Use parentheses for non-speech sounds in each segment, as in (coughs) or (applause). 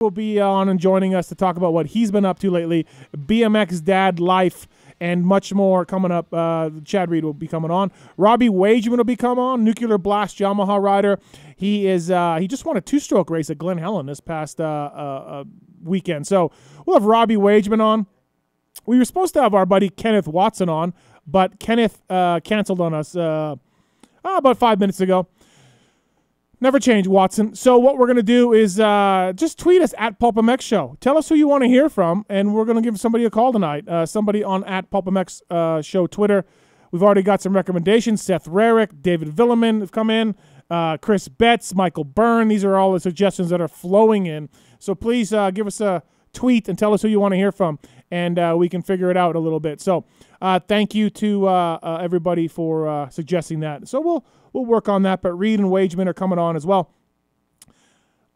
will be on and joining us to talk about what he's been up to lately, BMX dad life, and much more coming up. Uh, Chad Reed will be coming on. Robbie Wageman will be coming on. Nuclear Blast Yamaha rider. He is. Uh, he just won a two-stroke race at Glen Helen this past uh, uh, uh, weekend. So we'll have Robbie Wageman on. We were supposed to have our buddy Kenneth Watson on, but Kenneth uh, canceled on us about five minutes ago. Never change, Watson. So what we're gonna do is uh, just tweet us at PulpMX Show. Tell us who you want to hear from, and we're gonna give somebody a call tonight. Uh, somebody on at PulpMX uh, Show Twitter. We've already got some recommendations. Seth Rarick, David Vuillemin have come in. Uh, Chris Betts, Michael Byrne. These are all the suggestions that are flowing in. So please uh, give us a tweet and tell us who you want to hear from, and uh, we can figure it out a little bit. So uh, thank you to uh, uh, everybody for uh, suggesting that. So we'll we'll work on that. But Reed and Wageman are coming on as well.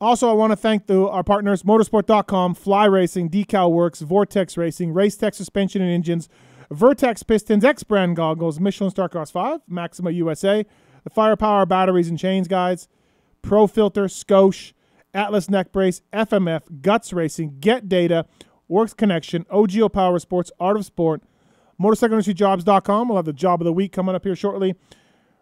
Also, I want to thank the, our partners Motorsport.com, Fly Racing, Decal Works, Vortex Racing, Race Tech Suspension and Engines, Vertex Pistons, EKS Brand Goggles, Michelin Starcross 5, Maxima USA, the Firepower Batteries and Chains Guides, Pro Filter, Scoche, Atlas Neck Brace, FMF, Guts Racing, Get Data, Works Connection, OGO Power Sports, Art of Sport, MotorcycleIndustryJobs.com. We'll have the job of the week coming up here shortly.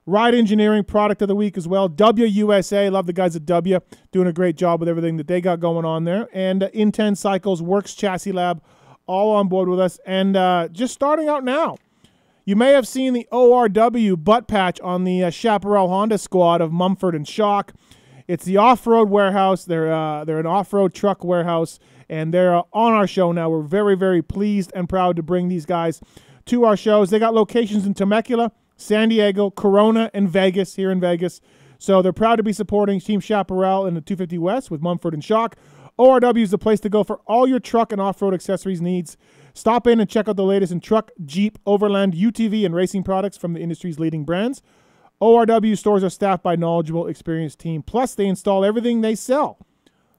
Ride Engineering Product of the Week as well. WUSA, love the guys at W, doing a great job with everything that they got going on there. And uh, Intense Cycles, Works Chassis Lab, all on board with us. And uh, just starting out now, you may have seen the ORW butt patch on the uh, Chaparral Honda squad of Mumford and Shock. It's the off-road warehouse. They're uh, they're an off-road truck warehouse, and they're on our show now. We're very very pleased and proud to bring these guys to our shows. They got locations in Temecula, San Diego, Corona, and Vegas here in Vegas. So they're proud to be supporting Team Chaparral in the 250 West with Mumford and Shock. ORW is the place to go for all your truck and off-road accessories needs. Stop in and check out the latest in truck, Jeep, Overland, UTV, and racing products from the industry's leading brands. ORW stores are staffed by knowledgeable, experienced team. Plus, they install everything they sell,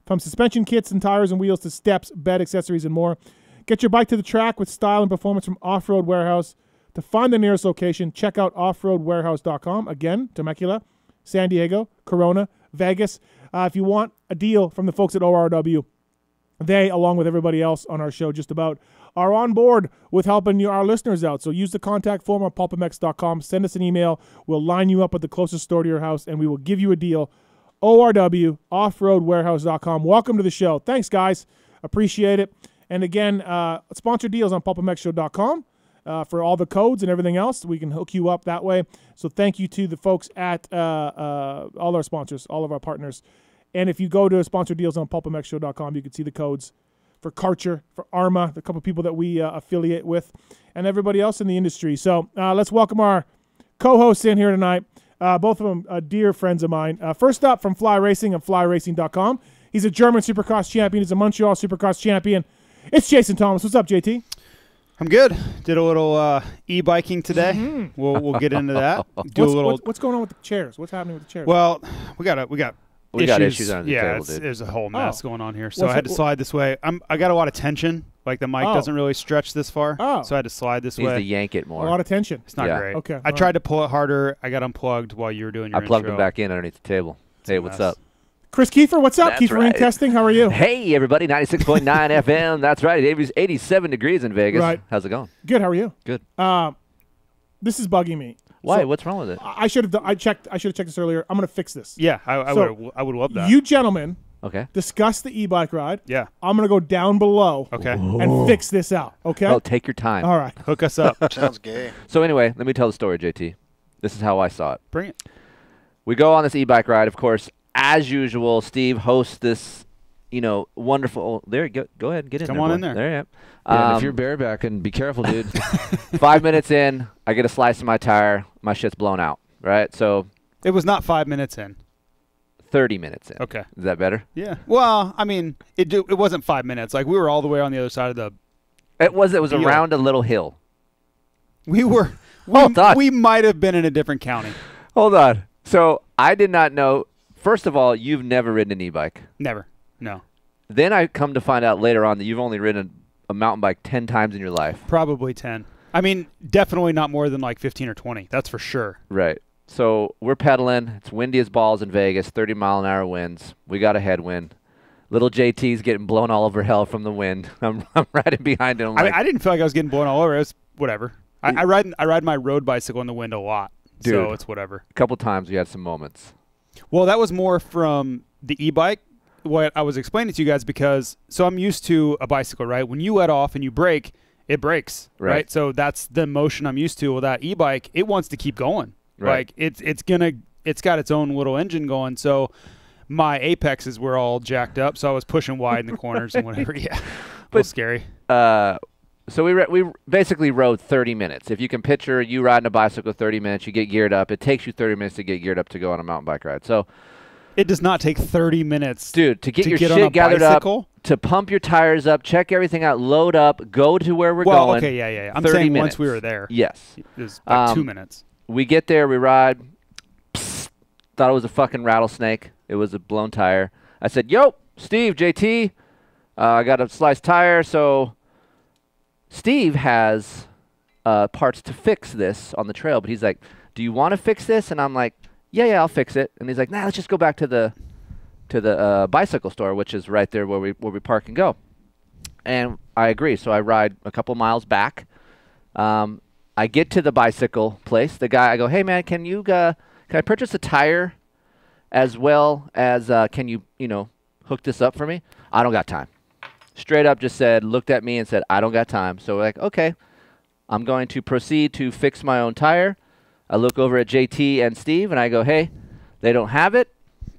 from suspension kits and tires and wheels to steps, bed accessories, and more. Get your bike to the track with style and performance from Off Road Warehouse. To find the nearest location, check out offroadwarehouse.com. Again, Temecula, San Diego, Corona, Vegas. Uh, if you want a deal from the folks at ORW, they, along with everybody else on our show, just about are on board with helping you, our listeners out. So use the contact form on pulpmx.com. Send us an email. We'll line you up at the closest store to your house, and we will give you a deal. ORW, offroadwarehouse.com. Welcome to the show. Thanks, guys. Appreciate it. And again, uh, sponsor deals on pulpmxshow.com. Uh, for all the codes and everything else, we can hook you up that way. So thank you to the folks at uh, uh, all our sponsors, all of our partners. And if you go to sponsor deals on pulpmxshow.com, you can see the codes for Karcher, for Arma, the couple people that we uh, affiliate with, and everybody else in the industry. So uh, let's welcome our co-hosts in here tonight. Uh, both of them uh, dear friends of mine. Uh, first up from Fly Racing and FlyRacing.com. He's a German Supercross champion. He's a Montreal Supercross champion. It's Jason Thomas. What's up, JT? I'm good. Did a little uh, e-biking today. Mm-hmm. We'll we'll get into that. (laughs) Do what's, a little. What's, what's, going on with the chairs? What's happening with the chairs? Well, we got a, we got we issues. got issues on the yeah, table, dude. there's a whole mess Oh. going on here. So What's I had it- to slide this way. I'm I got a lot of tension. Like the mic Oh. doesn't really stretch this far. Oh. So I had to slide this Needs to yank it more. a more. lot of tension. It's not Yeah. great. Okay, I all tried to pull it harder. I got unplugged while you were doing your I plugged intro. him back in underneath the table. a Hey, what's mess. up? Kris Keefer, what's up? That's Keefer Ring right. Testing. How are you? Hey, everybody, 96.9 (laughs) FM. That's right. It 87 degrees in Vegas. Right. How's it going? Good. How are you? Good. Uh, this is bugging me. Why? So, What's wrong with it? I should have. I checked. I should have checked this earlier. I'm going to fix this. Yeah, I, I So, would I would love that. You gentlemen Okay. discuss the e-bike ride. yeah. I'm going to go down below Okay. and fix this out. Okay. Well, take your time. All right. Hook us up. (laughs) Sounds gay. So, anyway, let me tell the story, JT. This is how I saw it. Bring it. We go on this e-bike ride. Of course, as usual, Steve hosts this, you know, wonderful. There, you go. Go ahead and get in Come there. on boy. in there. There you are. Yeah, and Um, if you're barebacking, be careful, dude. (laughs) five minutes in, I get a slice of my tire. My shit's blown out. Right. So, It was not five minutes in. 30 minutes in. Okay. Is that better? Yeah. Well, I mean, it do, it wasn't five minutes. Like we were all the way on the other side of the. It was. It was Deal. around a little hill. We were. (laughs) We, Hold on. we might have been in a different county. Hold on. So I did not know. First of all, you've never ridden an e-bike. Never. No. Then I come to find out later on that you've only ridden a mountain bike ten times in your life. Probably ten. I mean, definitely not more than like fifteen or twenty. That's for sure. Right. So we're pedaling. It's windy as balls in Vegas. Thirty mile an hour winds. We got a headwind. Little JT's getting blown all over hell from the wind. (laughs) I'm, I'm riding behind him. I, Like, I didn't feel like I was getting blown all over. It was whatever. I, I ride I ride my road bicycle in the wind a lot, dude, so it's whatever. a couple times we had some moments. Well, that was more from the e-bike. What I was explaining to you guys because so I'm used to a bicycle, right? When you let off and you brake, it breaks, Right. right? So that's the motion I'm used to. Well, that e-bike, it wants to keep going. Right. Like it's it's gonna it's got its own little engine going. So my apexes were all jacked up, so I was pushing wide in the corners and (laughs) whatever. Yeah, a But- little scary. Uh, so we re- we basically rode 30 minutes. If you can picture you riding a bicycle 30 minutes, you get geared up. It takes you 30 minutes to get geared up to go on a mountain bike ride. So, It does not take 30 minutes dude, to get to your get shit gathered bicycle. up, to pump your tires up, check everything out, load up, go to where we're well, going. okay, yeah, yeah. yeah. I'm 30 saying minutes. once we were there, Yes. it was like two Um, minutes. We get there, we ride. Psst, thought it was a fucking rattlesnake. It was a blown tire. I said, "Yo, Steve, JT, uh, I got a sliced tire." So Steve has uh, parts to fix this on the trail, but he's like, "Do you want to fix this?" And I'm like, "Yeah, yeah, I'll fix it." And he's like, "Nah, let's just go back to the to the uh, bicycle store, which is right there where we where we park and go." And I agree. So I ride a couple miles back. Um, I get to the bicycle place. The guy, I go, "Hey man, can you uh, can I purchase a tire as well as uh, can you you know hook this up for me?" I don't got time. Straight up, just said, looked at me and said, "I don't got time." So we're like, okay, I'm going to proceed to fix my own tire. I look over at JT and Steve and I go, "Hey, they don't have it.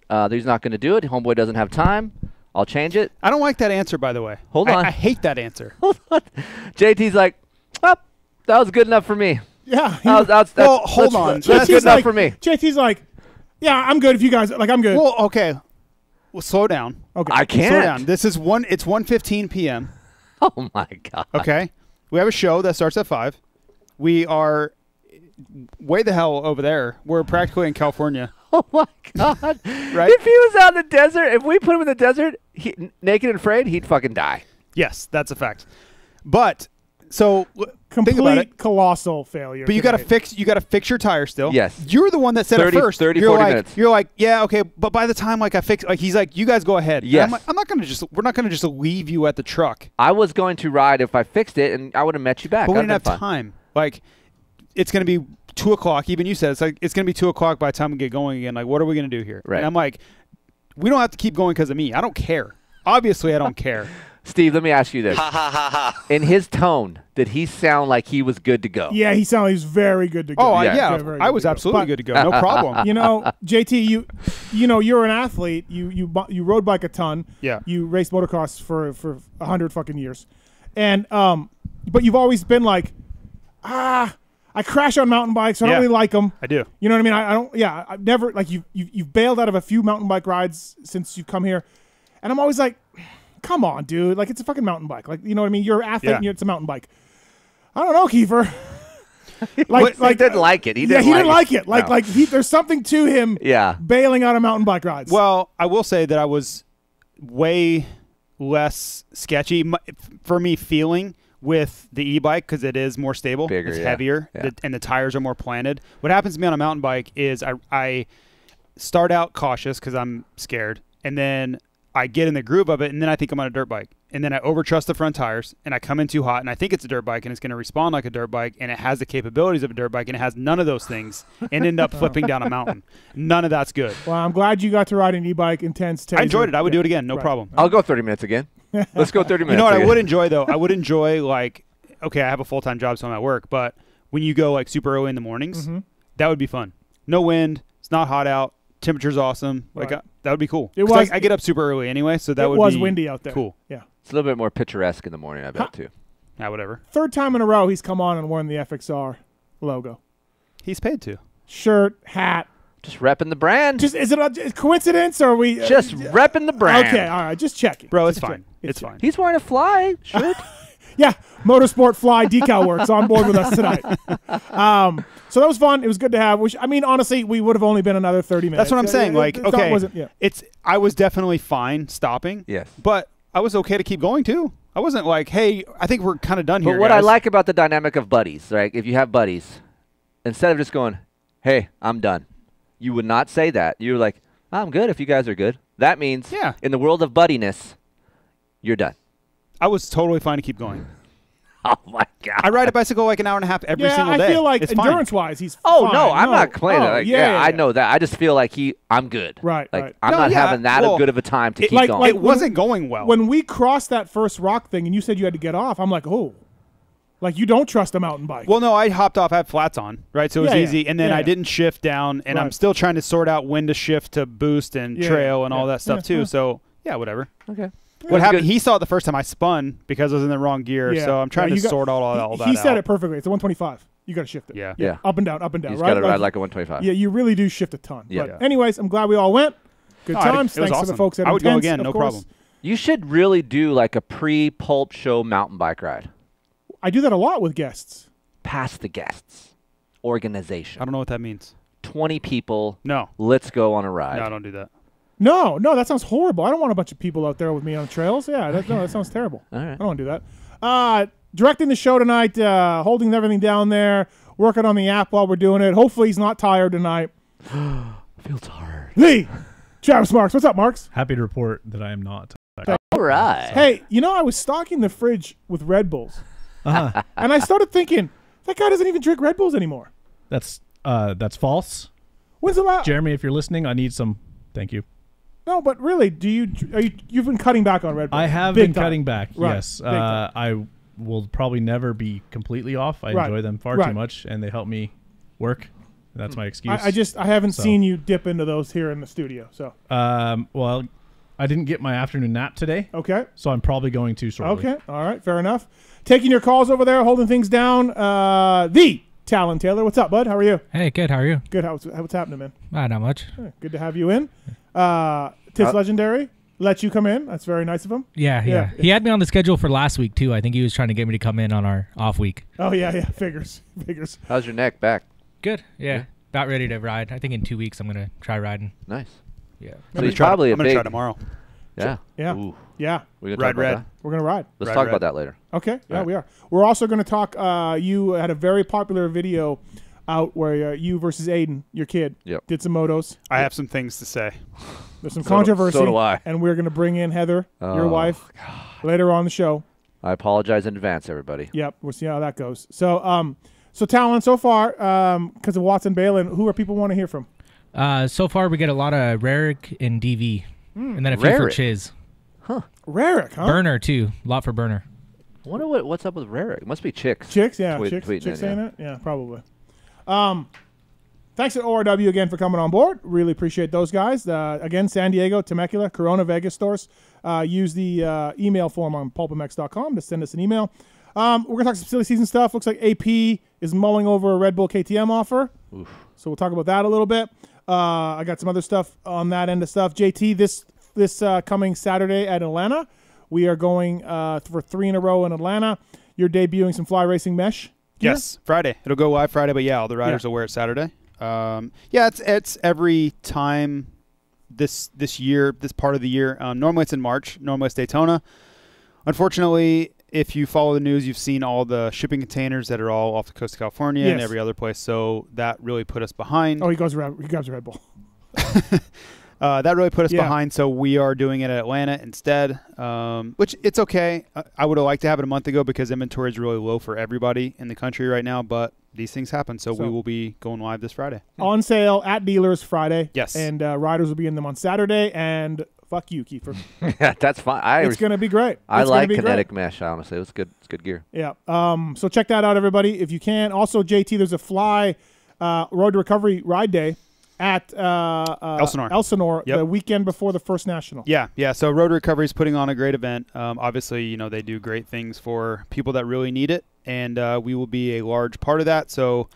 Uh, he's not going to do it. Homeboy doesn't have time. I'll change it." I don't like that answer, by the way. Hold I- on. I hate that answer. (laughs) Hold on. JT's like, "Well, that was good enough for me." Yeah. he- That was, that's, Well, that's- hold that's- on. That's JT's good enough for me. JT's like, yeah, I'm good if you guys like. I'm good. Well, okay. Well, slow down. okay. I can't. Slow down. This is one. It's 1:15 p.m. (laughs) Oh my god. Okay. we have a show that starts at five. We are way the hell over there. We're practically in California. (laughs) Oh my god. (laughs) Right? If he was out in the desert, if we put him in the desert, he, naked and afraid, he'd fucking die. Yes, that's a fact. But so Complete think about it. colossal failure. But you got to fix. You got to fix your tire still. Yes. You're the one that said 30 it first. 30, you're 40 like, minutes. You're like, yeah, okay. But by the time like I fix, like he's like, you guys go ahead. And Yes. I'm, like, I'm not gonna just. We're not gonna just leave you at the truck. I was going to ride if I fixed it, and I would have met you back. But we I'd didn't have been fine. time. Like, it's gonna be two o'clock. Even you said it's like it's gonna be two o'clock by the time we get going again. Like, what are we gonna do here? Right. And I'm like, we don't have to keep going because of me. I don't care. Obviously, I don't (laughs) care. Steve, let me ask you this. In his tone, did he sound like he was good to go? Yeah, he sounded like he was very good to go. Oh, Yeah. yeah. very I was to go. absolutely But- good to go. No (laughs) problem. you know, JT, you, you know, you're an athlete. You you you rode bike a ton. Yeah. You raced motocross for for a hundred fucking years, and um, but you've always been like, ah, I crash on mountain bikes. So I Yeah. don't really like them. I do. You know what I mean? I, I don't. Yeah, I've never like you. You you've bailed out of a few mountain bike rides since you've come here, and I'm always like, come on, dude. Like it's a fucking mountain bike. Like you know what I mean? You're an athlete. Yeah. And you're, it's a mountain bike. I don't know, Keefer. (laughs) like, What- he didn't like it. He yeah, didn't he like didn't it. like it. Like, No. like he, there's something to him. Yeah. bailing out of mountain bike rides. Well, I will say that I was way less sketchy for me feeling with the e-bike because it is more stable, Bigger, it's yeah. heavier, Yeah. the- and the tires are more planted. What happens to me on a mountain bike is I I start out cautious because I'm scared, and then I get in the groove of it, and then I think I'm on a dirt bike, and then I overtrust the front tires, and I come in too hot, and I think it's a dirt bike, and it's going to respond like a dirt bike, and it has the capabilities of a dirt bike, and it has none of those things, and end up (laughs) flipping down a mountain. None of that's good. well, I'm glad you got to ride an e-bike intense. I enjoyed it. I would Yeah. do it again, no Right. problem. I'll go 30 minutes again. Let's go 30 minutes. (laughs) You know what I would enjoy though? I would (laughs) enjoy like okay, I have a full time job, so I'm at work, but when you go like super early in the mornings, Mhm. that would be fun. No wind, it's not hot out, temperature's awesome. Like Right. uh, that would be cool. It 'Cause, was- like, I get up super early anyway, so that it would was be windy out there. Cool. Yeah. It's a little bit more picturesque in the morning, I bet, too. Yeah, whatever. Third time in a row he's come on and worn the FXR logo. He's paid to. Shirt, hat. Just repping the brand. Just is it a coincidence or are we? uh, Just repping the brand. okay. All right. Just checking. Bro, it's Just fine. check. It's, check. fine. He's wearing a fly shirt. (laughs) Yeah, Motorsport Fly Decal Works on board with us tonight. Um, so that was fun. It was good to have. Which I mean, honestly, we would have only been another thirty minutes. That's what I'm saying. it- Like, it- it okay, wasn't, yeah. it's I was definitely fine stopping. yes. But I was okay to keep going too. I wasn't like, hey, I think we're kind of done here. But what I like about the dynamic of buddies, right? If you have buddies, instead of just going, "Hey, I'm done," you would not say that. You're like, "I'm good if you guys are good." That means Yeah. in the world of buddiness, you're done. I was totally fine to keep going. (laughs) Oh my god. I ride a bicycle like an hour and a half every yeah, single I feel like it's fine. endurance wise, he's. Oh fine. no, I'm not complaining. Oh, Like, yeah, yeah, yeah, I know that. I just feel like he, I'm good. Right, Like right. I'm No, not yeah, having that well, good of a time to it- keep like- going. like- It wasn't going well. When we crossed that first rock thing, and you said you had to get off, I'm like, oh, like you don't trust a mountain bike. well, no, I hopped off, had flats on, right? So it was Yeah, yeah. easy. And then Yeah, I yeah. didn't shift down, and I'm still trying to sort out when to shift to boost and Yeah, trail and yeah, all that stuff yeah, too. So yeah, whatever. okay. What happened? good. He saw it the first time I spun because I was in the wrong gear. Yeah. So I'm trying Yeah, to got- sort all, all, he, all that he said out. it perfectly. It's a 125. You got to shift it. Yeah. Yeah. Up and down, up and down. He's right? got to ride like a 125. Yeah, you really do shift a ton. Yeah. But anyways, I'm glad we all went. Good No, times. it was Thanks to the folks at I would go again, no course. problem. You should really do like a pre-pulp show mountain bike ride. I do that a lot with guests. Past the guests. Organization. I don't know what that means. 20 people. No. Let's go on a ride. No, don't do that. No, no, that sounds horrible. I don't want a bunch of people out there with me on trails. Yeah, that, no, that sounds terrible. All I don't want to do that. Uh, directing the show tonight, uh, holding everything down there, working on the app while we're doing it. Hopefully, he's not tired tonight. (gasps) Feels hard. Lee, Travis Marks, what's up, Marks? Happy to report that I am not. Tired. All right. Hey, you know I was stocking the fridge with Red Bulls, Uh-huh. (laughs) and I started thinking that guy doesn't even drink Red Bulls anymore. that's uh, that's false. When's the last? Jeremy, if you're listening, I need some. Thank you. No, but really, do you? Are you? You've been cutting back on Red Bulls. I have Big been time. cutting back. Right, Yes, big uh, time. I will probably never be completely off. I Right, enjoy them far right. too much, and they help me work. That's my excuse. I, I just I haven't So. seen you dip into those here in the studio. So um, well, I didn't get my afternoon nap today, okay, so I'm probably going to shortly. okay, all right, fair enough. Taking your calls over there, holding things down. Uh, the Tallon Taylor, what's up, bud? How are you? Hey, good. How are you? Good. How's what's happening, man? Ah, not much. Good to have you in. Uh, Tits Uh, Legendary let you come in. That's very nice of him. Yeah, yeah, Yeah. He had me on the schedule for last week too. I think he was trying to get me to come in on our off week. Oh yeah, yeah. Figures, (laughs) figures. How's your neck back? Good. Yeah. Yeah. About ready to ride. I think in two weeks I'm gonna try riding. Nice. Yeah. So he's Try to- probably I'm gonna big. try tomorrow. Yeah. Yeah, Ooh. yeah. We're gonna Ride talk about red. that? We're gonna ride. Let's Ride talk red. about that later. Okay, yeah, Alright. we are. We're also going to talk. Uh, you had a very popular video out where uh, you versus Aiden, your kid, Yep. did some motos. I have some things to say. (laughs) There's some So do- controversy. so do I. And we're going to bring in Heather, your Oh, wife, later on the show. I apologize in advance, everybody. Yep, we'll see how that goes. So, um, so Tallon, so far, because of Watson Balin, who are people want to hear from? Uh, so far we get a lot of Rarick and DV, and then a few for Rarick? Chiz. Rarick, huh? Burner too. A lot for Burner. I wonder what, what's up with Rarick. It must be chicks. Chicks, yeah, Tweet- chicks, tweeting chicks it, saying yeah. it, yeah, probably. Um, thanks to ORW again for coming on board. Really appreciate those guys. Uh, again, San Diego, Temecula, Corona, Vegas stores. Uh, use the uh, email form on pulpmx.com to send us an email. Um, we're gonna talk some silly season stuff. Looks like AP is mulling over a Red Bull KTM offer, so we'll talk about that a little bit. Uh, I got some other stuff on that end of stuff. JT, this this uh, coming Saturday at Atlanta, we are going uh, for three in a row in Atlanta. You're debuting some fly racing mesh. Yes, Friday. It'll go live Friday, but yeah, all the riders will wear it Saturday. Um, yeah, it's it's every time this this year, this part of the year. Um, normally it's in March. Normally it's Daytona. Unfortunately, if you follow the news, you've seen all the shipping containers that are all off the coast of California and Yes. every other place. So that really put us behind. Oh, he goes around. He grabs a Red Bull. (laughs) Uh, that really put us Yeah. behind, so we are doing it at Atlanta instead. Um, which it's okay. I, I would have liked to have it a month ago because inventory is really low for everybody in the country right now. But these things happen, so, So- we will be going live this Friday. On sale at dealers Friday. Yes. And uh, riders will be in them on Saturday. And fuck you, Keefer. (laughs) yeah, that's fine. I it's gonna be great. I It's gonna like be great. kinetic mesh. Honestly, it was good. It's good gear. Yeah. Um. So check that out, everybody, if you can. Also, JT, there's a fly uh, road to recovery ride day at uh, uh, Elsinore. Elsinore Yep. the weekend before the first national. Yeah, yeah. So Road Recovery is putting on a great event. Um, obviously, you know they do great things for people that really need it, and uh, we will be a large part of that. So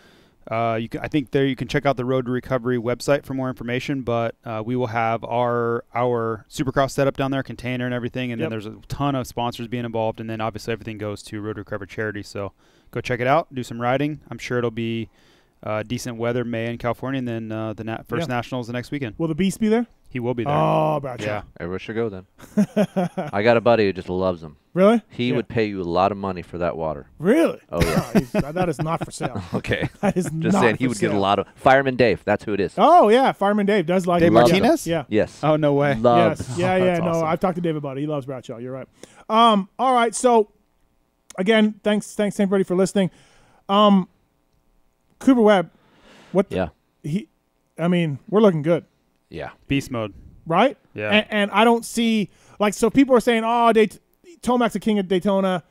uh, you can, I think there you can check out the Road to Recovery website for more information. But uh, we will have our our Supercross setup down there, container and everything, and Yep. then there's a ton of sponsors being involved, and then obviously everything goes to Road to Recovery charity. So go check it out, do some riding. I'm sure it'll be. Uh, decent weather, May in California, and then uh, the na- first Yeah. nationals the next weekend. Will the Beast be there? He will be there. Oh, gotcha. yeah, Everyone should go then. (laughs) I got a buddy who just loves them. Really? He Yeah. would pay you a lot of money for that water. Really? Oh, yeah. (laughs) That is not for sale. (laughs) Okay. That is not. Just not saying he for would get a lot of Fireman Dave. That's who it is. Oh yeah, Fireman Dave does like Dave Martinez? Yeah. Yes. Oh no way. Love. Yes. Yeah, yeah. No, awesome. I've talked to Dave about it. He loves Bradshaw. You're right. Um, all right. So, again, thanks, thanks everybody for listening. Um, Cooper Webb, what the- Yeah. he? I mean, we're looking good, Yeah. Beast mode. right? Yeah. And, and I don't see like so people are saying, oh, Dayt- Tomac's the king of Daytona.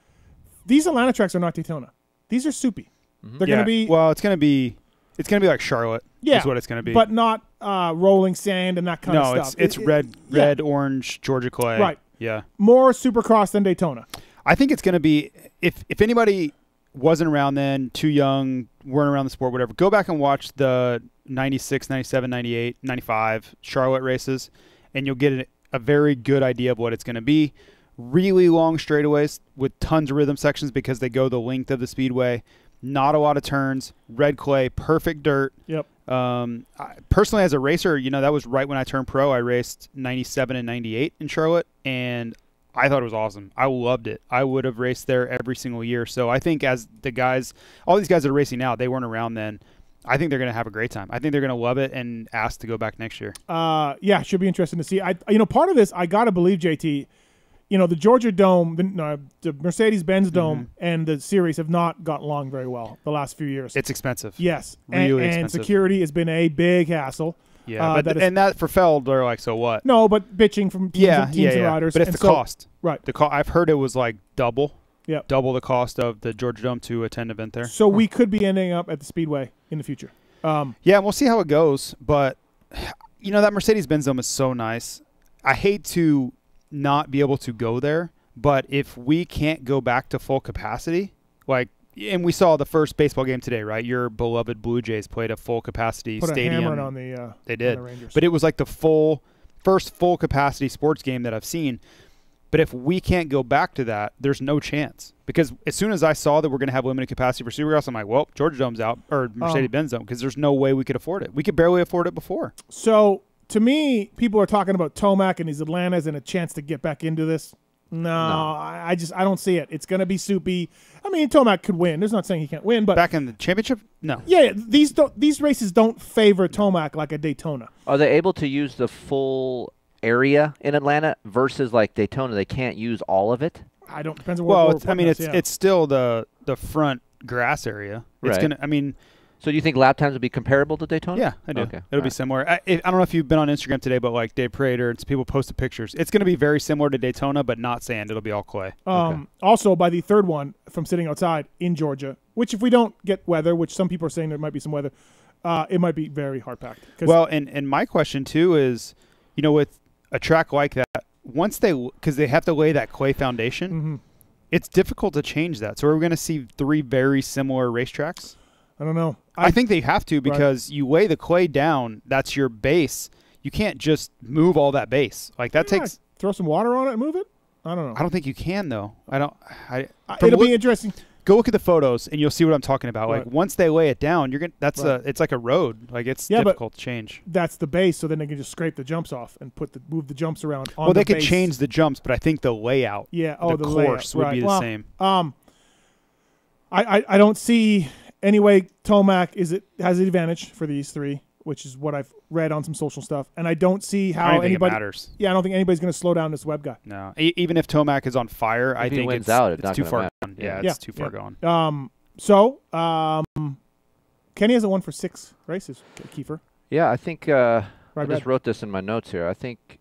These Atlanta tracks are not Daytona. These are soupy. They're yeah. gonna be well. It's gonna be. It's gonna be like Charlotte. Yeah, Is what it's gonna be. but not uh, rolling sand and that kind no, of it's stuff. it's It- it- red, yeah. red, orange, Georgia clay. Right. Yeah. more Supercross than Daytona. I think it's going to be if if anybody wasn't around then, too young, weren't around the sport, whatever. Go back and watch the 96, 97, 98, 95 Charlotte races, and you'll get a, a very good idea of what it's going to be. Really long straightaways with tons of rhythm sections because they go the length of the speedway. Not a lot of turns. Red clay, perfect dirt. Yep. Um, I, personally, as a racer, you know that was right when I turned pro. I raced '97 and '98 in Charlotte, and I thought it was awesome. I loved it. I would have raced there every single year. So I think as the guys, all these guys that are racing now, they weren't around then. I think they're going to have a great time. I think they're going to love it and ask to go back next year. Uh, yeah, should be interesting to see. I, you know, part of this I gotta believe JT. You know, the Georgia Dome, the, no, the Mercedes Benz Mm-hmm. Dome, and the series have not gotten along very well the last few years. It's expensive. yes, and, really and expensive. security has been a big hassle. Yeah, Uh, but that is- and that for Feld, they're like, so what? No, but bitching from teams, yeah, and, teams yeah, and yeah. riders. But it's and the so- cost. right? The co- I've heard it was like double. Yeah, Double the cost of the Georgia Dome to attend an event there. So we could be ending up at the Speedway in the future. Um, Yeah, we'll see how it goes. But (sighs) you know that Mercedes Benz Dome is so nice. I hate to not be able to go there, but if we can't go back to full capacity, like and we saw the first baseball game today, right? Your beloved Blue Jays played a full capacity put stadium. on the. Uh, they did, the but it was like the full first full capacity sports game that I've seen. But if we can't go back to that, there's no chance. Because as soon as I saw that we're going to have limited capacity for Supercross, I'm like, well, Georgia Dome's out or Mercedes Benz Dome because there's no way we could afford it. We could barely afford it before. So to me, people are talking about Tomac and these Atlantas and a chance to get back into this. No, I, I just I don't see it. It's going to be soupy. I mean, Tomac could win. There's not saying he can't win, but Back in the championship, no. yeah, these don't, these races don't favor Tomac like a Daytona. Are they able to use the full area in Atlanta versus like Daytona? They can't use all of it. I don't depends on what. Well, it's, I mean, it's yeah. it's still the the front grass area. It's Right. gonna. I mean, So do you think lap times would be comparable to Daytona? yeah, I do. Okay. It'll be Alright. similar. I, I don't know if you've been on Instagram today, but like Dave Prater and some people posted pictures. It's gonna be very similar to Daytona, but not sand. It'll be all clay. Um, Also, by the third one from sitting outside in Georgia, which if we don't get weather, which some people are saying there might be some weather, uh, it might be very hard packed. Well, and and my question too is, you know, with a track like that, once they because they have to lay that clay foundation, hmm it's difficult to change that. So are we're going to see three very similar racetracks. I don't know. I, think they have to because you lay the clay down. That's your base. You can't just move all that base. Like that Yeah, takes. throw some water on it and move it. I don't know. I don't think you can though. I don't. I I- It'll look- be interesting. go look at the photos and you'll see what I'm talking about. Like once they lay it down, you're gonna. That's Right. a. It's like a road. Like it's Yeah, difficult to change. That's the base, so then they can just scrape the jumps off and put the move the jumps around. On Well, the they could base. change the jumps, but I think the layout, Yeah. Oh, the, the, course layout, would right. be the Well, same. Um, I, I I don't see any way Tomac is it has an advantage for these three, which is what I've read on some social stuff, and I don't see I how don't think anybody. it matters. Yeah, I don't think anybody's going to slow down this web guy. No, e- even if Tomac is on fire, I If he think it's, out, it's it's too far gone. Yeah, Yeah, it's too far yeah. gone. Um, so um, Kenny hasn't one for six races. Keefer, Yeah, I think uh, right? I just wrote this in my notes here. I think,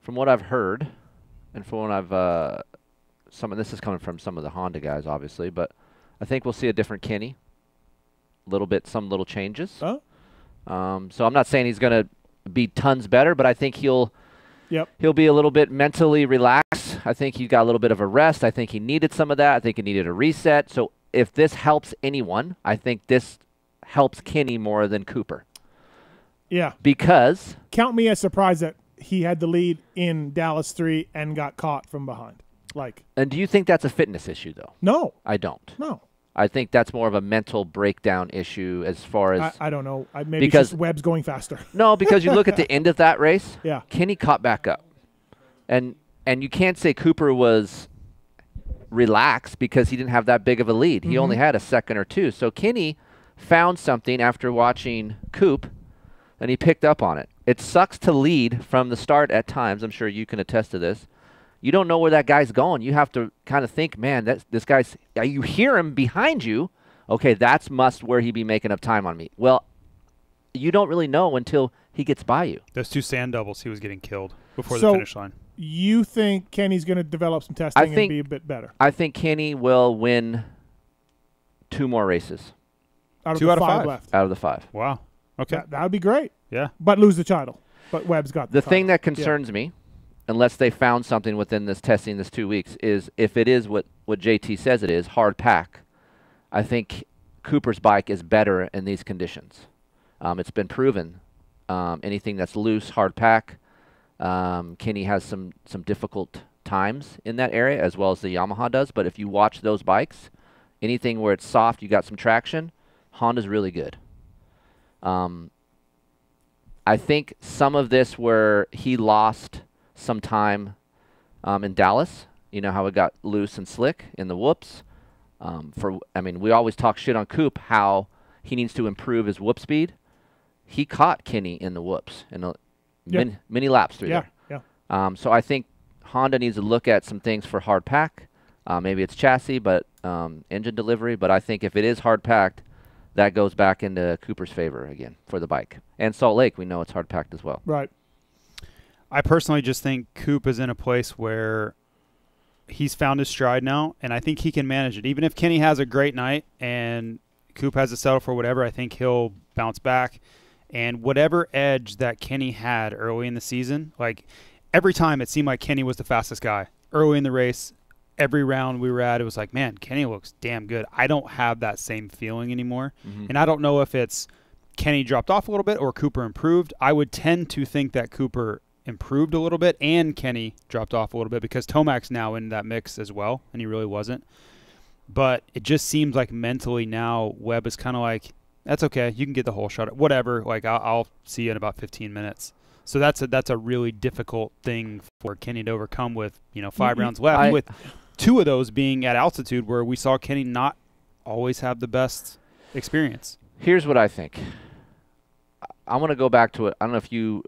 from what I've heard, and from what I've uh, some of this is coming from some of the Honda guys, obviously, but I think we'll see a different Kenny. A little bit, some little changes. Huh? Um, so I'm not saying he's gonna be tons better, but I think he'll Yep. he'll be a little bit mentally relaxed. I think he got a little bit of a rest. I think he needed some of that. I think he needed a reset. So if this helps anyone, I think this helps Kenny more than Cooper Yeah. because Count me as surprised that he had the lead in Dallas three and got caught from behind. Like, And do you think that's a fitness issue, though? no, I don't. no. I think that's more of a mental breakdown issue as far as. I, I don't know. I, maybe Because- Webb's going faster. (laughs) no, because you look at the (laughs) end of that race, Yeah. Kenny caught back up, and and you can't say Cooper was relaxed because he didn't have that big of a lead. He only mm-hmm. had a second or two. So Kenny found something after watching Coop, and he picked up on it. It sucks to lead from the start at times. I'm sure you can attest to this. You don't know where that guy's going. You have to kind of think, man, that this guy's. uh, You hear him behind you. Okay, that's must where he be making up time on me. Well, you don't really know until he gets by you. Those two sand doubles, he was getting killed before So- the finish line. You think Kenny's going to develop some testing and think- be a bit better I think Kenny will win two more races out of Two the out of five, five. left? out of the five. Wow. Okay. That, that would be great. yeah. But lose the title. But Webb's got the, The thing that concerns me, unless they found something within this testing this two weeks, is if it is what, what JT says it is, hard pack, I think Cooper's bike is better in these conditions. Um, it's been proven. Um, anything that's loose, hard pack, um, Kenny has some, some difficult times in that area, as well as the Yamaha does. But if you watch those bikes, anything where it's soft, you got some traction, Honda's really good. Um, I think some of this where he lost some time um, in Dallas. You know how it got loose and slick in the whoops. Um, for I mean, we always talk shit on Coop how he needs to improve his whoop speed. He caught Kenny in the whoops in a Yeah. many, many laps through Yeah, there. yeah. Um, so I think Honda needs to look at some things for hard pack. Uh, maybe it's chassis, but um, engine delivery. But I think if it is hard packed, that goes back into Cooper's favor again for the bike. And Salt Lake, we know it's hard packed as well. Right. I personally just think Coop is in a place where he's found his stride now, and I think he can manage it. Even if Kenny has a great night and Coop has to settle for whatever, I think he'll bounce back. And whatever edge that Kenny had early in the season, like every time it seemed like Kenny was the fastest guy early in the race. Every round we were at, it was like, man, Kenny looks damn good. I don't have that same feeling anymore. Mm-hmm. And I don't know if it's Kenny dropped off a little bit or Cooper improved. I would tend to think that Cooper improved a little bit and Kenny dropped off a little bit because Tomac's now in that mix as well, and he really wasn't. But it just seems like mentally now Webb is kind of like, that's okay, you can get the whole shot, whatever. Like I'll, I'll see you in about 15 minutes. So that's a that's a really difficult thing for Kenny to overcome with you know 5 Mhm. rounds left. I- with two of those being at altitude where we saw Kenny not always have the best experience. Here's what I think. I want to go back to it. I don't know if you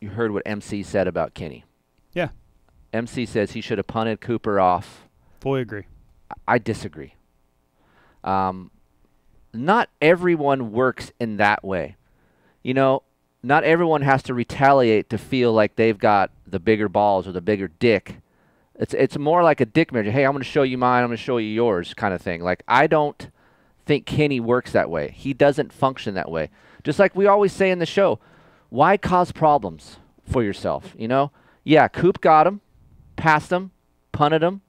you heard what MC said about Kenny. Yeah. MC says he should have punted Cooper off. Fully agree. I disagree. Um, not everyone works in that way. You know, not everyone has to retaliate to feel like they've got the bigger balls or the bigger dick. It's it's more like a dick measure. Hey, I'm going to show you mine. I'm going to show you yours, kind of thing. Like I don't think Kenny works that way. He doesn't function that way. Just like we always say in the show, why cause problems for yourself? You know? Yeah, Coop got him, passed him, punted him.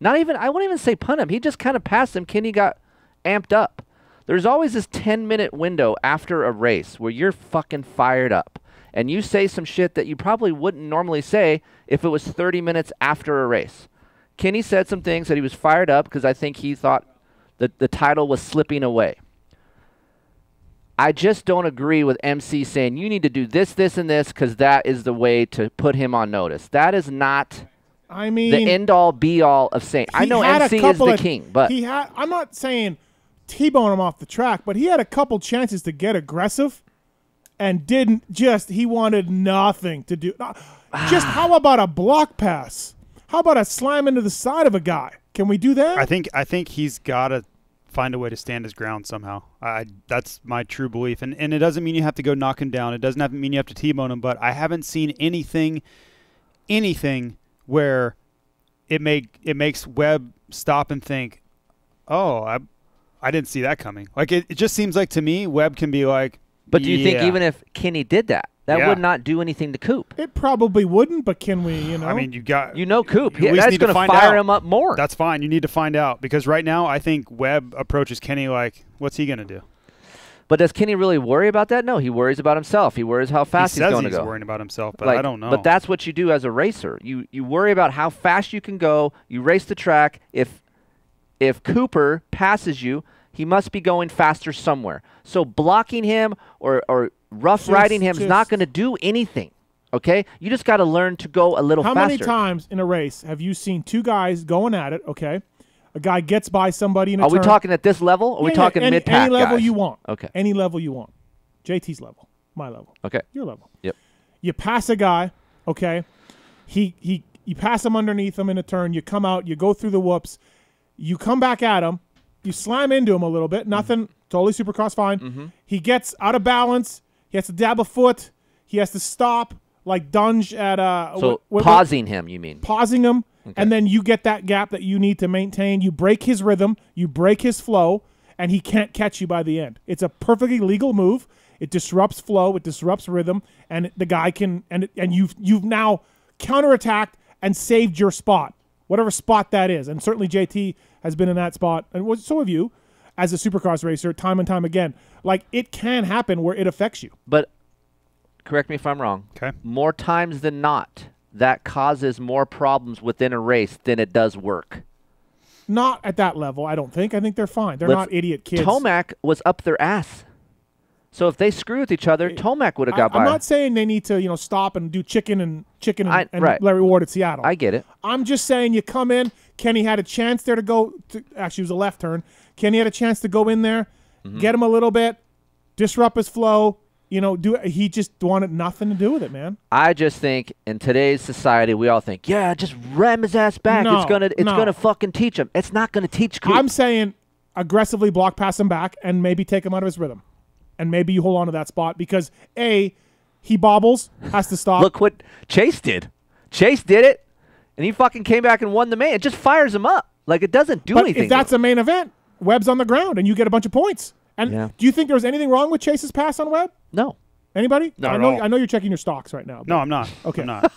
Not even I won't even say punt him. He just kind of passed him. Kenny got amped up. There's always this 10 minute window after a race where you're fucking fired up and you say some shit that you probably wouldn't normally say if it was 30 minutes after a race. Kenny said some things that he was fired up because I think he thought that the title was slipping away. I just don't agree with MC saying you need to do this, this, and this because that is the way to put him on notice. That is not I mean, the end all be all of saying. I know MC is the of- king, but he had. I'm not saying T-bone him off the track, but he had a couple chances to get aggressive, and didn't. Just he wanted nothing to do. not- Just (sighs) how about a block pass? How about a slam into the side of a guy? Can we do that? I think I think he's got to find a way to stand his ground somehow. I that's my true belief, and and it doesn't mean you have to go knock him down. It doesn't have to mean you have to t-bone him. But I haven't seen anything, anything where it make it makes Webb stop and think, oh, I I didn't see that coming. Like it, it just seems like to me, Webb can be like. but do you think even if Kenny did that, that Yeah. would not do anything to Coop? it probably wouldn't, but can we? You know, I mean, you got You know Coop. You Yeah, that's need to going to find fire out. him up more. That's fine. You need to find out because right now I think Webb approaches Kenny like, what's he gonna do? but does Kenny really worry about that? No, he worries about himself. He worries how fast he he's going he's to go. He's worrying about himself, but Like, I don't know. But that's what you do as a racer. You you worry about how fast you can go. You race the track. If if Cooper passes you, he must be going faster somewhere. So blocking him or or rough Just- riding him is not going to do anything. Okay, you just got to learn to go a little How faster. many times in a race have you seen two guys going at it? Okay, A guy gets by somebody in a Are we talking at this level? Or are we Yeah, yeah, talking any, mid pack any level guys? you want. Okay. Any level you want. JT's level, my level, Okay. your level. Yep. You pass a guy, okay? He he you pass him underneath him in a turn, you come out, you go through the whoops, you come back at him, you slam into him a little bit, nothing, totally supercross fine. Mm-hmm. He gets out of balance, he has to dab a foot, he has to stop like Dunge at uh So pausing him, you mean? pausing him, and then you get that gap that you need to maintain. You break his rhythm, you break his flow, and he can't catch you by the end. It's a perfectly legal move. It disrupts flow, it disrupts rhythm, and the guy can and and you've you've now counterattacked and saved your spot, whatever spot that is. And certainly JT has been in that spot, and was- so have you, as a supercross racer, time and time again. Like it can happen where it affects you. But correct me if I'm wrong. Okay. More times than not, that causes more problems within a race than it does work. Not at that level, I don't think. I think they're fine. They're Let's- not idiot kids. Tomac was up their ass. So if they screw with each other, eh, Tomac would have got I, by. am not saying they need to, you know, stop and do chicken and chicken and, I- and right. Larry Ward at Seattle. I get it. I'm just saying you come in. Kenny had a chance there to go. To, actually, it was a left turn. Kenny had a chance to go in there, Mm-hmm. get him a little bit, disrupt his flow. You know, do he just wanted nothing to do with it, man? I just think in today's society, we all think, yeah, just ram his ass back. No, it's gonna, it's no. gonna fucking teach him. It's not gonna teach. Coop. I'm saying aggressively block pass him back and maybe take him out of his rhythm, and maybe you hold on to that spot because a he bobbles, has to stop. Look what Chase did. Chase did it, and he fucking came back and won the main. It just fires him up. Like it doesn't do But anything. if that's him. a main event, Webb's on the ground and you get a bunch of points. And Yeah. do you think there was anything wrong with Chase's pass on Webb? no, Anybody? Not I know. all. I know you're checking your stocks right now. No, I'm not. Okay. I'm not.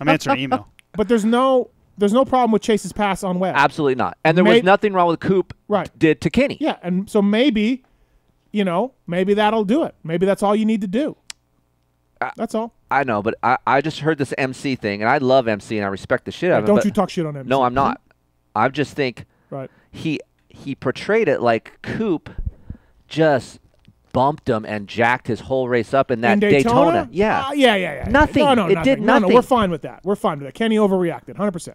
I'm answering email. (laughs) But there's no there's no problem with Chase's pass on Webb. absolutely not. And there May- was nothing wrong with Coop Right. did to Kenny. Yeah, and so maybe, you know, maybe that'll do it. Maybe that's all you need to do. Uh, that's all. I know, but I, I just heard this MC thing, and I love MC, and I respect the shit out of him. Don't you talk shit on him. No, I'm not. I just think Right. he he portrayed it like Coop just bumped him and jacked his whole race up in that In Daytona? Yeah. Uh, yeah, yeah, yeah. Nothing. No, no, It nothing. did No, no, nothing. we're fine with that. We're fine with that. Kenny overreacted, 100%.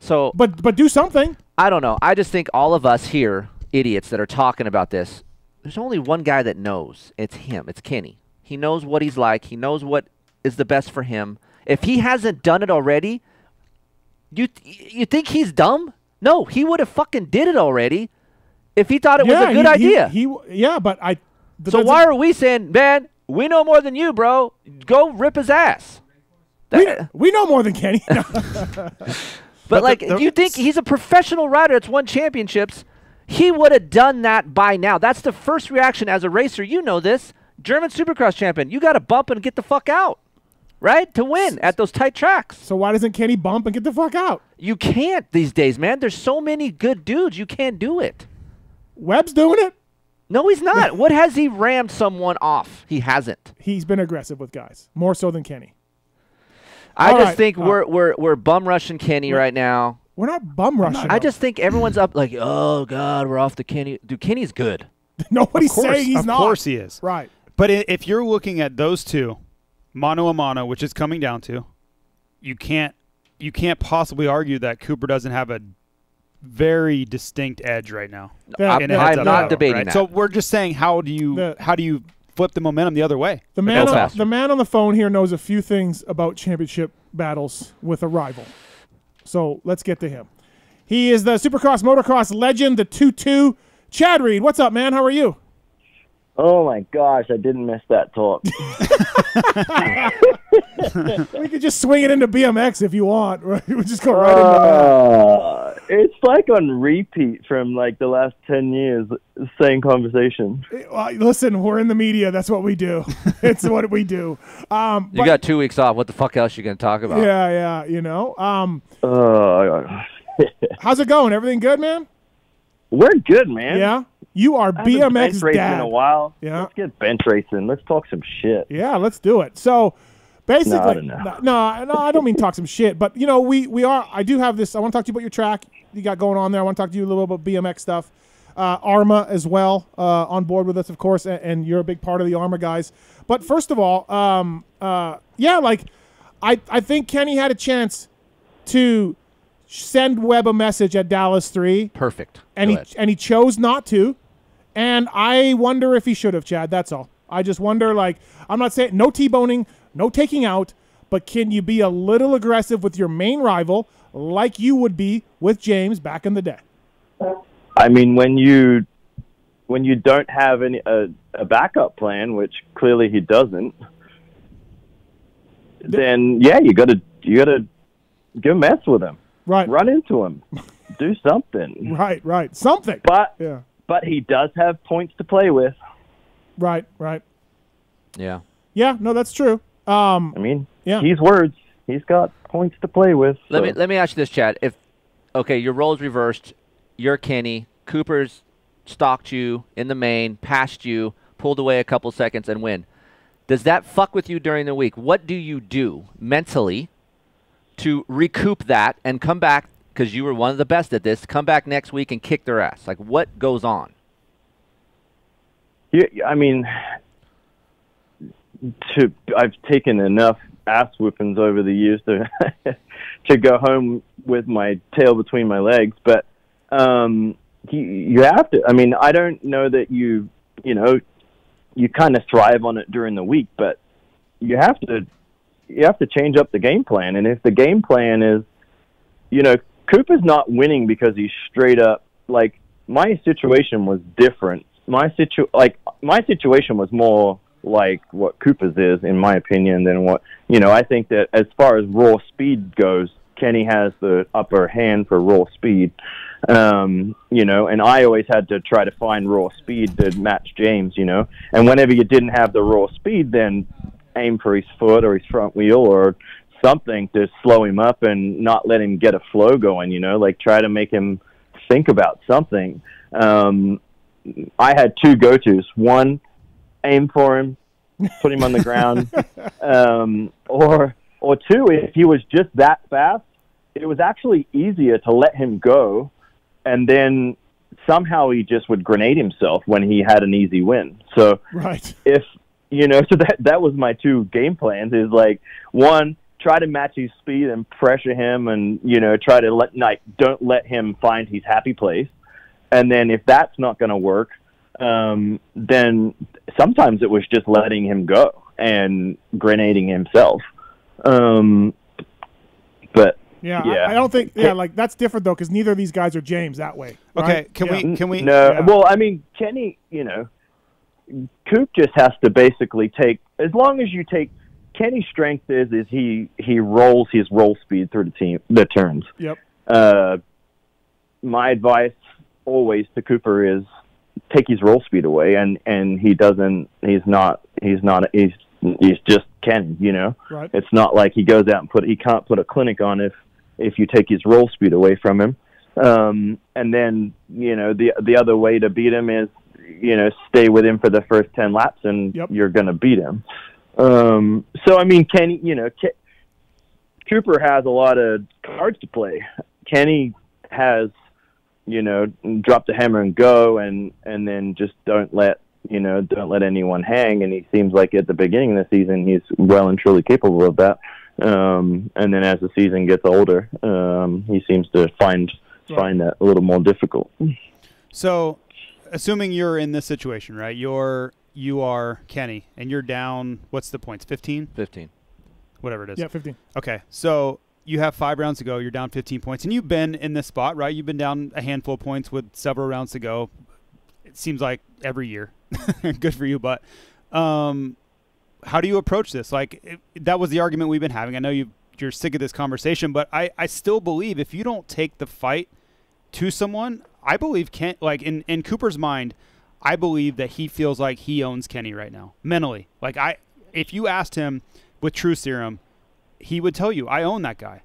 so But but do something. I don't know. I just think all of us here, idiots that are talking about this, there's only one guy that knows. It's him. It's Kenny. He knows what he's like. He knows what is the best for him. If he hasn't done it already, you you think he's dumb? No, he would have fucking did it already if he thought it was a good he- he- idea. He, yeah, but I. so why are we saying, man, we know more than you, bro? Go rip his ass. we, That- we know more than Kenny? (laughs) But, But like, the- the- do you think he's a professional rider that's won championships? He would have done that by now. That's the first reaction as a racer. You know this. German Supercross champion. You got to bump and get the fuck out, right? To win at those tight tracks. so why doesn't Kenny bump and get the fuck out? You can't these days, man. There's so many good dudes. You can't do it. Webb's doing it. No, he's not. what has he rammed someone off? He hasn't. He's been aggressive with guys more so than Kenny. I All just right. think Uh, we're we're we're bum rushing Kenny right now. We're not bum rushing. I just think everyone's up like, oh god, we're off the Kenny. Dude, Kenny's good. (laughs) nobody's course, saying he's of not. Of course he is. Right. But if you're looking at those two, mano a mano, which is coming down to, you can't you can't possibly argue that Cooper doesn't have a very distinct edge right now. The- I'm, in a the- I'm not battle, debating right? that. So we're just saying how do you The- how do you flip the momentum the other way? The man, on, faster. the man on the phone here knows a few things about championship battles with a rival. So let's get to him. He is the Supercross motocross legend, the 2 2. Chad Reed, what's up, man? How are you? Oh my gosh, I didn't miss that talk. (laughs) (laughs) We could just swing it into BMX if you want. (laughs) Right? We'll just go right into Uh, it's like on repeat from like the last 10 years, same conversation. Well, listen, we're in the media. That's what we do. (laughs) it's what we do. Um, you but- got two weeks off. What the fuck else you gonna talk about? Yeah, yeah, you know. Um, Uh, how's it going? Everything good, man? we're good, man. Yeah. You are I haven't bench BMX racing dad. in a while. Yeah. Let's get bench racing. Let's talk some shit. Yeah, let's do it. So basically, don't no, no, I don't mean talk some shit, but you know, we we are. I do have this. I want to talk to you about your track you got going on there. I want to talk to you a little bit about BMX stuff. Uh, Arma as well uh, on board with us, of course, and, and you're a big part of the Arma guys. But first of all, um, uh, yeah, like I I think Kenny had a chance to send Webb a message at Dallas three, Perfect. and Go he ahead. and he chose not to. And I wonder if he should have, Chad. That's all. I just wonder. Like, I'm not saying no t-boning, no taking out, but can you be a little aggressive with your main rival, like you would be with James back in the day? I mean, when you when you don't have any a, a backup plan, which clearly he doesn't, then yeah, you gotta you gotta go mess with him, Right. run into him, do something. (laughs) Right. Right. Something. But Yeah. But he does have points to play with. Right. Right. yeah. Yeah. No, that's true. Um. I mean, Yeah. he's words. He's got points to play with. Let me let me ask you this, Chad. If okay, your roles reversed, you're Kenny. Cooper's stalked you in the main, passed you, pulled away a couple seconds, and win. Does that fuck with you during the week? What do you do mentally to recoup that and come back because you were one of the best at this? Come back next week and kick their ass. Like what goes on? Yeah, I mean, to I've taken enough ass whoopings over the years to (laughs) to go home with my tail between my legs. But um, you, you have to. I mean, I don't know that you you know you kind of thrive on it during the week, but you have to you have to change up the game plan. And if the game plan is, you know, Cooper's not winning because he's straight up like my situation was different. My situ like my situation was more like what Cooper's is, in my opinion, than what you know. I think that as far as raw speed goes, Kenny has the upper hand for raw speed. Um, you know, and I always had to try to find raw speed to match James. You know, and whenever you didn't have the raw speed, then aim for his foot or his front wheel or something to slow him up and not let him get a flow going. You know, like try to make him think about something. Um, I had two go tos. One, aim for him, put him on the ground, (laughs) um, or or two, if he was just that fast, it was actually easier to let him go, and then somehow he just would grenade himself when he had an easy win. So Right. if you know, (laughs) so that that was my two game plans. Is like one, try to match his speed and pressure him, and you know, try to let like don't let him find his happy place. And then if that's not going to work, um, then sometimes it was just letting him go and grenading himself. Um, but Yeah. I- Yeah. I, don't think. Yeah. Like that's different though, because neither of these guys are James that way. Okay, can Yeah. we can we no, Yeah. well, I mean, Kenny, you know, Coop just has to basically take as long as you take Kenny's strength is is he he rolls his roll speed through the team the turns. Yep. Uh, my advice always to Cooper is take his roll speed away, and and he doesn't. He's not. He's not. He's he's just Kenny. You know. Right. It's not like he goes out and put he can't put a clinic on if if you take his roll speed away from him. Um, and then you know the the other way to beat him is you know stay with him for the first ten laps and Yep. you're going to beat him. Um, so I mean, Kenny, you know, Ke- Cooper has a lot of cards to play. Kenny has you know drop the hammer and go and and then just don't let you know don't let anyone hang and he seems like at the beginning of the season he's well and truly capable of that um and then as the season gets older um he seems to find find that a little more difficult So, assuming you're in this situation, right? You're you are Kenny, and you're down. What's the points? Fifteen. Fifteen. whatever it is. Yeah. Fifteen. Okay, so you have five rounds to go. You're down 15 points, and you've been in this spot, right? You've been down a handful of points with several rounds to go. It seems like every year. (laughs) Good for you, but um, how do you approach this? Like it, that was the argument we've been having. I know you you're sick of this conversation, but I I still believe if you don't take the fight to someone, I believe Ken like in in Cooper's mind, I believe that he feels like he owns Kenny right now mentally. Like I, if you asked him with True Serum, he would tell you I own that guy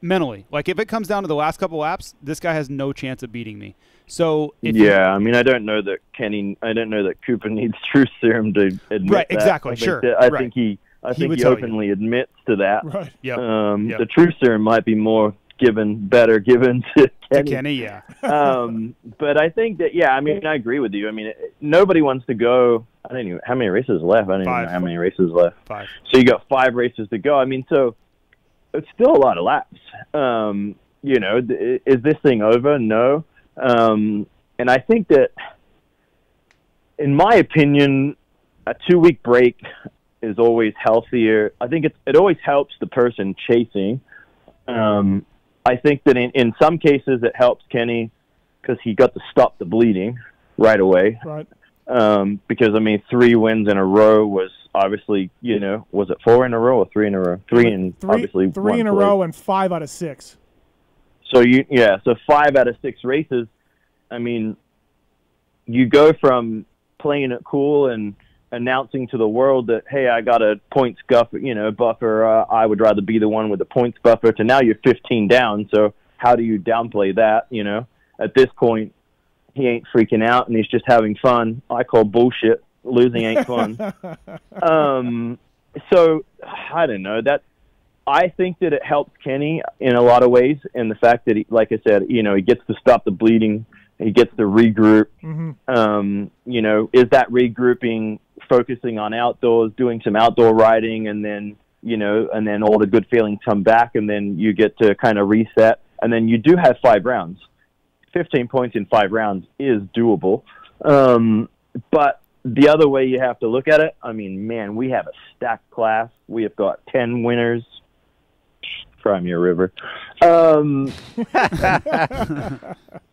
mentally. Like if it comes down to the last couple laps, this guy has no chance of beating me. So yeah, I mean, I don't know that Kenny. I don't know that Cooper (laughs) needs true serum to admit Right, that. exactly, I sure, that- I right. think he. I He think he tell you. openly admits to that. Right. Yep. Um, Yep. The true serum might be more given, better given to to Kenny. Kenny, yeah. (laughs) um, but I think that yeah, I mean, I agree with you. I mean, it, nobody wants to go. I don't even how many races left. I don't even know how many races left. Five. So you got five races to go. I mean, so it's still a lot of laps. Um, you know, th- is this thing over? No. Um, and I think that, in my opinion, a two week break is always healthier. I think it it always helps the person chasing. Um, I think that in, in some cases it helps Kenny because he got to stop the bleeding right away. Right. Um, because I mean, three wins in a row was obviously, you know, was it four in a row or three in a row? Three and Three, obviously three in a place. row and five out of six. So you, yeah, so five out of six races. I mean, you go from playing it cool and announcing to the world that hey, I got a points buffer, you know, buffer. Uh, I would rather be the one with the points buffer. To now you're 15 down. So how do you downplay that? You know, at this point, he ain't freaking out and he's just having fun. I call bullshit. Losing ain't fun. (laughs) um, so I don't know that. I think that it helps Kenny in a lot of ways, and the fact that, he, like I said, you know, he gets to stop the bleeding, he gets to regroup. hmm Um, you know, is that regrouping focusing on outdoors, doing some outdoor riding, and then you know, and then all the good feelings come back, and then you get to kind of reset, and then you do have five rounds. Fifteen points in five rounds is doable, um, but the other way you have to look at it, I mean, man, we have a stacked class. We have got ten winners. Cry me river. Um, (laughs) (laughs)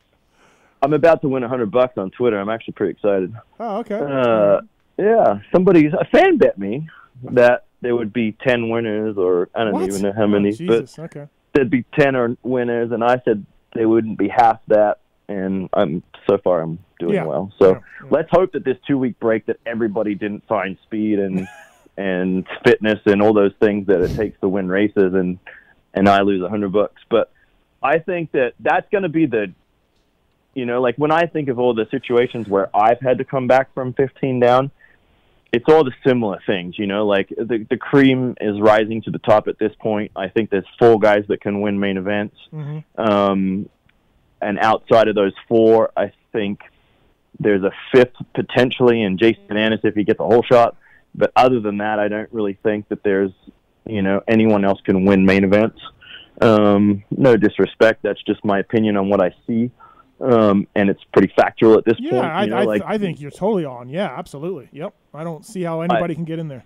I'm about to win a hundred bucks on Twitter. I'm actually pretty excited. Oh, okay. Uh, yeah, somebody, a fan bet me that there would be ten winners, or I don't What? even know how Oh, many, Jesus. okay. but there'd be ten or winners, and I said they wouldn't be half that. And I'm so far I'm doing Yeah. well. So Yeah, yeah. let's hope that this two week break that everybody didn't find speed and (laughs) and fitness and all those things that it takes to win races and and I lose a hundred bucks. But I think that that's going to be the you know like when I think of all the situations where I've had to come back from 15 down, it's all the similar things. You know, like the the cream is rising to the top at this point. I think there's four guys that can win main events. hmm Um, and outside of those four, I think there's a fifth potentially in Jason Anderson if he gets a whole shot. But other than that, I don't really think that there's, you know, anyone else can win main events. Um, no disrespect. That's just my opinion on what I see. Um, and it's pretty factual at this Yeah, point. I, know, I, like, I think you're totally on. Yeah, absolutely. Yep. I don't see how anybody can get in there.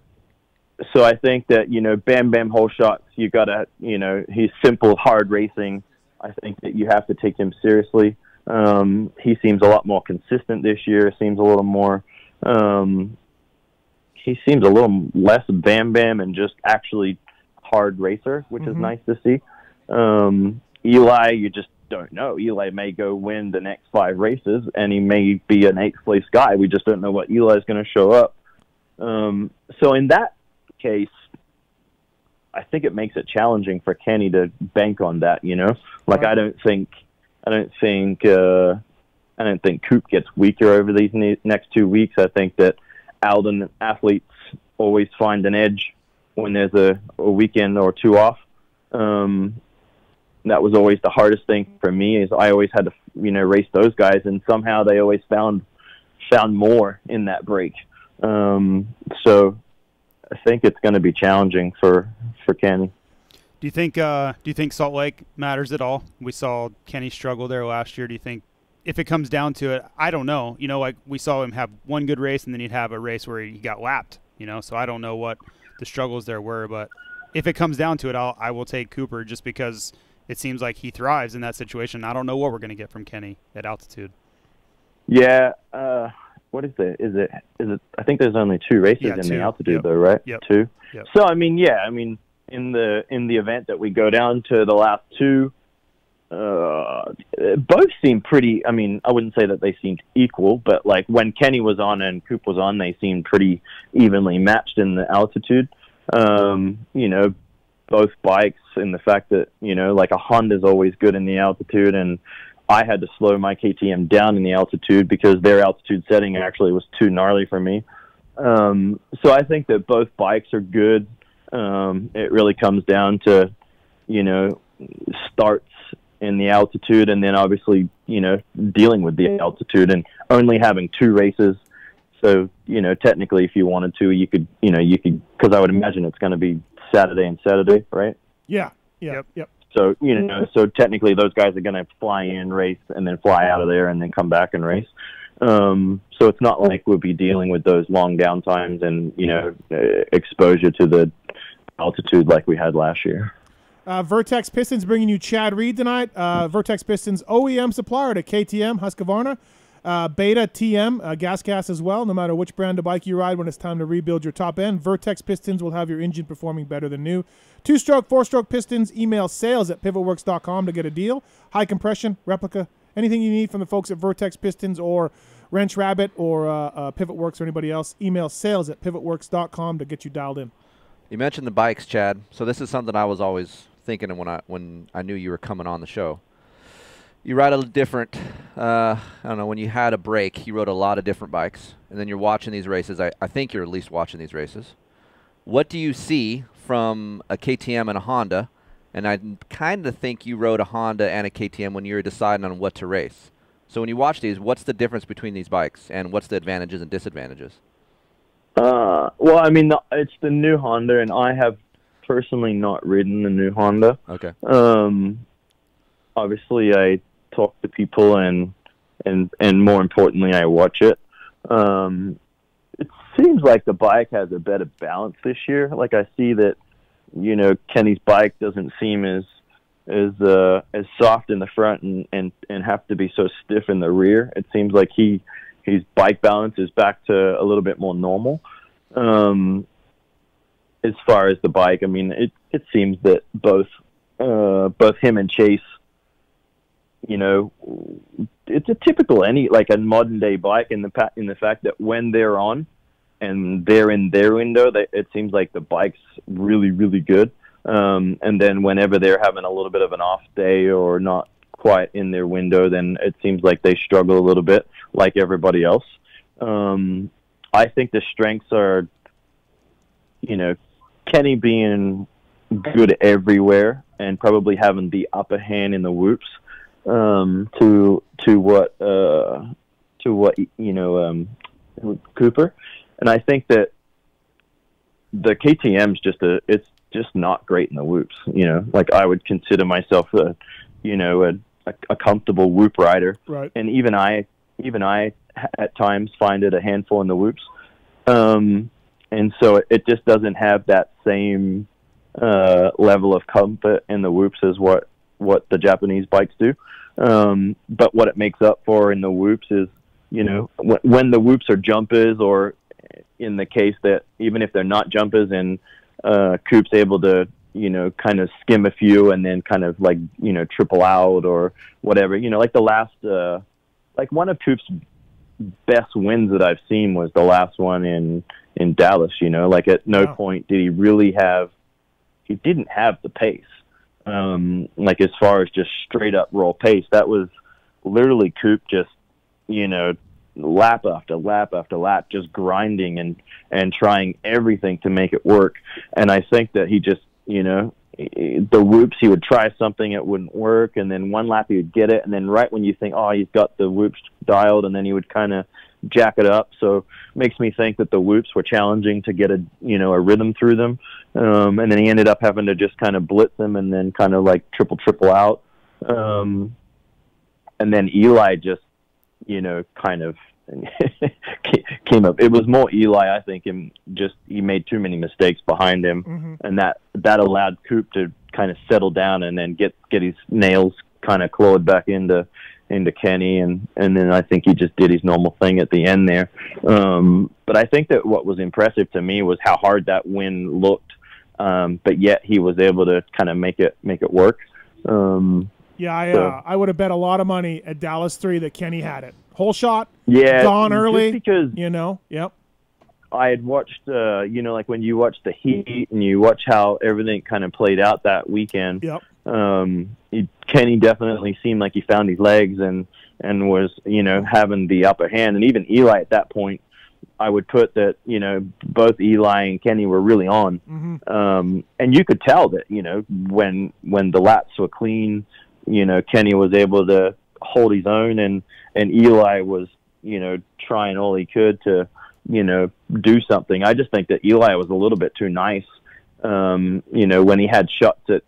so I think that you know, Bam Bam whole shots. You gotta, you know, he's simple, hard racing. I think that you have to take him seriously. Um, he seems a lot more consistent this year. Seems a little more. Um, he seems a little less Bam Bam and just actually hard racer, which is Mhm. nice to see. Um, Eli, you just don't know. Eli may go win the next five races, and he may be an eighth place guy. We just don't know what Eli's going to show up. Um, so in that case, I think it makes it challenging for Kenny to bank on that. You know, like Right. I don't think, I don't think, uh, I don't think Coop gets weaker over these ne- next two weeks. I think that Aldon athletes always find an edge when there's a, a weekend or two off. Um, that was always the hardest thing for me is I always had to, you know, race those guys, and somehow they always found found more in that break. Um, so I think it's going to be challenging for for Kenny. Do you think uh, do you think Salt Lake matters at all? We saw Kenny struggle there last year. Do you think if it comes down to it, I don't know. You know, like we saw him have one good race and then he'd have a race where he got lapped. You know, so I don't know what the struggles there were, but if it comes down to it, I'll I will take Cooper just because it seems like he thrives in that situation. I don't know what we're going to get from Kenny at altitude. Yeah. Uh, what is it? Is it? Is it? I think there's only two races Yeah, in two. the altitude, Yep. though, right? Yep. Two. Yep. So I mean, yeah. I mean, in the in the event that we go down to the last two, uh, both seem pretty. I mean, I wouldn't say that they seemed equal, but like when Kenny was on and Coop was on, they seemed pretty evenly matched in the altitude. Um, you know, both bikes and the fact that you know, like a Honda's always good in the altitude, and I had to slow my KTM down in the altitude because their altitude setting actually was too gnarly for me. Um, so I think that both bikes are good. Um, it really comes down to, you know, starts in the altitude and then obviously, you know, dealing with the altitude and only having two races. So, you know, technically if you wanted to, you could, you know, you could, because I would imagine it's going to be Saturday and Saturday, right? Yeah. Yeah. Yep. Yep. So you know, so technically those guys are going to fly in, race, and then fly out of there, and then come back and race. Um, so it's not like we'll be dealing with those long downtimes and you know uh, exposure to the altitude like we had last year. Uh, Vertex Pistons bringing you Chad Reed tonight. Uh, Vertex Pistons OEM supplier to KTM Husqvarna. Uh, Beta TM, uh, gas gas as well. No matter which brand of bike you ride, when it's time to rebuild your top end, Vertex Pistons will have your engine performing better than new. Two stroke, four stroke pistons, email sales at pivotworks.com to get a deal. High compression, replica, anything you need from the folks at Vertex Pistons or Wrench Rabbit or uh, uh, Pivotworks or anybody else, email sales at pivotworks.com to get you dialed in. You mentioned the bikes, Chad. So this is something I was always thinking when I when I knew you were coming on the show. You ride a different. Uh, I don't know. When you had a break, you rode a lot of different bikes, and then you're watching these races. I, I think you're at least watching these races. What do you see from a KTM and a Honda? And I kind of think you rode a Honda and a KTM when you were deciding on what to race. So when you watch these, what's the difference between these bikes, and what's the advantages and disadvantages? Uh, well, I mean, the, it's the new Honda, and I have personally not ridden the new Honda. Okay. Um, obviously, I talk to people, and and and more importantly, I watch it. Um, it seems like the bike has a better balance this year. Like I see that, you know, Kenny's bike doesn't seem as as uh, as soft in the front and, and and have to be so stiff in the rear. It seems like he his bike balance is back to a little bit more normal. Um, as far as the bike, I mean, it it seems that both uh, both him and Chase, you know, it's a typical any like a modern day bike in the pa- in the fact that when they're on and they're in their window, they, it seems like the bike's really really good. Um, and then whenever they're having a little bit of an off day or not quite in their window, then it seems like they struggle a little bit, like everybody else. Um, I think the strengths are, you know, Kenny being good everywhere and probably having the upper hand in the whoops um, to to what uh, to what you know um, Cooper, and I think that the KTM's just a it's just not great in the whoops. You know, like I would consider myself a you know a, a, a comfortable whoop rider, Right. and even I even I at times find it a handful in the whoops. Um, and so it, it just doesn't have that same uh, level of comfort in the whoops as what what the Japanese bikes do. Um, but what it makes up for in the whoops is, you know, when, when the whoops are jumpers, or in the case that even if they're not jumpers, and uh, Coop's able to, you know, kind of skim a few and then kind of like, you know, triple out or whatever. You know, like the last, uh, like one of Coop's best wins that I've seen was the last one in in Dallas. You know, like at no Wow. point did he really have. He didn't have the pace. Um, like as far as just straight up roll pace, that was literally Coop just, you know, lap after lap after lap, just grinding and and trying everything to make it work. And I think that he just, you know, the whoops he would try something it wouldn't work, and then one lap he would get it, and then right when you think, oh, he's got the whoops dialed, and then he would kind of jack it up. So makes me think that the whoops were challenging to get a you know a rhythm through them, um, and then he ended up having to just kind of blitz them and then kind of like triple triple out, um, and then Eli just you know kind of (laughs) came up. It was more Eli, I think, and just he made too many mistakes behind him, Mhm. and that that allowed Coop to kind of settle down and then get get his nails kind of clawed back into into Kenny, and and then I think he just did his normal thing at the end there. Um, but I think that what was impressive to me was how hard that win looked, um, but yet he was able to kind of make it make it work. Um, Yeah, I, So- uh, I would have bet a lot of money at Dallas three that Kenny had it. Whole shot, yeah, Gone just early. because you know. Yep. I had watched, uh, you know, like when you watch the Heat and you watch how everything kind of played out that weekend. Yep. Um, he, Kenny definitely seemed like he found his legs and and was, you know, having the upper hand. And even Eli at that point, I would put that, you know, both Eli and Kenny were really on. hmm Um, and you could tell that, you know, when when the laps were clean, you know, Kenny was able to hold his own, and and Eli was, you know, trying all he could to, you know, do something. I just think that Eli was a little bit too nice. Um, you know, when he had shots at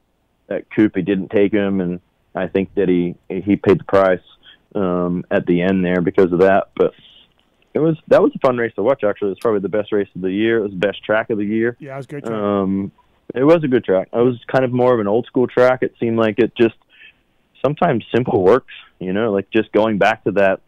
at Coop he didn't take him, and I think that he he paid the price um, at the end there because of that. But it was that was a fun race to watch. Actually, it was probably the best race of the year. It was the best track of the year. Yeah, it was a great track. Um, it was a good track. It was kind of more of an old school track. It seemed like it just sometimes simple works. You know, like just going back to that,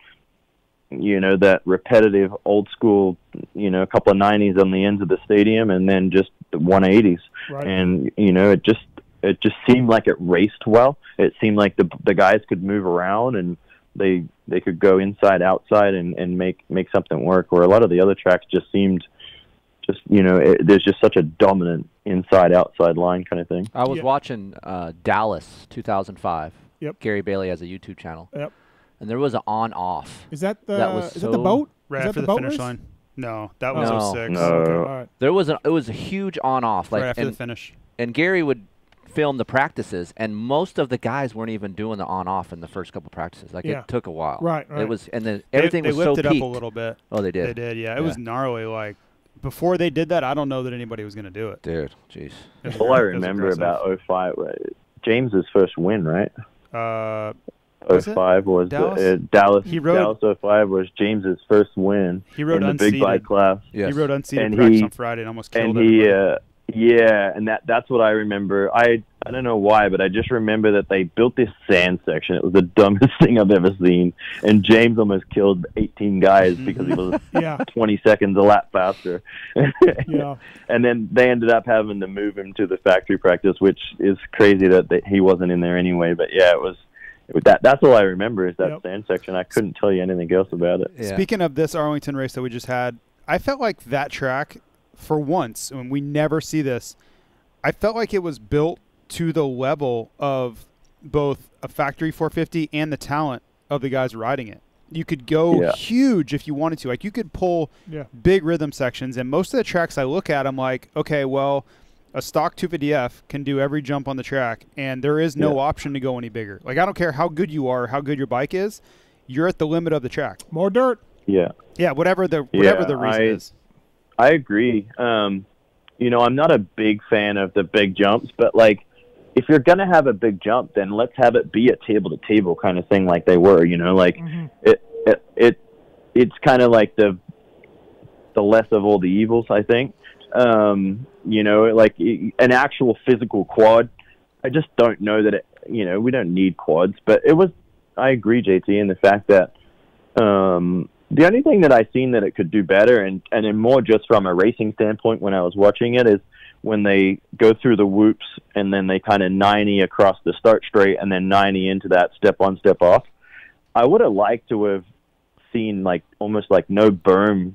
you know, that repetitive old school. You know, a couple of nineties on the ends of the stadium, and then just the one eighties. right. And you know, it just it just seemed like it raced well. It seemed like the the guys could move around and they they could go inside outside and and make make something work. Where a lot of the other tracks just seemed just you know it, there's just such a dominant inside outside line kind of thing. I was Yeah. watching uh, Dallas 2005. Yep. Gary Bailey has a YouTube channel. Yep. And there was an on off. Is that the That was is that the boat? Right is that after the, the, boat finish race? line. No, that oh. was No. 06. No. Okay, all right. There was a it was a huge on off. Like right after and, the finish. and Gary would film the practices and most of the guys weren't even doing the on off in the first couple practices. Like Yeah. it took a while. Right, right. It was and then everything they, was lifted so up peaked. a little bit. Oh, they did. They did, yeah. It Yeah. was gnarly. Like before they did that, I don't know that anybody was going to do it. Dude, jeez. It was All I aggra- it was remember aggressive. about 05 was James's first win, right? Uh, Was it? was Dallas? Uh, Dallas. He rode- Dallas 05 was James's first win he rode in the big bike class. Yes. He rode unseated And he- on Friday and almost killed and he everybody. uh yeah and that that's what i remember. I i don't know why but i just remember that they built this sand section. It was the (laughs) dumbest thing i've ever seen. And james almost killed 18 guys mm-hmm. because he was (laughs) Yeah, 20 seconds a lap faster. (laughs) Yeah. and then they ended up having to move him to the factory practice which is crazy that they, he wasn't in there anyway. But yeah it was it was that that's all i remember is that Yep. sand section. I couldn't tell you anything else about it. Yeah. Speaking of this Arlington race that we just had, I felt like that track, for once, and we never see this, I felt like it was built to the level of both a factory 450 and the talent of the guys riding it. You could go Yeah. huge if you wanted to. Like you could pull Yeah. big rhythm sections, and most of the tracks I look at, I'm like, okay, well, a stock 250F can do every jump on the track, and there is no Yeah. option to go any bigger. Like I don't care how good you are, how good your bike is, you're at the limit of the track. More dirt. yeah Yeah, whatever the whatever Yeah, the reason I- is. I agree. Um, you know, I'm not a big fan of the big jumps, but like, if you're gonna have a big jump, then let's have it be a table to table kind of thing, like they were. You know, like it, it, it, it's kind of like the, the less of all the evils. I think. Um, you know, like an actual physical quad. I just don't know that it. You know, we don't need quads, but it was. I agree, JT, in the fact that um, the only thing that I seen that it could do better, and and in more just from a racing standpoint, when I was watching it, is when they go through the whoops and then they kind of ninety across the start straight and then ninety into that step on, step off. I would have liked to have seen like almost like no berm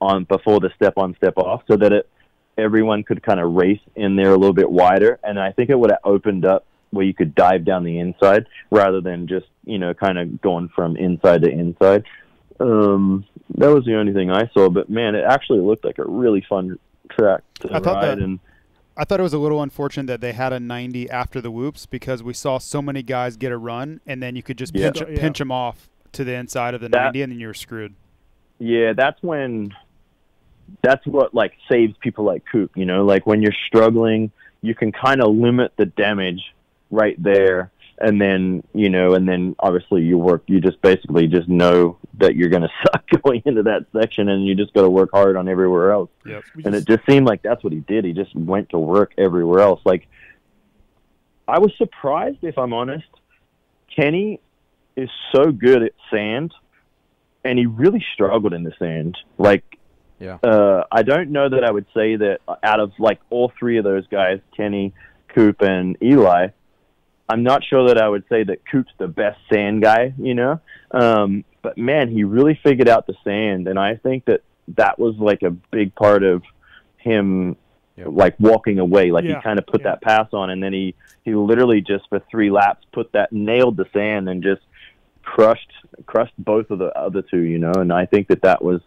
on before the step on, step off, so that it everyone could kind of race in there a little bit wider, and I think it would have opened up where you could dive down the inside rather than just you know kind of going from inside to inside. Um, that was the only thing I saw, but man, it actually looked like a really fun track to I thought ride. that- and I thought it was a little unfortunate that they had a 90 after the whoops because we saw so many guys get a run and then you could just Yeah. pinch, Yeah. pinch them off to the inside of the That- 90 and then you were screwed. yeah, that's when that's what like saves people like Coop. You know, like when you're struggling, you can kind of limit the damage right there, and then you know, and then obviously you work. You just basically just know that you're going (laughs) to suck going into that section, and you just got to work hard on everywhere else. Yep. We and just- it just seemed like that's what he did. He just went to work everywhere else. Like I was surprised, if I'm honest. Kenny is so good at sand, and he really struggled in the sand. Like, Yeah. uh, I don't know that I would say that out of like all three of those guys, Kenny, Coop, and Eli. I'm not sure that I would say that Coop's the best sand guy, you know. Um, but man, he really figured out the sand, and I think that that was like a big part of him Yep. like walking away like Yeah, he kind of put yeah. that pass on and then he he literally just for three laps put that nailed the sand and just crushed crushed both of the other two you know and i think that that was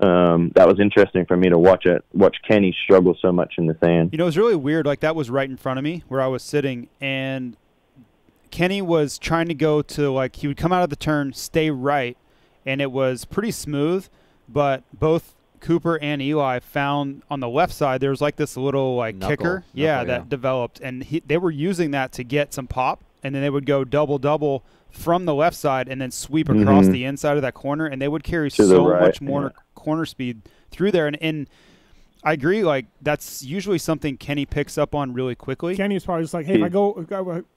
um that was interesting for me to watch it watch kenny struggle so much in the sand You know, it was really weird. Like that was right in front of me where I was sitting, and Kenny was trying to go to like he would come out of the turn, stay right, and it was pretty smooth. But both Cooper and Eli found on the left side there was like this little like Knuckle. kicker, yeah, Knuckle, that yeah. developed, and he, they were using that to get some pop, and then they would go double double from the left side and then sweep across Mhm. the inside of that corner, and they would carry To so right, much more yeah. corner speed through there, and, and I agree, like that's usually something Kenny picks up on really quickly. Kenny was probably just like, hey, if I go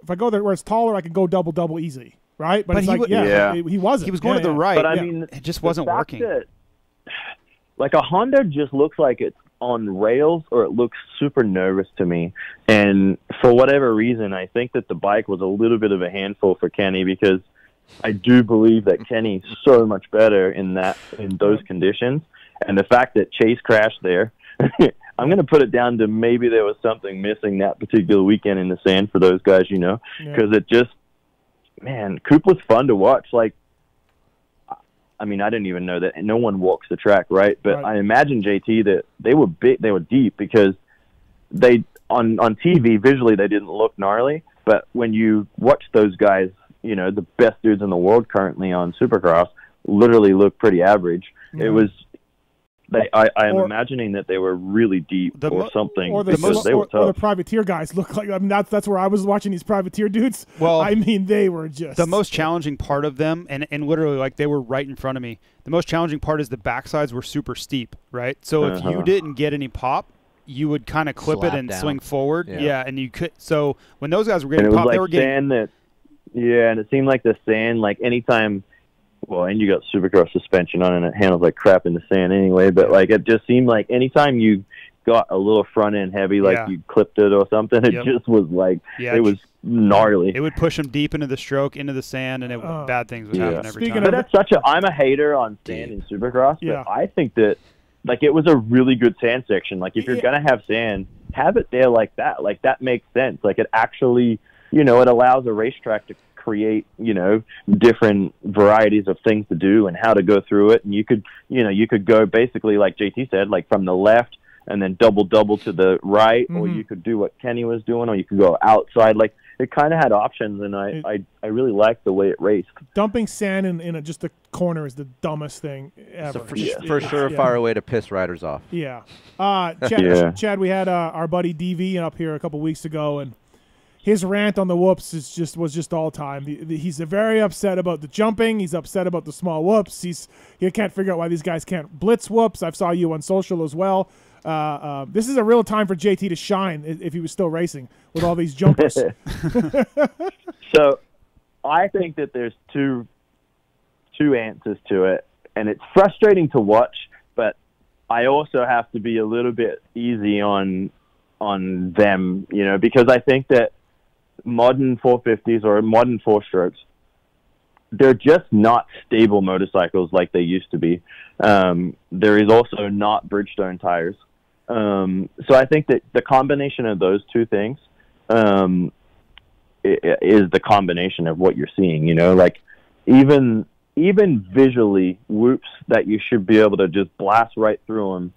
if I, go there where it's taller, I can go double double easy, right? But, But it's he like, would- yeah, Yeah. he, he wasn't. he was going Yeah, to the right, But I Yeah. mean, it just wasn't working. that- like a Honda just looks like it's on rails or it looks super nervous to me. And for whatever reason, I think that the bike was a little bit of a handful for Kenny because I do believe that Kenny's so much better in that in those conditions. And the fact that Chase crashed there, (laughs) I'm going to put it down to maybe there was something missing that particular weekend in the sand for those guys, you know, Yeah. because it just, man, Coop was fun to watch. Like, I mean, I didn't even know that no one walks the track, right? But Right. I imagine JT that they were big, they were deep because they on on TV visually they didn't look gnarly, but when you watch those guys, you know, the best dudes in the world currently on Supercross, literally look pretty average. Yeah. It was. They, I, I am Or- imagining that they were really deep The or something or the, because sl- they were or, or the privateer guys look like. I mean, that's that's where I was watching these privateer dudes. Well, I mean, they were just the most challenging part of them, and, and literally like they were right in front of me. The most challenging part is the backsides were super steep, right? So if you Uh-huh. didn't get any pop, you would kind of clip Slap it and down. swing forward. Yeah. Yeah. and you could. So when those guys were getting it was pop, they were getting. sand that yeah and it seemed like the sand like anytime well and you got supercross suspension on and it handles like crap in the sand anyway but like it just seemed like anytime you got a little front end heavy like Yeah. you clipped it or something it Yep. just was like Yeah, it was gnarly It would push them deep into the stroke, into the sand, and it, Oh. bad things would Yeah. happen every Speaking time. but that's such a i'm a hater on sand in supercross Yeah. but i think that like it was a really good sand section like if you're Yeah. gonna have sand have it there like that like that makes sense like it actually you know it allows a racetrack to create you know different varieties of things to do and how to go through it and you could you know you could go basically like jt said like from the left and then double double to the right or Mhm. you could do what kenny was doing or you could go outside like it kind of had options and i It- I, I really liked the way it raced dumping sand in, in a, just a corner is the dumbest thing ever. It's a for, Just- for it- sure yeah. fire way to piss riders off. Yeah. Uh, Chad, (laughs) Yeah. Chad, we had uh, our buddy DV up here a couple weeks ago, and his rant on the whoops is just was just all time. The, the, he's very upset about the jumping. He's upset about the small whoops. He's he can't figure out why these guys can't blitz whoops. I've saw you on social as well. Uh, uh, this is a real time for JT to shine if he was still racing with all these jumpers. (laughs) (laughs) So I think that there's two two answers to it, and it's frustrating to watch, but I also have to be a little bit easy on on them, you know, because I think that modern 450s or modern four strokes, they're just not stable motorcycles like they used to be. Um, there is also not Bridgestone tires. Um, so I think that the combination of those two things um, is the combination of what you're seeing. You know, like even even visually, whoops that you should be able to just blast right through them.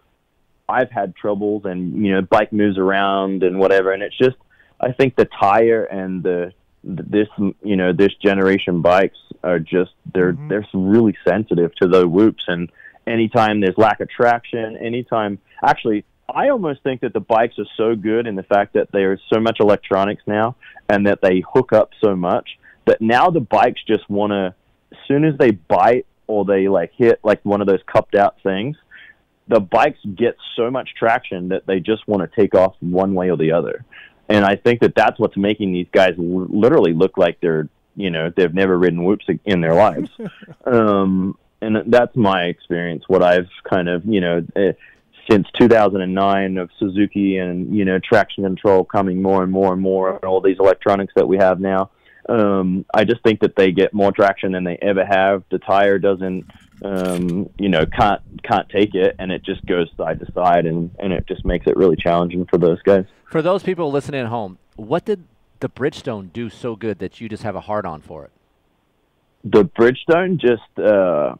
I've had troubles, and you know, bike moves around and whatever, and it's just I think the tire and the this you know this generation bikes are just they're Mhm. they're really sensitive to the whoops and anytime there's lack of traction anytime actually i almost think that the bikes are so good in the fact that there's so much electronics now and that they hook up so much that now the bikes just want to as soon as they bite or they like hit like one of those cupped out things the bikes get so much traction that they just want to take off one way or the other and I think that that's what's making these guys l- literally look like they're, you know, they've never ridden whoops in their lives. (laughs) um, and that's my experience. What I've kind of, you know, eh, since 2009 of Suzuki and you know traction control coming more and more and more, and all these electronics that we have now. Um, I just think that they get more traction than they ever have. The tire doesn't, um, you know, can't can't take it, and it just goes side to side, and and it just makes it really challenging for those guys. For those people listening at home, what did the Bridgestone do so good that you just have a hard on for it? the Bridgestone just uh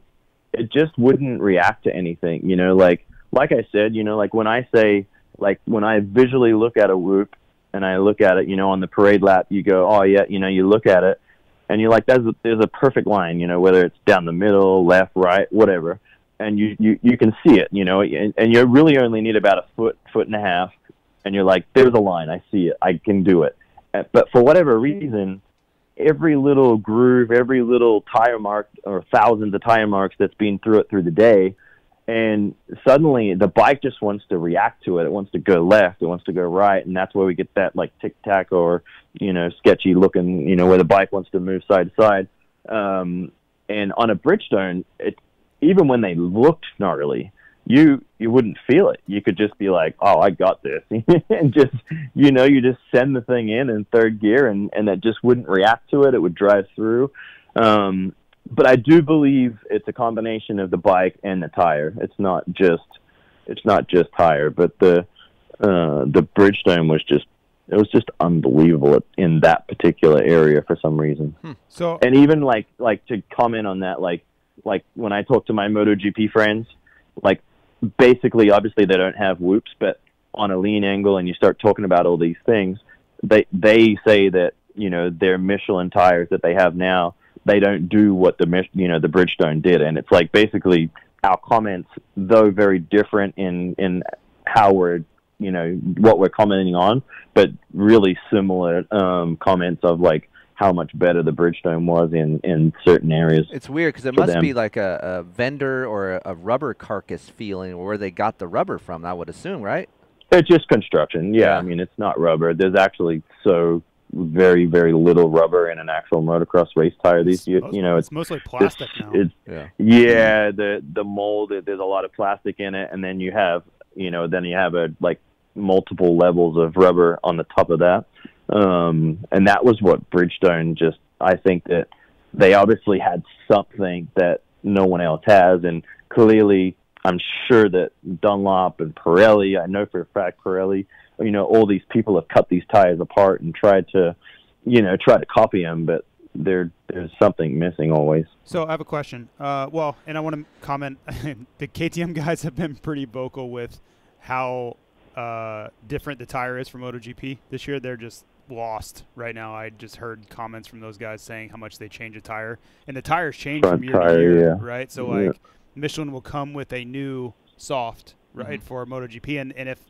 it just wouldn't react to anything, you know, like like I said, you know, like when I say like when I visually look at a whoop and I look at it, you know, on the parade lap, you go, "Oh yeah," you know, you look at it and you're like there's a, there's a perfect line, you know, whether it's down the middle, left, right, whatever. and you, you you can see it, you know, and, and you really only need about a foot foot and a half, and you're like, there's a line, I see it, I can do it. But for whatever reason, every little groove, every little tire mark, or thousands of tire marks that's been through it through the day, and suddenly the bike just wants to react to it. It wants to go left, it wants to go right, and that's where we get that like tic tac or you know sketchy looking, you know, where the bike wants to move side to side. Um, and on a Bridgestone, it even when they looked gnarly, you you wouldn't feel it. You could just be like, "Oh, I got this," (laughs) and just you know, you just send the thing in in third gear, and and that just wouldn't react to it. It would drive through. Um, but I do believe it's a combination of the bike and the tire. It's not just it's not just tire, but the uh, the Bridgestone was just it was just unbelievable in that particular area for some reason. So And even like like to comment on that, like like when I talk to my MotoGP friends, like basically obviously they don't have whoops, but on a lean angle and you start talking about all these things, they they say that you know their Michelin tires that they have now they don't do what the you know the Bridgestone did, and it's like basically our comments, though very different in in how we're you know what we're commenting on, but really similar um, comments of like how much better the Bridgestone was in in certain areas. It's weird because it must them. be like a, a vendor or a, a rubber carcass feeling where they got the rubber from. I would assume, right? It's just construction. Yeah, Yeah. I mean it's not rubber. There's actually so very very little rubber in an actual motocross race tire. These you, most- you know it's it's mostly plastic now. It's Yeah. yeah, the the mold. There's a lot of plastic in it, and then you have you know then you have a like multiple levels of rubber on the top of that. Um, and that was what Bridgestone just. I think that they obviously had something that no one else has, and clearly, I'm sure that Dunlop and Pirelli. I know for a fact Pirelli. You know, all these people have cut these tires apart and tried to, you know, try to copy them, but there there's something missing always. So I have a question. Uh, well, and I want to comment. (laughs) the KTM guys have been pretty vocal with how uh, different the tire is from MotoGP this year. They're just lost right now. I just heard comments from those guys saying how much they change a tire, and the tires change Front from year tire, to year, yeah. right? So Yeah. like Michelin will come with a new soft, Mm-hmm. right, for MotoGP, and and if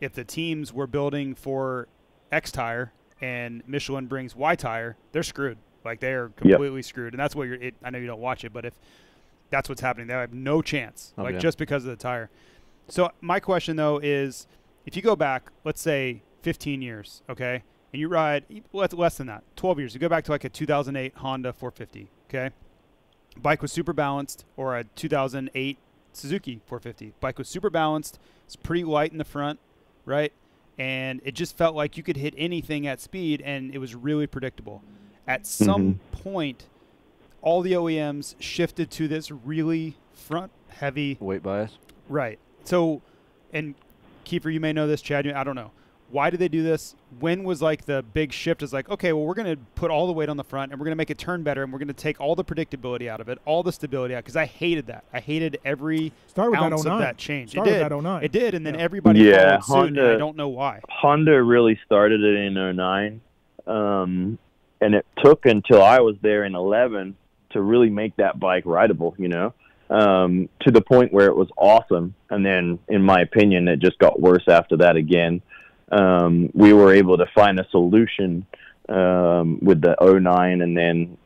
if the teams were building for X tire and Michelin brings Y tire, they're screwed. Like they are completely screwed, and that's what you're. It, I know you don't watch it, but if that's what's happening, they have no chance. Oh, like yeah. just because of the tire. So my question though is, if you go back, let's say 15 years, okay, and you ride less, less than that, 12 years, you go back to like a 2008 Honda 450, okay, bike was super balanced, or a 2008 Suzuki 450, bike was super balanced. It's pretty light in the front, right? And it just felt like you could hit anything at speed, and it was really predictable. At mm-hmm. some point, all the OEMs shifted to this really front heavy Weight bias. Right. So, and Keefer, you may know this. Chad, I don't know. Why did they do this? When was like the big shift? Is like, okay, well, we're going to put all the weight on the front and we're going to make it turn better and we're going to take all the predictability out of it, all the stability out. Because I hated that. I hated every Started with that ounce 09. of that change. Started it with did. that 09. It did, and then Yeah. everybody Yeah, followed suit. And I don't know why. Honda really started it in '09, um, and it took until I was there in 11 to really make that bike rideable, you know, um, to the point where it was awesome. And then, in my opinion, it just got worse after that again. Um, we were able to find a solution um, with the 09, and then,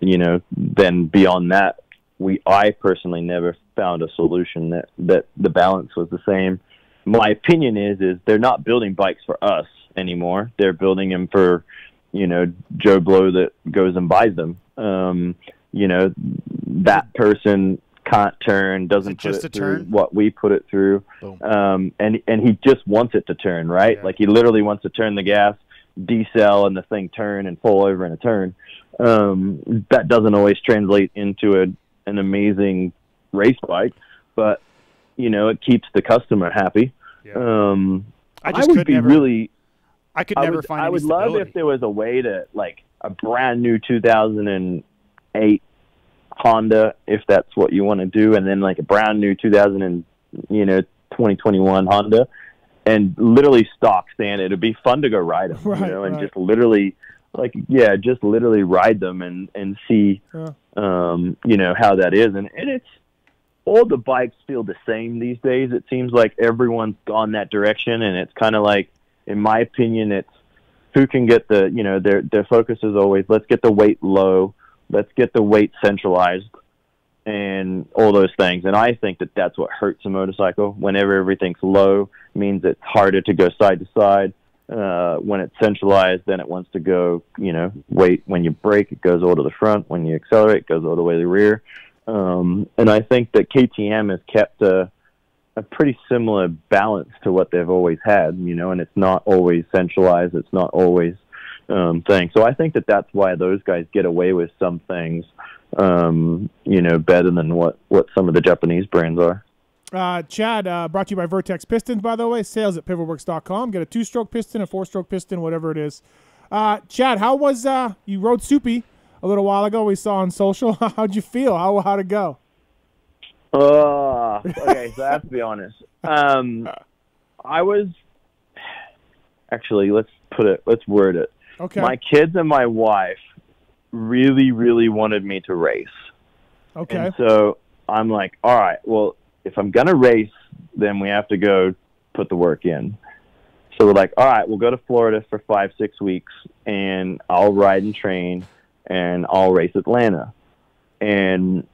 you know, then beyond that, we I personally never found a solution that that the balance was the same my opinion is is they're not building bikes for us anymore. They're building them for, you know, Joe Blow that goes and buys them. Um, you know, that person can't turn, doesn't put just it through turn? what we put it through. Um, and and he just wants it to turn, right? Yeah. Like he literally wants to turn the gas, decel, and the thing turn and fall over in a turn. Um, that doesn't always translate into a an amazing race bike, but you know, it keeps the customer happy. Yeah. Um, I just would could be never. really. I could I never would, find. I would love if there was a way to like a brand new 2008 Honda, if that's what you want to do, and then like a brand new 2000 and you know 2021 Honda, and literally stock stand. It'd be fun to go ride them, Right, you know, and right. just literally, like yeah, just literally ride them and and see, Yeah. um, you know how that is, and and it's all the bikes feel the same these days. It seems like everyone's gone that direction, and it's kind of like, in my opinion, it's who can get the you know their their focus is always let's get the weight low, let's get the weight centralized, and all those things. And I think that that's what hurts a motorcycle. Whenever everything's low, means it's harder to go side to side. Uh, when it's centralized, then it wants to go, you know, weight. When you brake, it goes all to the front. When you accelerate, it goes all the way to the rear. Um, and I think that KTM has kept a, a pretty similar balance to what they've always had, you know, and it's not always centralized. It's not always um, thing. So I think that that's why those guys get away with some things, um, you know, better than what, what some of the Japanese brands are. Uh, Chad, uh, brought to you by Vertex Pistons, by the way. Sales at pivotworks.com. Get a two stroke piston, a four stroke piston, whatever it is. Uh, Chad, how was uh, you rode Soupy a little while ago? We saw on social. (laughs) How'd you feel? How how'd it go? Oh, okay. so I have to be honest. Um, I was (sighs) actually let's put it, let's word it. Okay. My kids and my wife really, really wanted me to race. okay. And so I'm like, all right, well, if I'm gonna race, then we have to go put the work in. So we're like, all right, we'll go to Florida for five, six weeks, and I'll ride and train, and I'll race Atlanta. And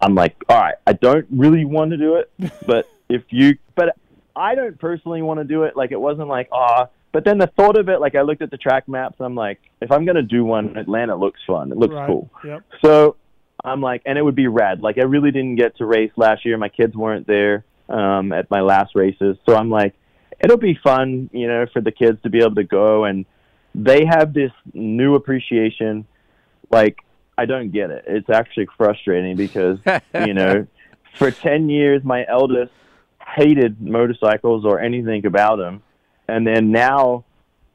I'm like, all right, I don't really want to do it, (laughs) but if you, but I don't personally want to do it. Like it wasn't like, ah. But then the thought of it, like I looked at the track maps, I'm like, if I'm gonna do one, Atlanta looks fun. It looks right. cool. Yep. So I'm like, and it would be rad. Like I really didn't get to race last year. My kids weren't there um, at my last races, so I'm like, it'll be fun, you know, for the kids to be able to go. And they have this new appreciation. Like I don't get it. It's actually frustrating because (laughs) you know, for ten years my eldest hated motorcycles or anything about them, and then now,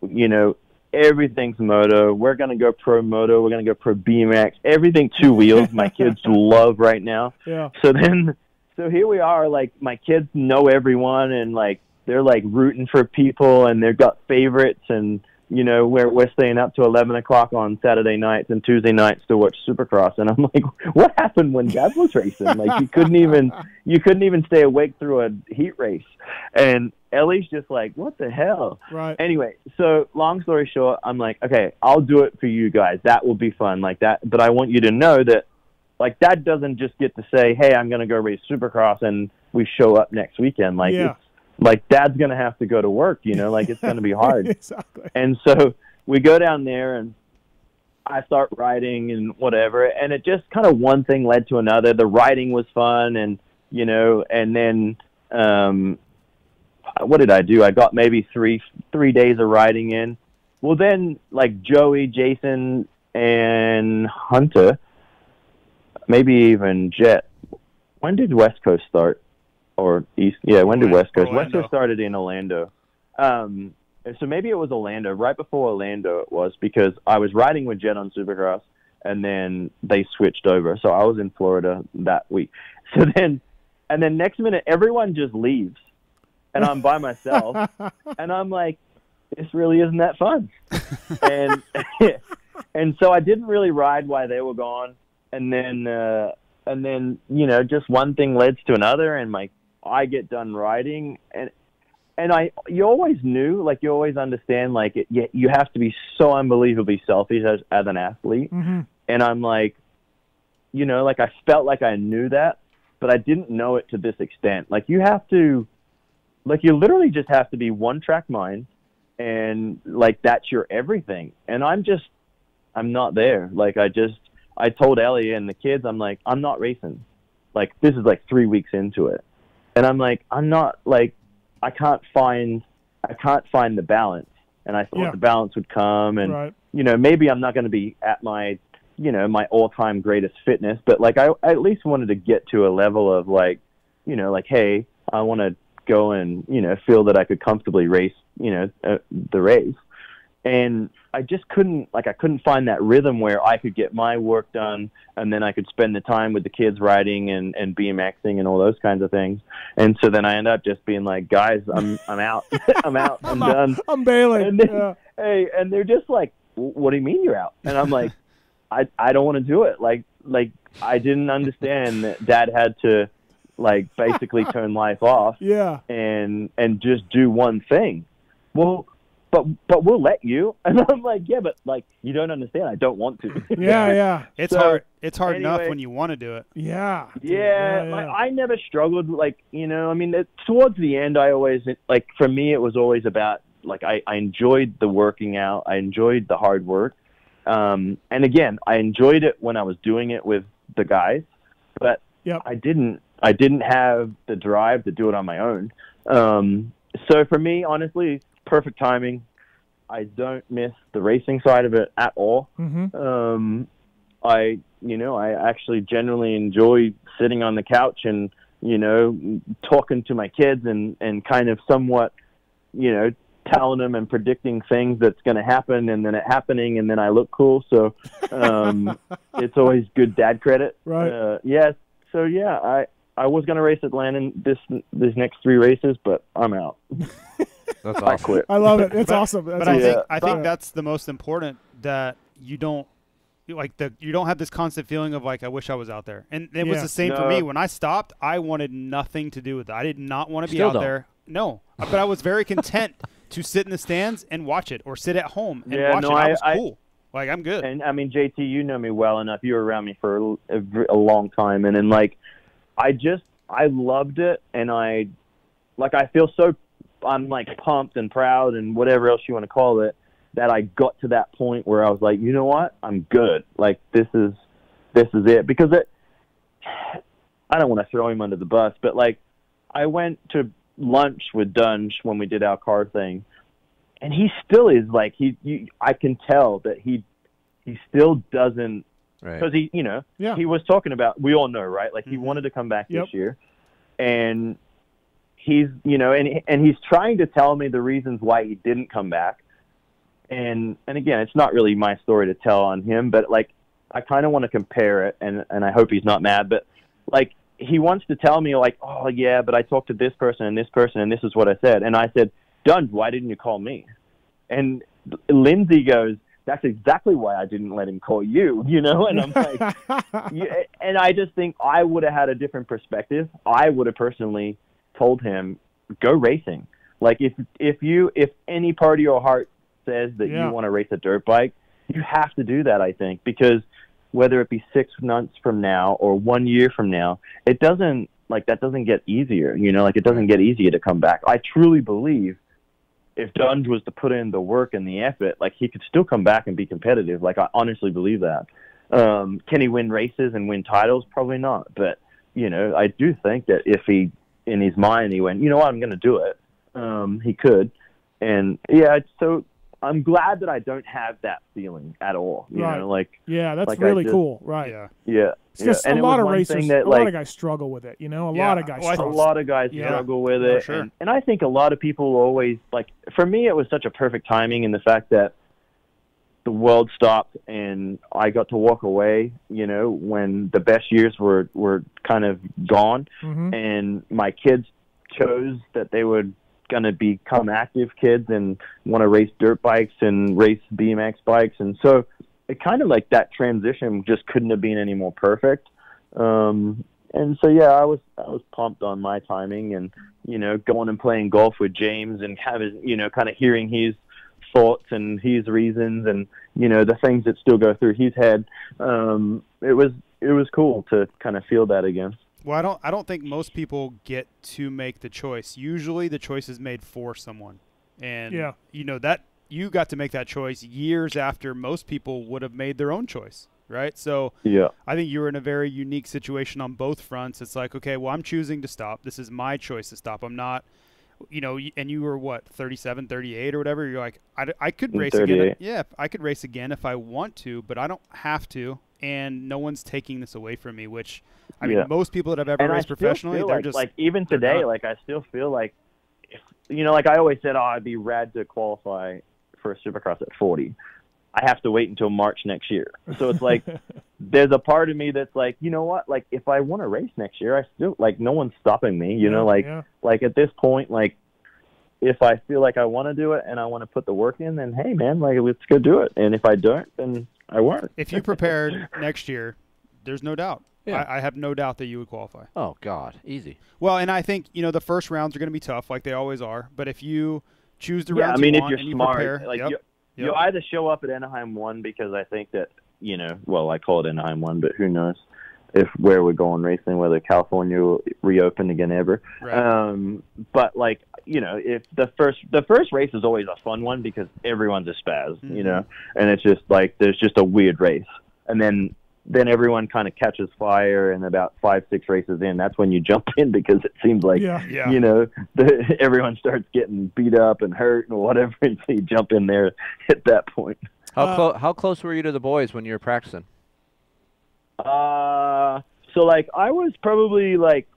you know, everything's moto. We're gonna go pro moto. We're gonna go pro BMX. Everything two wheels. My (laughs) kids love right now. Yeah. So then, so here we are. Like my kids know everyone, and like they're like rooting for people, and they've got favorites, and you know we're we're staying up to eleven o'clock on Saturday nights and Tuesday nights to watch Supercross, and I'm (laughs) like, what happened when Dad was racing? Like you couldn't even you couldn't even stay awake through a heat race, and Ellie's just like, what the hell? Right. anyway, so long story short, I'm like, okay, I'll do it for you guys. That will be fun, like that. But I want you to know that, like, that doesn't just get to say, hey, I'm gonna go race Supercross and we show up next weekend. Like, Yeah. it's, like Dad's gonna have to go to work. You know, like it's gonna be hard. (laughs) exactly. And so we go down there and I start writing and whatever. And it just kind of one thing led to another. The writing was fun and, you know, and then, um, what did I do? I got maybe three, three days of writing in. Well, then like Joey, Jason, and Hunter, maybe even Jett. When did West Coast start? Or East? Yeah, when did West Coast? West. Coast started in Orlando. Um, so maybe it was Orlando, right before Orlando it was, because I was riding with Jett on Supercross, and then they switched over. So I was in Florida that week. (laughs) So then, and then next minute, everyone just leaves, and I'm by myself, (laughs) and I'm like, this really isn't that fun. (laughs) and and so I didn't really ride while they were gone, and then uh, and then you know just one thing leads to another, and like I get done writing and and I you always knew like you always understand like it, you, you have to be so unbelievably selfish as as an athlete, hmm and I'm like, you know, like I felt like I knew that, but I didn't know it to this extent. Like you have to, like you literally just have to be one track mind, and like that's your everything. And I'm just, I'm not there. Like I just, I told Ellie and the kids, I'm like, I'm not racing. Like this is like three weeks into it, and I'm like, I'm not like, I can't find, I can't find the balance. And I thought Yeah. the balance would come, and Right. you know, maybe I'm not going to be at my, you know, my all-time greatest fitness, but like I, I at least wanted to get to a level of like, you know, like, hey, I want to go and you know feel that I could comfortably race, you know, uh, the race, and I just couldn't like I couldn't find that rhythm where I could get my work done and then I could spend the time with the kids riding and and BMXing and all those kinds of things, and so then I end up just being like, guys, I'm I'm out, (laughs) I'm out, I'm out. done I'm bailing. And then- Yeah. hey, and they're just like, "What do you mean you're out?" And I'm like, "I I don't want to do it." Like like I didn't understand that Dad had to like basically (laughs) turn life off Yeah. and and just do one thing. Well, but but we'll let you. (laughs) And I'm like, yeah, but like you don't understand. I don't want to. (laughs) Yeah. Yeah. It's So, hard. It's hard enough when you want to do it. Yeah. dude. Yeah, yeah. Like, I never struggled. Like you know, I mean, it, towards the end, I always like for me, it was always about like I, I enjoyed the working out. I enjoyed the hard work. Um, and again, I enjoyed it when I was doing it with the guys, but Yep. I didn't. I didn't have the drive to do it on my own. Um, so for me, honestly, perfect timing. I don't miss the racing side of it at all Mm-hmm. um, I, you know, I actually generally enjoy sitting on the couch and, you know, talking to my kids and, and kind of somewhat, you know, telling them and predicting things that's going to happen and then it happening and then I look cool. So, um, (laughs) it's always good dad credit. Right. Uh, yeah. So yeah, I, I was going to race Atlanta this, this next three races, but I'm out. (laughs) That's I awesome. quit. I love it. It's awesome. That's But I think Yeah. I think that's the most important that you don't like the you don't have this constant feeling of like I wish I was out there. And it was the same for me when I stopped. I wanted nothing to do with it. I did not want to be Still out don't. there. No, but I was very content (laughs) to sit in the stands and watch it, or sit at home and Yeah, watch no, it. I I- was I- cool. Like I'm good. And I mean, JT, you know me well enough. You were around me for a long time, and then like, I just I loved it, and I like I feel so I'm like pumped and proud and whatever else you want to call it that I got to that point where I was like, you know what, I'm good. Like this is this is it because it. (sighs) I don't want to throw him under the bus, but like, I went to lunch with Dunge when we did our car thing, and he still is like he. You, I can tell that he he still doesn't Right. because he you know Yeah. he was talking about we all know right like he Mhm. wanted to come back Yep. this year and he's you know and and he's trying to tell me the reasons why he didn't come back. And and again it's not really my story to tell on him but like I kind of want to compare it and and I hope he's not mad but like he wants to tell me like oh yeah but I talked to this person and this person and this is what I said. And I said Dunn why didn't you call me? And Lindsay goes that's exactly why I didn't let him call you (laughs) you know and I'm like (laughs) yeah, and I just think I would have had a different perspective. I would have personally told him, "Go racing." Like if if you if any part of your heart says that Yeah. you want to race a dirt bike, you have to do that. I think because whether it be six months from now or one year from now, it doesn't like that doesn't get easier. You know, like it doesn't get easier to come back. I truly believe if Dunge was to put in the work and the effort, like he could still come back and be competitive. Like I honestly believe that. Um, can he win races and win titles? Probably not. But you know, I do think that if he, in his mind, he went, you know what, I'm going to do it. Um, he could, and yeah. So I'm glad that I don't have that feeling at all. You Right. know, like yeah, that's Like really just- cool. Right. yeah. yeah. It's yeah. just And a it lot of one racers. thing that, a lot of guys struggle with it. You know, a Yeah, lot of guys well, I- a struggle. lot of guys Yeah. struggle with For it, sure. and, and I think a lot of people always like. For me, it was such a perfect timing in the fact that the world stopped and I got to walk away. You know, when the best years were were kind of gone, hmm and my kids chose that they would going to become active kids and want to race dirt bikes and race BMX bikes, and so it kind of like that transition just couldn't have been any more perfect. Um, and so yeah, I was I was pumped on my timing and you know going and playing golf with James and having you know kind of hearing his thoughts and his reasons and you know the things that still go through his head. Um, it was it was cool to kind of feel that again. Well, I don't. I don't think most people get to make the choice. Usually, the choice is made for someone, and Yeah. you know that you got to make that choice years after most people would have made their own choice, right? So Yeah. I think you were in a very unique situation on both fronts. It's like, okay, well, I'm choosing to stop. This is my choice to stop. I'm not, you know, and you were what, 37, 38 or whatever. You're like, I, could I'm race again. Yeah, I could race again if I want to, but I don't have to. And no one's taking this away from me, which, I mean, Yeah. most people that I've ever and raced professionally, they're like, just like even today, like I still feel like, if, you know, like I always said, oh, I'd be rad to qualify for a Supercross at 40. I have to wait until March next year. So it's like (laughs) there's a part of me that's like, you know what? Like if I want to race next year, I still like no one's stopping me. You know, like yeah. like at this point, like if I feel like I want to do it and I want to put the work in, then hey, man, like let's go do it. And if I don't, then I won't. if you prepared (laughs) next year, there's no doubt. Yeah. I, I have no doubt that you would qualify. Oh God, easy. Well, and I think you know the first rounds are going to be tough, like they always are. But if you choose the yeah, rounds I mean, you if want you're and you smart, prepare, like yep, you, you yep. either show up at Anaheim one because I think that you know, well, I call it Anaheim one, but who knows if where we're going racing, whether California will reopen again ever. Right. Um, but like you know, if the first the first race is always a fun one because everyone's a spaz, you Mhm. know, and it's just like there's just a weird race, and then then everyone kind of catches fire, and about five six races in, that's when you jump in (laughs) because it seems like yeah. yeah. you know, (laughs) the, everyone starts getting beat up and hurt and whatever, (laughs) and so you jump in there at that point. How Uh, clo- how close were you to the boys when you were practicing? Uh, so like I was probably like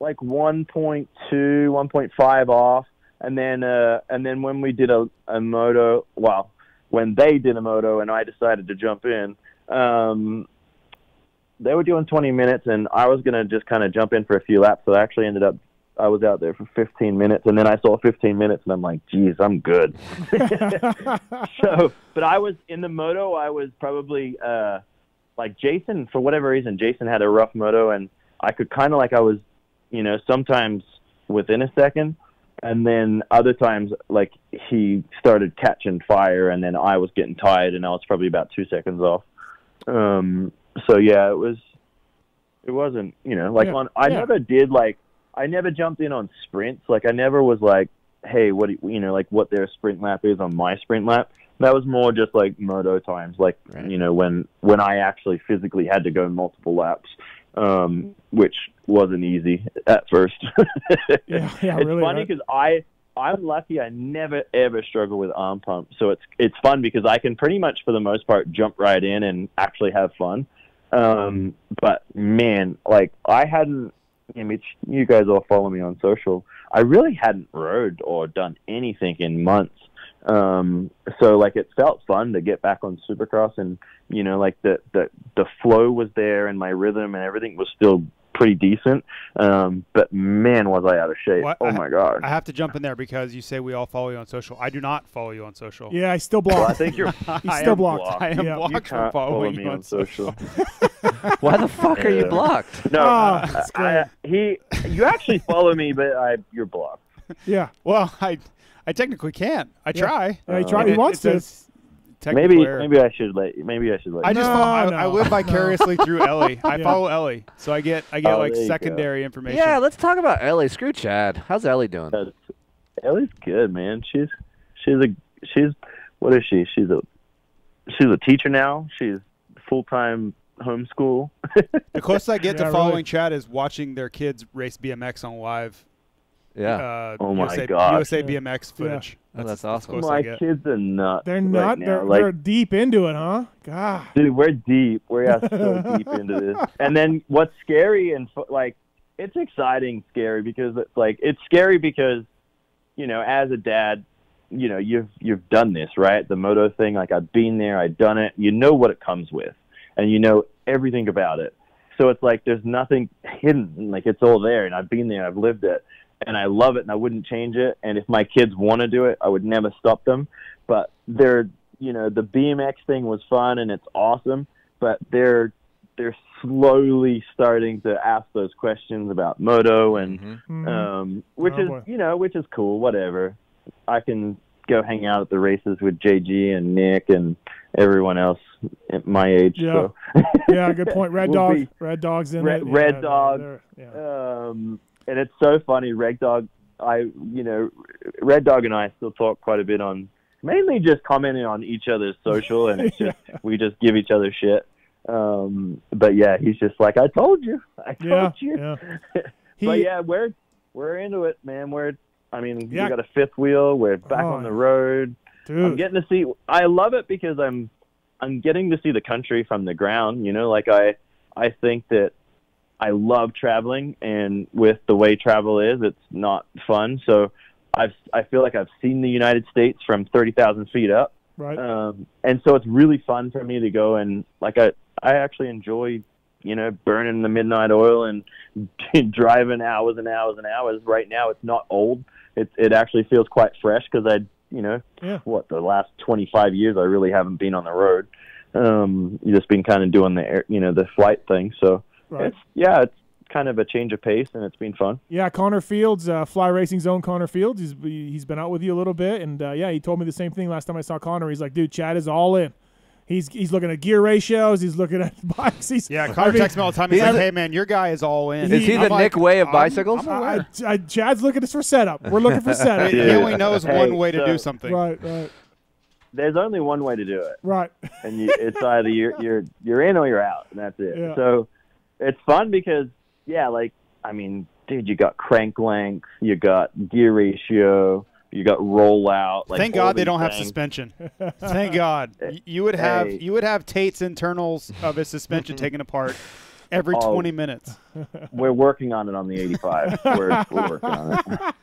like 1.2, 1.5 off, and then uh, and then when we did a, a moto, well, when they did a moto and I decided to jump in, um, they were doing 20 minutes, and I was gonna just kind of jump in for a few laps. So I actually ended up. I was out there for 15 minutes, and then I saw 15 minutes, and I'm like, "Geez, I'm good." (laughs) so, but I was in the moto. I was probably uh, like Jason for whatever reason. Jason had a rough moto, and I could kind of like I was, you know, sometimes within a second, and then other times like he started catching fire, and then I was getting tired, and I was probably about two seconds off. Um, so yeah, it was. It wasn't, you know, like Yeah, on. I yeah. never did like. I never jumped in on sprints. Like I never was like, hey, what do you, you know, like what their sprint lap is on my sprint lap. That was more just like moto times, like Right. you know when when I actually physically had to go multiple laps, um, which wasn't easy at first. (laughs) Yeah, yeah, it's really, funny because I I'm lucky. I never ever struggle with arm pump, so it's it's fun because I can pretty much for the most part jump right in and actually have fun. Um, but man, like I hadn't. I mean, you guys all follow me on social. I really hadn't rode or done anything in months. Um, so like it felt fun to get back on Supercross, and you know, like the the the flow was there, and my rhythm and everything was still pretty decent. Um, but man, was I out of shape! Well, oh I- my god! I have to jump in there because you say we all follow you on social. I do not follow you on social. Yeah, I still well, I think you're (laughs) He's (laughs) I still am blocked. I am Yeah. you blocked from can't follow following me you on social. (laughs) Why the fuck are you blocked? No, I- that's I, he you actually follow me, but I you're blocked. Yeah. Well, I I technically can't. I Yeah. try. Yeah, he, Uh, tried, he it- wants it to. says technical Maybe error. maybe I should let maybe I should let. I just No, follow, I, no, I live no. vicariously (laughs) through Ellie. I Yeah. follow Ellie, so I get I get Oh, like there go. secondary information. Yeah, let's talk about Ellie. Screw Chad. How's Ellie doing? That's- Ellie's good, man. She's she's a she's what is she? She's a she's a teacher now. She's full time homeschool. (laughs) The closest I get Yeah, to following really. Chad is watching their kids race BMX on live. Yeah. Uh, Oh my USA, gosh. USA Yeah. BMX Yeah. footage. Oh, that's awesome. close I My kids are nuts. They're right not. now. they're, like, they're deep into it, huh? God. dude, we're deep. We're yeah, so deep into this. (laughs) And then what's scary and like, it's exciting, scary because it's like it's scary because, you know, as a dad, you know, you've you've done this right, the moto thing. Like I've been there, I've done it. You know what it comes with, and you know everything about it. So it's like there's nothing hidden. Like it's all there, and I've been there, I've lived it, and I love it, and I wouldn't change it. And if my kids want to do it, I would never stop them. But they're, you know, the BMX thing was fun and it's awesome, but they're they're slowly starting to ask those questions about moto and Mhm. Mhm. um, which Oh, is boy. you know which is cool. Whatever, I can go hang out at the races with JG and Nick and everyone else at my age. Yeah. So. yeah, good point. (laughs) Red We'll dog. be- Red dog's in Red- it. Red Yeah, Dog. they're- yeah. um, and it's so funny. Red Dog, I you know, Red Dog and I still talk quite a bit on mainly just commenting on each other's social, and it's (laughs) just we just give each other shit. Um, but yeah, he's just like, I told you, I told Yeah, you. yeah. (laughs) but He- yeah, we're we're into it, man. We're I mean, Yeah. we got a fifth wheel. We're back Oh, on the road. I'm getting to see. I love it because I'm I'm getting to see the country from the ground. You know, like I I think that I love traveling, and with the way travel is, it's not fun. So I've I feel like I've seen the United States from thirty thousand feet up, right. um, and so it's really fun for me to go and like I I actually enjoy you know burning the midnight oil and (laughs) driving hours and hours and hours. Right now, it's not old. It it actually feels quite fresh because I you know Yeah. what the last twenty five years I really haven't been on the road. Um, just been kind of doing the air, you know the flight thing. So Right. it's yeah, it's kind of a change of pace and it's been fun. Yeah, Connor Fields, uh, Fly Racing Zone. Connor Fields. He's he's been out with you a little bit, and uh, yeah, he told me the same thing last time I saw Connor. He's like, dude, Chad is all in. He's he's looking at gear ratios. He's looking at (laughs) bikes. He's Yeah, I Connor mean, texts me all the time. He's He's like, a- "Hey man, your guy is all in." Is he I'm the like, Nick Wey of I'm- bicycles? I'm aware. I, I, Chad's looking for setup. We're looking for (laughs) setup. he only knows Hey, one way to do something. right, right, There's only one way to do it. right. and you, it's either you're you're you're in or you're out, and that's it. (laughs) Yeah. So it's fun because yeah, like I mean, dude, you got crank length, you got gear ratio, you got rollout. Like Thank God they don't have suspension. (laughs) Thank God. Eh, you would have Hey. you would have Tate's internals of his suspension (laughs) taken apart every Oh. 20 minutes. (laughs) We're working on it on the 85. we're, we're working on it.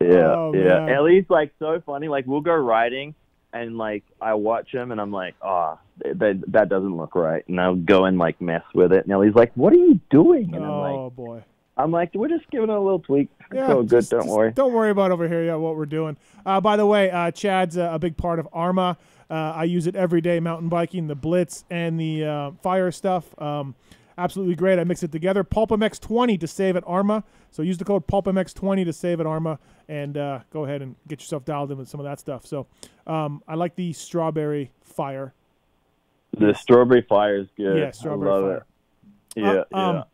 Yeah, Oh, yeah. man. Ellie's like so funny. Like we'll go riding, and like I watch him, and I'm like, oh, that that doesn't look right, and I'll go and like mess with it. And Ellie's like, what are you doing? And I'm like, Oh boy. I'm like, we're just giving it a little tweak. Yeah, all good. just- don't just worry. Don't worry about over here. Yeah, what we're doing. Uh, by the way, uh, Chad's uh, a big part of Arma. Uh, I use it every day mountain biking, the Blitz and the uh, fire stuff. Um, absolutely great. I mix it together. PulpMX 20 to save at Arma. So use the code PulpMX 20 to save at Arma and uh, go ahead and get yourself dialed in with some of that stuff. So um, I like the strawberry fire. The strawberry fire is good. Yeah, strawberry I love fire. it. Yeah, Uh, yeah. um,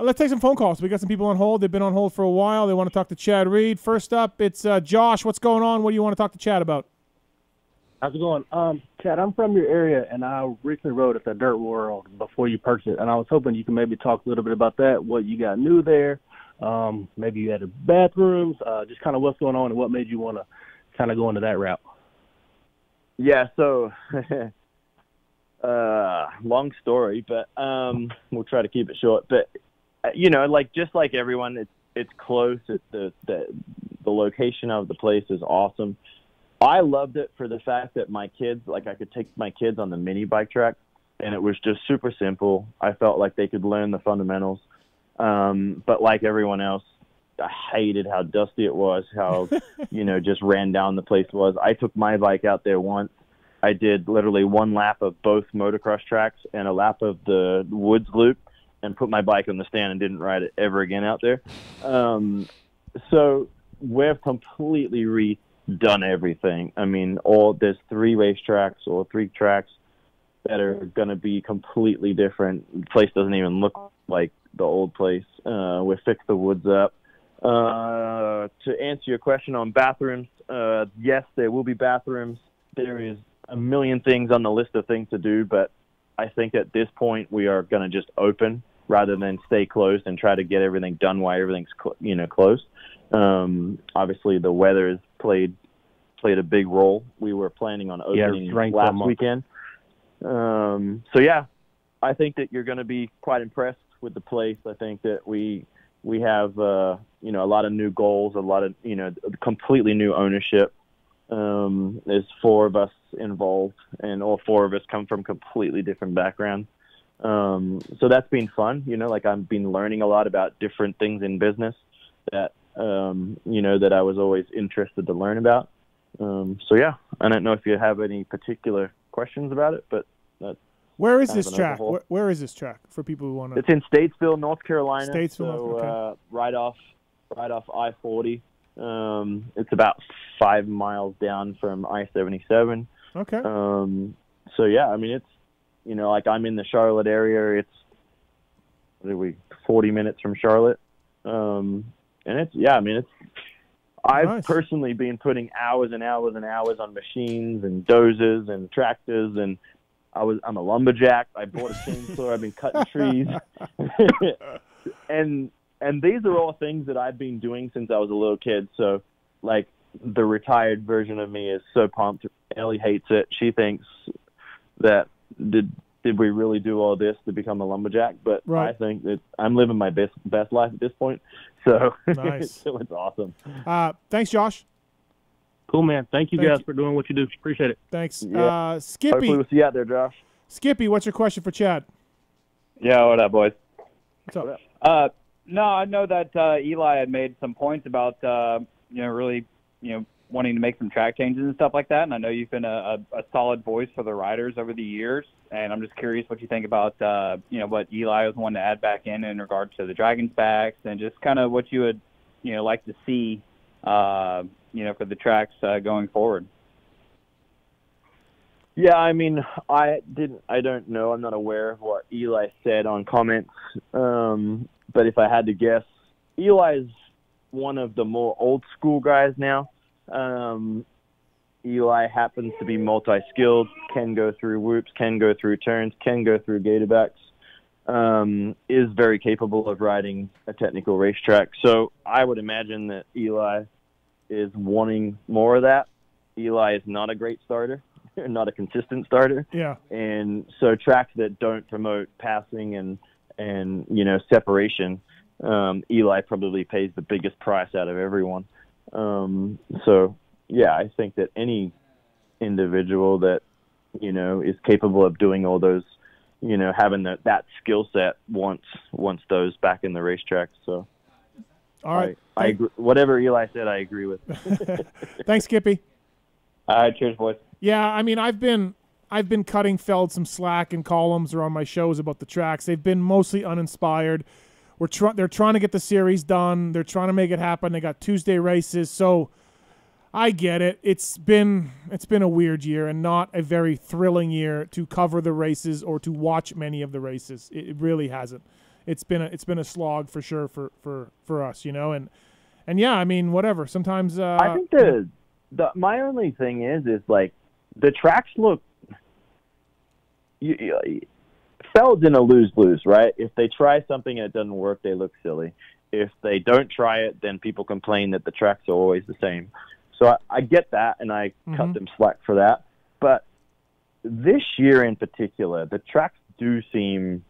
Let's take some phone calls. We got some people on hold. They've been on hold for a while. They want to talk to Chad Reed. First up, it's uh, Josh. What's going on? What do you want to talk to Chad about? How's it going? Um, Chad, I'm from your area, and I recently rode at the Dirt World before you purchased it, and I was hoping you could maybe talk a little bit about that, what you got new there, um, maybe you added bathrooms, uh, just kind of what's going on and what made you want to kind of go into that route. Yeah, so (laughs) uh long story, but um we'll try to keep it short. But uh, you know, like just like everyone, it's it's close. It, the the the location of the place is awesome. I loved it for the fact that my kids, like I could take my kids on the mini bike track and it was just super simple. I felt like they could learn the fundamentals. Um, but like everyone else, I hated how dusty it was, how, (laughs) you know, just ran down the place was. I took my bike out there once. I did literally one lap of both motocross tracks and a lap of the woods loop and put my bike on the stand and didn't ride it ever again out there. Um, so we've completely redone everything. I mean, all there's three racetracks or three tracks that are going to be completely different. The place doesn't even look like the old place. Uh, we fixed the woods up. Uh, to answer your question on bathrooms, uh, yes, there will be bathrooms. There is a million things on the list of things to do, but I think at this point we are going to just open rather than stay closed and try to get everything done while everything's cl- you know closed. Um, obviously, the weather has played played a big role. We were planning on Yeah, opening a last weekend. Um, so yeah, I think that you're going to be quite impressed with the place. I think that we we have uh, you know a lot of new goals, a lot of you know completely new ownership. Um, there's four of us involved, and all four of us come from completely different backgrounds. Um, so that's been fun. You know, like I've been learning a lot about different things in business that um, you know that I was always interested to learn about. Um, so yeah, I don't know if you have any particular questions about it, but that's Where is this track? Where, where is this track for people who want to? It's in Statesville, North Carolina. Statesville, so, okay. uh, right off, right off I forty. Um, it's about five miles down from I seventy seven. Okay. Um, so yeah, I mean it's, you know, like I'm in the Charlotte area. It's, what are we, forty minutes from Charlotte. Um, and it's yeah, I mean it's. I've Nice. personally been putting hours and hours and hours on machines and dozers and tractors and I was I'm a lumberjack. I bought a chainsaw. I've been cutting trees, (laughs) and and these are all things that I've been doing since I was a little kid. So like the retired version of me is so pumped. Ellie hates it. She thinks that did did we really do all this to become a lumberjack? But Right. I think that I'm living my best best life at this point. So (laughs) Nice. so it's awesome. Uh, thanks, Josh. Cool, man. Thank you Thank guys you. for doing what you do. Appreciate it. Thanks. Yeah. Uh, Skippy. Hopefully we'll see you out there, Josh. Skippy, what's your question for Chad? Yeah, what up, boys? What's up? Uh, no, I know that uh, Eli had made some points about uh, you know really you know wanting to make some track changes and stuff like that. And I know you've been a, a, a solid voice for the riders over the years. And I'm just curious what you think about, uh, you know, what Eli was wanting to add back in in regard to the Dragons backs and just kind of what you would, you know, like to see, uh, you know, for the tracks uh, going forward. Yeah, I mean, I didn't. I don't know. I'm not aware of what Eli said on comments. Um, but if I had to guess, Eli's one of the more old school guys now. Um, Eli happens to be multi-skilled, can go through whoops, can go through turns, can go through gatorbacks, um, is very capable of riding a technical racetrack. So I would imagine that Eli is wanting more of that. Eli is not a great starter, (laughs) not a consistent starter Yeah. and so tracks that don't promote passing and and you know separation um eli probably pays the biggest price out of everyone um so yeah i think that any individual that you know is capable of doing all those you know having that that skill set once once those back in the racetrack so All right. I, I agree, whatever eli said i agree with (laughs) (laughs) Thanks, Skippy. All right, cheers, boys. Yeah, I mean, I've been I've been cutting Feld some slack in columns or on my shows about the tracks. They've been mostly uninspired. We're trying. They're trying to get the series done. They're trying to make it happen. They got Tuesday races, so I get it. It's been it's been a weird year and not a very thrilling year to cover the races or to watch many of the races. It, it really hasn't. It's been a it's been a slog for sure for for for us, you know. And and yeah, I mean, whatever. Sometimes uh, I think the the my only thing is is like the tracks look. You, you, Feld's in a lose lose, right? If they try something and it doesn't work, they look silly. If they don't try it, then people complain that the tracks are always the same. So I, I get that, and I cut Mhm. them slack for that. But this year in particular, the tracks do seem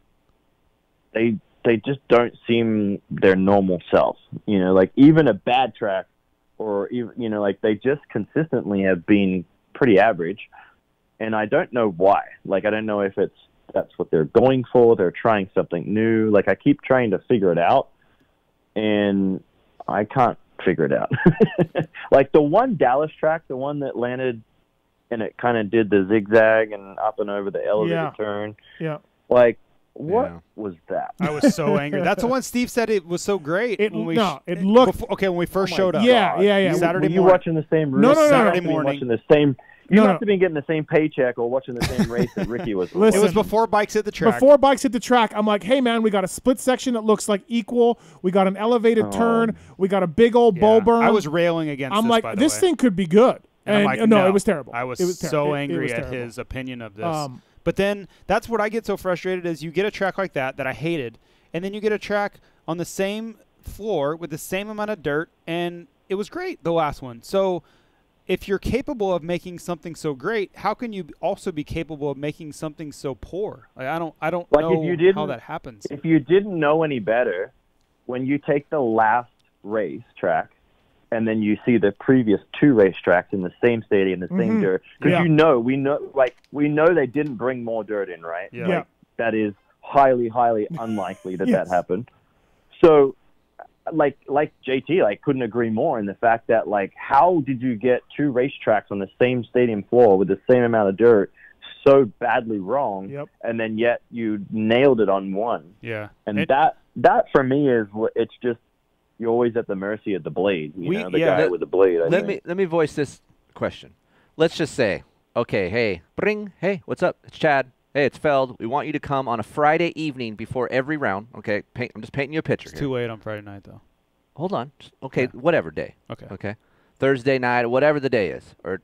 they they just don't seem their normal self. You know, like even a bad track or even you know like they just consistently have been pretty average and i don't know why like i don't know if it's that's what they're going for they're trying something new like i keep trying to figure it out and i can't figure it out (laughs) like the one dallas track the one that landed and it kind of did the zigzag and up and over the elevator Yeah. turn yeah. like what Yeah. was that I was so (laughs) angry. That's the one Steve said it was so great. It- when we no, it looked- before- okay when we first Oh showed up. Yeah, God. yeah, yeah. You- Saturday were you morning. watching the same race? No, no, no, no. Saturday must have been morning. Watching the same. You No, must no. have been getting the same paycheck or watching the same race that Ricky was. (laughs) Listen, It was before bikes hit the track. Before bikes hit the track, I'm like, hey man, we got a split section that looks like equal. We got an elevated Oh. turn. We got a big old Yeah. bowl burn. I was railing against. I'm this, like, by the this way. thing could be good. And I'm And, like, uh, no, it was terrible. I was, It was ter- so it- it angry was at his opinion of this. Um, but then that's what I get so frustrated is you get a track like that that I hated, and then you get a track on the same floor with the same amount of dirt, and it was great the last one. So if you're capable of making something so great, how can you also be capable of making something so poor? Like I don't, I don't Like, if know you how didn't- that happens. if you didn't know any better, when you take the last race track and then you see the previous two racetracks in the same stadium, the same Mhm. dirt, because Yeah. you know, we know, like we know they didn't bring more dirt in, right? Yeah. Yeah. That is highly, highly unlikely that Yes. that happened. So, like, like JT, I couldn't agree more in the fact that, like, how did you get two racetracks on the same stadium floor with the same amount of dirt so badly wrong, Yep. and then yet you nailed it on one? yeah, and It- that that for me is what it's just you're always at the mercy of the blade. You We- know, the yeah. guy Let- with the blade. I let think. me let me voice this question. Let's just say, okay, hey, bring, hey, what's up? It's Chad. Hey, it's Feld. We want you to come on a Friday evening before every round. Okay, paint, I'm just painting you a picture. it's here. too late on Friday night though. Hold on. Just- Okay, Yeah. whatever day. Okay. Okay, Thursday night, whatever the day is, or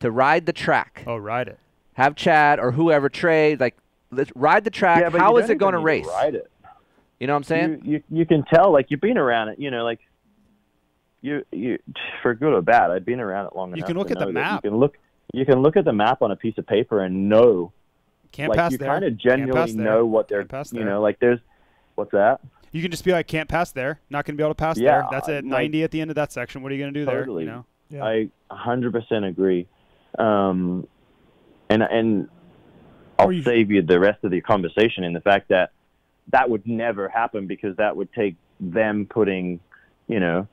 to ride the track. Oh, ride it. Have Chad or whoever trade like let's ride the track. yeah, but How you is it going to race? Ride it. You know what I'm saying? You, you you can tell like you've been around it. You know, like you you for good or bad. I've been around it long You enough. You can look at the map. You can look. You can look at the map on a piece of paper and know, Can't like pass you there. kind of genuinely know what they're. Can't pass You know, like there's, what's that? You can just be like, can't pass there. Not going to be able to pass Yeah, there. That's at like- 90 at the end of that section. What are you going to do Totally. there? You know? Yeah. I 100% agree. Um, and and I'll you- save you the rest of the conversation in the fact that that would never happen because that would take them putting, you know,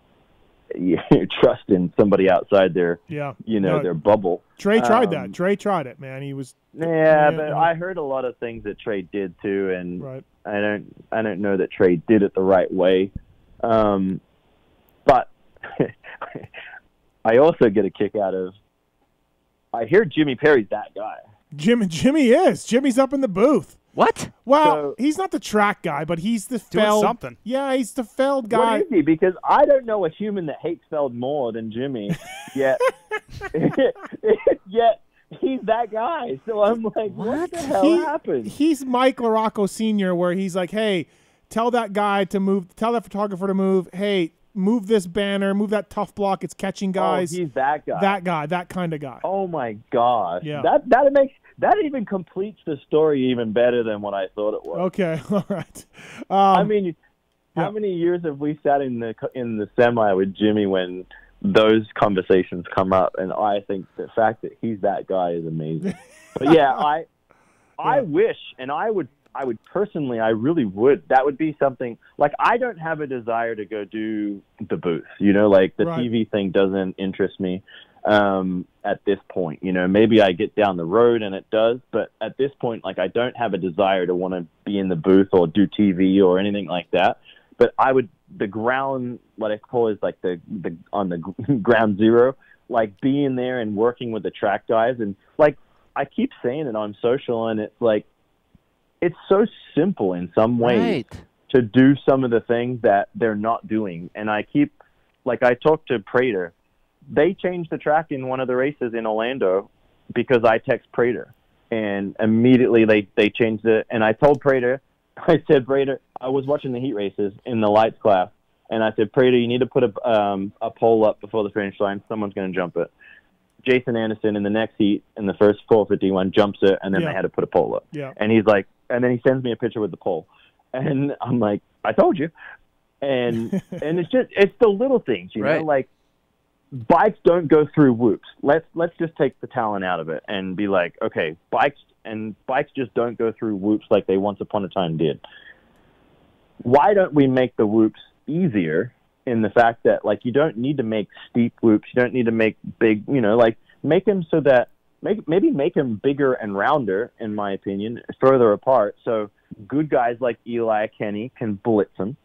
(laughs) you trust in somebody outside their Yeah. you know No, their bubble. Trey tried Um, that. Trey tried it, man. He was Yeah, Yeah, but yeah. I heard a lot of things that Trey did too, and right. I don't I don't know that Trey did it the right way. Um, but (laughs) I also get a kick out of. I hear Jimmy Perry's that guy. Jimmy Jimmy is. Jimmy's up in the booth. What? Well, So- he's not the track guy, but he's the Doing Feld. something. Yeah, he's the Feld guy. What is he? Because I don't know a human that hates Feld more than Jimmy. Yet, (laughs) (laughs) yet he's that guy. So I'm like, what, the hell He- happened? He's Mike LaRocco Sr., where he's like, hey, tell that guy to move, tell that photographer to move. Hey, move this banner, move that tough block. It's catching oh, guys. Oh, he's that guy. that guy, that kind of guy. Oh my god. Yeah. That that makes that even completes the story even better than what I thought it was. Okay, (laughs) all right. Um, I mean, yeah. how many years have we sat in the in the semi with Jimmy when those conversations come up? And I think the fact that he's that guy is amazing. (laughs) but yeah, I I Yeah. wish, and I would I would personally, I really would. That would be something like I don't have a desire to go do the booth. You know, like the Right. TV thing doesn't interest me um, at this point. You know, maybe I get down the road and it does, but at this point, like I don't have a desire to want to be in the booth or do TV or anything like that. But I would the ground, what I call is like the the on the (laughs) ground zero, like being there and working with the track guys and like I keep saying it on social and it's like it's so simple in some ways Right. to do some of the things that they're not doing. And I keep, like, I talked to Prater. They changed the track in one of the races in Orlando because I text Prater. And immediately they, they changed it. And I told Prater, (laughs) I said, Prater, I was watching the heat races in the lights class. And I said, Prater, you need to put a, um, a pole up before the finish line. Someone's going to jump it. Jason Anderson in the next heat in the first 451 jumps it, and then Yeah. they had to put a pole up. Yeah. And he's like, and then he sends me a picture with the pole, and I'm like, I told you. And (laughs) and it's just it's the little things, you Right. know, like bikes don't go through whoops. Let's let's just take the talent out of it and be like, okay, bikes and bikes just don't go through whoops like they once upon a time did. Why don't we make the whoops easier in the fact that like you don't need to make steep whoops, you don't need to make big, you know, like make them so that make maybe make them bigger and rounder in my opinion, further apart so good guys like Eli Kenny can blitz them.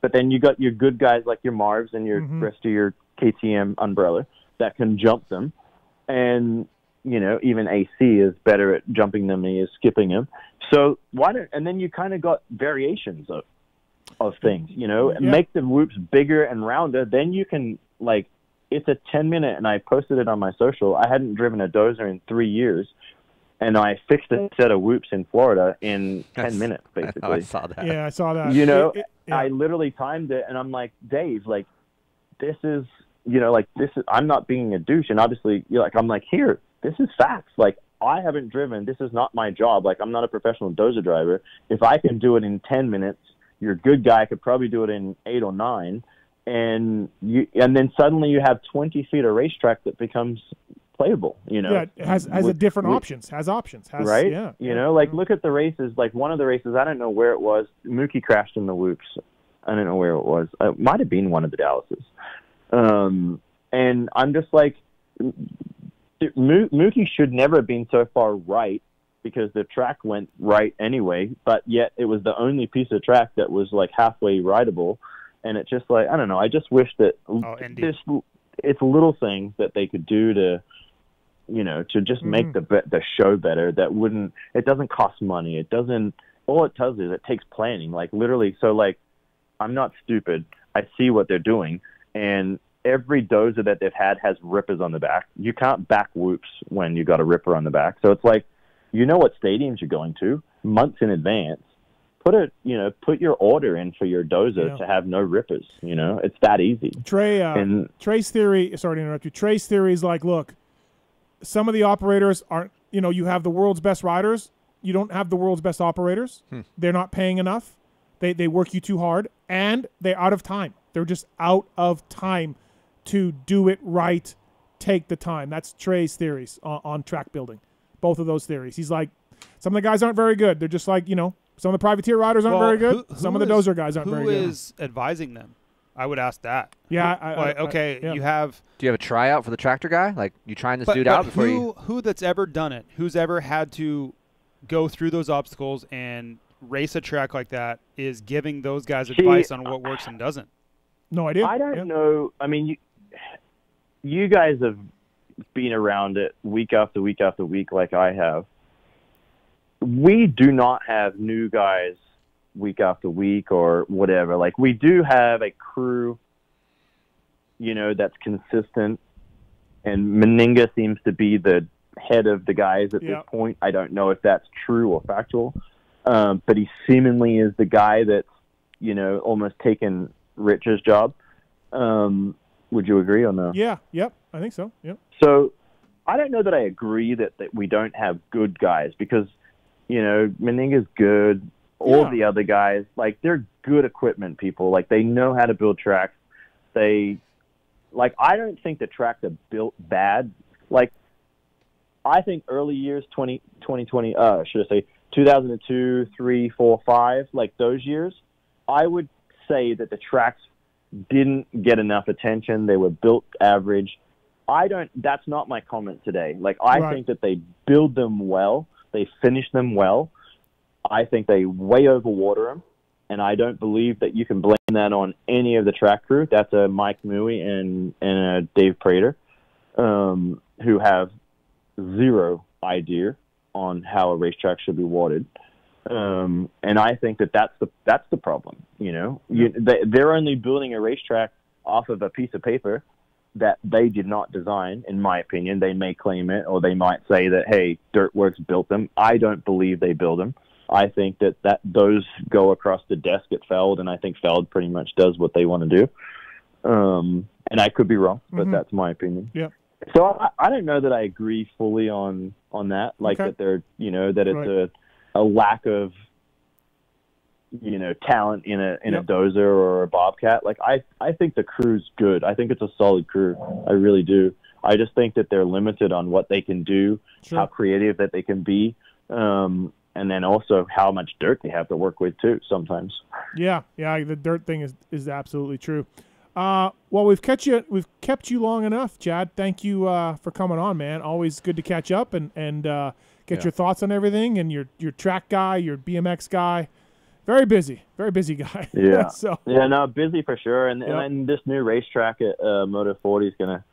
But then you got your good guys like your Marvs and your Mhm. rest of your KTM umbrella that can jump them. And you know, even AC is better at jumping them than he is skipping them. So why don't and then you kind of got variations of of things, you know, and Yeah. make the whoops bigger and rounder. Then you can like it's a ten minute, and I posted it on my social. I hadn't driven a dozer in three years, and I fixed a set of whoops in Florida in (laughs) ten minutes, (laughs) basically. I basically. saw that. yeah, I saw that. You know, It- it- yeah. I literally timed it, and I'm like, Dave, like, this is, you know, like this is. I'm not being a douche, and obviously, you're like, I'm like, here, this is facts. Like, I haven't driven. This is not my job. Like, I'm not a professional dozer driver. If I can do it in ten minutes, you're a good guy. Could probably do it in eight or nine, and you, and then suddenly you have 20 feet of racetrack that becomes playable. You know, yeah, it has has a different with- options. Has options. Has, right? Yeah. You know, like look at the races. Like one of the races, I don't know where it was. Mookie crashed in the whoops. I don't know where it was. It might have been one of the Dallases. Um, and I'm just like, Mo- Mookie should never have been so far right because the track went right anyway. But yet it was the only piece of track that was like halfway rideable. And it's just like I don't know. I just wish that Oh, this it's little things that they could do to you know to just make Mhm. the the show better that wouldn't it doesn't cost money it doesn't all it does is it takes planning like literally so like i'm not stupid i see what they're doing and every dozer that they've had has rippers on the back you can't back whoops when you got a ripper on the back so it's like you know what stadiums you're going to months in advance put a you know put your order in for your dozer Yeah. to have no rippers you know it's that easy Trey, uh, and Trey's theory. Sorry to interrupt you. Trey's theory is like, look, some of the operators aren't. You know, you have the world's best riders. You don't have the world's best operators. They're not paying enough. They they work you too hard, and they're out of time. They're just out of time to do it right. Take the time. That's Trey's theories on, on track building. Both of those theories. He's like, some of the guys aren't very good. They're just like you know, some of the privateer riders aren't Well, very good. who- some who of the is- dozer guys aren't very good. is advising them? I would ask that. Yeah, I- I- Like, I- okay, yeah. you have Do you have a tryout for the tractor guy? Like you trying this but, dude but out before who, you? who that's ever done it, who's ever had to go through those obstacles and race a track like that, is giving those guys See, advice on what works and doesn't. No idea. I don't Yeah. know. I mean, you, you guys have been around it week after week after week, like I have. We do not have new guys week after week or whatever. Like we do have a crew, you know, that's consistent, and Meninga seems to be the head of the guys at Yeah. this point. I don't know if that's true or factual, um, but he seemingly is the guy that's, you know, almost taken Rich's job. Um, would you agree or no? Yeah. Yep. I think so. Yep. So I don't know that I agree that, that we don't have good guys because, you know, Meninga's good. All Yeah. the other guys, like, they're good equipment people. Like, they know how to build tracks. They, like, I don't think the tracks are built bad. Like, I think early years, 20, 2020, uh, should I say 2002, 3, 4, 5, like those years, I would say that the tracks didn't get enough attention. They were built average. I don't. That's not my comment today. Like I Right. think that they build them well. They finish them well. I think they way overwater them, and I don't believe that you can blame that on any of the track crew. That's a Mike Muye and and a Dave Prater, um, who have zero idea on how a racetrack should be watered. Um, and I think that that's the that's the problem. You know, you, they, they're only building a racetrack off of a piece of paper that they did not design. In my opinion, they may claim it, or they might say that hey, Dirt Wurx built them. I don't believe they built them. I think that that those go across the desk at Feld, and I think Feld pretty much does what they want to do. Um, and I could be wrong, but Mhm. that's my opinion. Yeah. So I, I don't know that I agree fully on on that. Like Okay. that they're you know that it's Right. a a lack of you know talent in a in Yep. a dozer or a bobcat. Like I I think the crew's good. I think it's a solid crew. I really do. I just think that they're limited on what they can do, Sure. how creative that they can be, um, and then also how much dirt they have to work with too. Sometimes. Yeah, yeah, the dirt thing is is absolutely true. Uh, well, we've kept you we've kept you long enough, Chad. Thank you uh, for coming on, man. Always good to catch up and and uh, get Yeah. your thoughts on everything. And your your track guy, your BMX guy, very busy, very busy guy. (laughs) Yeah. so Yeah, no, busy for sure, and Yep. and this new racetrack at uh, Moto 40 is gonna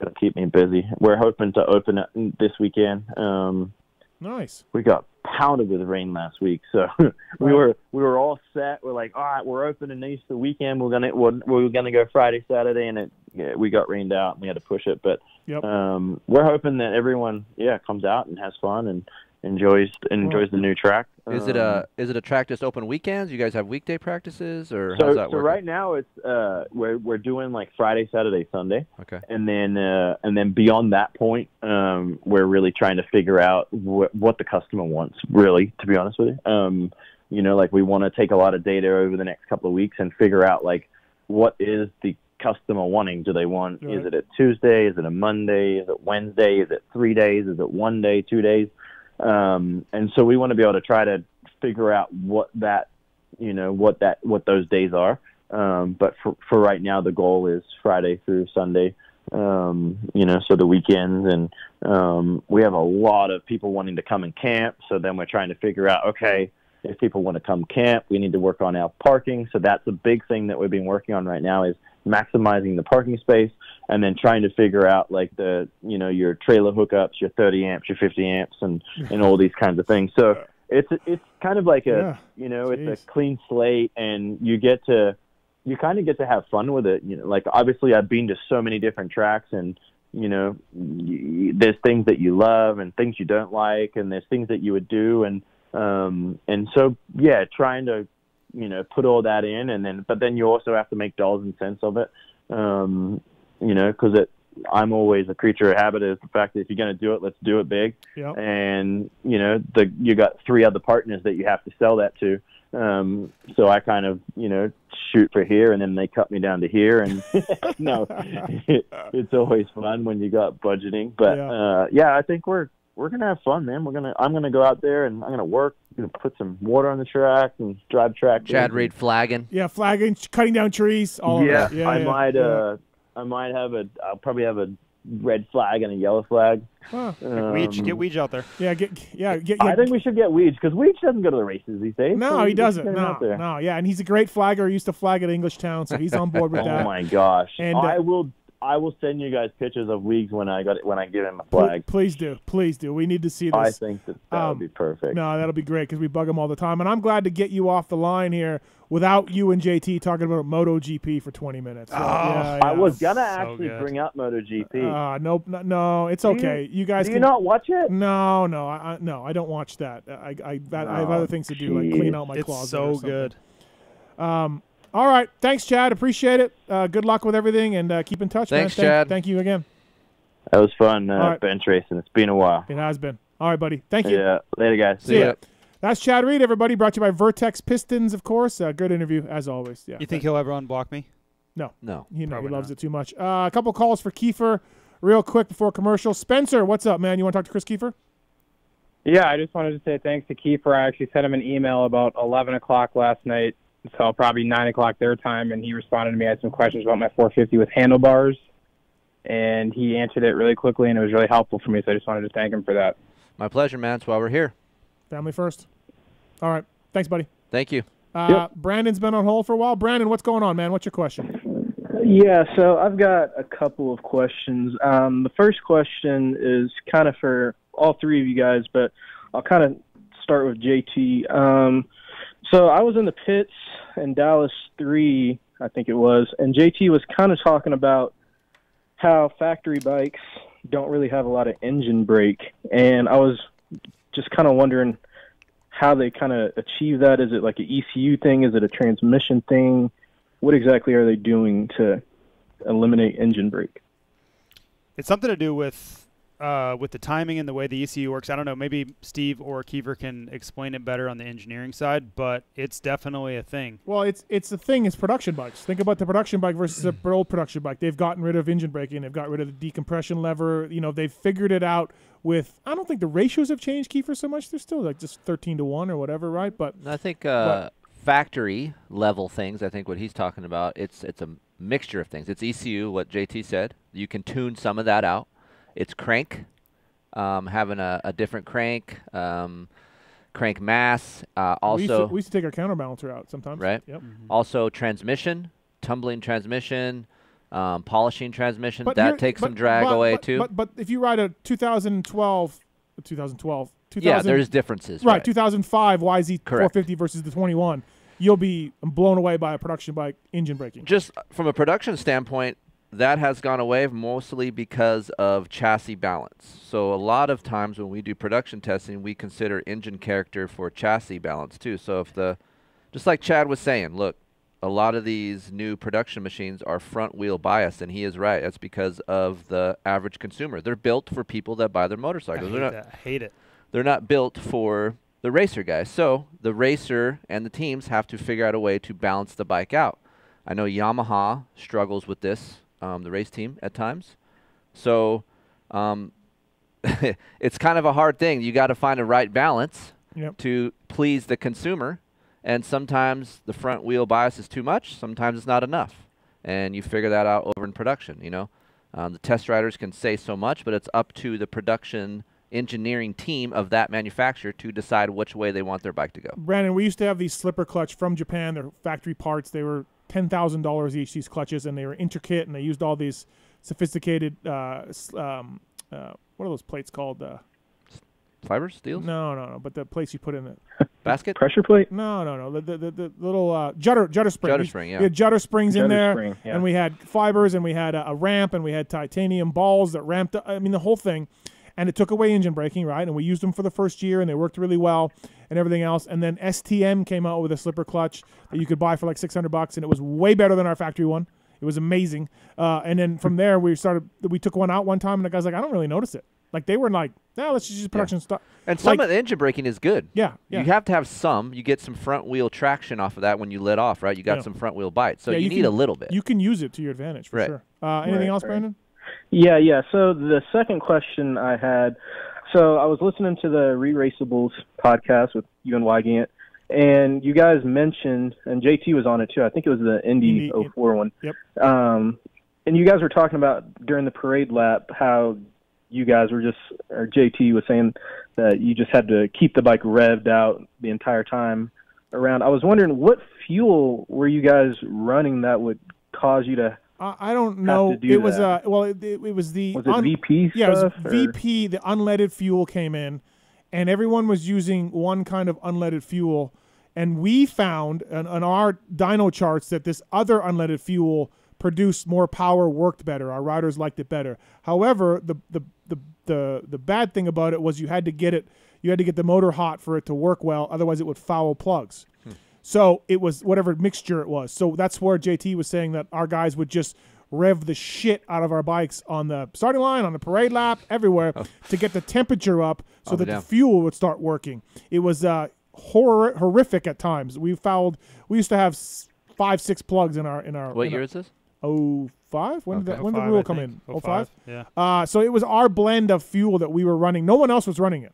gonna keep me busy. We're hoping to open it this weekend. Um, nice. we got pounded with rain last week, so (laughs) we were we were all set. We're like, all right, we're opening Easter weekend. We're gonna we're, we're gonna go Friday, Saturday, and it yeah, we got rained out and we had to push it. But Yep. um, we're hoping that everyone yeah comes out and has fun and enjoys enjoys the new track. Is it Um, a is it a track just open weekends? You guys have weekday practices or so, how's that so working? right now it's uh we're we're doing like Friday, Saturday, Sunday. Okay. and then uh, and then beyond that point, um, we're really trying to figure out wh- what the customer wants. Really, to be honest with you, um, you know, like we want to take a lot of data over the next couple of weeks and figure out like what is the customer wanting. Do they want? Right. Is it a Tuesday? Is it a Monday? Is it Wednesday? Is it three days? Is it one day? Two days? Um, and so we want to be able to try to figure out what that you know what that what those days are. Um, but for for right now, the goal is Friday through Sunday. Um, you know, so the weekends, and um, we have a lot of people wanting to come and camp. So then we're trying to figure out, okay, if people want to come camp, we need to work on our parking. So that's a big thing that we've been working on right now is maximizing the parking space, and then trying to figure out like the you know your trailer hookups, your 30 amps, your 50 amps, and and all these kinds of things. So it's it's kind of like a Yeah. you know it's a clean slate, and you get to you kind of get to have fun with it. You know, like obviously I've been to so many different tracks, and you know, y- there's things that you love and things you don't like, and there's things that you would do, and um, and so yeah, trying to you know put all that in, and then but then you also have to make dollars and cents of it, um, you know, because it. I'm always a creature of habit. Is the fact that if you're going to do it, let's do it big Yep. and you know the you got three other partners that you have to sell that to um so i kind of you know shoot for here and then they cut me down to here and (laughs) no it, (laughs) it's always fun when you got budgeting but Yeah. uh yeah i think we're we're gonna have fun, man. We're gonna I'm gonna go out there and I'm gonna work. gonna put some water on the track and drive track. Chad Reed flagging. Yeah, flagging, cutting down trees. All yeah, of that. Yeah, I yeah, might yeah. uh I might have a I'll probably have a red flag and a yellow flag. Huh. Weege, Um, get Weege out there. Yeah, get yeah, get. Yeah, I think we should get Weege because Weege doesn't go to the races these days. no, we he should doesn't. No, no, yeah, and he's a great flagger. He used to flag at Englishtown, so he's on board with (laughs) that. oh my gosh! And, uh, I will I will send you guys pictures of Weege when I got when I give him a flag. Please do, please do. We need to see this. I think that that Um, would be perfect. No, that'll be great because we bug him all the time, and I'm glad to get you off the line here without you and JT talking about MotoGP for 20 minutes. So, yeah, I was gonna So actually good. bring up MotoGP. Uh, nope, no, no, it's Do you- okay. You, guys Do you not watch it? No, no, I, I no, I don't watch that. I, I, I, I have Oh, other things to do, like clean out my It's closet. or so something. good. Um, all right, thanks, Chad. Appreciate it. Uh, good luck with everything, and uh, keep in touch, Thanks, man. Thank, Chad. Thank you again. That was fun uh, All right. bench racing. It's been a while. It has been. All right, buddy. Thank you. Yeah. Later, guys. See ya. That's Chad Reed, everybody. Brought to you by Vertex Pistons, of course. Uh, good interview as always. Yeah. You think he'll ever unblock me? No. No. He, no, he Probably loves not. it too much. Uh, a couple calls for Keefer, real quick before commercial. Spencer, what's up, man? You want to talk to Kris Keefer? Yeah, I just wanted to say thanks to Keefer. I actually sent him an email about 11 o'clock last night, so probably 9 o'clock their time, and he responded to me. I had some questions about my 450 with handlebars, and he answered it really quickly, and it was really helpful for me, so I just wanted to thank him for that. My pleasure, man. That's why we're here. Family first. All right. Thanks, buddy. Thank you. Uh, Brandon's been on hold for a while. Brandon, what's going on, man? What's your question? Yeah, so I've got a couple of questions. Um, the first question is kind of for all three of you guys, but I'll kind of start with JT. Um, so I was in the pits in Dallas 3, I think it was, and JT was kind of talking about how factory bikes don't really have a lot of engine brake, and I was just kind of wondering how they kind of achieve that. Is it like an ECU thing? Is it a transmission thing? What exactly are they doing to eliminate engine brake? It's something to do with uh, with the timing and the way the ECU works. I don't know. Maybe Steve or Keefer can explain it better on the engineering side, but it's definitely a thing. Well, it's it's the thing. It's production bikes. Think about the production bike versus a (clears throat) old production bike. They've gotten rid of engine braking. They've got rid of the decompression lever. You know, they've figured it out. With I don't think the ratios have changed, Keefer, so much. They're still like just thirteen to one or whatever, right? But I think uh, factory level things. I think what he's talking about. It's it's a mixture of things. It's ECU, what JT said. You can tune some of that out. It's crank, um, having a, a different crank, um, crank mass. Uh, we used, to, also, we used to take our counterbalancer out sometimes. right? Yep. Also transmission, tumbling transmission, um, polishing transmission. But that here- takes but- some drag but- away but- too. But but if you ride a 2012, 2012, 2000, yeah, there's differences. right, 2005 YZ Correct. 450 versus the 21, you'll be blown away by a production bike engine braking. just from a production standpoint, that has gone away mostly because of chassis balance. So a lot of times when we do production testing, we consider engine character for chassis balance too. So if the, just like Chad was saying, look, a lot of these new production machines are front wheel bias, and he is right. That's because of the average consumer. They're built for people that buy their motorcycles. I hate not, that. I hate it. they're not built for the racer guys. So the racer and the teams have to figure out a way to balance the bike out. I know Yamaha struggles with this, um, the race team at times. So um, (laughs) it's kind of a hard thing. You got to find a right balance Yep. to please the consumer. And sometimes the front wheel bias is too much. Sometimes it's not enough. And you figure that out over in production. You know, um, the test riders can say so much, but it's up to the production engineering team of that manufacturer to decide which way they want their bike to go. Brandon, we used to have these slipper clutch from Japan. They're factory parts. They were ten thousand dollars each. These clutches, and they were intricate, and they used all these sophisticated. Uh, um, uh, what are those plates called? Uh, Fibers, steels, no, no, no. But the plates you put in the (laughs) basket. Pressure plate? No, no, no. The the, the, the little uh, judder judder spring. Judder spring, yeah. We had judder springs in there, spring, yeah. and we had fibers, and we had a, a ramp, and we had titanium balls that ramped. Up, I mean, the whole thing. And it took away engine braking, right? And we used them for the first year, and they worked really well, and everything else. And then STM came out with a slipper clutch that you could buy for like six hundred bucks, and it was way better than our factory one. It was amazing. Uh, and then from there, we started. We took one out one time, and the guy's like, "I don't really notice it." Like they were like, "No, let's just use production stuff." And some Like- of the engine braking is good. Yeah, yeah. You have to have some. You get some front wheel traction off of that when you let off, right? You got Yeah. some front wheel bite. So Yeah, you, you need can- a little bit. You can use it to your advantage for Right. sure. Uh, anything Right, else, right. Brandon? Yeah, yeah. So the second question I had, so I was listening to the Re Raceables podcast with you and Weigandt, and you guys mentioned, and JT was on it too. I think it was the Indy, Indy, 04 one. Yep. Um, and you guys were talking about during the parade lap how you guys were just, or JT was saying that you just had to keep the bike revved out the entire time around. I was wondering what fuel were you guys running that would cause you to I don't know. do It was uh that. well, it, it, was the Was it VP Yeah, it was or- VP. The unleaded fuel came in, and everyone was using one kind of unleaded fuel. And we found on, on our dyno charts that this other unleaded fuel produced more power, worked better. Our riders liked it better. However, the the the the, the bad thing about it was you had to get it. You had to get the motor hot for it to work well. Otherwise, it would foul plugs. So it was whatever mixture it was. So that's where JT was saying that our guys would just rev the shit out of our bikes on the starting line, on the parade lap, everywhere to get the temperature up so Up that and the fuel would start working. It was uh, horror horrific at times. We fouled. We used to have five, six plugs in our in our. What in year our- is this? Oh five. When did Okay. that, when did the rule I come think. in? Oh five. yeah. Uh, so it was our blend of fuel that we were running. No one else was running it.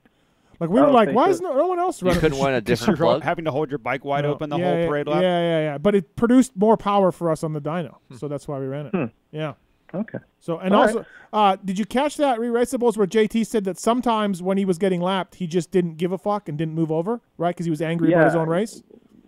Like we were Oh, like, why so- is no, no one else running? You running? couldn't this run a different (laughs) You're plug. having to hold your bike wide No. open the yeah, whole yeah, parade yeah, lap. Yeah, yeah, yeah. But it produced more power for us on the dyno, so that's why we ran it. Hmm. Yeah. Okay. So and All also, uh, did you catch that re-raceables where JT said that sometimes when he was getting lapped, he just didn't give a fuck and didn't move over, right? Because he was angry about his own race.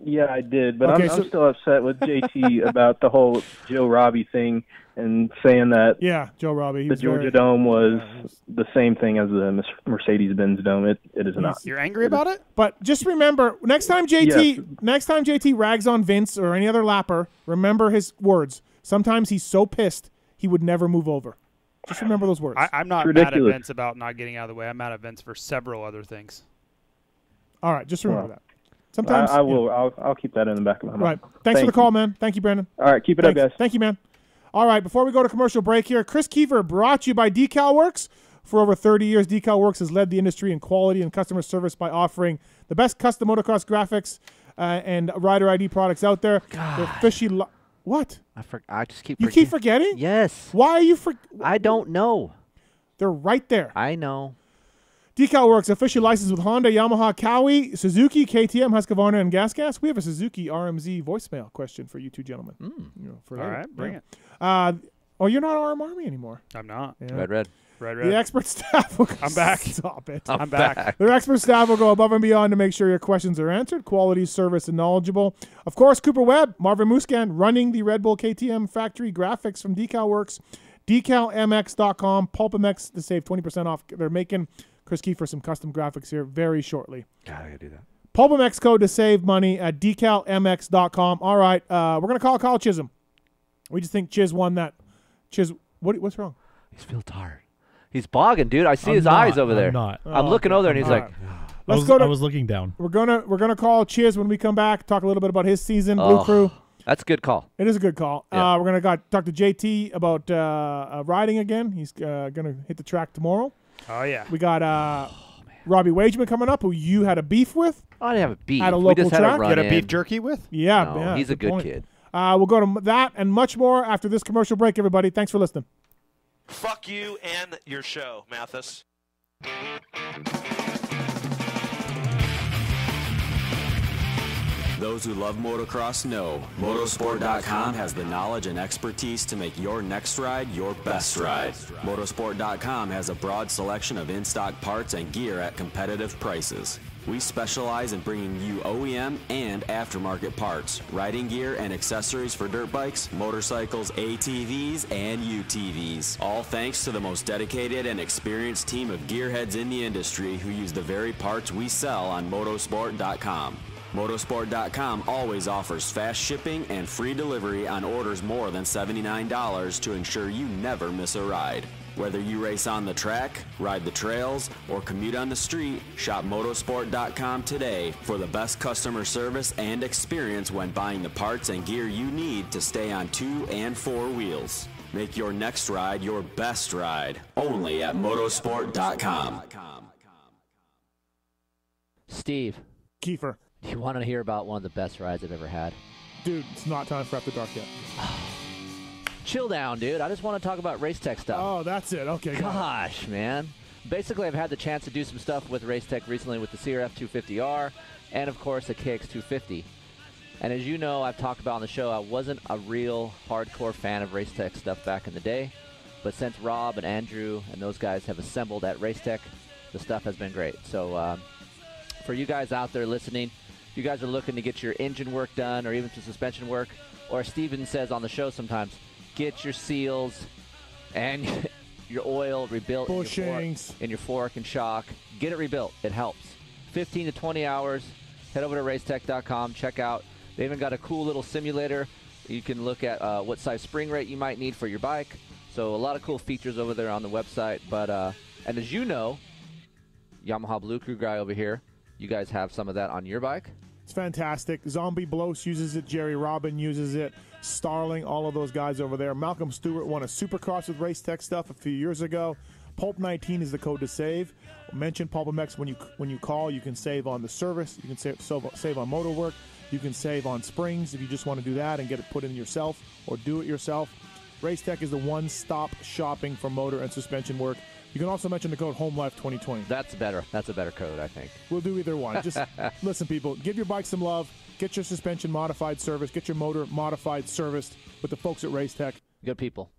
Yeah, I did, but Okay, I'm, so- I'm still upset with JT (laughs) about the whole Joe Robbie thing and saying that Yeah, Joe Robbie. The Georgia very- Dome was Yeah, was- the same thing as the Mercedes Benz Dome. It it is not. You're angry about it? But just remember, next time JT, Yes. next time JT rags on Vince or any other lapper, remember his words. Sometimes he's so pissed he would never move over. Just remember those words. I, I'm not mad at Vince about not getting out of the way. I'm mad at Vince for several other things. All right, just remember Well, that. Sometimes I, I yeah. will. I'll, I'll keep that in the back of my mind. Right. Thanks for the call, man. Thank you, Brandon. All right, keep it Thanks. up, guys. Thank you, man. All right, before we go to commercial break here, Kris Keefer brought to you by Decal Works. For over 30 years, Decal Works has led the industry in quality and customer service by offering the best custom motocross graphics uh, and rider ID products out there. They're fishy. Lo- what? I, for, I just keep You forgetting. keep forgetting? Yes. Why are you for? I don't know. They're right there. I know. Decal Works officially licensed with Honda, Yamaha, Kawi, Suzuki, KTM, Husqvarna, and GasGas. Gas. We have a Suzuki RMZ voicemail question for you two gentlemen. You know, for All later. right, bring Yeah. it. Uh, oh, you're not RM Army anymore. I'm not. Yeah. Red, red. Red, The expert staff will I'm back. Stop it. I'm back. Their expert staff will go above and beyond to make sure your questions are answered, quality, service, and knowledgeable. Of course, Cooper Webb, Marvin Musquin, running the Red Bull KTM factory graphics from Decal Works, decalmx.com, PulpMX to save 20% off. They're making Kris Keefer some custom graphics here very shortly. God, I gotta do that. PulpMX code to save money at decalmx.com. All right, uh, we're going to call Kyle Chisholm. We just think Chiz won that. Chiz, what, what's wrong? He's feel tired. He's bogging, dude. I see I'm his not, eyes over I'm there. not. I'm Oh, looking okay. over there, and he's All like, right. Let's was, go to I was looking down. We're gonna we're gonna call Chiz when we come back. Talk a little bit about his season, Blue Oh. Crew. "That's a good call." It is a good call. Yeah. Uh, we're gonna got, talk to JT about uh, uh, riding again. He's uh, gonna hit the track tomorrow. Oh yeah. We got uh, Robbie Wageman coming up, who you had a beef with. Oh, I didn't have a beef. At a we local just had track? a run Get a beef jerky with? Yeah, No, yeah, he's a good point. kid. Uh, we'll go to that and much more after this commercial break. Everybody, thanks for listening. Fuck you and your show, Matthes. Those who love motocross know Motosport.com has the knowledge and expertise to make your next ride your best ride. Motosport.com has a broad selection of in stock parts and gear at competitive prices. We specialize in bringing you OEM and aftermarket parts, riding gear, and accessories for dirt bikes, motorcycles, ATVs, and UTVs. All thanks to the most dedicated and experienced team of gearheads in the industry who use the very parts we sell on Motosport.com. Motosport.com always offers fast shipping and free delivery on orders more than $79 to ensure you never miss a ride. Whether you race on the track, ride the trails, or commute on the street, shop motosport.com today for the best customer service and experience when buying the parts and gear you need to stay on two and four wheels. Make your next ride your best ride only at motosport.com. Steve, Keefer, do you want to hear about one of the best rides I've ever had? dude, it's not time for after dark yet. (sighs) Chill down, dude. I just want to talk about race tech stuff. Oh, that's it. Okay. Gosh, man. basically, I've had the chance to do some stuff with race tech recently with the CRF 250R and, of course, the KX 250. And as you know, I've talked about on the show, I wasn't a real hardcore fan of race tech stuff back in the day. But since Rob and Andrew and those guys have assembled at race tech, the stuff has been great. So um, for you guys out there listening, you guys are looking to get your engine work done or even some suspension work, or Steven says on the show sometimes, get your seals and (laughs) your oil rebuilt in your, Bushings. fork, in your fork and shock. Get it rebuilt. It helps. 15 to 20 hours. Head over to racetech.com. Check out. They even got a cool little simulator. You can look at uh, what size spring rate you might need for your bike. So a lot of cool features over there on the website. But uh, and as you know, Yamaha Blue Crew guy over here, you guys have some of that on your bike. It's fantastic. Zombie Blows uses it. Jerry Robin uses it. Starling, all of those guys over there. Malcolm Stewart won a Supercross with Race Tech stuff a few years ago. Pulp 19 is the code to save. Mention PulpMX when you when you call. You can save on the service. You can save save on motor work. You can save on springs if you just want to do that and get it put in yourself or do it yourself. Race Tech is the one-stop shopping for motor and suspension work. You can also mention the code HOMELIFE2020. That's better. That's a better code, I think. We'll do either one. Just (laughs) listen, people. Give your bike some love. Get your suspension modified service. Get your motor modified serviced with the folks at Race Tech. Good people.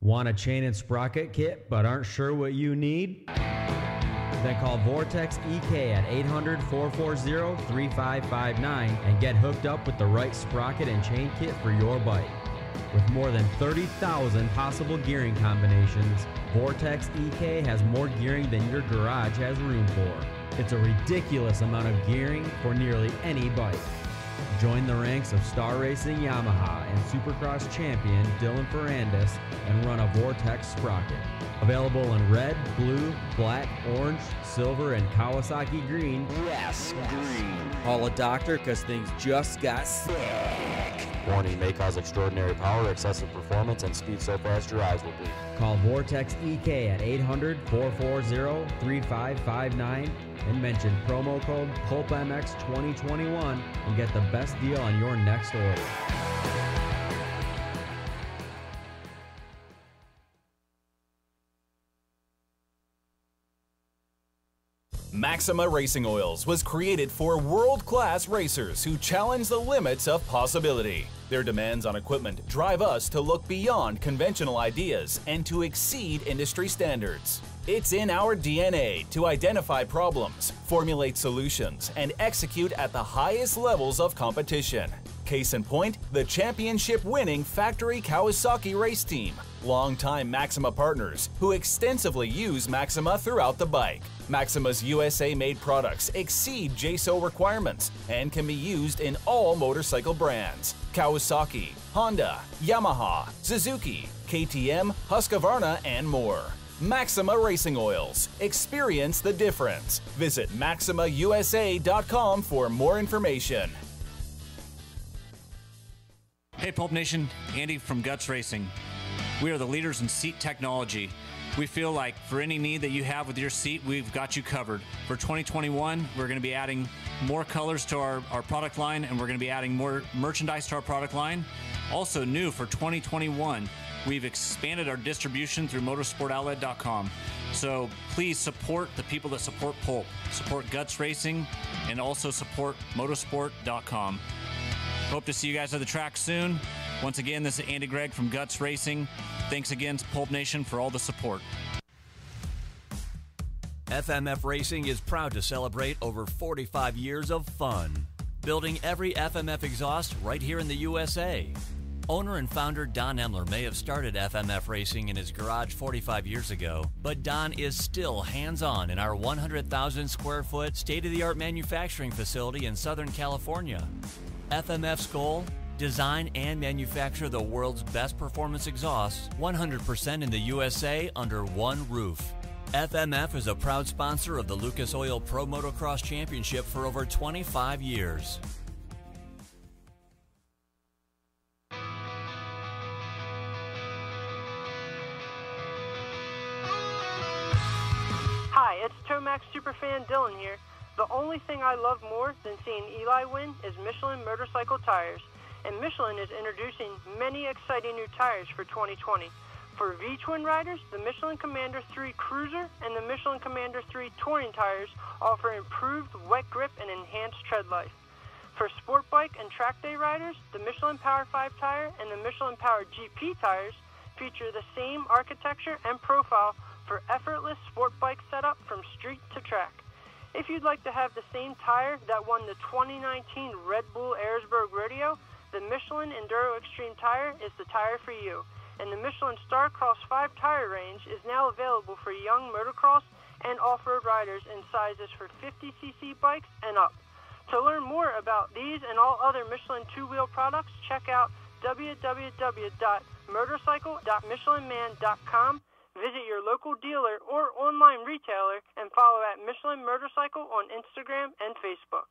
Want a chain and sprocket kit but aren't sure what you need? Then call Vortex EK at 800 440 3559 and get hooked up with the right sprocket and chain kit for your bike. With more than 30,000 possible gearing combinations, Vortex EK has more gearing than your garage has room for. It's a ridiculous amount of gearing for nearly any bike. Join the ranks of Star Racing Yamaha and Supercross champion Dylan Ferrandis and run a Vortex sprocket. Available in red, blue, black, orange, silver, and Kawasaki green. Yes, green. Call a doctor because things just got sick. Warning may cause extraordinary power, excessive performance, and speed so fast your eyes will bleed. Call Vortex EK at 800 440 3559 and mention promo code PulpMX2021 and get the best deal on your next order. Maxima Racing Oils was created for world class racers who challenge the limits of possibility. Their demands on equipment drive us to look beyond conventional ideas and to exceed industry standards. It's in our DNA to identify problems, formulate solutions, and execute at the highest levels of competition. Case in point, the championship winning Factory Kawasaki race team, longtime Maxima partners who extensively use Maxima throughout the bike. Maxima's USA made products exceed JASO requirements and can be used in all motorcycle brands Kawasaki, Honda, Yamaha, Suzuki, KTM, Husqvarna, and more. Maxima Racing Oils. Experience the difference. Visit MaximaUSA.com for more information. Hey, Pulp Nation, Andy from Guts Racing. We are the leaders in seat technology. We feel like for any need that you have with your seat, we've got you covered. For 2021, we're going to be adding more colors to our, our product line and we're going to be adding more merchandise to our product line. Also, new for 2021, we've expanded our distribution through motorsportoutlet.com. So please support the people that support Pulp, support Guts Racing, and also support motosport.com. Hope to see you guys at the track soon. Once again, this is Andy Gregg from Guts Racing. Thanks again to Pulp Nation for all the support. FMF Racing is proud to celebrate over 45 years of fun, building every FMF exhaust right here in the USA. Owner and founder Don Emler may have started FMF Racing in his garage 45 years ago, but Don is still hands on in our 100,000 square foot state of the art manufacturing facility in Southern California. FMF's goal? Design and manufacture the world's best performance exhausts 100% in the USA under one roof. FMF is a proud sponsor of the Lucas Oil Pro Motocross Championship for over 25 years. Hi, it's Tomac Superfan Dylan here. The only thing I love more than seeing Eli win is Michelin motorcycle tires. And Michelin is introducing many exciting new tires for 2020. For V-twin riders, the Michelin Commander 3 Cruiser and the Michelin Commander 3 Touring tires offer improved wet grip and enhanced tread life. For sport bike and track day riders, the Michelin Power 5 tire and the Michelin Power GP tires feature the same architecture and profile for effortless sport bike setup from street to track. If you'd like to have the same tire that won the 2019 Red Bull Erzberg Rodeo, the Michelin Enduro Extreme tire is the tire for you. And the Michelin Starcross 5 tire range is now available for young motocross and off-road riders in sizes for 50cc bikes and up. To learn more about these and all other Michelin two-wheel products, check out www.motorcycle.michelinman.com Visit your local dealer or online retailer and follow at Michelin Motorcycle on Instagram and Facebook.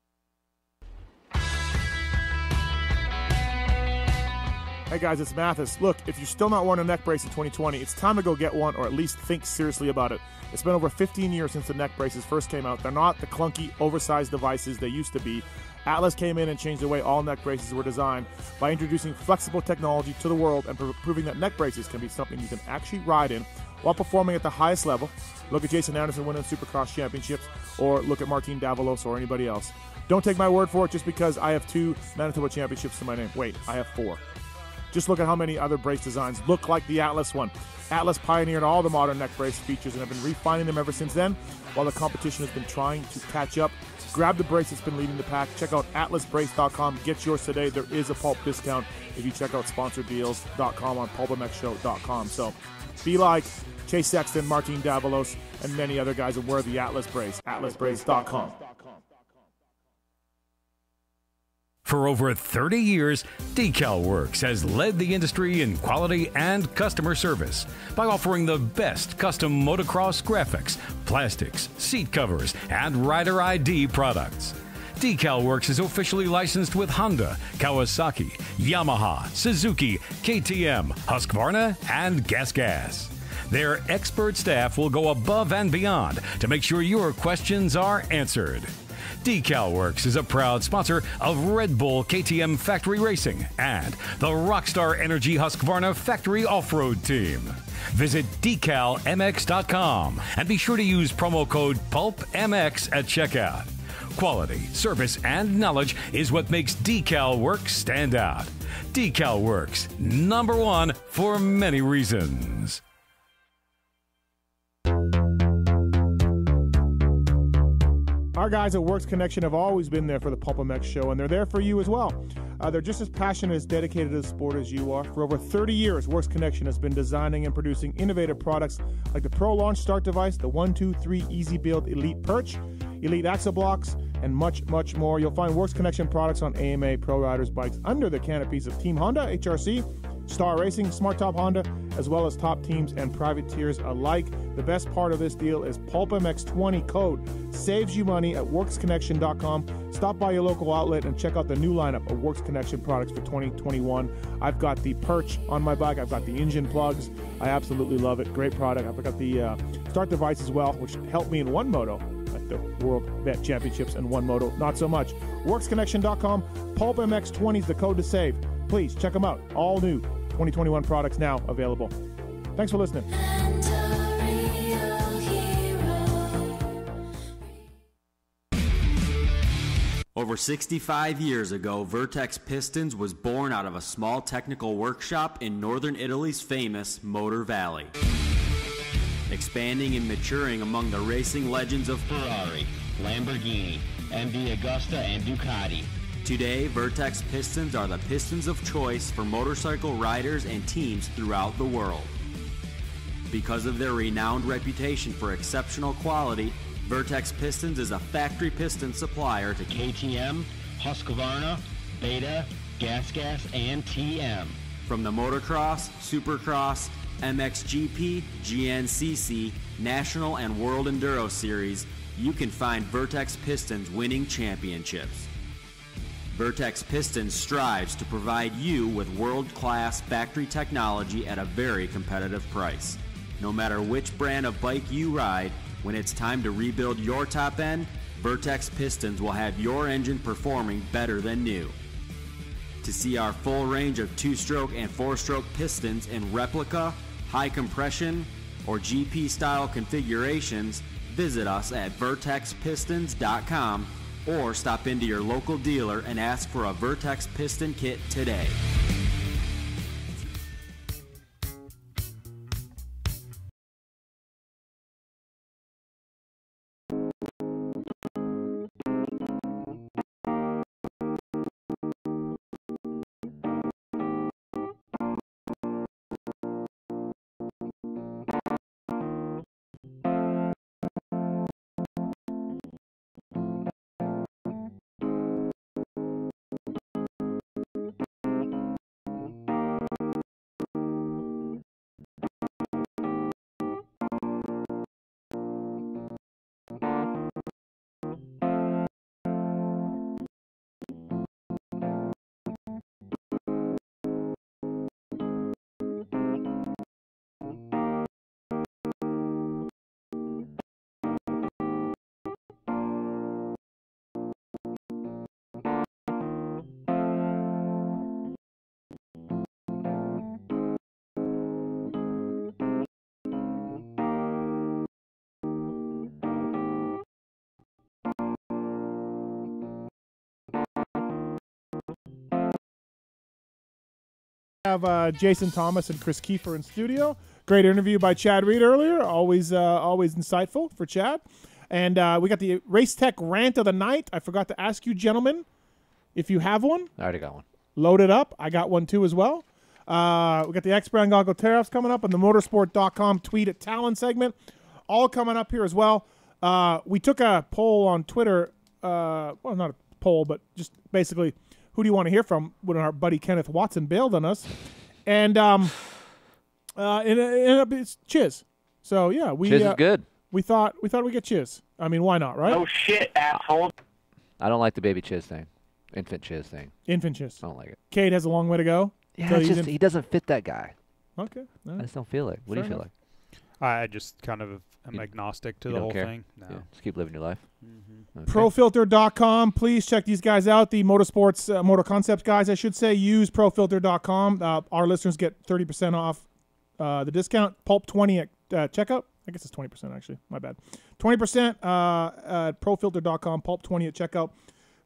Hey guys, it's Matthes. Look, if you're still not wearing a neck brace in 2020, it's time to go get one or at least think seriously about it. It's been over 15 years since the neck braces first came out. They're not the clunky, oversized devices they used to be. Atlas came in and changed the way all neck braces were designed by introducing flexible technology to the world and proving that neck braces can be something you can actually ride in while performing at the highest level. Look at Jason Anderson winning Supercross championships, or look at Martin Davalos or anybody else. Don't take my word for it just because I have two Manitoba championships to my name. Wait, I have four. Just look at how many other brace designs look like the Atlas one. Atlas pioneered all the modern neck brace features and have been refining them ever since then, while the competition has been trying to catch up. Grab the brace that's been leading the pack. Check out atlasbrace.com. Get yours today. There is a pulp discount if you check out sponsordeals.com on pulpmxshow.com. So be like Chase Sexton, Martin Davalos, and many other guys and wear the Atlas Brace. AtlasBrace.com. For over 30 years, DecalWorks has led the industry in quality and customer service by offering the best custom motocross graphics, plastics, seat covers, and rider ID products. DecalWorks is officially licensed with Honda, Kawasaki, Yamaha, Suzuki, KTM, Husqvarna, and Gas Gas. Their expert staff will go above and beyond to make sure your questions are answered. DecalWorks is a proud sponsor of Red Bull KTM Factory Racing and the Rockstar Energy Husqvarna Factory Off-Road Team. Visit decalmx.com and be sure to use promo code PULPMX at checkout. Quality, service, and knowledge is what makes Decal Works stand out. Decal Works, number one for many reasons. Our guys at Works Connection have always been there for the Pulp MX show, and they're there for you as well. Uh, they're just as passionate as dedicated to the sport as you are. For over 30 years, Works Connection has been designing and producing innovative products like the Pro Launch Start Device, the 123 Easy Build Elite Perch, Elite Axle Blocks, and much, much more. You'll find Works Connection products on AMA Pro Riders bikes under the canopies of Team Honda, HRC, Star Racing, SmarTop Honda, as well as top teams and privateers alike. The best part of this deal is PulpMX20 code saves you money at WorksConnection.com. Stop by your local outlet and check out the new lineup of Works Connection products for 2021. I've got the perch on my bike. I've got the engine plugs. I absolutely love it. Great product. I've got the uh, start device as well, which helped me in one moto at the World Vet Championships and one moto. Not so much. WorksConnection.com. PulpMX20 is the code to save. Please check them out. All new 2021 products now available. Thanks for listening. Over 65 years ago, Vertex Pistons was born out of a small technical workshop in northern Italy's famous Motor Valley. Expanding and maturing among the racing legends of Ferrari, Lamborghini, MV Agusta, and Ducati. Today, Vertex Pistons are the pistons of choice for motorcycle riders and teams throughout the world. Because of their renowned reputation for exceptional quality, Vertex Pistons is a factory piston supplier to KTM, Husqvarna, Beta, Gas Gas, and TM. From the motocross, supercross, MXGP, GNCC, National, and World Enduro Series, you can find Vertex Pistons winning championships. Vertex Pistons strives to provide you with world class factory technology at a very competitive price. No matter which brand of bike you ride, when it's time to rebuild your top end, Vertex Pistons will have your engine performing better than new. To see our full range of two stroke and four stroke pistons in replica, high compression, or GP style configurations, visit us at vertexpistons.com or stop into your local dealer and ask for a Vertex piston kit today. Have uh, Jason Thomas and Kris Keefer in studio. Great interview by Chad Reed earlier. Always, uh, always insightful for Chad. And uh, we got the Race Tech rant of the night. I forgot to ask you, gentlemen, if you have one. I already got one. Load it up. I got one too as well. Uh, we got the EKS Brand Goggle tariffs coming up and the motosport.com tweet at Tallon segment. All coming up here as well. Uh, we took a poll on Twitter. Uh, well, not a poll, but just basically who do you want to hear from when our buddy Kenneth Watson bailed on us. And um, uh, and, and it's Chiz. So yeah, we Chiz is uh, good. We thought we thought we'd get Chiz. I mean, why not, right? Oh shit, asshole. I don't like the baby chiz thing, infant chiz thing. Infant Chiz. I don't like it. Cade has a long way to go. Yeah, till it's just, in- he doesn't fit that guy. Okay. all I just don't feel it. What do you feel enough. like? I just kind of am You- agnostic to you the whole care? thing. No. Yeah, just keep living your life. Mhm. Okay. Profilter.com. Please check these guys out. The motorsports, uh, motor concepts guys, I should say. Use profilter.com. Uh, our listeners get 30% off uh, the discount. Pulp20 at uh, checkout. I guess it's 20% actually. My bad. 20% uh, at profilter.com. Pulp20 at checkout.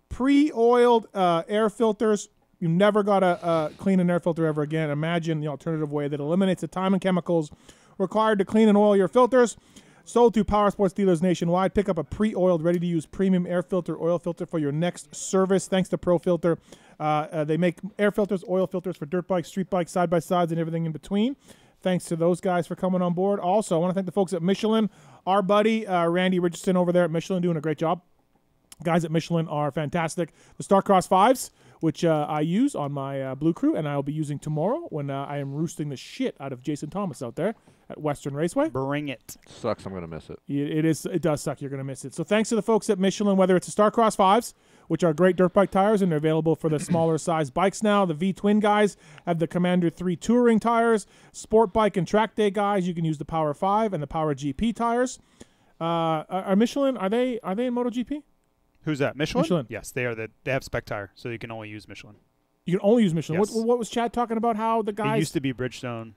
Pre oiled uh, air filters. You never got to uh, clean an air filter ever again. Imagine the alternative way that eliminates the time and chemicals required to clean and oil your filters. Sold through Power Sports dealers nationwide. Pick up a pre-oiled, ready-to-use premium air filter, oil filter for your next service. Thanks to Pro Filter, uh, uh, they make air filters, oil filters for dirt bikes, street bikes, side by sides, and everything in between. Thanks to those guys for coming on board. Also, I want to thank the folks at Michelin. Our buddy uh, Randy Richardson over there at Michelin doing a great job. Guys at Michelin are fantastic. The Starcross fives, which uh, I use on my uh, Blue Crew, and I'll be using tomorrow when uh, I am roosting the shit out of Jason Thomas out there at Western Raceway. Bring it. Sucks. I'm gonna miss it. It, it is. It does suck. You're going to miss it. So thanks to the folks at Michelin, whether it's the Starcross fives, which are great dirt bike tires, and they're available for the (clears throat) smaller size bikes now. The V Twin guys have the Commander Three touring tires. Sport bike and track day guys, you can use the Power Five and the Power GP tires. Uh, are are Michelin? Are they? Are they in MotoGP? Who's that? Michelin? Michelin. Yes, they are. The, they have spec tire, so you can only use Michelin. You can only use Michelin. Yes. What, what was Chad talking about? How the guys It used to be Bridgestone.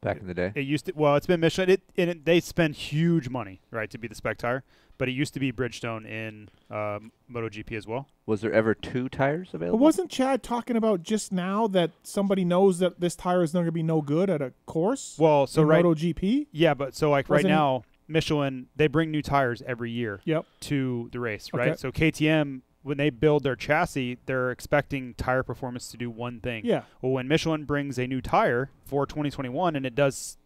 Back in the day. It used to. Well, it's been Michelin. It, and it they spend huge money, right, to be the spec tire. But it used to be Bridgestone in um, MotoGP as well. Was there ever two tires But available? wasn't Chad talking about just now that somebody knows that this tire is not going to be no good at a course? Well, so in right, MotoGP. Yeah, but so like right Wasn't- now, Michelin they bring new tires every year. Yep. To the race, right? Okay. So KTM when they build their chassis, they're expecting tire performance to do one thing. Yeah. Well, when Michelin brings a new tire for 2021 and it does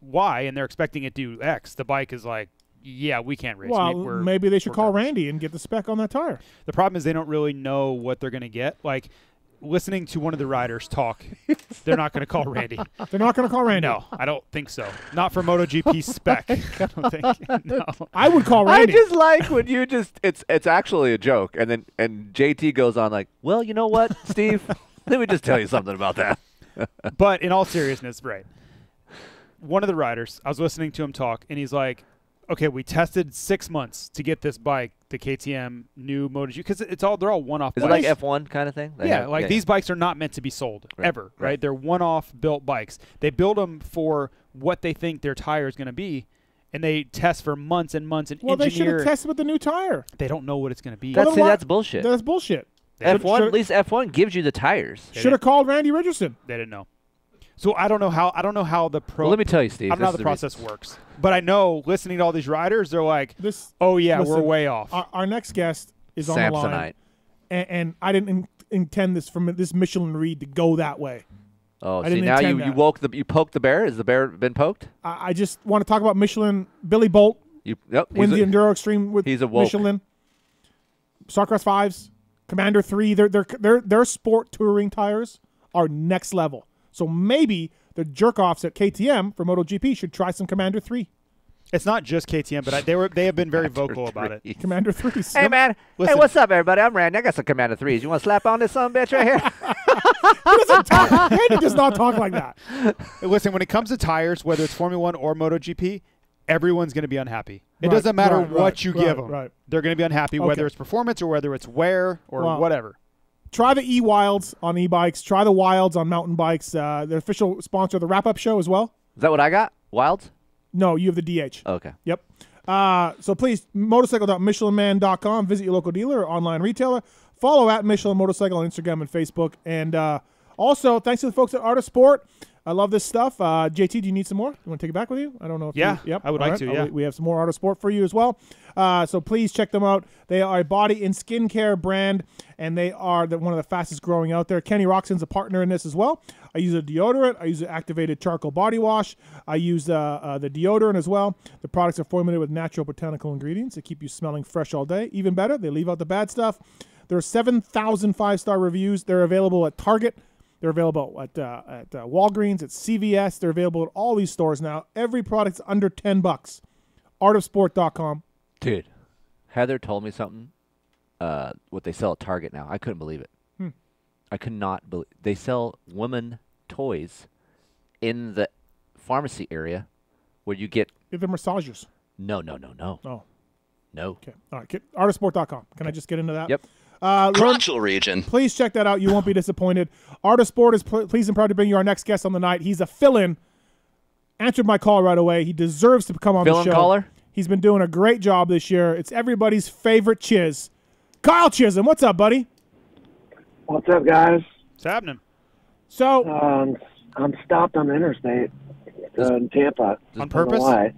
Y, and they're expecting it to do X, the bike is like, yeah, we can't race. Well, we, maybe they should call garbage." Randy and get the spec on that tire. The problem is they don't really know what they're going to get. Like listening to one of the riders talk, (laughs) they're not going to call Randy. They're not going to call Randy. No, I don't think so. Not for MotoGP (laughs) spec. I don't think. (laughs) No. I would call Randy. I just like when you just it's it's actually a joke, and then and JT goes on like, well, you know what, Steve? Let me just tell you something about that. but in all seriousness, right. One of the riders, I was listening to him talk, and he's like, okay, we tested six months to get this bike, the KTM new MotoGP, because it's all they're all one-off. Is it like F1 kind of thing? They yeah, have- like yeah, these bikes are not meant to be sold Right, ever, right? right. They're one-off built bikes. They build them for what they think their tire is going to be, and they test for months and months and Well, they should engineer. have tested with the new tire. they don't know what it's going to be. That's, see, that's bullshit. That's bullshit. F1, at least F1 gives you the tires. Should have called Randy Richardson. They didn't know. So I don't know how I don't know how the pro. Well, let me tell you, Steve, I don't know how the is the process works, but I know listening to all these riders, they're like, "This, oh yeah, Listen, we're way off." Our, our next guest is on the line, and, and I didn't in, intend this from this Michelin read to go that way. Oh, I see didn't now you, intend you woke the you poked the bear. Has the bear been poked? I, I just want to talk about Michelin. Billy Bolt You yep. wins he's the a- Enduro Extreme with he's a woke. Michelin. Starcross fives, Commander three. Their their their their sport touring tires are next level. So maybe the jerk offs at KTM for MotoGP should try some Commander three. It's not just KTM, but I, they were they have been very vocal about it. Commander threes. Hey man, Listen. hey, what's up, everybody? I'm Randy. I got some Commander threes. You want to slap on this son bitch right here? (laughs) Randy does not talk like that. Listen, when it comes to tires, whether it's Formula One or MotoGP, everyone's going to be unhappy. It Right, doesn't matter right, what right, you right, give them; right. they're going to be unhappy, Okay. whether it's performance or whether it's wear or Well, whatever. Try the e Wilds on e bikes. Try the Wilds on mountain bikes. Uh, the official sponsor of the wrap up show as well. Is that what I got? Wilds? No, you have the DH. Okay. Yep. Uh, so please, motorcycle.michelinman.com. Visit your local dealer or online retailer. Follow at Michelin Motorcycle on Instagram and Facebook. And uh, also, thanks to the folks at Art of Sport. I love this stuff. Uh, JT, do you need some more? You want to take it back with you? I don't know if Yeah, you, yep. I would All like to, Uh, yeah. We, we have some more Art of Sport for you as well. Uh, so please check them out. They are a body and skincare brand, and they are the, one of the fastest growing out there. Kenny Roczen's a partner in this as well. I use a deodorant. I use an activated charcoal body wash. I use uh, uh, the deodorant as well. The products are formulated with natural botanical ingredients that keep you smelling fresh all day. Even better, they leave out the bad stuff. There are 7,000 five star reviews. They're available at Target. They're available at uh, at uh, Walgreens, at CVS. They're available at all these stores now. Every product's under 10 bucks. Artofsport.com. Dude, Heather told me something. Uh, what they sell at Target now. I couldn't believe it. Hmm. I could not believe they sell women toys in the pharmacy area where you get the massagers. no, no, no, no, Oh. no. Okay. All right. Artofsport.com. Can I just get into that? Yep. Uh, learn- region. Please check that out. You won't be disappointed. Art of Sport is pl- pleased and proud to bring you our next guest on the night. He's a fill-in. Answered my call right away. He deserves to come on the Fill-in show. caller? He's been doing a great job this year. It's everybody's favorite Chiz. Kyle Chisholm, what's up, buddy? What's up, guys? What's happening? So, Um, I'm stopped on the interstate uh, in Tampa. On I don't know purpose? Why?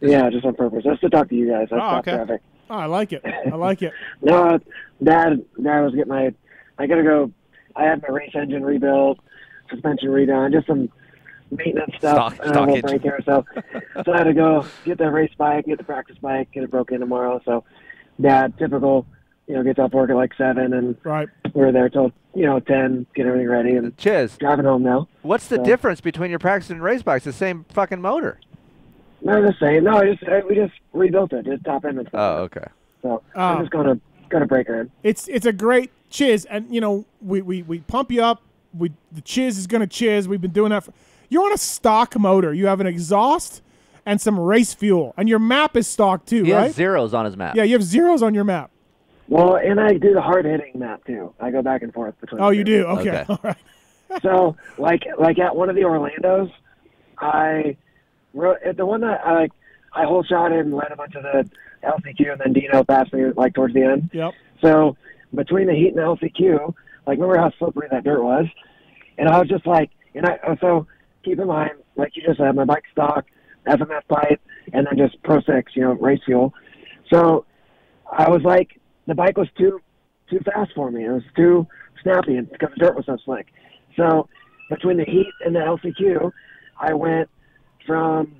Yeah, just on purpose. Just to talk to you guys. I Oh, stopped okay. traffic. Oh, I like it. I like it. (laughs) No, Dad, Dad was getting my. I gotta go. I had my race engine rebuilt, suspension redone, just some maintenance stuff. Stock- and a little stockage. break here, so so I had to go get the race bike, get the practice bike, get it broken tomorrow. So, Dad, typical, you know, gets off work at like seven, and right. we're there till you know ten, get everything ready, and Chiz, driving home now. what's the So- difference between your practice and race bikes? The same fucking motor. Not the same. No, I just I, we just rebuilt it, just top end and stuff. Oh, okay. So Oh. I'm just gonna gonna break her in. It's it's a great chiz, and you know we, we, we pump you up. We the chiz is gonna chiz. We've been doing that. For, you're on a stock motor. You have an exhaust and some race fuel, and your map is stock too, He right? has zeros on his map. Yeah, you have zeros on your map. Well, and I do the hard hitting map too. I go back and forth between. Oh, the you two. do. Okay, Okay. (laughs) all right. so like like at one of the Orlando's, I wrote at Eh, the one that I like I whole shot and led a bunch of the LCQ, and then Dino passed me like towards the end. Yep. So between the heat and the LCQ, like remember how slippery that dirt was, and I was just like, and I so keep in mind, like you just said, my bike stock, FMF pipe, and then just Pro Six, you know, race fuel. So I was like, the bike was too too fast for me. It was too snappy, and because the dirt was so slick. So between the heat and the LCQ, I went from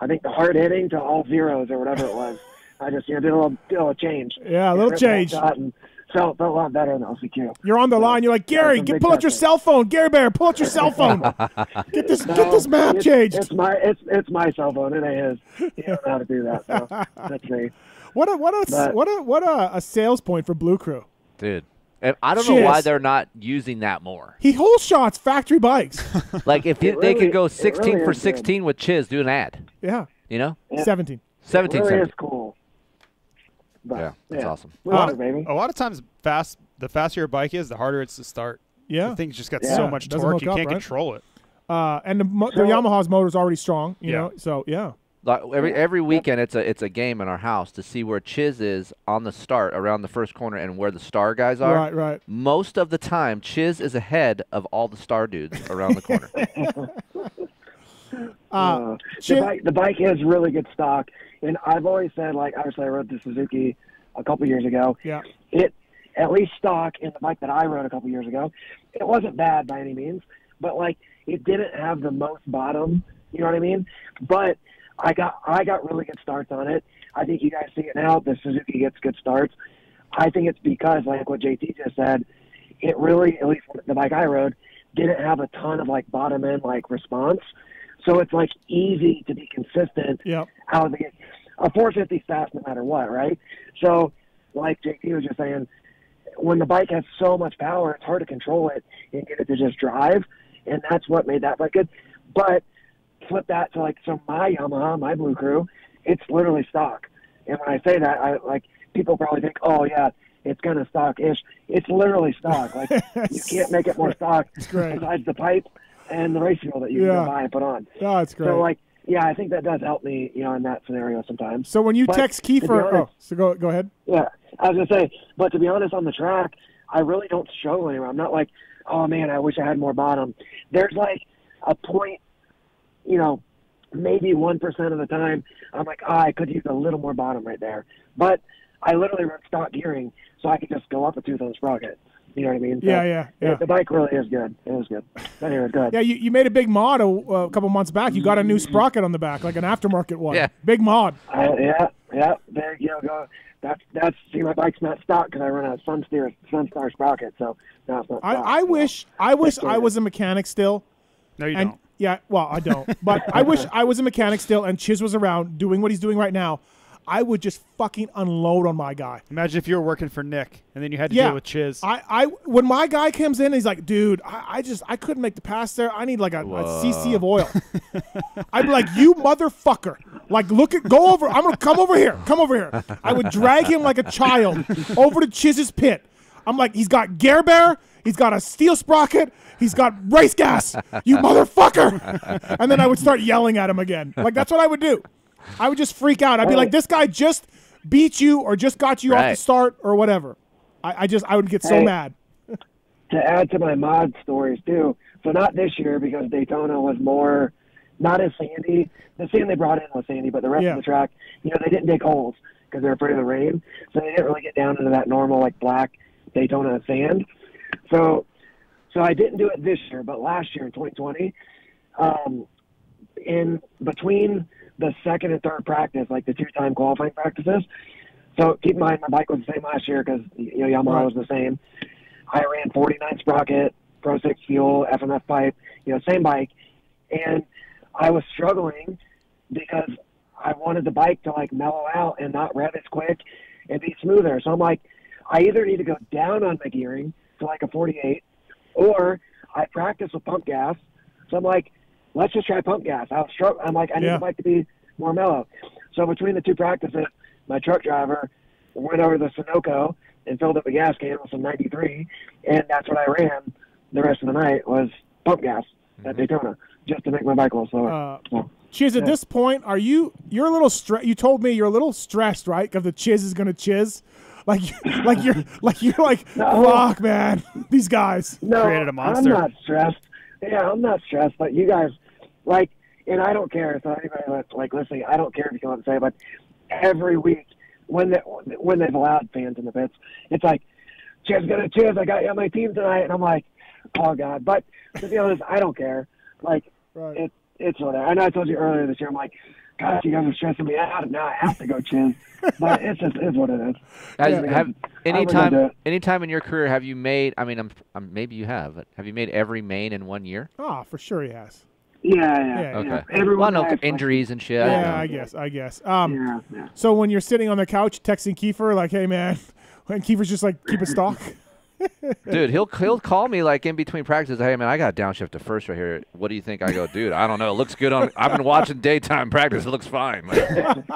I think the hard hitting to all zeros or whatever it was. (laughs) I just you know did a little did a little change. Yeah, a little change. shot And felt felt a lot better in the LCQ. You're on the line. You're like Gary, get, pull out your testing. cell phone. Gary Bear, pull out your cell (laughs) phone. get this get this map it's, changed. It's my it's it's my cell phone. It ain't his. He don't know how to do that. So (laughs) that's me. What a what a But- what a what a, a sales point for Blue Crew. Dude. And I don't know why they're not using that more. He whole shots factory bikes. (laughs) Like if It you, they really- could go 16 really for is good. 16 with Chiz, do an ad. yeah, You know? Yeah. seventeen. 17, It really 17. is cool. But, Yeah, that's awesome. A, lot of, a lot of times, fast the faster your bike is, the harder it's to start. Yeah. the thing's just got Yeah. so much torque you up, can't right? control it. Uh, and the, mo- the So- Yamaha's motor's already strong. You Yeah. know, so yeah. Like every every weekend, it's a it's a game in our house to see where Chiz is on the start around the first corner and where the star guys are. Right, right. Most of the time, Chiz is ahead of all the star dudes around the corner. (laughs) (laughs) Uh, the bike the bike is really good stock, and I've always said like obviously I rode the Suzuki a couple years ago. Yeah. It at least stock in the bike that I rode a couple years ago, it wasn't bad by any means, but like it didn't have the most bottom. You know what I mean? But I got I got really good starts on it. I think you guys see it now. The Suzuki gets good starts. I think it's because like what JT just said, it really at least the bike I rode didn't have a ton of like bottom end like response. So it's like easy to be consistent Yeah. out of the. A 450 is fast no matter what, right? So, like JT was just saying, when the bike has so much power, it's hard to control it and get it to just drive, and that's what made that bike good. But flip that to like so my Yamaha, my Blue Crew, it's literally stock. And when I say that, I like people probably think, oh yeah, it's kind of stock-ish. It's literally stock. Like (laughs) you can't make it more stock besides the pipe and the race fuel that you Yeah. can buy and put on. Oh, it's great. So like, yeah, I think that does help me, you know, in that scenario sometimes. So when you But text to be Keefer, oh, so go go ahead. yeah, I was gonna say, but to be honest, on the track, I really don't struggle anymore. I'm not like, oh man, I wish I had more bottom. There's like a point, you know, maybe one percent of the time, I'm like, oh, I could use a little more bottom right there. But I literally run stock gearing, so I could just go up a tooth on the sprocket. You know what I mean? So, Yeah, yeah, yeah. The bike really is good. It was good. Anyway, go ahead. Yeah, you, you made a big mod a, a couple months back. You got a new mm-hmm. sprocket on the back, like an aftermarket one. Yeah. Big mod. I, yeah, yeah. There you go. go. That's that's. See, my bike's not stock because I run a Sunsteer Sunstar sprocket, so now it's not. Stock. I, I wish I wish I was a mechanic still. No, you and, don't. Yeah, well, I don't. But I wish I was a mechanic still and Chiz was around doing what he's doing right now. I would just fucking unload on my guy. Imagine if you were working for Nick and then you had to Yeah. deal with Chiz. I, I when my guy comes in, he's like, dude, I, I just I couldn't make the pass there. I need like a, a cc of oil. I'd be like, you motherfucker. Like, look at go over. I'm gonna come over here. Come over here. I would drag him like a child over to Chiz's pit. I'm like, he's got Gare Bear, he's got a steel sprocket, he's got race gas. You (laughs) motherfucker. (laughs) And then I would start yelling at him again. Like that's what I would do. I would just freak out. I'd be like, oh. this guy just beat you or just got you off the start or whatever. I, I just I would get so Hey. mad. (laughs) to add to my mod stories too. So not this year because Daytona was more not as sandy. The sand they brought in was sandy, but the rest Yeah. of the track, you know, they didn't dig holes because they were afraid of the rain, so they didn't really get down into that normal like black Daytona sand. So, so I didn't do it this year, but last year in 2020, um, in between the second and third practice, like the two-time qualifying practices. So keep in mind, my bike was the same last year because you know Yamaha was the same. I ran 49 sprocket, Pro 6 fuel, FMF pipe, you know, same bike. And I was struggling because I wanted the bike to like mellow out and not rev as quick and be smoother. So I'm like, I either need to go down on my gearing to like a 48 or I practice with pump gas. So I'm like, let's just try pump gas. I was strugg- I'm like, I need Yeah. the bike to be more mellow. So between the two practices, my truck driver went over to the Sunoco and filled up a gas can with some 93, and that's what I ran the rest of the night was pump gas at Daytona just to make my bike a little slower. Uh, So, Chiz, at yeah. this point, are you you're a little stressed? You told me you're a little stressed, right? Because the chiz is gonna chiz, like (laughs) like you're like you're like No. fuck, man, (laughs) these guys No, I'm not stressed. Yeah, I'm not stressed. But you guys, like, and I don't care. So anybody that's like listening, I don't care if you come up and say, but every week when they, when they've allowed fans in the pits, it's like, cheers, gonna cheers. I got you on my team tonight, and I'm like, oh god. But to be honest, I don't care. Like, it's it's whatever. I know I told you earlier this year. I'm like, gosh, you guys are stressing me out, and now I have to go chiz. but (laughs) it's just is what it is. Has, Yeah, have I'm gonna do anytime it. anytime in your career have you made? I mean, I'm, I'm maybe you have. But have you made every main in one year? Ah, for sure he has. Yeah, yeah. Yeah, Okay. yeah. Everyone well, no injuries and shit. Yeah, know. I guess, I guess. Um, yeah, so when you're sitting on the couch texting Keefer, like, "Hey, man," (laughs) when Keefer's just like, "Keep it stock." (laughs) (laughs) Dude, he'll he'll call me like in between practices. Hey man, I got downshift to first right here. What do you think? I go, dude. I don't know. It looks good on. I've been watching daytime practice. It looks fine. Like, (laughs)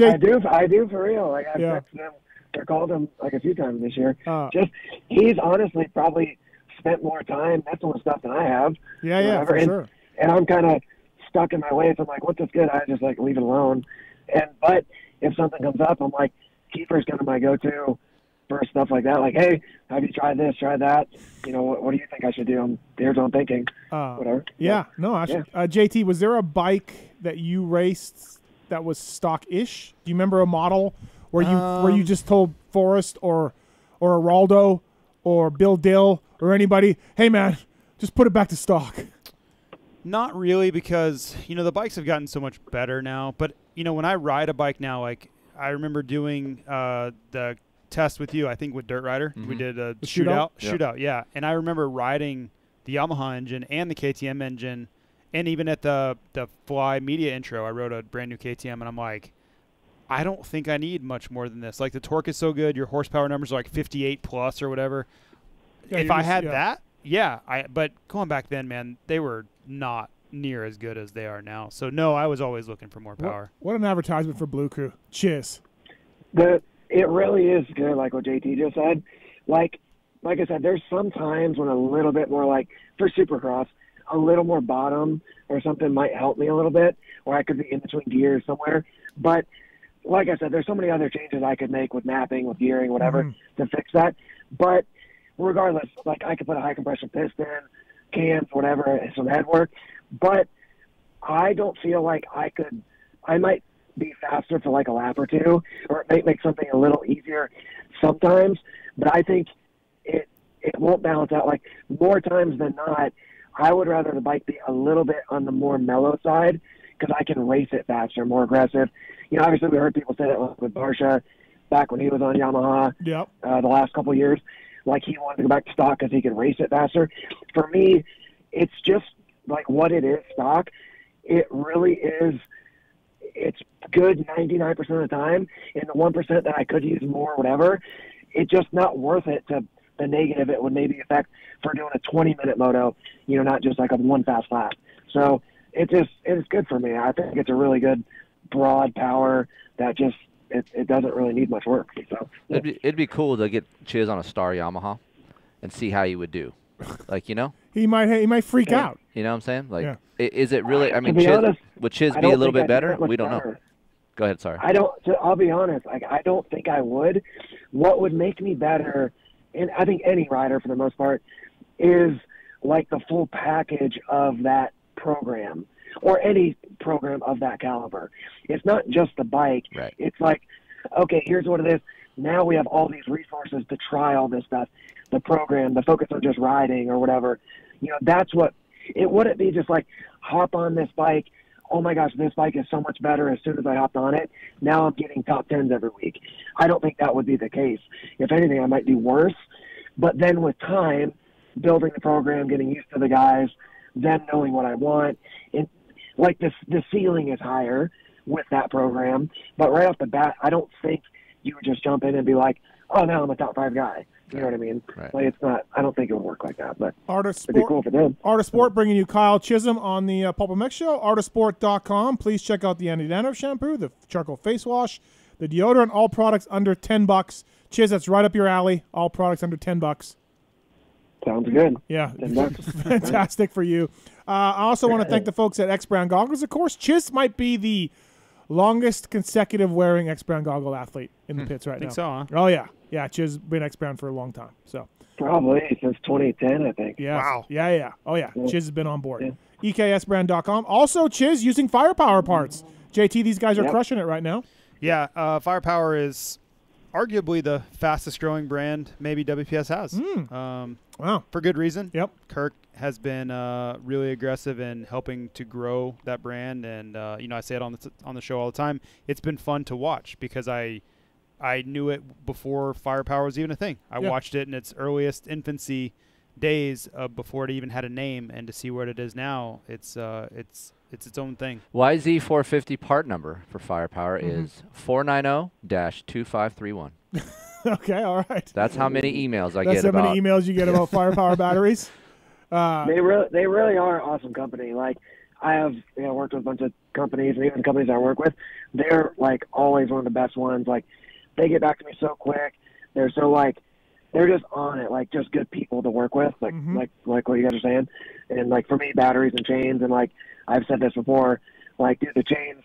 I do, I do for real. Like I've Yeah. texted him or called him like a few times this year. Uh. Just he's honestly probably spent more time messing with stuff than I have. Yeah, yeah, whatever. for and, sure. And I'm kind of stuck in my ways. I'm like, what's this good? I just like leave it alone. And but if something comes up, I'm like, Keefer's kind of my go-to for stuff like that. Like, hey, have you tried this? Tried that? You know, what, what do you think I should do? I'm here's what I'm thinking. Uh, Whatever. Yeah, no, actually, uh, JT, was there a bike that you raced that was stock-ish? Do you remember a model where you where you Um, just told Forrest or or Araldo or Bill Dill or anybody, hey man, just put it back to stock? Not really, because you know the bikes have gotten so much better now. But you know when I ride a bike now, like I remember doing uh, the test with you. I think with Dirt Rider, we Mhm. did a The shootout? shootout. Yeah. Shootout, yeah. And I remember riding the Yamaha engine and the KTM engine, and even at the the Fly Media intro, I rode a brand new KTM, and I'm like. I don't think I need much more than this. Like the torque is so good, your horsepower numbers are like 58 plus or whatever. Yeah, if I just- had yeah. that, yeah, I. But going back then, man, they were not near as good as they are now. So no, I was always looking for more What, power. what an advertisement for Blue Crew. Chiz. the it really is good, like what JT just said. Like like I said, there's some times when a little bit more like for Supercross, a little more bottom or something might help me a little bit, or I could be in between gears somewhere. But like I said, there's so many other changes I could make with mapping, with gearing, whatever, Mhm. to fix that. But regardless, like I could put a high compression piston, cams, whatever, some head work. But I don't feel like I could. I might be faster for like a lap or two, or it might make something a little easier sometimes. But I think it it won't balance out. Like more times than not, I would rather the bike be a little bit on the more mellow side because I can race it faster, more aggressive. You know, obviously we heard people say that with Barcia back when he was on Yamaha Yep. uh, the last couple of years. Like he wanted to go back to stock because he could race it faster. For me, it's just like what it is stock. It really is. It's good 99% of the time, and the one percent that I could use more, whatever, it's just not worth it to the negative it would maybe affect for doing a 20 minute moto. You know, not just like a one fast lap. So it just it's good for me. I think it's a really good broad power that just it, it doesn't really need much work. So it'd be it'd be cool to get Chiz on a Star Yamaha, and see how you would do. Like you know, He might he might freak out. you know what I'm saying? Like, Yeah. is it really? I mean, be Chiz, honest, would Chiz be a little bit I'd better? We don't know. Go ahead. Sorry. I don't. So I'll be honest. Like I don't think I would. What would make me better, and I think any rider for the most part, is like the full package of that program or any program of that caliber. It's not just the bike. Right. It's like, okay, here's what it is. Now we have all these resources to try all this stuff. The program, the focus on just riding or whatever. You know, that's what it wouldn't be just like hop on this bike. Oh my gosh, this bike is so much better as soon as I hopped on it. Now I'm getting top tens every week. I don't think that would be the case. If anything, I might do worse. But then with time, building the program, getting used to the guys, then knowing what I want, and like this, the ceiling is higher with that program. But right off the bat, I don't think you would just jump in and be like, "Oh, now I'm a top five guy." You know what I mean? Right. Like it's not. I don't think it would work like that. But Art of it'd be Sport. cool if it did. Art of Sport bringing you Kyle Chisholm on the uh, Pulp MX show. Artofsport.com. Please check out the Andy Dandruff shampoo, the charcoal face wash, the deodorant. All products under ten bucks. Chiz, that's right up your alley. All products under ten bucks. Sounds good. Yeah, (laughs) 10 (laughs) fantastic for you. Uh, I also want to thank the folks at EKS Brand Goggles. Of course, Chiz might be the longest consecutive wearing EKS Brand goggle athlete in the pits right think now. so, huh? Oh yeah, yeah. Chiz has been EKS Brand for a long time. So Probably since 2010, I think. yeah, Wow. yeah, yeah. Oh yeah, Yeah. Chiz has been on board. E EKSbrand.com. Also, Chiz using Firepower parts. JT, these guys are Yep. crushing it right now. Yeah, uh, Firepower is arguably the fastest growing brand maybe WPS has. Mm. Um, Wow. for good reason. Yep. Kirk has been uh, really aggressive in helping to grow that brand, and uh, you know I say it on the t- on the show all the time. It's been fun to watch because I I knew it before Firepower was even a thing. I Yeah. watched it in its earliest infancy days uh, before it even had a name, and to see what it is now, it's uh, it's it's its own thing. YZ450 part number for Firepower Mhm. is 490-2531. (laughs) okay, all right. That's how many emails I That's get how about. many emails you get about (laughs) firepower batteries. (laughs) Uh, they really they really are an awesome company. Like I have you know worked with a bunch of companies and even companies I work with, they're like always one of the best ones. Like they get back to me so quick. They're so like they're just on it, like just good people to work with, like like like what you guys are saying. And like for me, batteries and chains, and like I've said this before, like dude, the chains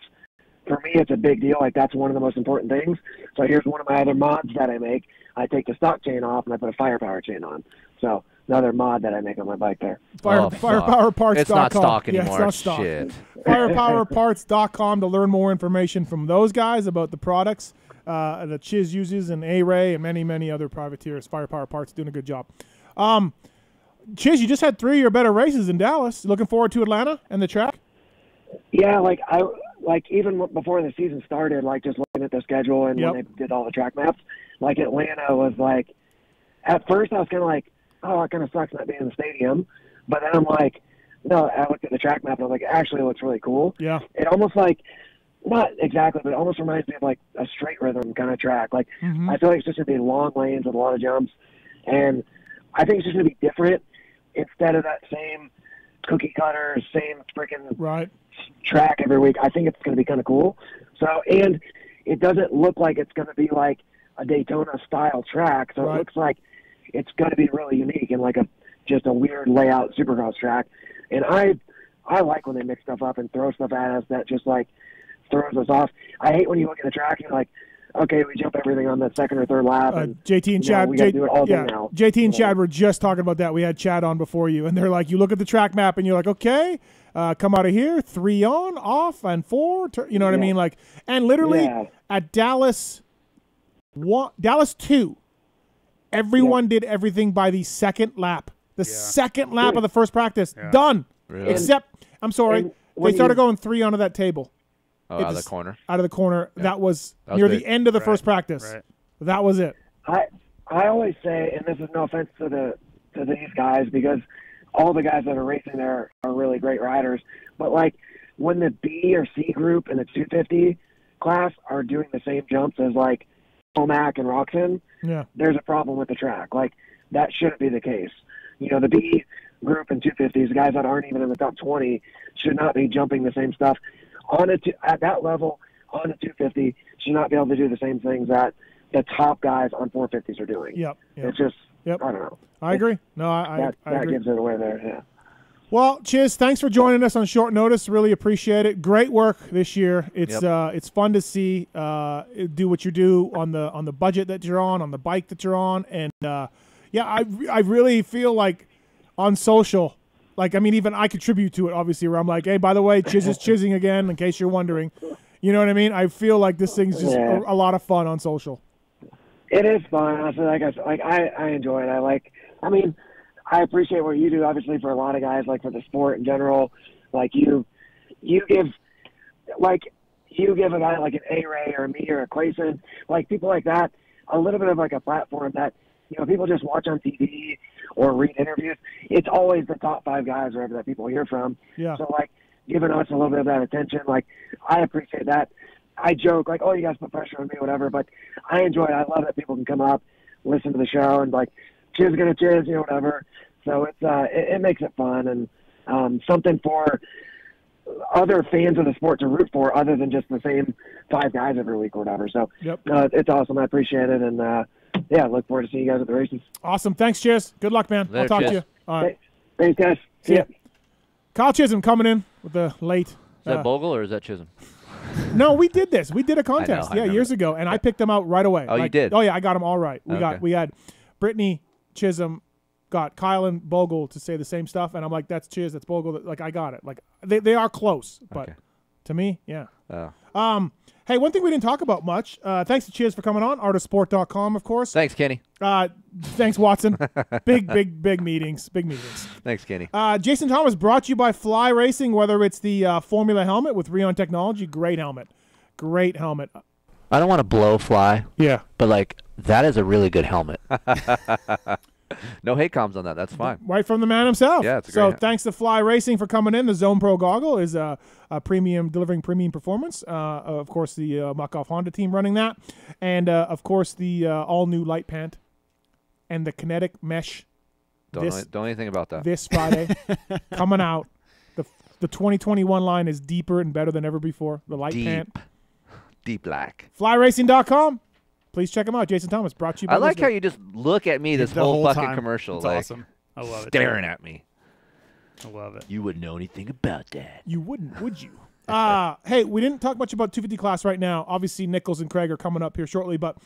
for me it's a big deal. Like that's one of the most important things. So here's one of my other mods that I make. I take the stock chain off and I put a firepower chain on. So another mod that I make on my bike there. Fire, Oh, fuck. firepowerparts.com. It's not stock Yeah, it's not stock. Shit. (laughs) Firepowerparts.com to learn more information from those guys about the products uh, that Chiz uses and A-Ray and many, many other privateers. Firepower Parts doing a good job. Um, Chiz, you just had three of your better races in Dallas. Looking forward to Atlanta and the track? Yeah, like I like even before the season started, like just looking at the schedule and Yep. when they did all the track maps, like Atlanta was like. At first, I was kind of like, "Oh, it kind of sucks not being in the stadium," but then I'm like, "No." I looked at the track map and I'm like, "Actually, it looks really cool." Yeah. It almost like, not exactly, but it almost reminds me of like a straight rhythm kind of track. Like Mhm. I feel like it's just gonna be long lanes with a lot of jumps, and I think it's just gonna be different instead of that same cookie cutter, same freaking Right. track every week. I think it's going to be kind of cool. So, and it doesn't look like it's going to be like a Daytona style track. So Right. it looks like it's going to be really unique and like a just a weird layout supercross track. And I I like when they mix stuff up and throw stuff at us that just like throws us off. I hate when you look at the track and you're like, okay, we jump everything on the second or third lap. Uh, JT and you know, Chad. we got to J- do it all yeah, now. JT and Chad were just talking about that. We had Chad on before you, and they're like, you look at the track map, and you're like, okay, uh, come out of here, three on, off, and four. Tur- you know what I mean? Like, and literally Yeah. at Dallas, one, Dallas two, everyone did everything by the second lap. The second lap of the first practice, done. Really? Except, I'm sorry, they started you- going three onto that table. Oh, out of the corner. Out of the corner. That was That was near big. the end of the Right, first practice. right. That was it. I I always say, and this is no offense to the to these guys because all the guys that are racing there are really great riders. But like when the B or C group in the 250 class are doing the same jumps as like Tomac and Roczen, Yeah. there's a problem with the track. Like that shouldn't be the case. You know, the B group in 250s, the guys that aren't even in the top 20, should not be jumping the same stuff on a two, at that level on a 250. Should not be able to do the same things that the top guys on 450s are doing. Yep. yep. It's just, Yep. I don't know. I agree. No, I, I, that I that agree. gives it away there. Yeah. Well, Chiz, thanks for joining us on short notice. Really appreciate it. Great work this year. It's Yep. uh, it's fun to see uh, do what you do on the on the budget that you're on, on the bike that you're on, and uh, yeah, I I really feel like on social, like I mean, even I contribute to it. Obviously, where I'm like, hey, by the way, Chiz is chizzing again, in case you're wondering. You know what I mean? I feel like this thing's just Yeah. a, a lot of fun on social. It is fun. I feel like I like I I enjoy it. I like. I mean, I appreciate what you do. Obviously, for a lot of guys, like for the sport in general, like you, you give, like you give a guy like an A Ray or a me or a Clason, like people like that, a little bit of like a platform that you know people just watch on TV or read interviews. It's always the top five guys wherever that people hear from. Yeah. So like giving us a little bit of that attention, like I appreciate that. I joke like, oh, you guys put pressure on me, whatever. But I enjoy it. I love that people can come up, listen to the show, and like, cheers, gonna cheers, you know, whatever. So it's uh, it, it makes it fun and um, something for other fans of the sport to root for, other than just the same five guys every week or whatever. So Yep. uh, it's awesome. I appreciate it, and uh, yeah, look forward to seeing you guys at the races. Awesome. Thanks, Chiz. Good luck, man. I'll talk Chiz. to you. All right. Thanks, guys. See ya. Kyle Chisholm coming in with the late. Is that uh, Bogle or is that Chisholm? (laughs) No, we did this. We did a contest, I yeah, remember. years ago, and I picked them out right away. Oh, you did? Oh yeah, I got them all right. We Okay. got we had Brittany Chisholm, got Kyle and Bogle to say the same stuff, and I'm like, that's Chiz, that's Bogle. Like I got it. Like they they are close, but to me, yeah. Oh. Um, hey, one thing we didn't talk about much. Uh, thanks to Chiz for coming on. Artofsport.com, of course. Thanks, Kenny. Uh, thanks, Watson. (laughs) big, big, big meetings. Big meetings. Thanks, Kenny. Uh, Jason Thomas brought to you by Fly Racing, whether it's the uh, Formula helmet with Rheon Technology. Great helmet. Great helmet. I don't want to blow fly. Yeah. But like that is a really good helmet. (laughs) (laughs) no hate comms on that. That's fine. Right from the man himself. Yeah, it's a so thanks to Fly Racing for coming in. The Zone Pro goggle is a, a premium, delivering premium performance. Uh, of course, the uh, Muc-Off Honda team running that, and uh, of course the uh, all new light pant and the kinetic mesh. Don't this, know, don't know anything about that. This Friday (laughs) coming out. The the 2021 line is deeper and better than ever before. The light Deep. pant. Deep black. FlyRacing.com. Please check them out. Jason Thomas brought to you. By I like how you just look at me this The whole, whole fucking time. commercial, It's like awesome. I love it. staring at me. I love it. You wouldn't know anything about that. You wouldn't, would you? (laughs) Uh, hey, we didn't talk much about 250 class right now. Obviously, Nichols and Craig are coming up here shortly, but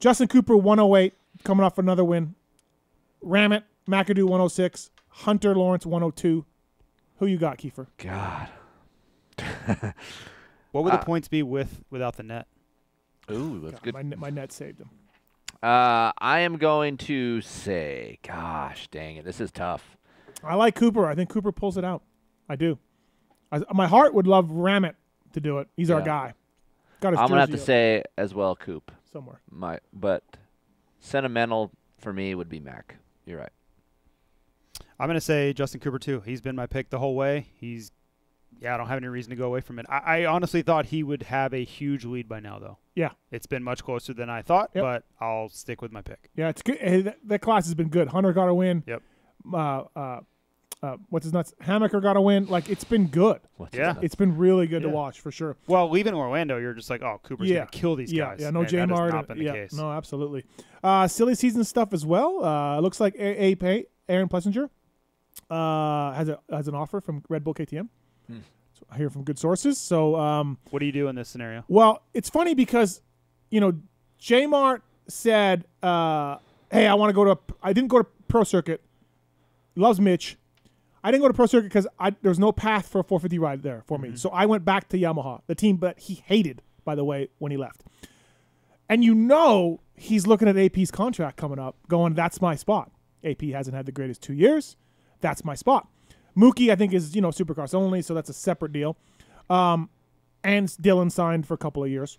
Justin Cooper 108 coming off another win. Ramit, McAdoo 106, Hunter Lawrence 102. Who you got, Keefer? God. What would the Uh, points be with without the net? Ooh, that's God, good. My, net- my net saved him. Uh, I am going to say, gosh, dang it, this is tough. I like Cooper. I think Cooper pulls it out. I do. I, my heart would love Ramit to do it. He's our guy. Got his I'm gonna have to up say as well, Coop. somewhere. My, but sentimental for me would be Mac. You're right. I'm gonna say Justin Cooper too. He's been my pick the whole way. He's yeah, I don't have any reason to go away from it. I, I honestly thought he would have a huge lead by now, though. Yeah. It's been much closer than I thought, Yep. but I'll stick with my pick. Yeah, it's good. eh, That, that class has been good. Hunter got a win. Yep. Uh, uh, uh, what's his nuts? Hammaker got a win. Like it's been good. What's Yeah. it's been really good to watch for sure. Well, leaving Orlando, you're just like, oh, Cooper's yeah, gonna kill these yeah, guys. Yeah, no and J that not been the yeah, case. no, absolutely. Uh, silly season stuff as well. Uh, looks like A. A- Pay- Aaron Plessinger uh, has a has an offer from Red Bull KTM. Hmm. I hear from good sources. So um, What do you do in this scenario? well, it's funny because, you know, J Mart said, uh, "Hey, I want to go to. I didn't go to pro circuit. Loves Mitch. I didn't go to pro circuit because there was no path for a 450 ride there for me. So I went back to Yamaha, the team that he hated, by the way, when he left. And you know he's looking at AP's contract coming up, going, "That's my spot." AP hasn't had the greatest two years. That's my spot. Mookie, I think, is you know Supercross only, so that's a separate deal. Um, and Dylan signed for a couple of years.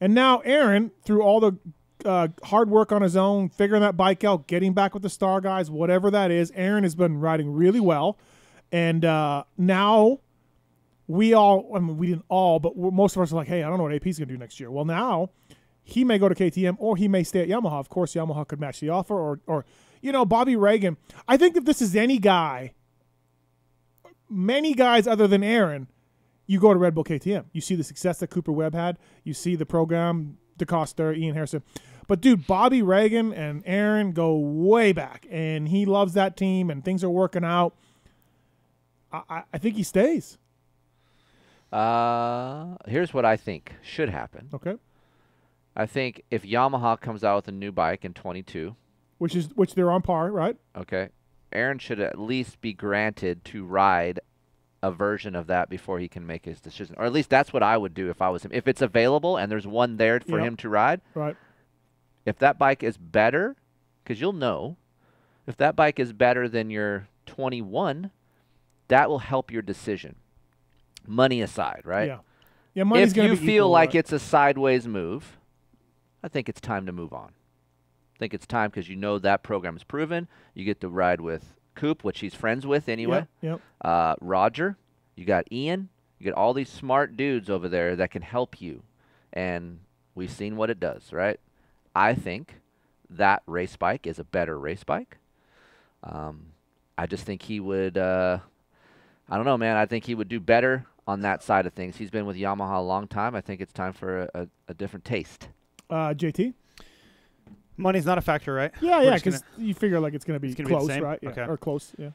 And now Aaron, through all the uh, hard work on his own, figuring that bike out, getting back with the star guys, whatever that is, Aaron has been riding really well. And uh, now we all, I mean, we didn't all, but most of us are like, hey, I don't know what AP's going to do next year. Well, now he may go to KTM or he may stay at Yamaha. Of course, Yamaha could match the offer or, or you know, Bobby Regan. I think if this is any guy, many guys other than Aaron, you go to Red Bull KTM. You see the success that Cooper Webb had. You see the program, DeCoster, Ian Harrison. But dude, Bobby Regan and Aaron go way back, and he loves that team, and things are working out. I, I, I think he stays. Uh, here's what I think should happen. Okay. I think if Yamaha comes out with a new bike in 22, Which is which they're on par, right? okay, Aaron should at least be granted to ride a version of that before he can make his decision. Or at least that's what I would do if I was him. If it's available and there's one there for Yep. him to ride, Right. if that bike is better, because you'll know, if that bike is better than your 21, that will help your decision. Money aside, right? Yeah. Yeah, money's if you feel equal, like right? it's a sideways move, I think it's time to move on. Think it's time because you know that program is proven. You get to ride with Coop, which he's friends with anyway. Yep, yep. Uh, Roger, you got Ian, you got all these smart dudes over there that can help you, and we've seen what it does, right? I think that race bike is a better race bike. Um, I just think he would. Uh, I don't know, man. I think he would do better on that side of things. He's been with Yamaha a long time. I think it's time for a, a, a different taste. Uh, JT. Money's not a factor, right? Yeah, We're yeah, just gonna- because you figure like it's going to be gonna be the close, same? right? Yeah, Okay. or close. Yeah.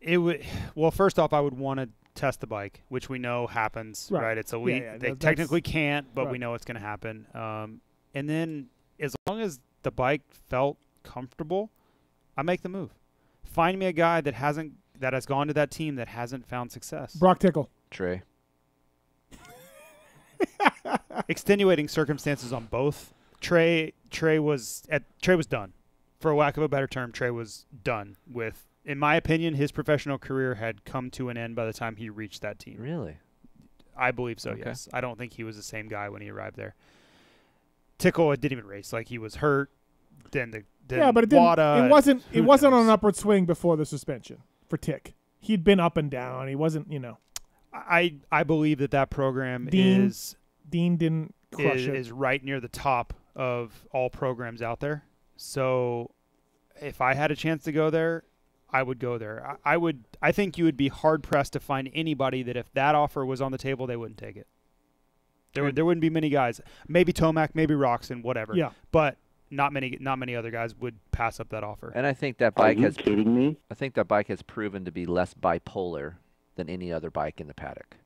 It would. Well, first off, I would want to test the bike, which we know happens, Right. right? It's a elite. yeah, they that- technically can't, but we right. know it's going to happen. Um, and then as long as the bike felt comfortable, I make the move. Find me a guy that hasn't that has gone to that team that hasn't found success. Broc Tickle. Trey. (laughs) Extenuating circumstances on both. Trey Trey was at Trey was done. For lack of a better term, Trey was done with in my opinion, his professional career had come to an end by the time he reached that team. Really? I believe so, Okay. yes. I don't think he was the same guy when he arrived there. Tickle didn't even race. Like he was hurt. than the than yeah, but it didn't. It wasn't. It who wasn't on an upward swing before the suspension for Tick. He'd been up and down. He wasn't. You know, I I believe that that program Dean is Dean didn't crush is, it. is right near the top of all programs out there. So if I had a chance to go there, I would go there. I, I would. I think you would be hard pressed to find anybody that if that offer was on the table, they wouldn't take it. There would there wouldn't be many guys. Maybe Tomac, maybe Roczen, whatever. Yeah. But not many not many other guys would pass up that offer. And I think that bike Are bike you has kidding me? I think that bike has proven to be less bipolar than any other bike in the paddock.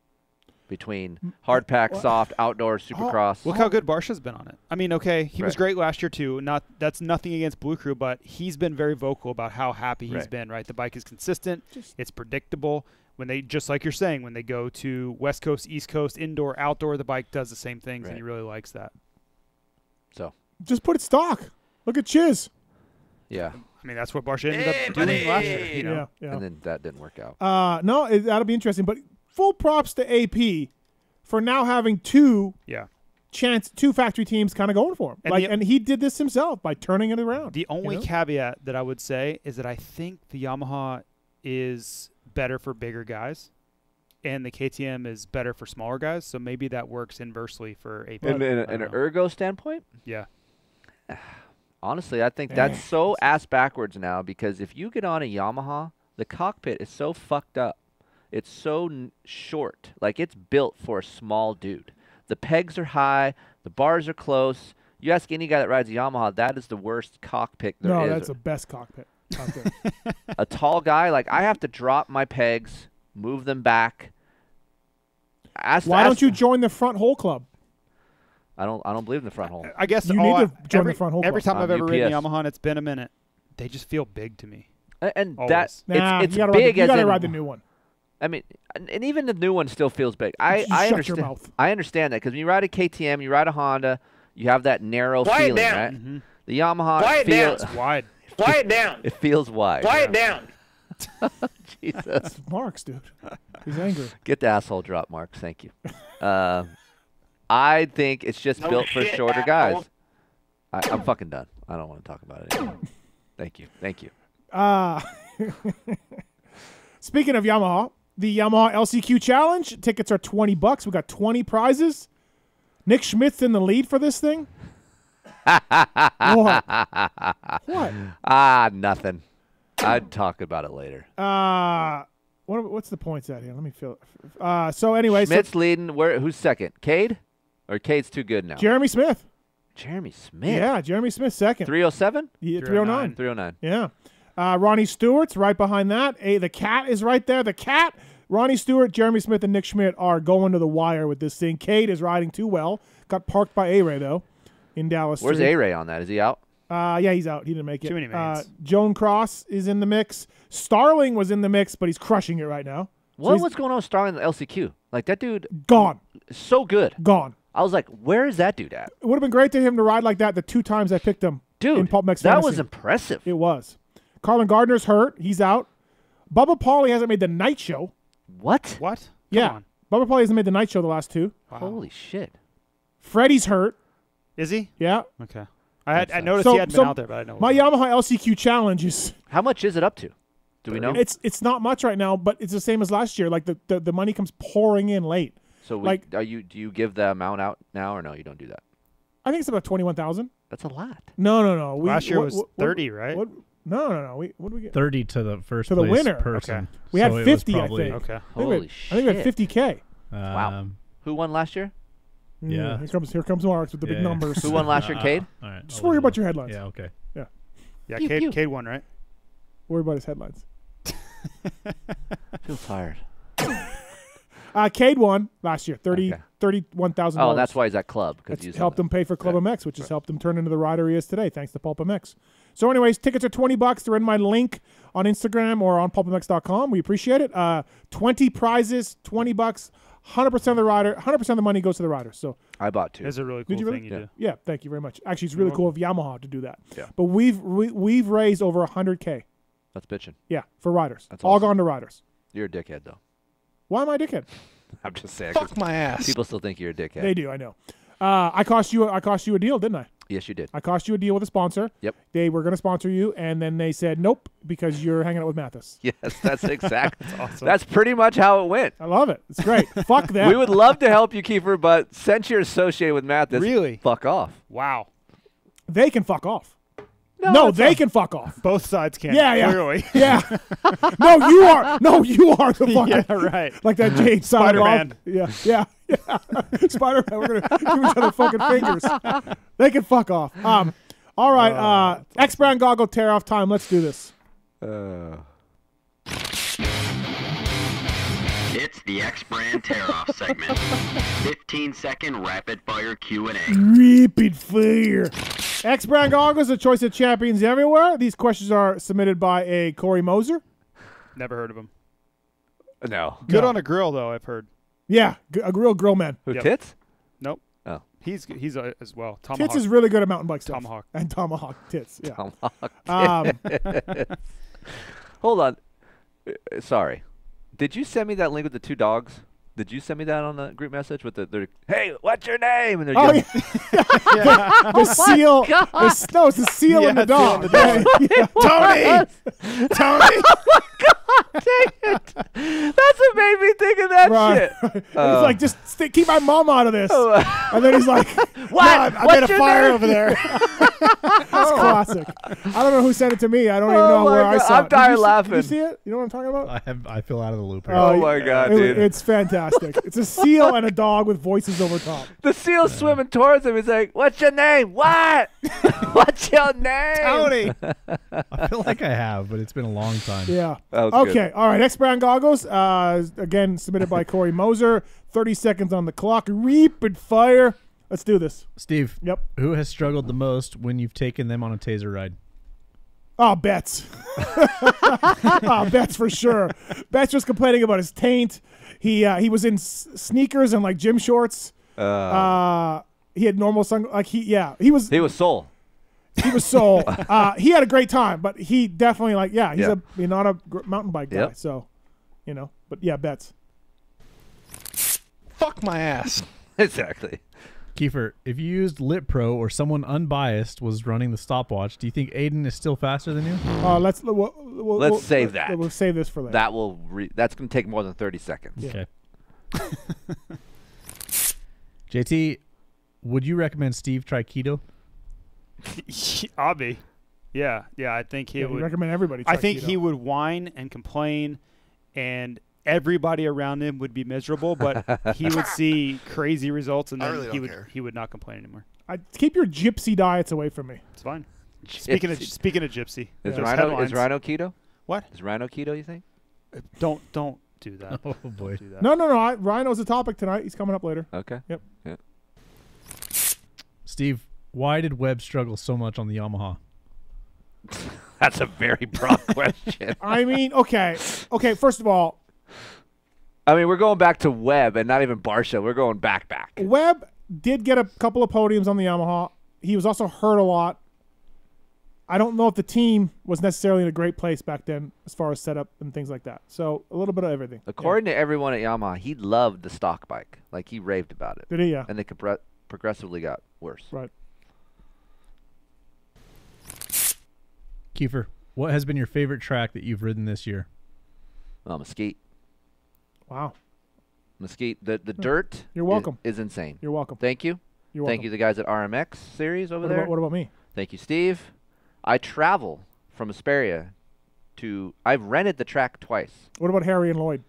Between hard pack, soft, outdoor, supercross. Look how good Barcia's been on it. I mean, okay, he was great last year too. Not that's nothing against Blue Crew, but he's been very vocal about how happy he's Right. been. Right, the bike is consistent. it's predictable. When they just like you're saying, when they go to West Coast, East Coast, indoor, outdoor, the bike does the same things, and he really likes that. So Just put it stock. Look at Chiz. Yeah. I mean, that's what Barcia ended up doing last year. You know, Yeah, yeah. And then that didn't work out. Uh, no, it, that'll be interesting. But full props to AP for now having two Yeah. chance, two factory teams kind of going for him. And like, the- and he did this himself by turning it around. The only you know? caveat that I would say is that I think the Yamaha is better for bigger guys, and the KTM is better for smaller guys. So maybe that works inversely for AP. In, in, in an ergo standpoint, Yeah. (sighs) honestly, I think that's so ass backwards now because if you get on a Yamaha, the cockpit is so fucked up. It's so n- short. Like it's built for a small dude. The pegs are high, the bars are close. You ask any guy that rides a Yamaha, that is the worst cockpit there no, is. that's the best cockpit. out (laughs) a tall guy, like I have to drop my pegs, move them back. Ask, Why ask- don't you join the front hole club? I don't. I don't believe in the front hole. I guess You all need oh, I- to join every, the front whole every club. time I've I'm ever ridden UPS. Yamaha, and it's been a minute. They just feel big to me. A- And Always. that it's, Nah, it's you gotta ride the- you as gotta in- ride the new one. I mean, and, and even the new one still feels big. I You I shut your understand. mouth. I understand that because when you ride a KTM, you ride a Honda, you have that narrow Quiet feeling, down. right? Mm-hmm. The Yamaha Quiet feel, down. Wide. (laughs) Quiet down. It feels wide. Quiet down. (laughs) Jesus. That's (laughs) Marks, dude. He's angry. Get the asshole drop, Marks. Thank you. uh, I think it's just No built for shorter asshole. guys. I, I'm fucking done. I don't want to talk about it anymore. Thank you. Thank you. Uh, speaking of Yamaha, the Yamaha LCQ Challenge tickets are twenty bucks. We got twenty prizes. Nick Schmidt's in the lead for this thing. (laughs) what? What? Ah, nothing. I'd talk about it later. Uh, what? What's the points at here? Let me feel. Uh, so anyway, so leading. Where? Who's second? Cade? Or Cade's too good now? Jeremy Smith. Jeremy Smith. Yeah, Jeremy Smith second. 307? Yeah, 309. 309. Yeah. Uh, Ronnie Stewart's right behind that. A, the cat is right there. The cat, Ronnie Stewart, Jeremy Smith, and Nick Schmidt are going to the wire with this thing. Cade is riding too well. Got parked by A Ray, though, in Dallas. Where's. A Ray on that? Is he out? Uh, yeah, he's out. He didn't make it. Too many uh. Joan Cros is in the mix. Starling was in the mix, but he's crushing it right now. What he's what's going on with Starling in the LCQ? Like that dude gone? so good. Gone. I was like, where is that dude at? It would have been great to him to ride like that the two times I picked him. Dude, in Pulp MX that Fantasy. was impressive. It was. Carlen Gardner's hurt. He's out. Bubba Pauli hasn't made the night show. What? What? yeah. on. Bubba Pauli hasn't made the night show the last two. Holy shit. Freddie's hurt. Is he? Yeah. Okay. I had, I noticed So- he hadn't so been out there, but I know. My Yamaha LCQ challenge is How much is it up to? Do we know? it's it's not much right now, but it's the same as last year. Like the, the, the money comes pouring in late. So we, like are you do you give the amount out now or no? You don't do that. I think it's about twenty one thousand. That's a lot. No, no, no. We, Last year what- was what- what- 30, right? What, no, no, no. We what did we get? Thirty to the first To the place winner. person. Okay. We So had fifty, probably- I think. Okay. I think we Holy had, I think we had fifty k. Wow. Um, Who won last year? Yeah. Here comes here comes Marks with the big yeah. numbers. Who won last year, Uh, Cade? all right, Just I'll worry about you your headlines. Yeah. Okay. Yeah. Yeah, Pew, Cade, pew. Cade won, right? Worry about his headlines. I (laughs) feel tired. (laughs) Uh, Cade won last year, 30, Okay. $31,000. Oh, that's why he's at club because That's he's helped him pay for Club MX, which has helped him turn into the rider he is today, thanks to Pulp MX. So, anyways, tickets are twenty bucks. They're in my link on Instagram or on pulpmx.com. We appreciate it. Uh, twenty prizes, twenty bucks. Hundred percent of the rider, hundred percent of the money goes to the rider. So, I bought two. It's a really cool did you really? thing you do. Yeah, thank you very much. Actually, it's really cool of Yamaha to do that. Yeah. But we've we, we've raised over hundred k. That's bitching. Yeah, for riders. That's All awesome. gone to riders. You're a dickhead though. Why am I a dickhead? (laughs) I'm just saying. Fuck 'cause my ass. People still think you're a dickhead. They do. I know. Uh, I cost you. I cost you a deal, didn't I? Yes, you did. I cost you a deal with a sponsor. Yep. They were going to sponsor you, and then they said nope because you're hanging out with Matthes. (laughs) Yes, that's exact. (laughs) That's awesome. That's pretty much how it went. I love it. It's great. (laughs) Fuck that. We would love to help you, Keefer, but since you're associated with Matthes, Really? fuck off. Wow. They can fuck off. No, they can fuck off. Both sides can. Yeah, yeah, Clearly. (laughs) yeah. no, you are. No, you are the (laughs) fucking. Yeah, right. Like that Jade Silent (laughs) Spider-Man. Yeah, yeah, yeah. Spider Man. We're gonna give each other fucking fingers. They can fuck off. Um. All right. Uh. EKS Brand goggle tear off time. Let's do this. Uh. The EKS Brand Tear Off segment. 15 second rapid fire Q&A. Rapid fire. EKS Brand goggles, the choice of champions everywhere. These questions are submitted by a Corey Moser. Never heard of him. No. Good No. on a grill though. I've heard. Yeah, a real grill man. Who Yep. tits? Nope. Oh. He's he's uh, as well. Tomahawk. Tits is really good at mountain bike stuff. Tomahawk. And tomahawk tits. Yeah. Tomahawk Um. (laughs) Hold on. Uh, Sorry. Did you send me that link with the two dogs? Did you send me that on the group message with the? They're, hey, what's your name? And they're Oh, yelling- (laughs) (laughs) the, the oh, seal. The, no, it's the seal and the Yeah, dog. and the dog. Yeah, yeah. (laughs) Tony. Dang it. That's what made me think of that Right. shit. (laughs) he's Uh, like, just stay, keep my mom out of this. Oh, uh, and then he's like, (laughs) What? "No, I, I made a fire name?" over there. (laughs) That's classic. I don't know who sent it to me. I don't even Oh know my where I God, saw I'm it. Did you dying see- laughing. Did you see it? You know what I'm talking about? I have I feel out of the loop. Here. Oh my God, it- dude. It's fantastic. It's a seal and a dog with voices over top. the seal's swimming towards him. He's like, "What's your name? What? What's your name?" Tony. I feel like I have, but it's been a long time. Yeah. That was okay. good. All right. EKS Brand goggles. Uh, again, submitted by Corey (laughs) Moser. Thirty seconds on the clock. Rapid fire. Let's do this. Steve. Yep. Who has struggled the most when you've taken them on a Tazer ride? Oh, Betts. oh, (laughs) Betts for sure. Betts was complaining about his taint. He uh, he was in s- sneakers and like gym shorts. Uh, Uh, he had normal sun. Like he, yeah, he was he was soul. He was so (laughs) uh, he had a great time, but he definitely like yeah, he's Yeah. a he's not a mountain bike guy. Yep. So, you know, but yeah, Betts. Fuck my ass. (laughs) exactly. Keefer, if you used Lit Pro or someone unbiased was running the stopwatch, do you think Aiden is still faster than you? Uh, let's we'll, we'll, Let's we'll- save that. We'll save this for later. That will. Re- that's gonna take more than thirty seconds. Okay. (laughs) JT, would you recommend Steve try keto? (laughs) Obby. Yeah, yeah. I think he Yeah, would recommend everybody I think keto. he would whine and complain, and everybody around him would be miserable. But (laughs) he would see crazy results, and I then really he would care. he would not complain anymore. I, keep your gypsy diets away from me. It's fine. Speaking of Gypsy. speaking of gypsy, Is there's Rhino headlines. is Rhino keto? What? Is Rhino keto? You think? Uh, don't don't do that. (laughs) Oh boy. Do that. No, no, no. I, Rhino's a topic tonight. He's coming up later. Okay. Yep. Yeah. Steve, why did Webb struggle so much on the Yamaha? (laughs) That's a very broad (laughs) question. I mean, okay, okay. First of all, I mean, we're going back to Webb and not even Barcia. We're going back back. Webb did get a couple of podiums on the Yamaha. He was also hurt a lot. I don't know if the team was necessarily in a great place back then as far as setup and things like that. So a little bit of everything. According to everyone at Yamaha, he loved the stock bike. Like he raved about it. Did he? Yeah. And they compre- progressively got worse. Right. Keefer, what has been your favorite track that you've ridden this year? Oh, Mesquite. Wow. Mesquite. The the dirt. You're welcome. Is, insane. You're welcome. Thank you. You're welcome. Thank you, the guys at RMX series over What there. about, what about me? Thank you, Steve. I travel from Hesperia to. I've rented the track twice. What about Harry and Lloyd?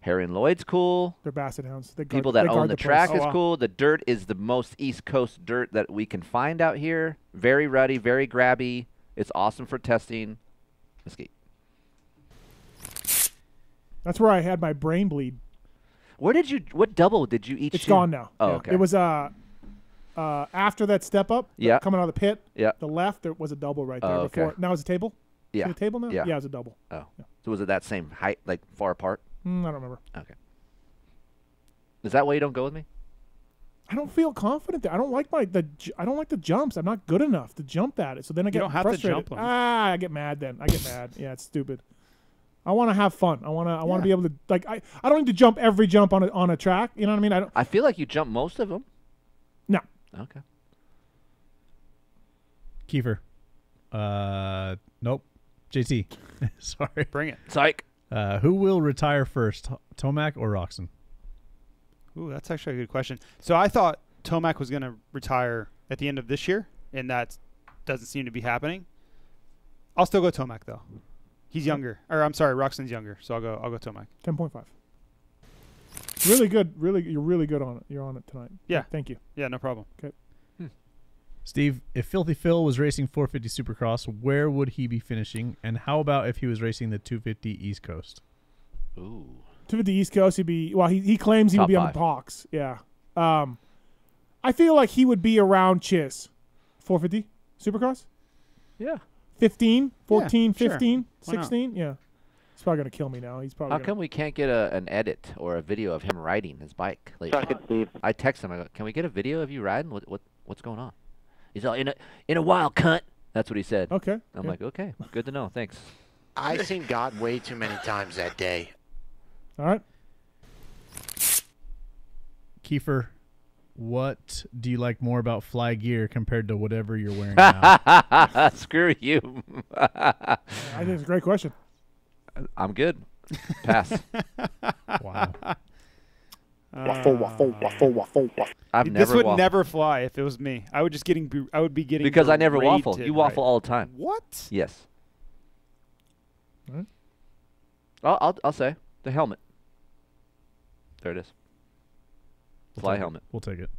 Harry and Lloyd's cool. They're Basset Hounds. They guard, People that they own guard the, track Oh, is wow. cool. The dirt is the most East Coast dirt that we can find out here. Very ruddy, very grabby. It's awesome for testing. Mesquite. That's where I had my brain bleed. Where did you? What double did you eat? It's do? gone now. Oh, Yeah. okay. It was uh, uh, after that step up. Yeah. Coming out of the pit. Yeah. The left there was a double right there Oh, okay. before. Now it's a table. Is Yeah. it a table now. Yeah. Yeah, it was a double. Oh, so was it that same height, like far apart? Mm, I don't remember. Okay. Is that why you don't go with me? I don't feel confident there. I don't like my the. j- I don't like the jumps. I'm not good enough to jump at it. So then I get don't have to frustrated. jump 'em. Ah, I get mad then. I get mad. Yeah, it's stupid. I want to have fun. I want to. I want to be able to like. I. I don't need to jump every jump on a on a track. You know what I mean? I don't. I feel like you jump most of them. No. Okay. Keefer. Uh, nope. JT. (laughs) Sorry. Bring it. Psych. Uh, who will retire first, Tomac or Roczen? Ooh, that's actually a good question. So I thought Tomac was going to retire at the end of this year, and that doesn't seem to be happening. I'll still go Tomac though. He's younger, or I'm sorry, Roczen's younger, so I'll go. I'll go Tomac. Ten point five. Really good. Really, you're really good on it. You're on it tonight. Yeah. Thank you. Yeah, no problem. Okay. Hmm. Steve, if Filthy Phil was racing 450 Supercross, where would he be finishing? And how about if he was racing the 250 East Coast? Ooh. To the East Coast, he'd be well. He he claims he Top would be on five. the Hawks. Yeah. Um, I feel like he would be around Chiz, 450 Supercross. Yeah. 15, 14, sure. 15, Why not? 16. Yeah. He's probably gonna kill me now. He's probably. How gonna, come we can't get a, an edit or a video of him riding his bike? Like, Suck it, Steve. I text him. I go, "Can we get a video of you riding? What what what's going on?" He's all in a in a while, cunt. That's what he said. Okay. I'm yeah. like, okay, good to know. Thanks. I've seen God way too many times that day. All right. Keefer, what do you like more about fly gear compared to whatever you're wearing now? Screw you. I think it's a great question. I'm good. Pass. wow. Waffle, waffle, waffle, waffle, waffle. I've this never would waffled. never fly if it was me. I would just getting. be- I would be getting because I never waffle. You waffle right? all the time. What? Yes. Alright. I'll, I'll I'll say the helmet. There it is. We'll Fly take it. helmet. We'll take it.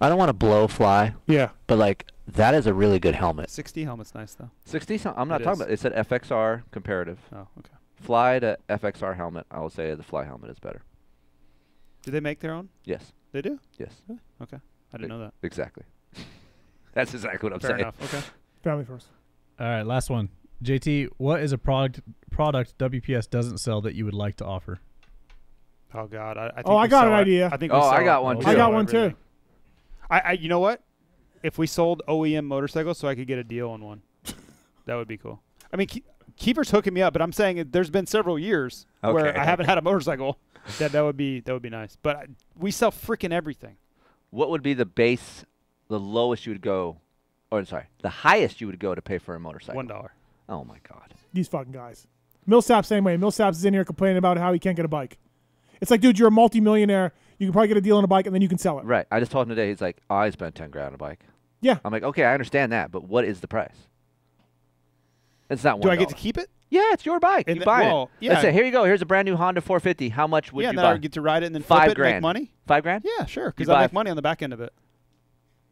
I don't want to blow fly. Yeah. But like that is a really good helmet. 60 helmet's nice though. 60 some- I'm not It talking is. about it said FXR comparative. Oh, okay. Fly to FXR helmet. I will say the fly helmet is better. Do they make their own? Yes. They do. Yes. Really? Okay. I didn't know that. Exactly. (laughs) That's exactly what I'm Fair saying. enough. Okay. (laughs) Family first. All right, last one. JT, what is a product product WPS doesn't sell that you would like to offer? Oh God. I, I think Oh, I got an it. idea. I think. Oh, I got it. one, too. I got one too. I, I. You know what? If we sold OEM motorcycles, so I could get a deal on one, (laughs) that would be cool. I mean, Ke- Keefer's hooking me up, but I'm saying there's been several years where I haven't had a motorcycle. That that would be that would be nice. But I, we sell freaking everything. What would be the base, the lowest you would go, or sorry, the highest you would go to pay for a motorcycle? One dollar. Oh my God. These fucking guys. Millsap same way. Millsap's is in here complaining about how he can't get a bike. It's like, dude, you're a multimillionaire. You can probably get a deal on a bike and then you can sell it. Right. I just told him today. He's like, oh, I spent ten grand on a bike. Yeah. I'm like, okay, I understand that, but what is the price? It's not one. Do I get to keep it? Yeah, it's your bike. And you th- buy well, it. yeah. Listen, here you go. Here's a brand new Honda 450. How much would yeah, you and then buy? I get to ride it and then Five flip it grand. and make money. Five grand? Yeah, sure. Because I buy- make money on the back end of it.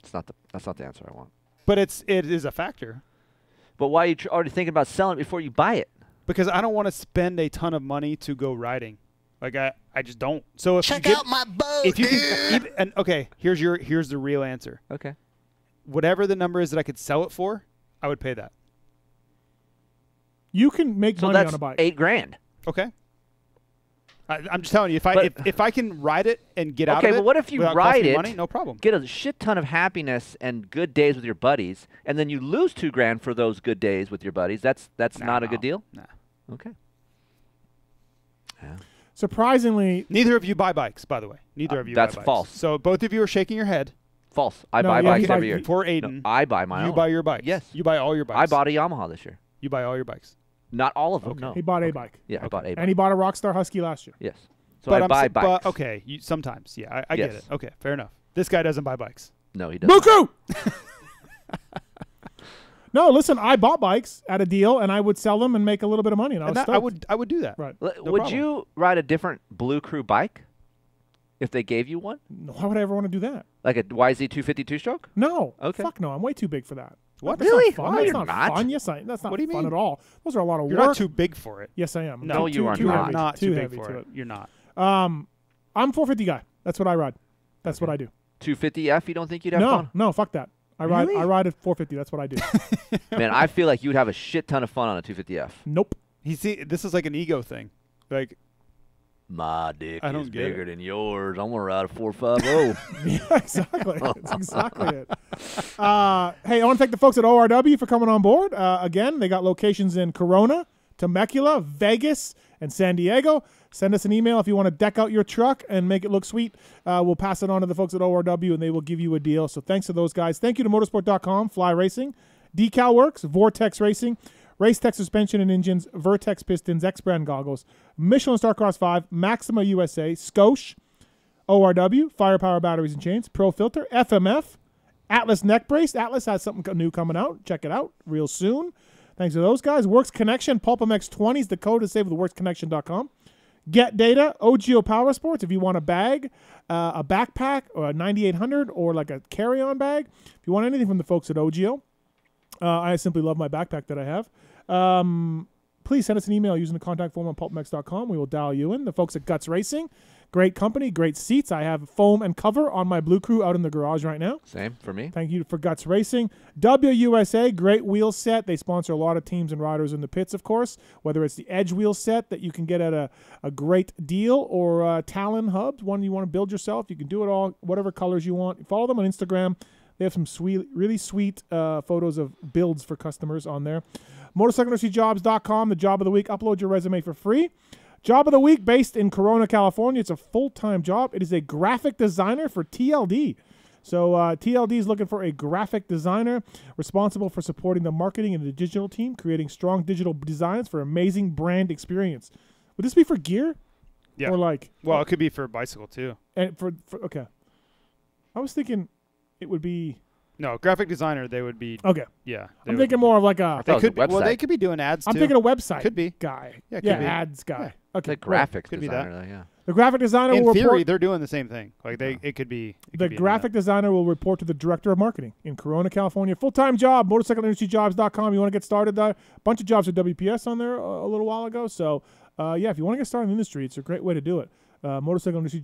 It's not the. That's not the answer I want. But it's it is a factor But why are you tr- already thinking about selling it before you buy it? because I don't want to spend a ton of money to go riding. Like I, I just don't. So if Check you get, out my boat, if you can, even, and okay, here's your here's the real answer. Okay. Whatever the number is that I could sell it for, I would pay that. You can make So money that's on a bike. eight grand. Okay. I, I'm just telling you, if I But- if, if I can ride it and get out okay, of it, okay. but what if you ride it, money, no problem. get a shit ton of happiness and good days with your buddies, and then you lose two grand for those good days with your buddies? That's that's Nah, not a good deal. Nah. Okay. Surprisingly, Neither of you buy bikes, by the way. Neither Uh, of you. that's buy bikes. false. So both of you are shaking your head. False. I No, buy yeah, bikes he buy- every year. For No, Aiden, I buy my you own. buy your bikes. Yes. You buy all your bikes. I bought a Yamaha this year. You buy all your bikes. Not all of them. Okay. No. he bought a bike. Yeah, I bought a. Bike. And he bought a Rockstar Husky last year. Yes. So but I I'm buy s- bikes. But okay, you, sometimes, yeah, I, I get it. Okay, fair enough. This guy doesn't buy bikes. No, he doesn't. Buku! (laughs) no, listen, I bought bikes at a deal and I would sell them and make a little bit of money. And I was that, I would I would do that. Right. L- No would problem. you ride a different Blue Crew bike if they gave you one, Why would I ever want to do that? like a YZ 250 two stroke? No. Okay. Fuck no. I'm way too big for that. What? That's Really? Not fun. Oh, that's you're not, not. fun. Yes, I. That's not What do you fun mean? at all. Those are a lot of work. You're not too big for it. yes, I am. No, Too- you are too not. Heavy, Not too too big heavy for to it. You're not. Um, I'm 450 guy. That's what I ride. That's what I do. 250F? You don't think you'd have No, fun? no, fuck that. I ride. Really? I ride at 450. That's what I do. (laughs) Man, I feel like you'd have a shit ton of fun on a 250F. nope. He see this is like an ego thing. Like My dick I is don't get bigger it. than yours. I'm gonna ride a 450. (laughs) (laughs) yeah, exactly. That's exactly it. Uh, hey, I want to thank the folks at ORW for coming on board. Uh, again, they got locations in Corona, Temecula, Vegas, and San Diego. Send us an email if you want to deck out your truck and make it look sweet. Uh, we'll pass it on to the folks at ORW and they will give you a deal. So thanks to those guys. Thank you to motosport.com, Fly Racing, Decal Works, Vortex Racing, Race Tech Suspension and Engines, Vertex Pistons, EKS Brand Goggles, Michelin Starcross 5, Maxima USA, Scoche, ORW, Firepower Batteries and Chains, Pro Filter, FMF, Atlas Neck Brace. Atlas has something new coming out. Check it out real soon. Thanks to those guys. Works Connection, PulpMX 20 is the code to save with worksconnection.com. Get Data, OGIO Power Sports. If you want a bag, uh, a backpack, or a 9800, or like a carry on bag, if you want anything from the folks at OGIO, uh, I simply love my backpack that I have. Um, please send us an email using the contact form on pulpmx.com. We will dial you in. The folks at Guts Racing, great company, great seats. I have foam and cover on my Blue Crew out in the garage right now. Same for me. Thank you for Guts Racing. WUSA, great wheel set. They sponsor a lot of teams and riders in the pits, of course, whether it's the Edge wheel set that you can get at a, a great deal or uh, Talon hubs, one you want to build yourself. You can do it all, whatever colors you want. Follow them on Instagram. They have some sweet, really sweet uh, photos of builds for customers on there. MotorcycleIndustryJobs.com, the job of the week. Upload your resume for free. Job of the week based in Corona, California. It's a full time job. It is a graphic designer for TLD. So uh, TLD is looking for a graphic designer responsible for supporting the marketing and the digital team, creating strong digital designs for amazing brand experience. Would this be for gear? Yeah. Or like Well, it could be for a bicycle too. and for, for okay. I was thinking it would be No, graphic designer. They would be. Okay. Yeah. I'm would- thinking more of like a They could. Be, well, they could be doing ads. I'm too. thinking a website Could be guy. Yeah, could yeah, be. ads guy. Okay, The graphics Could be that. though, yeah. The graphic designer In will theory, report. they're doing the same thing. Like they, it could be. it The could be graphic designer will report to the director of marketing in Corona, California. Full time job, motorcycleindustryjobs.com. You want to get started? A bunch of jobs at WPS on there a, a little while ago. So, uh, yeah, if you want to get started in the industry, it's a great way to do it. Uh,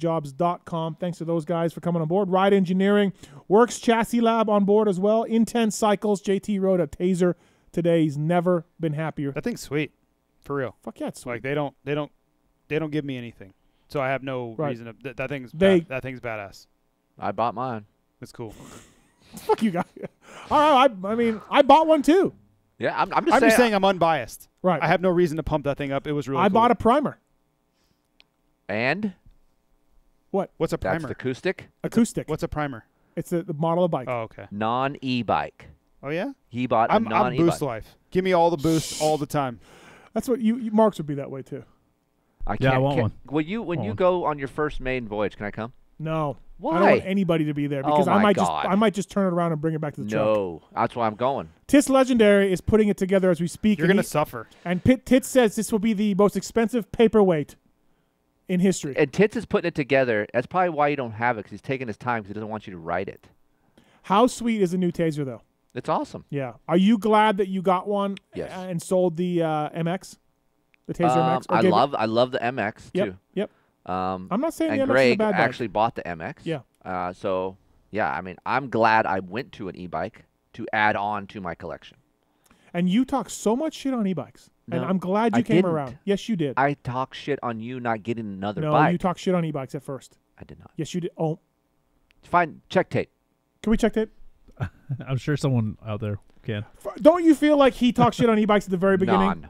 motorcycleindustryjobs.com. Thanks to those guys for coming on board. Ride Engineering, Works Chassis Lab on board as well. Intense Cycles. JT rode a Tazer today. He's never been happier. That thing's sweet, for real. Fuck yeah, it's sweet. Like they don't, they don't, they don't give me anything, so I have no Right. reason to. That, that thing's They- bad, that thing's badass. I bought mine. It's cool. (laughs) Fuck you guys. All right, I, I mean, I bought one too. Yeah, I'm, I'm just I'm saying. just saying I'm unbiased. Right. I have no reason to pump that thing up. It was really. I cool. bought a primer. and What? What's a that's primer? the acoustic, Acoustic. What's a primer? It's the, the model of bike. Oh, okay. non e-bike. Oh yeah. He bought a I'm, non I'm e-bike. boost life. Give me all the boost all the time. That's what you, you Marks would be that way too. I Yeah, I can't, want can't- one. Will you when Want you one. go on your first maiden voyage? Can I come? No. Why? I don't want anybody to be there Oh because I might God. just I might just turn it around and bring it back to the truck. No, that's why I'm going. Tits Legendary is putting it together as we speak. You're gonna he- suffer. And Pit, Tits says this will be the most expensive paperweight in history. And Tits is putting it together. That's probably why you don't have it because he's taking his time because he doesn't want you to write it. How sweet is the new Tazer though? It's awesome. Yeah. Are you glad that you got one Yes. uh, and sold the uh, MX? The Tazer Um, MX? Or I gave it- love I love the MX Yep. too. Yep. Um, I'm not saying and the MX is a Greg bad bike. actually bought the MX. Yeah. Uh, so yeah, I mean, I'm glad I went to an e-bike to add on to my collection. And you talk so much shit on e-bikes. and I'm glad you I came didn't. around. Yes, you did. I talk shit on you not getting another no, bike. you talk shit on e-bikes at first. I did not. Yes, you did. Oh, Fine, check tape. can we check that? (laughs) I'm sure someone out there can. F- Don't you feel like he talked shit on e-bikes at the very beginning? None.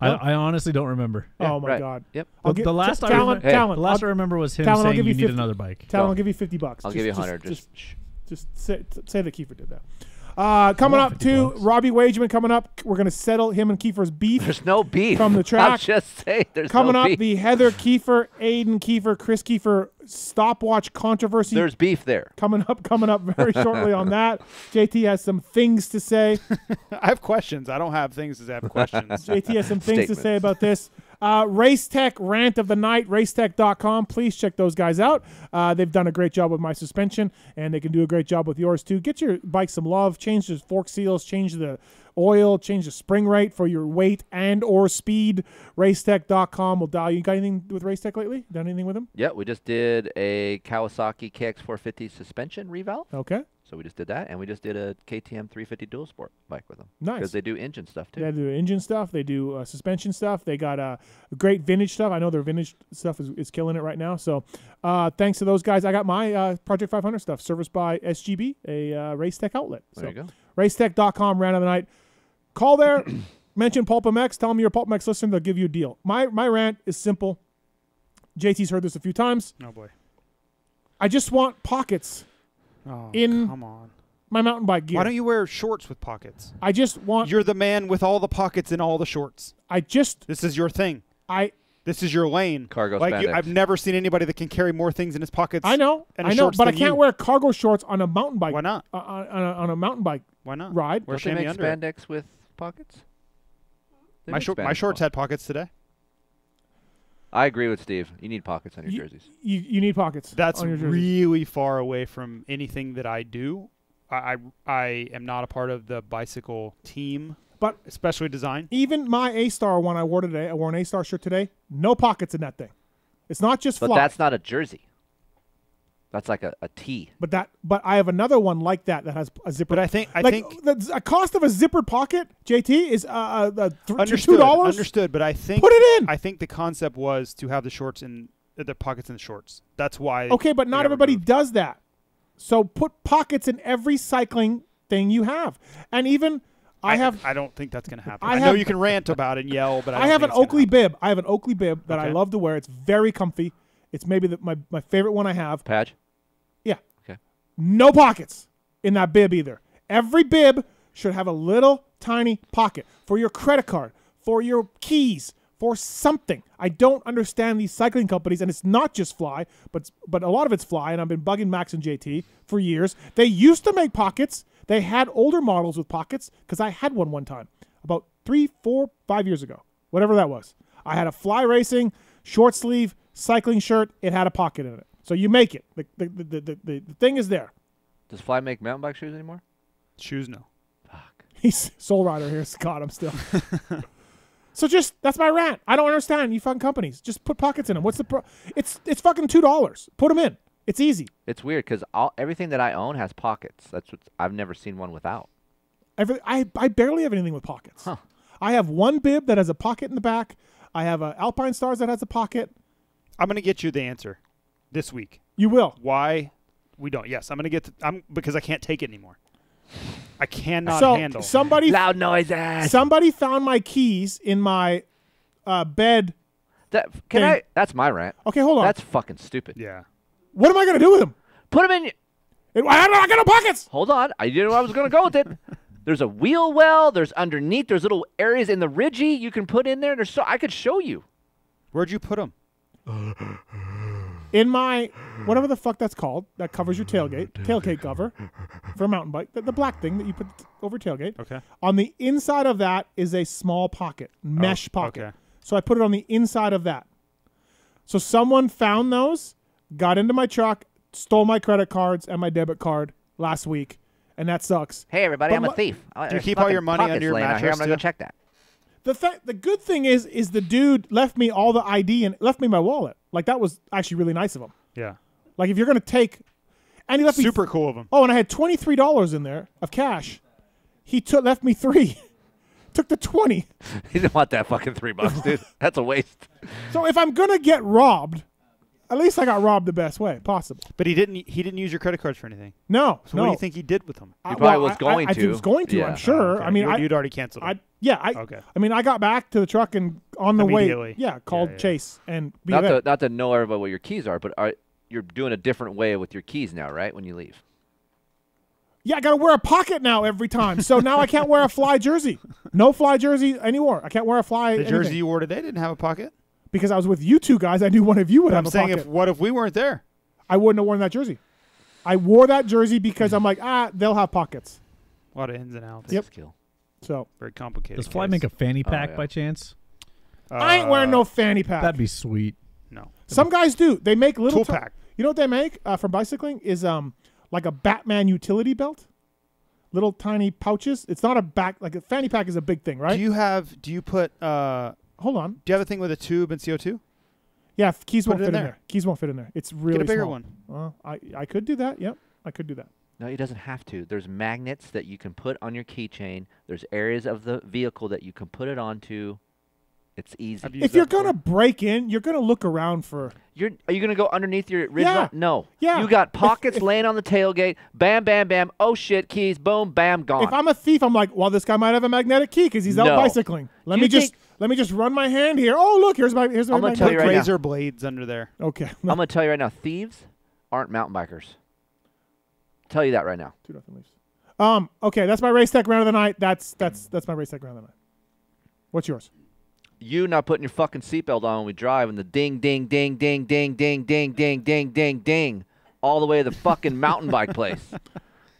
I, I honestly don't remember. Oh my right. god. Yep. I'll The, the last I Tallon, remember, Tallon, the last I'll- I remember was him Tallon, I'll saying give you you need 50 another bike. Tallon, Go. I'll give you fifty bucks. I'll Just- give you a just- hundred. Just, Just, just say, say that Keefer did that. Uh, coming up 50 to. Robbie Wageman coming up. We're gonna settle him and Keefer's beef. There's no beef From the (laughs) track. I'm track. just saying, there's coming no up, beef. the Heather Keefer, Aiden Keefer, Kris Keefer stopwatch controversy. There's beef there. coming up, coming up very (laughs) shortly on that. JT has some things to say. (laughs) I have questions. I don't have things to have questions. JT has some things to say about this. Uh, Race Tech rant of the night, racetech.com. Please check those guys out. Uh, they've done a great job with my suspension, and they can do a great job with yours too. Get your bike some love. Change the fork seals, change the oil, change the spring rate for your weight and or speed. Racetech.com will dial you. Got anything with Race Tech lately? Done anything with them? Yeah, we just did a Kawasaki KX450 suspension revalve. Okay. So we just did that, and we just did a KTM 350 dual sport bike with them. Nice. Because they do engine stuff too. They do engine stuff. They do uh, suspension stuff. They got uh, great vintage stuff. I know their vintage stuff is, is killing it right now. So uh, thanks to those guys. I got my uh, Project 500 stuff serviced by SGB, a uh, Race Tech outlet. There so you go. Racetech.com, round of the night. Call there, (coughs) mention PulpMX, tell them you're a PulpMX listener. They'll give you a deal. My, my rant is simple. JT's heard this a few times. oh boy. I just want pockets Oh, In- come on. my mountain bike gear. Why don't you wear shorts with pockets? I just want. You're the man with all the pockets in all the shorts. I just. This is your thing. I. This is your lane. Cargo like you. I've never seen anybody that can carry more things in his pockets. I know. and I know, but I can't you. wear cargo shorts on a mountain bike. Why not? Uh, on, a, on a mountain bike. Why not? Ride. Wear Don't they chamois make under it. spandex with pockets? They My make short, my shorts pockets. had pockets today. I agree with Steve. You need pockets on your You- jerseys. You you need pockets. That's on your really far away from anything that I do. I, I I am not a part of the bicycle team, But especially design. even my A Star one I wore today, I wore an A Star shirt today. No pockets in that thing. It's not just But fly. that's not a jersey. That's like a, a. But that, but I have another one like that that has a zipper. But I think I like think the a cost of a zippered pocket, JT, is uh, uh, uh th- understood. two dollars. Understood. But I think Put it in. I think the concept was to have the shorts in the pockets in the shorts. That's why. Okay, but not everybody removed. does that. So put pockets in every cycling thing you have, and even I, have I don't think that's going to happen. I I, know you can rant about it and yell, but I, I, don't have an it's Oakley bib. I have an Oakley bib that I love to wear. It's very comfy. It's maybe the, my my favorite one I have. Patch? No pockets in that bib either. Every bib should have a little tiny pocket for your credit card, for your keys, for something. I don't understand these cycling companies, and it's not just Fly, but but a lot of it's Fly. And I've been bugging Max and JT for years. They used to make pockets. They had older models with pockets because I had one one time about three, four, five years ago, whatever that was. I had a Fly Racing short sleeve cycling shirt. It had a pocket in it. So you make it. The the the, the, the, the thing is there. Does Fly make mountain bike shoes anymore? Shoes no. Fuck. (laughs) He's Soul Rider here. Scott, I'm still. (laughs) so just that's my rant. I don't understand you fucking companies. Just put pockets in them. What's the pro? It's it's fucking two dollars. Put them in. It's easy. It's weird because all everything that I own has pockets. That's what I've never seen one without. Every I I barely have anything with pockets. Huh. I have one bib that has a pocket in the back. I have a Alpine Stars that has a pocket. I'm going to get you the answer this week. You will. Why we don't? Yes, I'm going to get. I'm because I can't take it anymore. I cannot so handle somebody loud noises. Somebody found my keys in my uh, bed. That can thing. I? That's my rant. Okay, hold on. That's fucking stupid. Yeah. What am I gonna do with them? Put them in. It, I, I got no pockets. Hold on. I didn't know I was gonna go with it. (laughs) There's a wheel well. There's underneath. There's little areas in the ridgy you can put in there. There's so I could show you. Where'd you put them? (gasps) (laughs) in my whatever the fuck that's called that covers your tailgate tailgate cover for a mountain bike the, the black thing that you put over tailgate Okay. on the inside of that is a small pocket oh, mesh pocket okay. so i put it on the inside of that so someone found those got into my truck stole my credit cards and my debit card last week and that sucks Hey everybody, But I'm a thief. Do you there's keep all your money under your mattress here. I'm gonna go check that. The th- the good thing is is the dude left me all the id and left me my wallet like that was actually really nice of him Yeah. like if you're gonna take and he left me Super cool of him. Oh, and I had twenty three dollars in there of cash. He took left me three. (laughs) took the twenty. (laughs) he didn't want that fucking three bucks, dude. (laughs) That's a waste. So if I'm gonna get robbed, at least I got robbed the best way possible. But he didn't. He didn't use your credit cards for anything. No, So no. what do you think he did with them? I- He probably well, was going I, I think he to. was going to. Yeah. I'm sure. Oh, okay. I mean, You- I, you'd already canceled I, yeah. I, Okay. I mean, I got back to the truck and on the way, yeah, called Yeah, yeah. Chase and be Not there. to not to know everybody what your keys are, but are you're doing a different way with your keys now, right? When you leave. Yeah, I gotta wear a pocket now every time. So now I can't wear a fly jersey. No fly jersey anymore. I can't wear a fly. The jersey you wore today didn't have a pocket. Because I was with you two guys. I knew one of you would But have I'm a saying, pocket. if what if we weren't there? I wouldn't have worn that jersey. I wore that jersey because I'm like, ah, they'll have pockets. A lot of ins and outs. Yep. Skill. So Very complicated. Does Fly case. make a fanny Oh, pack yeah. by chance? I ain't wearing no Uh, fanny pack. That'd be sweet. No. Some guys do. They make little Tool ti- pack. You know what they make uh, from bicycling is um like a Batman utility belt. Little tiny pouches. It's not a back like a fanny pack is a big thing, right? Do you have? Do you put? uh Hold on. Do you have a thing with a tube and CO two? Yeah, f- keys Put won't fit in in there. there. Keys won't fit in there. It's really a bigger small. one. Well, I I could do that. Yep, I could do that. No, he doesn't have to. There's magnets that you can put on your keychain. There's areas of the vehicle that you can put it onto. It's easy. I've If you're gonna break in, you're gonna look around for. You're are you gonna go underneath your ridge? Yeah. No. Yeah. You got pockets if- laying on the tailgate. Bam, bam, bam. Oh shit, keys. Boom, bam, gone. If I'm a thief, I'm like, well, this guy might have a magnetic key because he's out bicycling. Let Do me you just think- let me just run my hand here. Oh, look, here's my here's my I'm gonna tell you right now. razor blades under there. Okay, I'm gonna tell you right now, thieves aren't mountain bikers. Tell you that right now. Two nothing leaves. Um. Okay, that's my race tech round of the night. That's that's that's my race tech round of the night. What's yours? You not putting your fucking seatbelt on when we drive, and the ding, ding, ding, ding, ding, ding, ding, ding, ding, ding, ding, all the way to the fucking mountain bike place.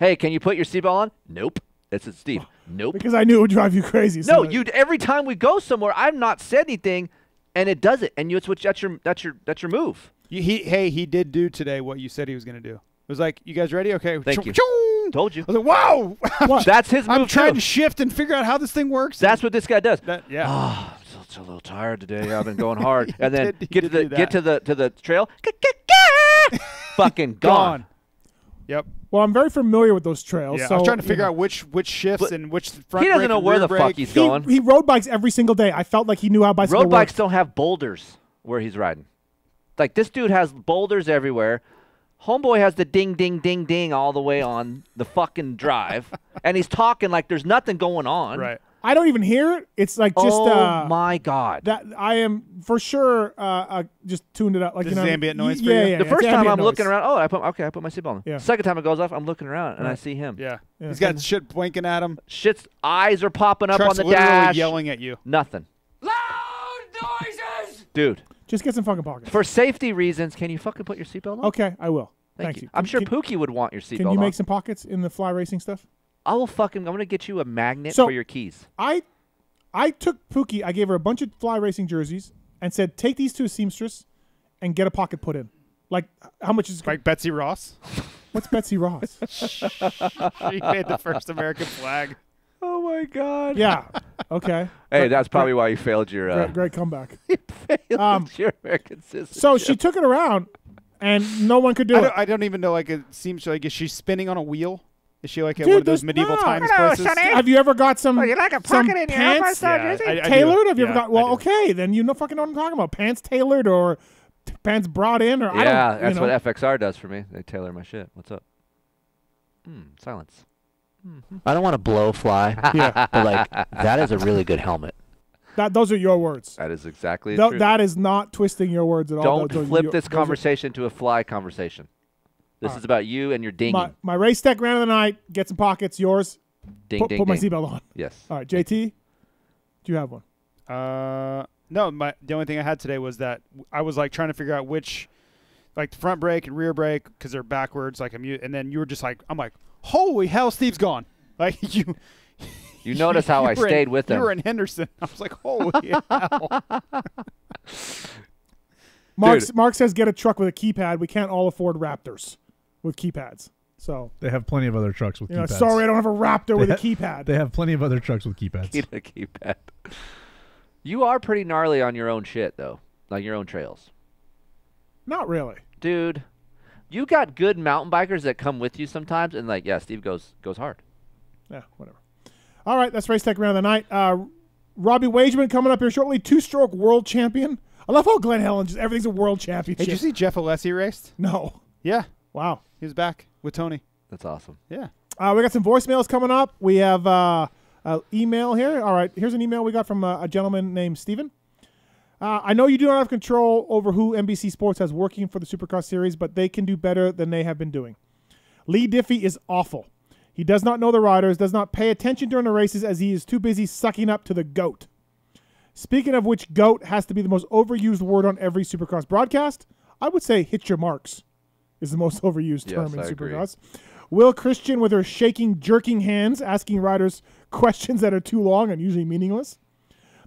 Hey, can you put your seatbelt on? Nope. That's it, Steve. Nope. Because I knew it would drive you crazy. so No, like- you. Every time we go somewhere, I've not said anything, and it does it, and you. It's what that's your that's your that's your move. You, he, hey, he did do today what you said he was going to do. It was like, you guys ready? Okay. Thank you. Choo- Told you. I was like, wow. (laughs) That's his (laughs) move I'm trying too. to shift and figure out how this thing works. That's what this guy does. That, yeah. Ah, I'm so, so a little tired today. I've been going hard, (laughs) and then did- get to the get to the to the trail. fucking gone. Gone. Yep. Well, I'm very familiar with those trails. Yeah, so I was trying to you figure know. out which which shifts and which front he doesn't know where rear the fuck he's He, going. he rode bikes every single day. I felt like he knew how bicycle Road bikes worked. don't have boulders where he's riding. Like this dude has boulders everywhere. Homeboy has the ding ding ding ding all the way on the fucking drive, (laughs) and he's talking like there's nothing going on. Right. I don't even hear it. It's like just oh uh, my god. that I am for sure uh, uh just tuned it up like This you know is ambient y- noise for yeah, you? yeah, the yeah, first time I'm looking around, oh, I put okay, I put my seatbelt on. Yeah. Second time it goes off, I'm looking around and I see him. Yeah. Yeah. He's got shit blinking at him. Shit's eyes are popping up Truck's on the literally dash. yelling at you. Nothing. Loud noises. Dude, Just get some fucking pockets. for safety reasons, can you fucking put your seatbelt on? Okay, I will. Thank, Thank you. you. I'm Can- sure can- Pookie would want your seatbelt Can you make on. some pockets in the fly racing stuff? I will fucking. I'm gonna get you a magnet So- for your keys. I I took Pookie. I gave her a bunch of fly racing jerseys and said, "Take these to a seamstress and get a pocket put in." Like, how much is Like Betsy Ross. (laughs) what's Betsy Ross? (laughs) she made the first American flag. Oh my god. yeah. Okay. (laughs) Hey, Great- that's probably great, why you failed your. Uh, great, great comeback. failed Um, your American citizenship. So she took it around, and no one could do I it. don't, I don't even know. Like it seems like is she spinning on a wheel? Is she like at Dude, one of those medieval no. times Hello, places? Sonny. Have you ever got some? you like a some pocket in your pants upper Yeah, jersey? I- I do. tailored? Have you Yeah, ever got? Well, okay, then you know fucking know what I'm talking about. Pants tailored or t- pants brought in or I don't. yeah, you that's know. what FXR does for me. They tailor my shit. What's up? Hmm. Silence. I don't want to blow fly, Yeah. (laughs) but like that is a really good helmet. That those are your words. That is exactly Tho- true. that is not twisting your words at all. Don't flip your- this those are- conversation to a fly conversation. This All is about you and your dinging. My, my race tech round of the night. Get some pockets. Yours. ding, put ding, put my ding. seatbelt on. Yes. All right, JT. Do you have one? Uh, no. My the only thing I had today was that I was like trying to figure out which, like the front brake and rear brake, because they're backwards. Like I'm, and then you were just like, I'm like, holy hell, Steve's gone. (laughs) Like you. You notice how (laughs) you I were in- stayed with You were in Henderson. (laughs) I was like, holy hell. Mark Mark says get a truck with a keypad. We can't all afford Raptors with keypads. So They have plenty of other trucks with you know, keypads. sorry, I don't have a Raptor They with a keypad. They have plenty of other trucks with keypads. Need a keypad. You are pretty gnarly on your own shit, though, like your own trails, Not really. dude. You got good mountain bikers that come with you sometimes, and like, yeah, Steve goes goes hard. Yeah, whatever. All right, that's race tech round of the night. Uh, Robbie Wageman coming up here shortly. Two stroke world champion. I love how Glenn Helen just everything's a world hey, did you see Jeff Alessi raced? No. Yeah, Wow. He was back with Tony. That's awesome. Yeah. Uh, we got some voicemails coming up. We have uh, an email here. All right, here's an email we got from uh, a gentleman named Steven. Uh, I know you do not have control over who NBC Sports has working for the Supercross series, but they can do better than they have been doing. Leigh Diffey is awful. He does not know the riders, does not pay attention during the races as he is too busy sucking up to the GOAT. Speaking of which, GOAT has to be the most overused word on every Supercross broadcast. I would say hit your marks is the most (laughs) overused term Yes, in I agree. Will Christien with her shaking, jerking hands, asking riders (laughs) questions that are too long and usually meaningless.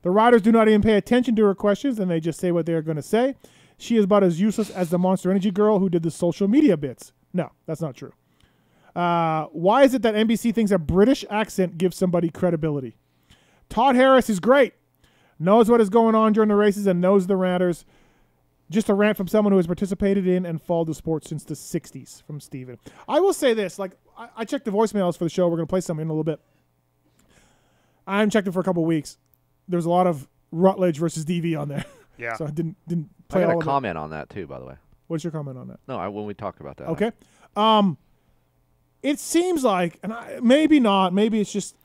The riders do not even pay attention to her questions and they just say what they are going to say. She is about as useless as the Monster Energy girl who did the social media bits. No, that's not true. Uh, why is it that NBC thinks a British accent gives somebody credibility? Todd Harris is great. Knows what is going on during the races and knows the ranters. Just a rant from someone who has participated in and followed the sport since the 60s from Steven. I will say this like, I, I checked the voicemails for the show. We're going to play some in a little bit. I haven't checked it for a couple of weeks. There's a lot of Rutledge versus DV on there. (laughs) Yeah. so I didn't didn't I play got all a of it. comment on that too, by the way. What's your comment on that? No, I, when we talked about that. Okay. Um, it seems like, and I, maybe not, maybe it's just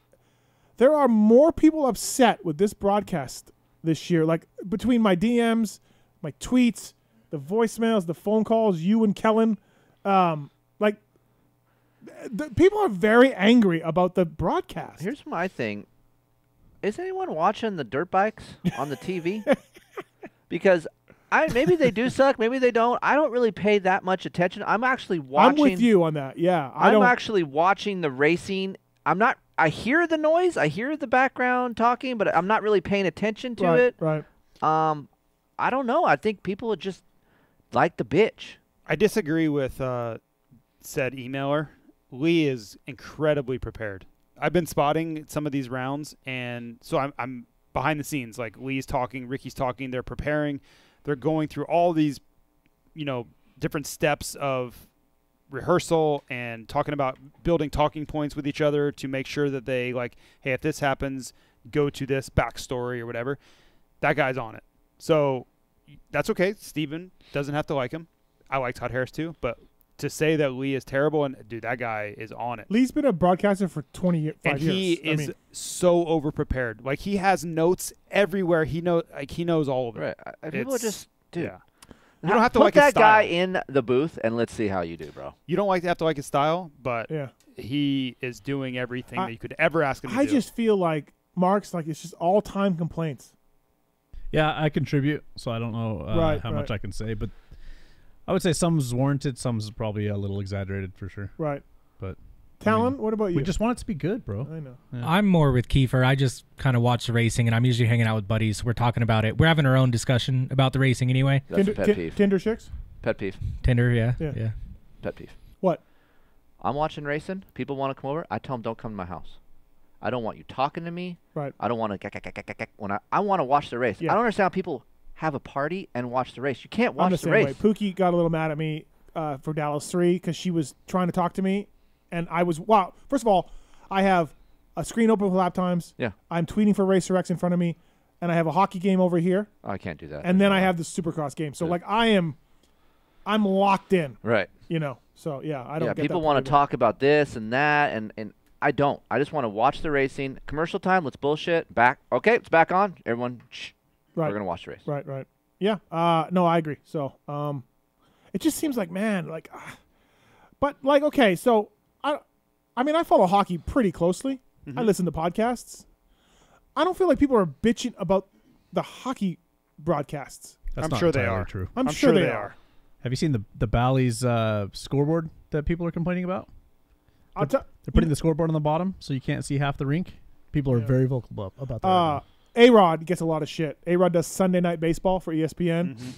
there are more people upset with this broadcast this year. Like between my DMs, my tweets, the voicemails, the phone calls, you and Kellen, um, like the, people are very angry about the broadcast. Here's my thing: Is anyone watching the dirt bikes on the TV? (laughs) because I maybe they do suck, maybe they don't. I don't really pay that much attention. I'm actually watching. I'm with you on that. Yeah, I I'm don't. actually watching the racing. I'm not. I hear the noise. I hear the background talking, but I'm not really paying attention to right, it. Right. Um, I don't know. I think people would just like the bitch. I disagree with uh, said emailer. Leigh is incredibly prepared. I've been spotting some of these rounds, and so I'm, I'm behind the scenes. Like Leigh's talking, Ricky's talking. They're preparing. They're going through all these, you know, different steps of rehearsal and talking about building talking points with each other to make sure that they like, hey, if this happens, go to this backstory or whatever. That guy's on it. So that's okay. Steven doesn't have to like him. I like Todd Harris too, but to say that Leigh is terrible and dude, that guy is on it. Leigh's been a broadcaster for 20 years. and he years. I is mean, so over prepared. Like he has notes everywhere. He know like he knows all of it. Right. I- people It's- just dude. yeah. You don't have to put like his that style. guy in the booth and let's see how you do, bro. You don't like to have to like his style, but Yeah. he is doing everything I- that you could ever ask him to I do. just feel like Mark's like it's just all time complaints. Yeah, I contribute, so I don't know uh, Right, how much. I can say, but I would say some's warranted, some's probably a little exaggerated for sure. Right. But Tallon, what about you? we just want it to be good, bro. I know. Yeah. I'm more with Keefer. I just kind of watch the racing, and I'm usually hanging out with buddies. We're talking about it. We're having our own discussion about the racing anyway. That's Tinder, a pet Ti- peeve. Tinder chicks. Pet peeve. Tinder, yeah, Yeah. yeah. Pet peeve. What? I'm watching racing. People want to come over. I tell them don't come to my house. I don't want you talking to me. Right. I don't want to. When I I want to watch the race. Yeah. I don't understand how people have a party and watch the race. You can't I'm watch the the, same race. way. Pookie got a little mad at me uh, for Dallas three because she was trying to talk to me, and I was wow. First of all, I have a screen open with lap times. Yeah. I'm tweeting for Racer X in front of me, and I have a hockey game over here, I can't do that. and then I have the Supercross game. So like I am, I'm locked in. Right. You know. So yeah, I don't. yeah, people want to talk about this and that, and and I don't. I just want to watch the racing. Commercial time. Let's bullshit. Back. Okay, it's back on. Everyone, shh. Right. We're gonna watch the race. Right, right. Yeah. Uh, no, I agree. So, um, it just seems like, man, like, ah. but like, okay, so I, I mean, I follow hockey pretty closely. Mm-hmm. I listen to podcasts. I don't feel like people are bitching about the hockey broadcasts. That's I'm not sure they are. True. I'm, sure, they, are. Have you seen the the Bally's uh, scoreboard that people are complaining about? I'll They're, tell- they're putting the scoreboard on the bottom so you can't see half the rink. People are very vocal about, about that. right Uh, A Rod gets a lot of shit. A Rod does Sunday Night Baseball for ESPN. Mm-hmm.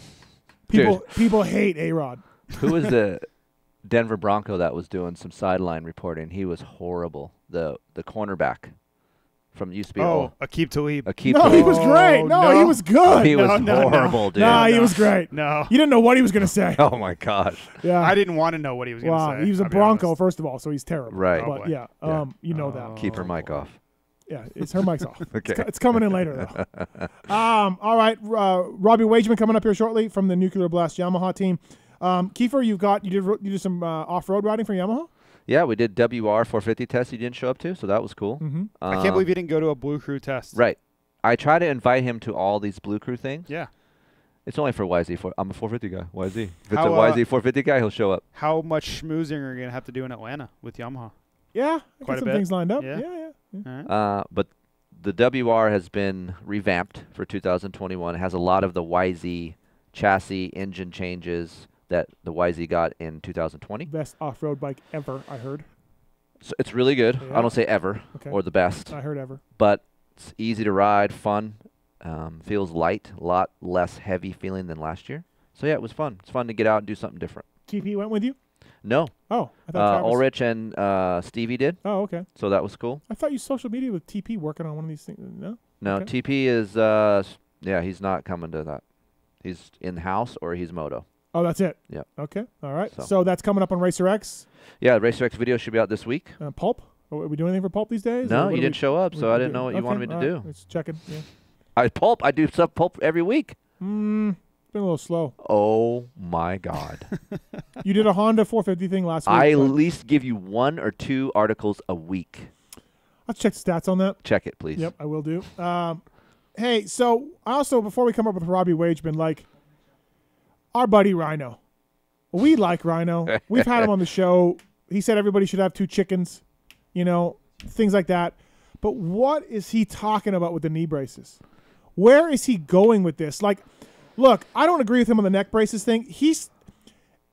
People, people hate A Rod. Who was the (laughs) Denver Bronco that was doing some sideline reporting? He was horrible. The the cornerback from used to be Oh, Aqib Talib. Aqib No, Talib. he was great. No, he was good. He no, was no, no. horrible, dude. Nah, he was great. No. You didn't know what he was going to say. Oh my gosh. Yeah. I didn't want to know what he was going to Wow, say. he was a I'll Bronco honest. first of all, so he's terrible. Right. Oh, But yeah, Yeah. um, you know that. Keep her mic off. Yeah, it's her mic's off. (laughs) Okay. co- it's coming in later though. (laughs) um, all right, uh, Robbie Wageman coming up here shortly from the Nuclear Blast Yamaha team. Um, Keefer, you've got you did you did some uh, off road riding for Yamaha. Yeah, we did WR 450 test. You didn't show up to, so that was cool. Mhm. I can't believe he didn't go to a Blue Crew test. Right. I try to invite him to all these Blue Crew things. Yeah. It's only for YZ. For I'm a 450 guy. YZ. If it's How, a uh, YZ 450 guy, he'll show up. How much schmoozing are you going to have to do in Atlanta with Yamaha? Yeah, I Quite got a some bit. things lined up. Yeah. Yeah, yeah. yeah. All right. Uh, but the WR has been revamped for 2021. It has a lot of the YZ chassis engine changes that the YZ got in 2020. Best off road bike ever, I heard. So it's really good. Yeah. I don't say ever Okay. or the best. I heard ever. But it's easy to ride, fun, um, feels light, a lot less heavy feeling than last year. So yeah, it was fun. It's fun to get out and do something different. TP went with you. No. Oh, I thought Uh, Ulrich and uh, Stevie did. Oh, okay. So that was cool. I thought you social media with TP working on one of these things. No. No, Okay. TP is uh, yeah, he's not coming to that. He's in house or he's moto. Oh, that's it. Yeah. Okay. All right. So, So- that's coming up on Racer X. Yeah, Racer X video should be out this week. Uh, Pulp. Are we doing anything for Pulp these days? No, you didn't show up, so I didn't know what you wanted me to do. Just checking. Yeah. I pulp. I do sub pulp every week. Mm, been a little slow. Oh my god! (laughs) You did a Honda 450 thing last week. I at least give you one or two articles a week. Let's check the stats on that. Check it, please. Yep, I will do. Um, hey, so also before we come up with Robbie Wageman, like our buddy Rhino, we like Rhino. (laughs) We've had him on the show he said everybody should have two chickens, you know, things like that. But what is he talking about with the knee braces? Where is he going with this? Like, look, I don't agree with him on the neck braces thing. He's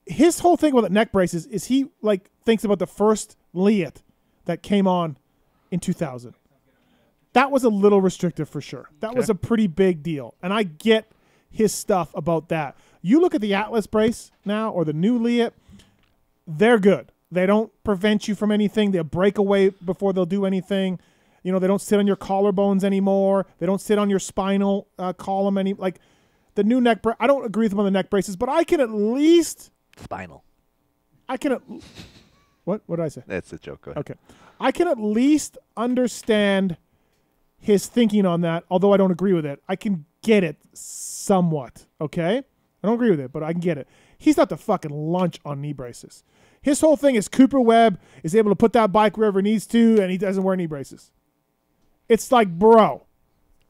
his whole thing about the neck braces is he like thinks about the first Leatt that came on in 2000. That was a little restrictive for sure. That was a pretty big deal, and I get his stuff about that. You look at the Atlas brace now or the new Leatt, they're good. They don't prevent you from anything. They'll break away before they'll do anything. You know, they don't sit on your collarbones anymore. They don't sit on your spinal uh, column any like the new neck. Bra- I don't agree with them on the neck braces, but I can at least Spinal. I can. At, what? What did I say? That's a joke. Go ahead. Okay, I can at least understand his thinking on that. Although I don't agree with it, I can get it somewhat. Okay, I don't agree with it, but I can get it. He's not the fucking lunch on knee braces. His whole thing is Cooper Webb is able to put that bike wherever he needs to, and he doesn't wear knee braces. It's like, bro,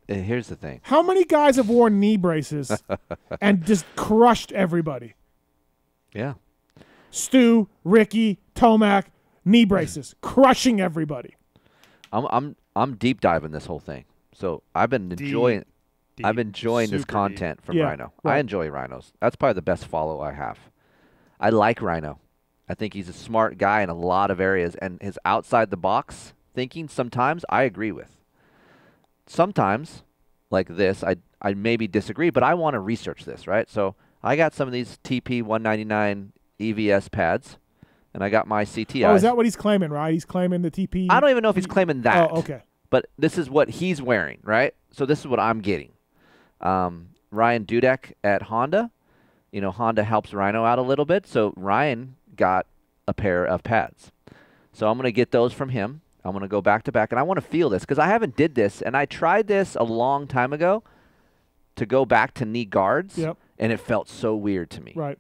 Uh, Here's the thing. how many guys have worn knee braces (laughs) and just crushed everybody? Yeah. Stu, Ricky, Tomac, knee braces, (clears throat) crushing everybody. I'm I'm I'm deep diving this whole thing. So I've been enjoying I've Deep. been enjoying this Super deep. content from Yeah, Rhino. I enjoy rhinos. That's probably the best follow I have. I like Rhino. I think he's a smart guy in a lot of areas and his outside the box thinking sometimes I agree with. Sometimes like this I I maybe disagree, but I want to research this, right? So I got some of these TP 199 EVS pads and I got my CTI. Oh, is that what he's claiming, right? He's claiming the TP. I don't even know if he's claiming oh, that. Oh, okay. But this is what he's wearing, right? So this is what I'm getting. Um, Ryan Dudek at Honda. You know, Honda helps Rhino out a little bit. So Ryan got a pair of pads. So I'm going to get those from him. I'm going to go back to back. And I want to feel this because I haven't did this. And I tried this a long time ago to go back to knee guards. Yep. And it felt so weird to me. Right.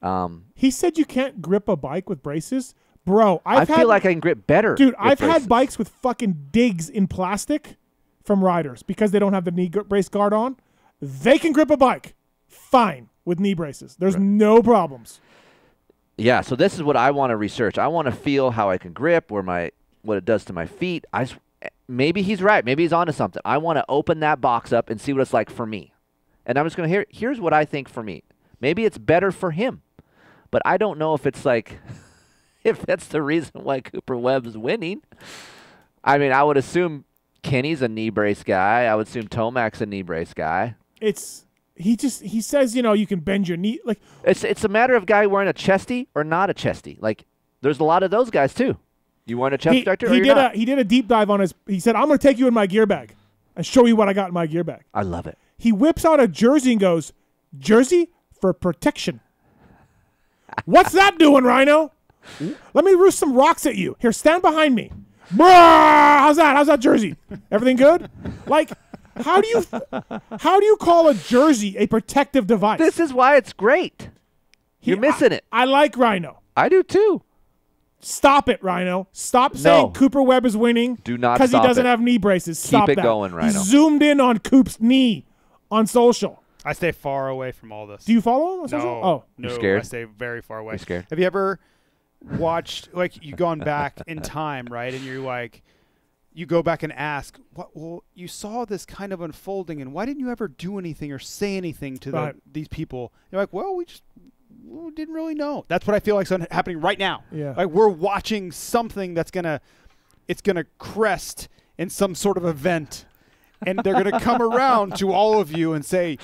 Um, He said you can't grip a bike with braces, bro. I've I had, feel like I can grip better. dude. I've braces. had bikes with fucking digs in plastic from riders because they don't have the knee brace guard on. They can grip a bike fine with knee braces. There's no problems. Yeah, so this is what I want to research. I want to feel how I can grip, where my what it does to my feet. I maybe he's right. Maybe he's onto something. I want to open that box up and see what it's like for me. And I'm just going to hear here's what I think for me. Maybe it's better for him. But I don't know if it's like (laughs) if that's the reason why Cooper Webb's winning. I mean, I would assume Kenny's a knee brace guy. I would assume Tomac's a knee brace guy. It's he just he says you know you can bend your knee like It's it's a matter of guy wearing a chesty or not a chesty. Like there's a lot of those guys too. You wearing a chest he, protector he did not? a he did a deep dive on his. He said I'm going to take you in my gear bag and show you what I got in my gear bag. I love it. He whips out a jersey and goes, "Jersey for protection." What's that doing, Rhino? Let me roost some rocks at you. Here, stand behind me. Bruh, how's that? How's that jersey? Everything good? Like, how do you how do you call a jersey a protective device? This is why it's great. You're missing it. I like Rhino. I do too. Stop it, Rhino. Stop saying No. Cooper Webb is winning. Do not because he doesn't it. have knee braces. Keep Stop it that. going, Rhino. He zoomed in on Coop's knee on social. I stay far away from all this. Do you follow him on No, social? Oh, no, You're scared? I stay very far away. You're scared? Have you ever watched like you gone back in (laughs) time, right? And you're like, you go back and ask, what? Well, you saw this kind of unfolding, and why didn't you ever do anything or say anything to the, these people? You're like, well, we just we didn't really know. That's what I feel like is happening right now. Yeah. like we're watching something that's gonna, it's gonna crest in some sort of event. And they're going to come (laughs) around to all of you and say,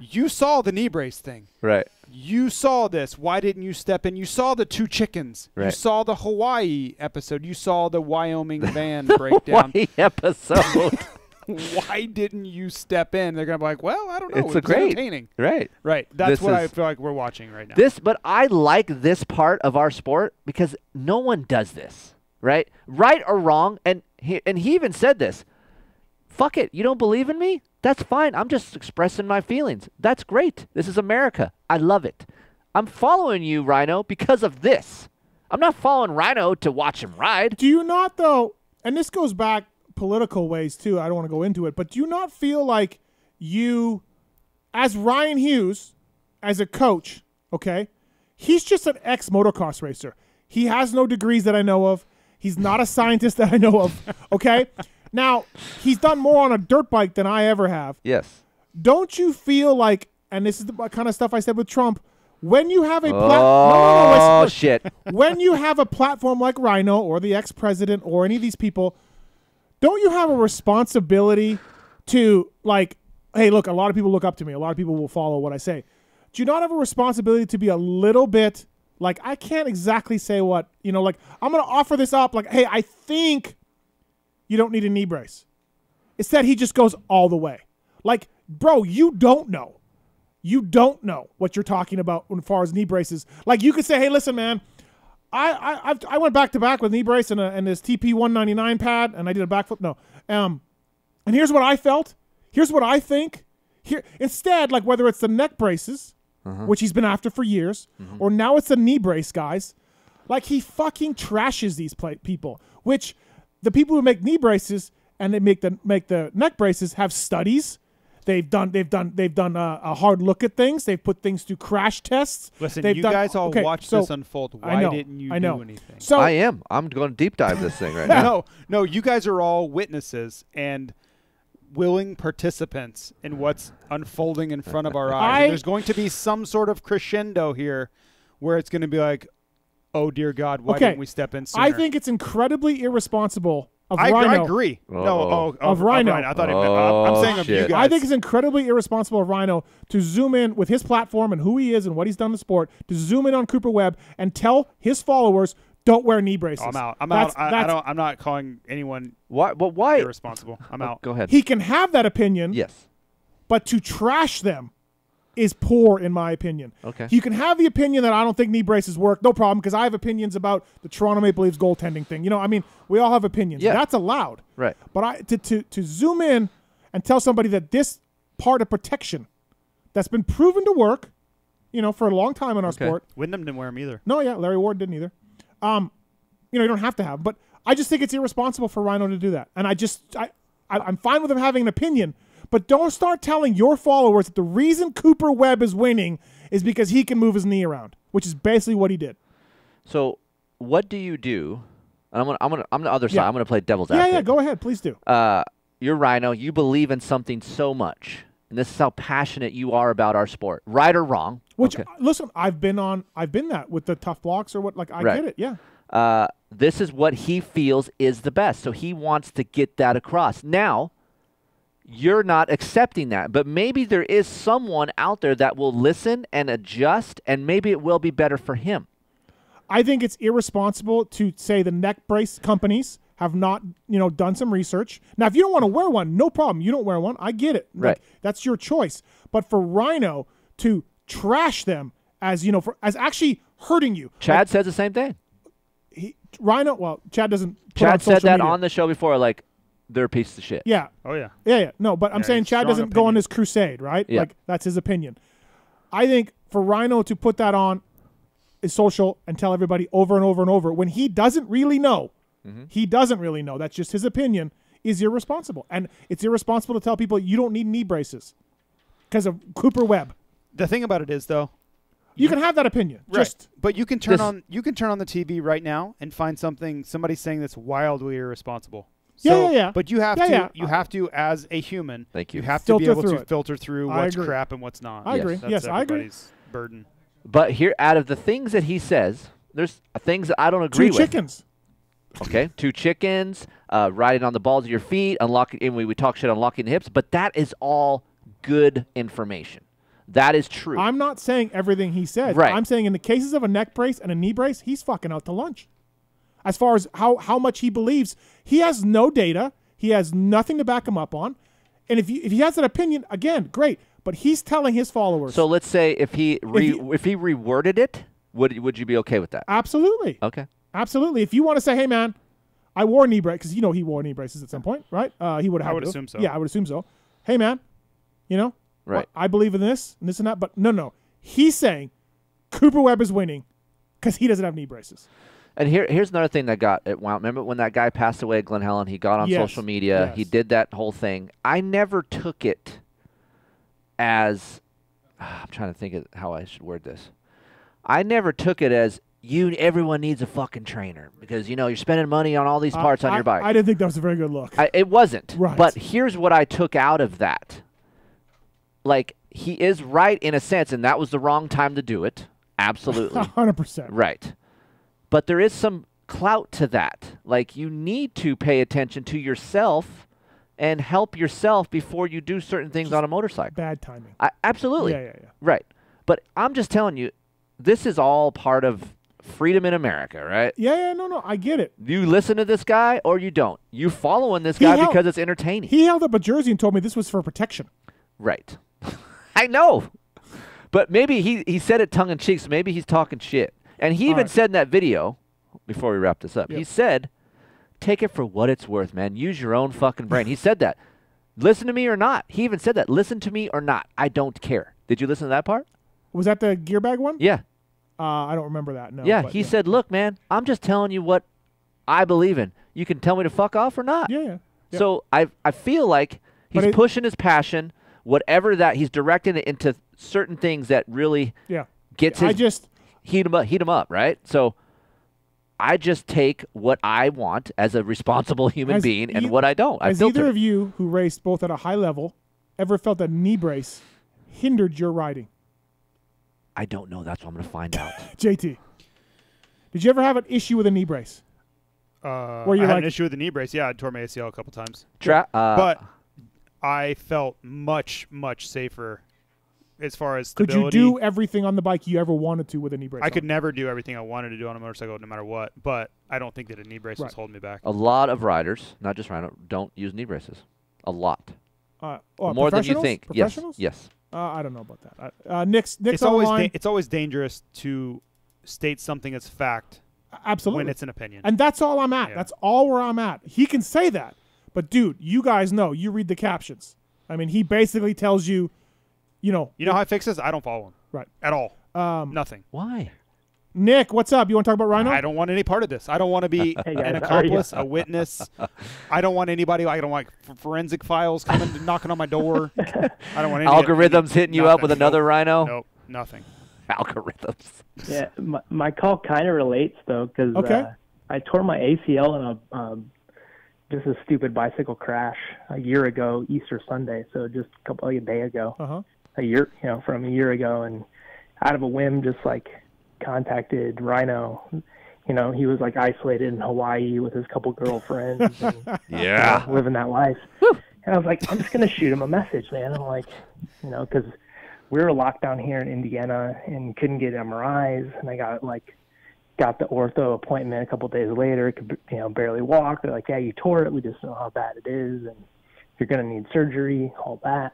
You saw the knee brace thing. Right. You saw this. Why didn't you step in? You saw the two chickens. You saw the Hawaii episode. You saw the Wyoming (laughs) van breakdown. Hawaii episode. (laughs) Why didn't you step in? They're gonna be like, well, I don't know. It's it a great- entertaining. right. Right. That's This what I feel like we're watching right now. This, but I like this part of our sport because no one does this, right? Right or wrong, and he, and he even said this. Fuck it, you don't believe in me? That's fine. I'm just expressing my feelings. That's great. This is America. I love it. I'm following you, Rhino, because of this. I'm not following Rhino to watch him ride. Do you not though? And this goes back political ways too. I don't want to go into it, but do you not feel like you, as Ryan Hughes, as a coach, okay, he's just an ex motocross racer. He has no degrees that I know of. He's not a scientist that I know of. Okay. (laughs) Now he's done more on a dirt bike than I ever have. Yes. Don't you feel like, and this is the kind of stuff I said with Trump, when you have a platform, Oh platform, shit! (laughs) when you have a platform like Rhino or the ex-president or any of these people, don't you have a responsibility to like, hey, look, a lot of people look up to me. A lot of people will follow what I say. Do you not have a responsibility to be a little bit like I can't exactly say what you know? Like I'm gonna offer this up. Like, hey, I think you don't need a knee brace. Instead, he just goes all the way. Like, bro, you don't know. You don't know what you're talking about as far as knee braces. Like, you could say, hey, listen, man, I I I've, I went back to back with knee brace and, a, and this TP 199 pad, and I did a backflip. No, um, and here's what I felt. Here's what I think. Here, instead, like whether it's the neck braces, Uh-huh. which he's been after for years, or now it's the knee brace guys. Like he fucking trashes these people. Which the people who make knee braces and they make the make the neck braces have studies. They've done they've done they've done a, a hard look at things. They've put things through crash tests. Listen, They've you done- guys all okay, watched so- this unfold. I Why know, didn't you I know. do anything? So I am. I'm going to deep dive this thing right (laughs) now. no, no, you guys are all witnesses and willing participants in what's unfolding in front of our (laughs) eyes. I- there's going to be some sort of crescendo here where it's going to be like, oh dear God, why okay, didn't we step in sooner? I think it's incredibly irresponsible of I, Rhino. I agree. No, oh, of oh, Rhino. I thought it meant, uh, I'm saying of you guys. I think it's incredibly irresponsible of Rhino to zoom in with his platform and who he is and what he's done in the sport to zoom in on Cooper Webb and tell his followers don't wear knee braces. I'm out. I'm That's- out. I, I don't, I'm not calling anyone. Why? But why? Irresponsible. I'm out. Go ahead. He can have that opinion. Yes. But to trash them is poor, in my opinion. Okay. You can have the opinion that I don't think knee braces work, no problem, because I have opinions about the Toronto Maple Leafs goaltending thing. You know, I mean, we all have opinions. Yeah. That's allowed. Right. But I to, to to zoom in and tell somebody that this part of protection that's been proven to work, you know, for a long time in our sport. Windham didn't wear them either. No, yeah, Larry Ward didn't either. Um, you know, you don't have to have, 'em, but I just think it's irresponsible for Rhino to do that. And I just, I, I I'm fine with him having an opinion, but don't start telling your followers that the reason Cooper Webb is winning is because he can move his knee around, which is basically what he did. So, what do you do? And I'm gonna, I'm gonna, I'm the other side. Yeah. I'm gonna play devil's Yeah, advocate. yeah, go ahead, please do. uh, you're Rhino. You believe in something so much, and this is how passionate you are about our sport. Right or wrong? Which okay. listen, I've been on, I've been that with the tough blocks or what. Like I Right. get it, yeah. Uh, this is what he feels is the best, so he wants to get that across. Now, you're not accepting that, but maybe there is someone out there that will listen and adjust, and maybe it will be better for him. I think it's irresponsible to say the neck brace companies have not, you know, done some research. Now, if you don't want to wear one, no problem. You don't wear one. I get it. Like, Right. that's your choice. But for Rhino to trash them as, you know, for as actually hurting you. Chad says the same thing. He, Rhino, well, Chad doesn't Chad said that media. on the show before, like they're a piece of shit. Yeah. Oh yeah. Yeah, yeah. No, but I'm Yeah, saying Chad doesn't go on opinion. his crusade, right? Yeah. Like that's his opinion. I think for Rhino to put that on is social and tell everybody over and over and over when he doesn't really know. Mm-hmm. He doesn't really know. That's just his opinion. Is irresponsible, and it's irresponsible to tell people you don't need knee braces because of Cooper Webb. The thing about it is, though, You can have that opinion. Right. Just but you can turn This- on you can turn on the TV right now and find something somebody saying that's wildly irresponsible. Yeah, So- yeah, yeah. But you have Yeah, to yeah. you have to as a human. Thank you. You have to be able to it. filter through I what's agree. crap and what's not. I agree. That's Yes, I agree. everybody's burden. But here, out of the things that he says, there's things that I don't agree two with. chickens. Okay, two chickens, uh, riding on the balls of your feet, unlocking. And we, we talk shit on locking the hips, but that is all good information. That is true. I'm not saying everything he said. Right. I'm saying in the cases of a neck brace and a knee brace, he's fucking out to lunch. As far as how, how much he believes, he has no data. He has nothing to back him up on. And if, you, if he has an opinion, again, great. But he's telling his followers. so let's say if he re, he- if he reworded it, would would you be okay with that? Absolutely. Okay. Absolutely. If you want to say, hey, man, I wore knee braces, because you know he wore knee braces at some point, right? Uh, he would have I had would to. assume so. Yeah, I would assume so. Hey, man, you know, Right. I believe in this and this and that. But no, no. He's saying Cooper Webb is winning because he doesn't have knee braces. And here, here's another thing that got it. Wow, remember when that guy passed away at Glen Helen? He got on Yes, social media. He did that whole thing. I never took it as. Ah, I'm trying to think of how I should word this. I never took it as you everyone needs a fucking trainer because you know you're spending money on all these parts on I- your bike. I didn't think that was a very good look. I, it wasn't. Right. But here's what I took out of that. Like he is right in a sense, and that was the wrong time to do it. Absolutely. (laughs) 100%. Right. But there is some clout to that. Like you need to pay attention to yourself and help yourself before you do certain things on a motorcycle. Bad timing. I, absolutely. Yeah, yeah, yeah. Right. But I'm just telling you, this is all part of freedom in America, right? Yeah, yeah, no, no, I get it. You listen to this guy or you don't. You following this He guy held- because it's entertaining. He held up a jersey and told me this was for protection. Right. (laughs) I know. But maybe he, he said it tongue in cheek, so maybe he's talking shit. And he even right. said in that video, before we wrap this up, he said, take it for what it's worth, man. Use your own fucking brain. he said that. Listen to me or not. He even said that. Listen to me or not. I don't care. Did you listen to that part? Was that the gear bag one? Yeah. Uh, I don't remember that. No. yeah, he said, look, man, I'm just telling you what I believe in. You can tell me to fuck off or not. Yeah, yeah. Yep. So I I feel like he's it- pushing his passion, whatever that he's directing it into certain things that really Yeah. gets his I just heat him up, heat him up, right? So I just take what I want as a responsible (laughs) human Has being and e- what I don't. I Has filter. either it. of you who raced both at a high level ever felt that knee brace hindered your riding? I don't know. That's what I'm going to find out. (laughs) JT, did you ever have an issue with a knee brace? Uh, Where I you're had like- an issue with the knee brace. Yeah, I tore my ACL a couple times. Tra- uh, but I felt much much safer as far as Could you do everything on the bike you ever wanted to with a knee brace? I could never do everything I wanted to do on a motorcycle, no matter what. But I don't think that a knee brace Right. was holding me back. A lot of riders, not just Rhino, don't use knee braces. A lot. Uh, oh, More than you think. Yes. Yes. Uh, I don't know about that. Uh, Nick's Nick's it's always da- it's always dangerous to state something as fact Absolutely. when it's an opinion. And that's all I'm at. That's all where I'm at. He can say that. But dude, you guys know, you read the captions. I mean, he basically tells you, you know, you know how I fix this? I don't follow him. Right. At all. Um, Nothing. Why? Nick, what's up? You want to talk about Rhino? I don't want any part of this. I don't want to be (laughs) Hey, an guys, how are you? accomplice, a witness. I don't want anybody. I don't want f- forensic files coming (laughs) knocking on my door. I don't want any Algorithms hitting you up with another Nope. Rhino? Nope, nothing. (laughs) Algorithms. Yeah, my, my call kind of relates though, because Okay. uh, I tore my ACL in a um, just a stupid bicycle crash a year ago, Easter Sunday. So just a couple like a day ago, Uh huh. A year, you know, from a year ago, and out of a whim, just like contacted Rhino. You know, he was like isolated in Hawaii with his couple girlfriends. And, Yeah. (laughs) you know, living that life. And I was like, I'm just gonna shoot him a message, man. I'm like, you know, because we were locked down here in Indiana and couldn't get MRIs, and I got like got the ortho appointment a couple of days later. Could you know barely walk. They're like, yeah, you tore it. We just know how bad it is, and you're gonna need surgery. All that.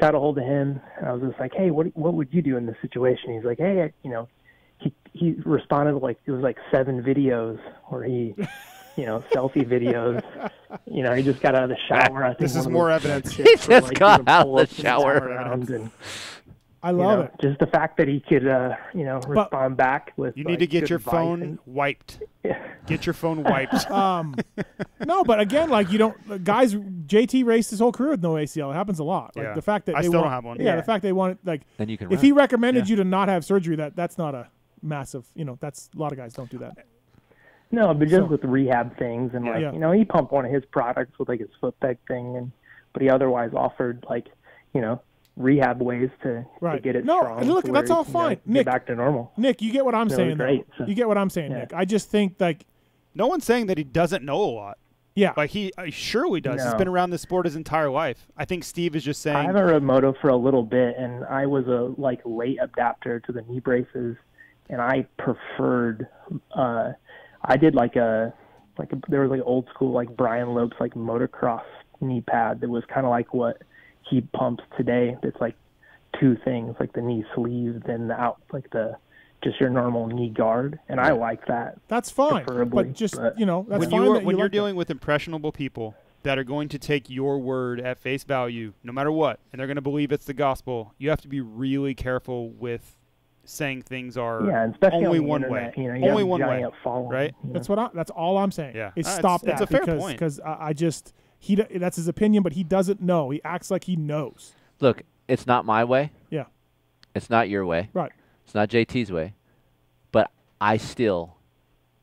Got a hold of him, and I was just like, hey, what what would you do in this situation? He's like, hey, I- you know, he he responded like it was like seven videos where he. You know, (laughs) selfie videos. You know, he just got out of the shower. I think This is more evidence. He just like, got out of the shower. and I you love know, it. Just the fact that he could, uh, you know, respond back with. You need like, to get your phone and- wiped. Get your phone wiped. (laughs) Um, no, but again, like you don't guys. JT raced his whole career with no ACL. It happens a lot. Like Yeah. the fact that I they still want, don't have one. Yeah, Yeah. the fact they want like. Then you can If run. he recommended Yeah. you to not have surgery, that that's not a massive. You know, that's a lot of guys don't do that. No, but just So- with rehab things and like Yeah. you know, he pumped one of his products with like his foot peg thing, and but he otherwise offered like you know rehab ways to, to get it No, strong. look, that's all he can, you know, fine. get Nick- back to normal. Nick, you get what I'm saying. great, so- You get what I'm saying, Yeah. Nick. I just think like No one's saying that he doesn't know a lot. Yeah. Like he uh, surely does. He's been around this sport his entire life. I think Steve is just saying. I haven't rode moto for a little bit, and I was a like late adapter to the knee braces, and I preferred. uh I did like a like a, there was like old school like Brian Lopes like motocross knee pad that was kind of like what he pumps today. That's like two things, like the knee sleeve, then the out like the just your normal knee guard, and I like that. That's fine, preferably, but just you know that's when fine. you are, that when you you're like that. dealing with impressionable people that are going to take your word at face value, no matter what, and they're going to believe it's the gospel, you have to be really careful with saying things are Yeah, and especially only on the one internet, way. you know, you only one way, giant following, right? That's what I, that's all I'm saying. Yeah. is Uh, it's- stop it's that a fair because point. because I, I just he d- that's his opinion, but he doesn't know. He acts like he knows. Look, it's not my way. Yeah. It's not your way. Right. It's not JT's way. But I still,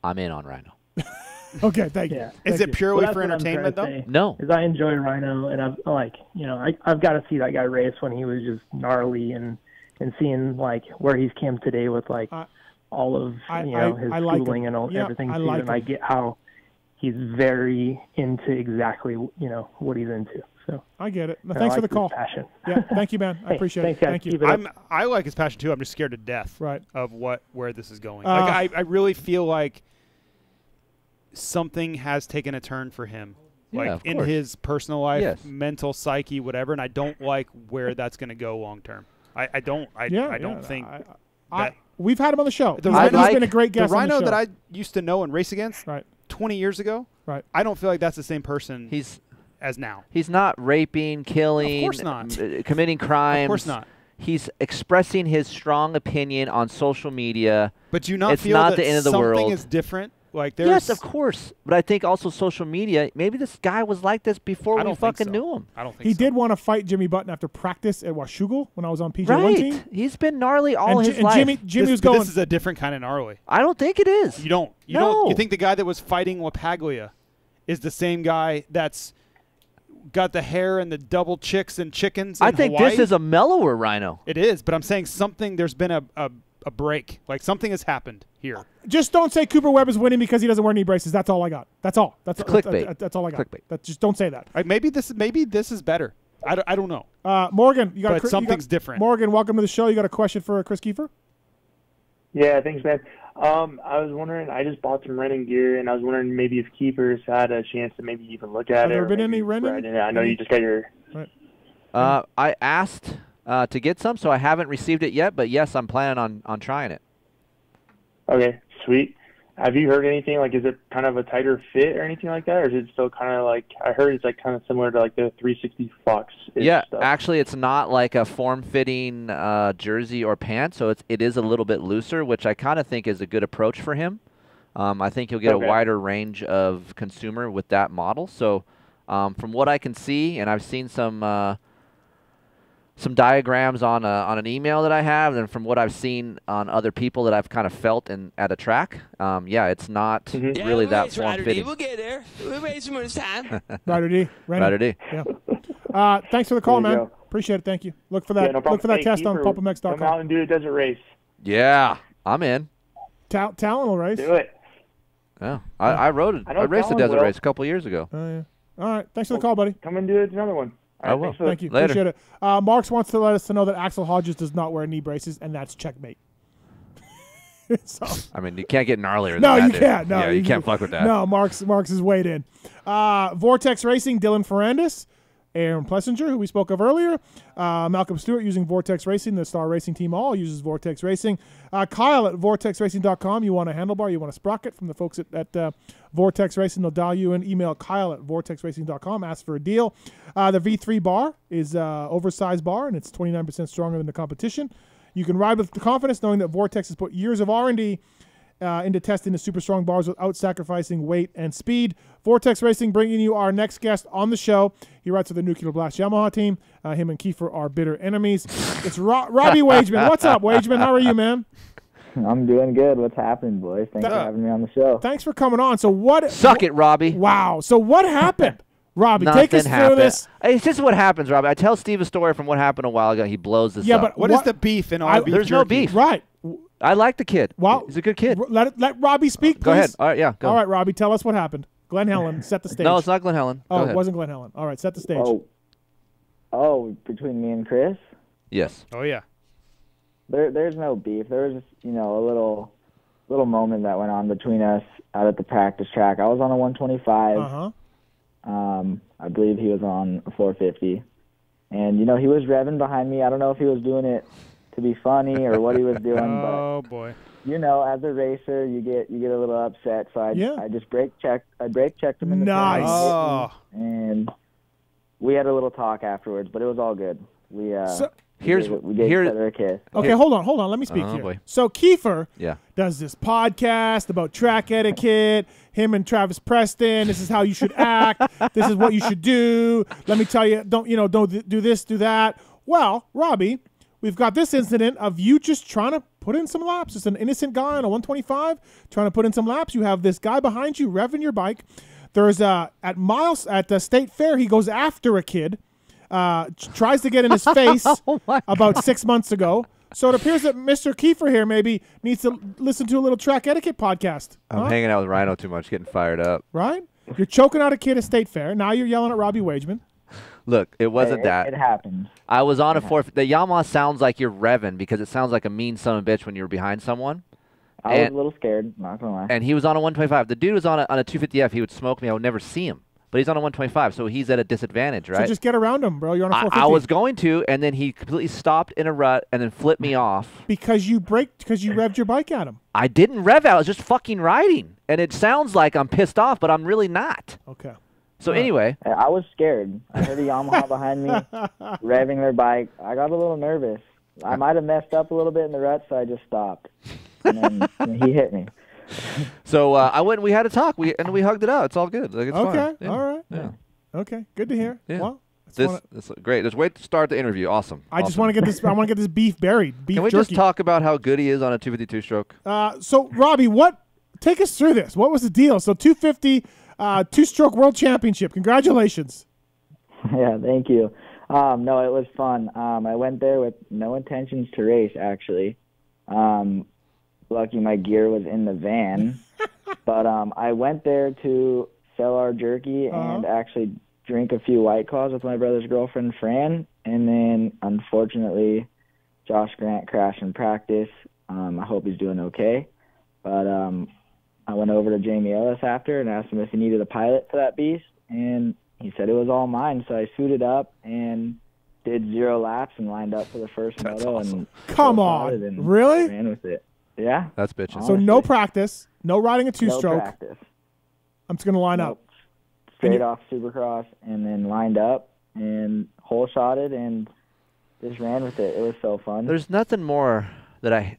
I'm in on Rhino. (laughs) Okay, thank Yeah. you. Is Thank it purely Well, for what I'm trying entertainment, though? say, No. Because I enjoy Rhino, and I've like you know I I've got to see that guy race when he was just gnarly and and seeing like where he's came today with like all of I- you know I- his I like schooling him. and all, Yeah, everything I like and I get how he's very into exactly you know what he's into. So I get it. No, I thanks for the call. passion. Yeah, thank you, man. I (laughs) Hey, appreciate thanks, it. guys. Thank you. It. I'm I like his passion too. I'm just scared to death right. of what where this is going. Uh, like I, I really feel like something has taken a turn for him. Like of in course. his personal life, Yes. mental psyche, whatever, and I don't like where that's going to go long term. I, I don't. I, Yeah, I don't yeah, think I- that I, we've had him on the show. the He's rhino, been- he's been a great guest The on the rhino show. that I used to know and race against, right, twenty years ago, right. I don't feel like that's the same person. He's as now. He's not raping, killing, Of course not. m- uh, committing crimes. Of course not. He's expressing his strong opinion on social media. But do you not it's feel not that the end of the something world. is different? Like there's yes, of course. But I think also social media. Maybe this guy was like this before I we don't think fucking so. knew him. I don't think He so. did want to fight Jimmy Button after practice at Washougal when I was on PJ1 Right. team. He's been gnarly all and, Ji- his and life. Jimmy, Jimmy this, was going. This is a different kind of gnarly. I don't think it is. You don't. You No. don't. You think the guy that was fighting Lapaglia is the same guy that's got the hair and the double chicks and chickens? I think Hawaii? this is a mellower rhino. It is, but I'm saying something. There's been a, a a break. Like something has happened here. just don't say Cooper Webb is winning because he doesn't wear knee braces. That's all I got. That's all. That's It's that's- clickbait. That's, that's all I got. Clickbait. That, just don't say that. Like maybe this maybe this is better. I don't, I don't know. Uh, Morgan, you got a, But cri- you something's got- different. Morgan, welcome to the show. You got a question for Kris Keefer? Yeah, thanks, man. Um, I was wondering, I just bought some renting gear, and I was wondering maybe if Keefer's had a chance to maybe even look at Have it. there or been any renting? ride in it. I know you just got your. Right. Uh, I asked uh, to get some, so I haven't received it yet. But yes, I'm planning on on trying it. Okay, sweet. Have you heard anything? Like, is it kind of a tighter fit or anything like that, or is it still kind of like I heard it's like kind of similar to like the 360 Fox? Yeah, Stuff. actually, it's not like a form-fitting uh, jersey or pants, so it's it is a little bit looser, which I kind of think is a good approach for him. Um, I think he'll get Okay. a wider range of consumer with that model. So, um, from what I can see, and I've seen some uh, some diagrams on a, on an email that I have, and from what I've seen on other people that I've kind of felt in at a track, um, yeah, it's not really that form-fitting. We'll get there. We'll make some more time. (laughs) Rider D. Rennie. Rider D. Yeah. Uh, thanks for the call, man. go. Appreciate it. Thank you. Look for Yeah, that. no look for that Hey, test on Keefer, Come out pulpmx.com. and do a desert race. Yeah, I'm in. Ta- Tallon will race. Do it. Yeah, I, I rode it. I I, know raced a desert will. race a couple years ago. Oh, yeah. All right. Thanks for the call, buddy. Come and do another one. All I will. for Thank you. Later. Appreciate it. Uh, Marks wants to let us to know that Axell Hodges does not wear knee braces, and that's checkmate. (laughs) so, I mean, you can't get gnarlier than no, that. you dude. can't. No, yeah, you, can't fuck with that. No, Marks Marks is weighed in. Uh, Vortex Racing, Dylan Ferrandis, Aaron Plessinger, who we spoke of earlier, uh, Malcolm Stewart using Vortex Racing, the Star Racing team all uses Vortex Racing. Uh, Kyle at vortexracing.com, you want a handlebar, you want a sprocket from the folks at, at uh, Vortex Racing, they'll dial you in. Email Kyle at vortexracing.com, ask for a deal. Uh, the V3 bar is uh, oversized bar, and it's 29% stronger than the competition. You can ride with confidence knowing that Vortex has put years of R&D uh, into testing the super strong bars without sacrificing weight and speed. Vortex Racing bringing you our next guest on the show. He rides for the Nuclear Blast Yamaha team. Uh, him and Keefer are bitter enemies. It's Ro- Robbie (laughs) Wageman. What's up, Wageman? How are you, man? I'm doing good. What's happening, boys? Thanks for having me on the show. Thanks for coming on. So what? (laughs) Suck it, Robbie. Wow. So what happened, (laughs) Robbie? Nothing take us happened. through this. It's just what happens, Robbie. I tell Steve a story from what happened a while ago. He blows this Yeah, up. but What is the beef in I- our beef There's no beef. Right. I like the kid. Wow. He's a good kid. Let let Robbie speak. Go please. ahead. All right, yeah, go. All right, Robbie. Tell us what happened. Glen Helen, set the stage. No, it's not Glen Helen. Go Oh, it wasn't Glen Helen. All right, set the stage. Oh, oh, between me and Kris, Yes. Oh yeah. there, there's no beef. There was, you know, a little, little moment that went on between us out at the practice track. I was on a 125. Uh huh. Um, I believe he was on a 450, and you know he was revving behind me. I don't know if he was doing it to be funny or what he was (laughs) doing, Oh boy. you know, as a racer, you get you get a little upset. So I, Yeah. I just brake checked. I brake checked him in the Nice. Oh. and we had a little talk afterwards, but it was all good. We uh, So- we Here's- gave, we gave here- each a kiss. Okay, hold on, hold on. Let me speak Oh, here. boy. So Keefer Yeah. does this podcast about track etiquette. Him and Travis Preston. This is how you should act. (laughs) this is what you should do. Let me tell you. Don't you know? Don't do this, do that. Well, Robbie, we've got this incident of you just trying to put in some laps. Just an innocent guy on a 125 trying to put in some laps. You have this guy behind you revving your bike. There's uh at miles at the state fair. He goes after a kid, uh, tries to get in his (laughs) face about six months ago. So it appears that Mr. Keefer here maybe needs to listen to a little track etiquette podcast. I'm Huh? hanging out with Rhino too much, getting fired up. right? You're choking out a kid at state fair. Now you're yelling at Robbie Wageman. Look, it wasn't It- that. It happened. I was on a four. The Yamaha sounds like you're revving because it sounds like a mean son of a bitch when you're behind someone. I was a little scared, not gonna lie. And he was on a 125. The dude was on a, on a 250F. He would smoke me. I would never see him. But he's on a 125, so he's at a disadvantage, right? So just get around him, bro. You're on a I, 450. I was going to, and then he completely stopped in a rut and then flipped me off. because you braked because you revved your bike at him. I didn't rev out. I was just fucking riding. And it sounds like I'm pissed off, but I'm really not. Okay. So anyway, I- I was scared. I heard a Yamaha behind me (laughs) revving their bike. I got a little nervous. I might have messed up a little bit in the rut, so I just stopped. And then (laughs) and he hit me. so uh, I went. and We had a talk. We and we hugged it out. It's all good. Like, it's fine. Okay, Yeah. all right. Yeah. Okay, good to hear. Yeah. Well, that's This, wanna- this great. Just wait to start the interview. Awesome. I just want to get this. I want to get this beef buried. Beef Can we jerky. just talk about how good he is on a 252 stroke? Uh, so Robbie, what? Take us through this. What was the deal? So 250, uh, two-stroke world championship. Congratulations. (laughs) yeah, thank you. Um, no, it was fun. Um, I went there with no intentions to race, actually. Um, lucky my gear was in the van. (laughs) but um, I went there to sell our jerky and actually drink a few White Claws with my brother's girlfriend, Fran. And then, unfortunately, Josh Grant crashed in practice. Um, I hope he's doing okay. But um, I went over to Jamie Ellis after and asked him if he needed a pilot for that beast, and he said it was all mine. So I suited up and did zero laps and lined up for the first moto and Come on, and really? ran with it. Yeah. That's bitching. So no practice, no riding a two-stroke. No practice. I'm just gonna line up. Straight off Supercross and then lined up and hole shotted and just ran with it. It was so fun. There's nothing more that I.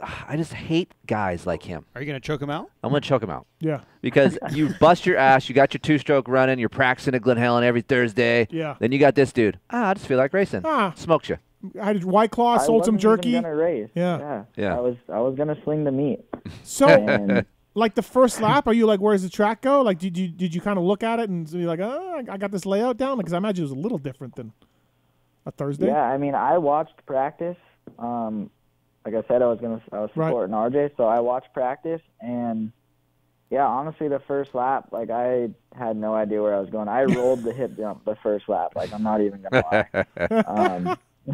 I just hate guys like him. Are you gonna choke him out? I'm gonna choke him out. Yeah. Because (laughs) you bust your ass, you got your two stroke running, you're practicing at Glen Helen every Thursday. Yeah. Then you got this dude. Ah, I just feel like racing. Ah. Smokes you. I had White Claw, sold some wasn't even jerky. Gonna race. Yeah. yeah. Yeah. I was I was gonna sling the meat. (laughs) So, (laughs) like the first lap, are you like, where's the track go? Like, did you did you kind of look at it and be like, oh, I- I got this layout down? Because I imagine it was a little different than a Thursday. Yeah, I mean, I watched practice. Um, like I said, I was gonna, I was Right. supporting RJ, so I watched practice, and yeah, honestly, the first lap, like I had no idea where I was going. I (laughs) rolled the hip jump the first lap. Like I'm not even gonna lie. (laughs) Um (laughs)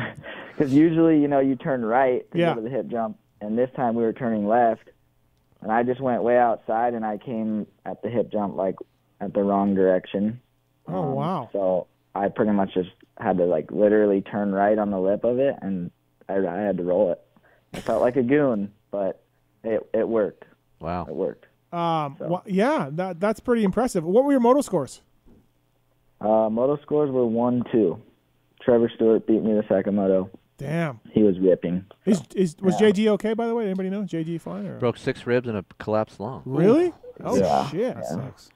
'cause usually, you know, you turn right to Yeah. go to the hip jump, and this time we were turning left, and I just went way outside, and I came at the hip jump like at the wrong direction. Oh Um, wow. So I pretty much just had to like literally turn right on the lip of it, and I, I had to roll it. I felt like a goon, but it it worked. Wow. It worked. Um, wha- yeah, that that's pretty impressive. What were your moto scores? Uh, moto scores were one two. Trevor Stewart beat me the second moto. Damn. He was ripping. Is, is was Yeah. JG okay? By the way, anybody know JG fine or Broke six ribs and a collapsed lung. really? Oh Yeah. shit. Yeah. Sucks.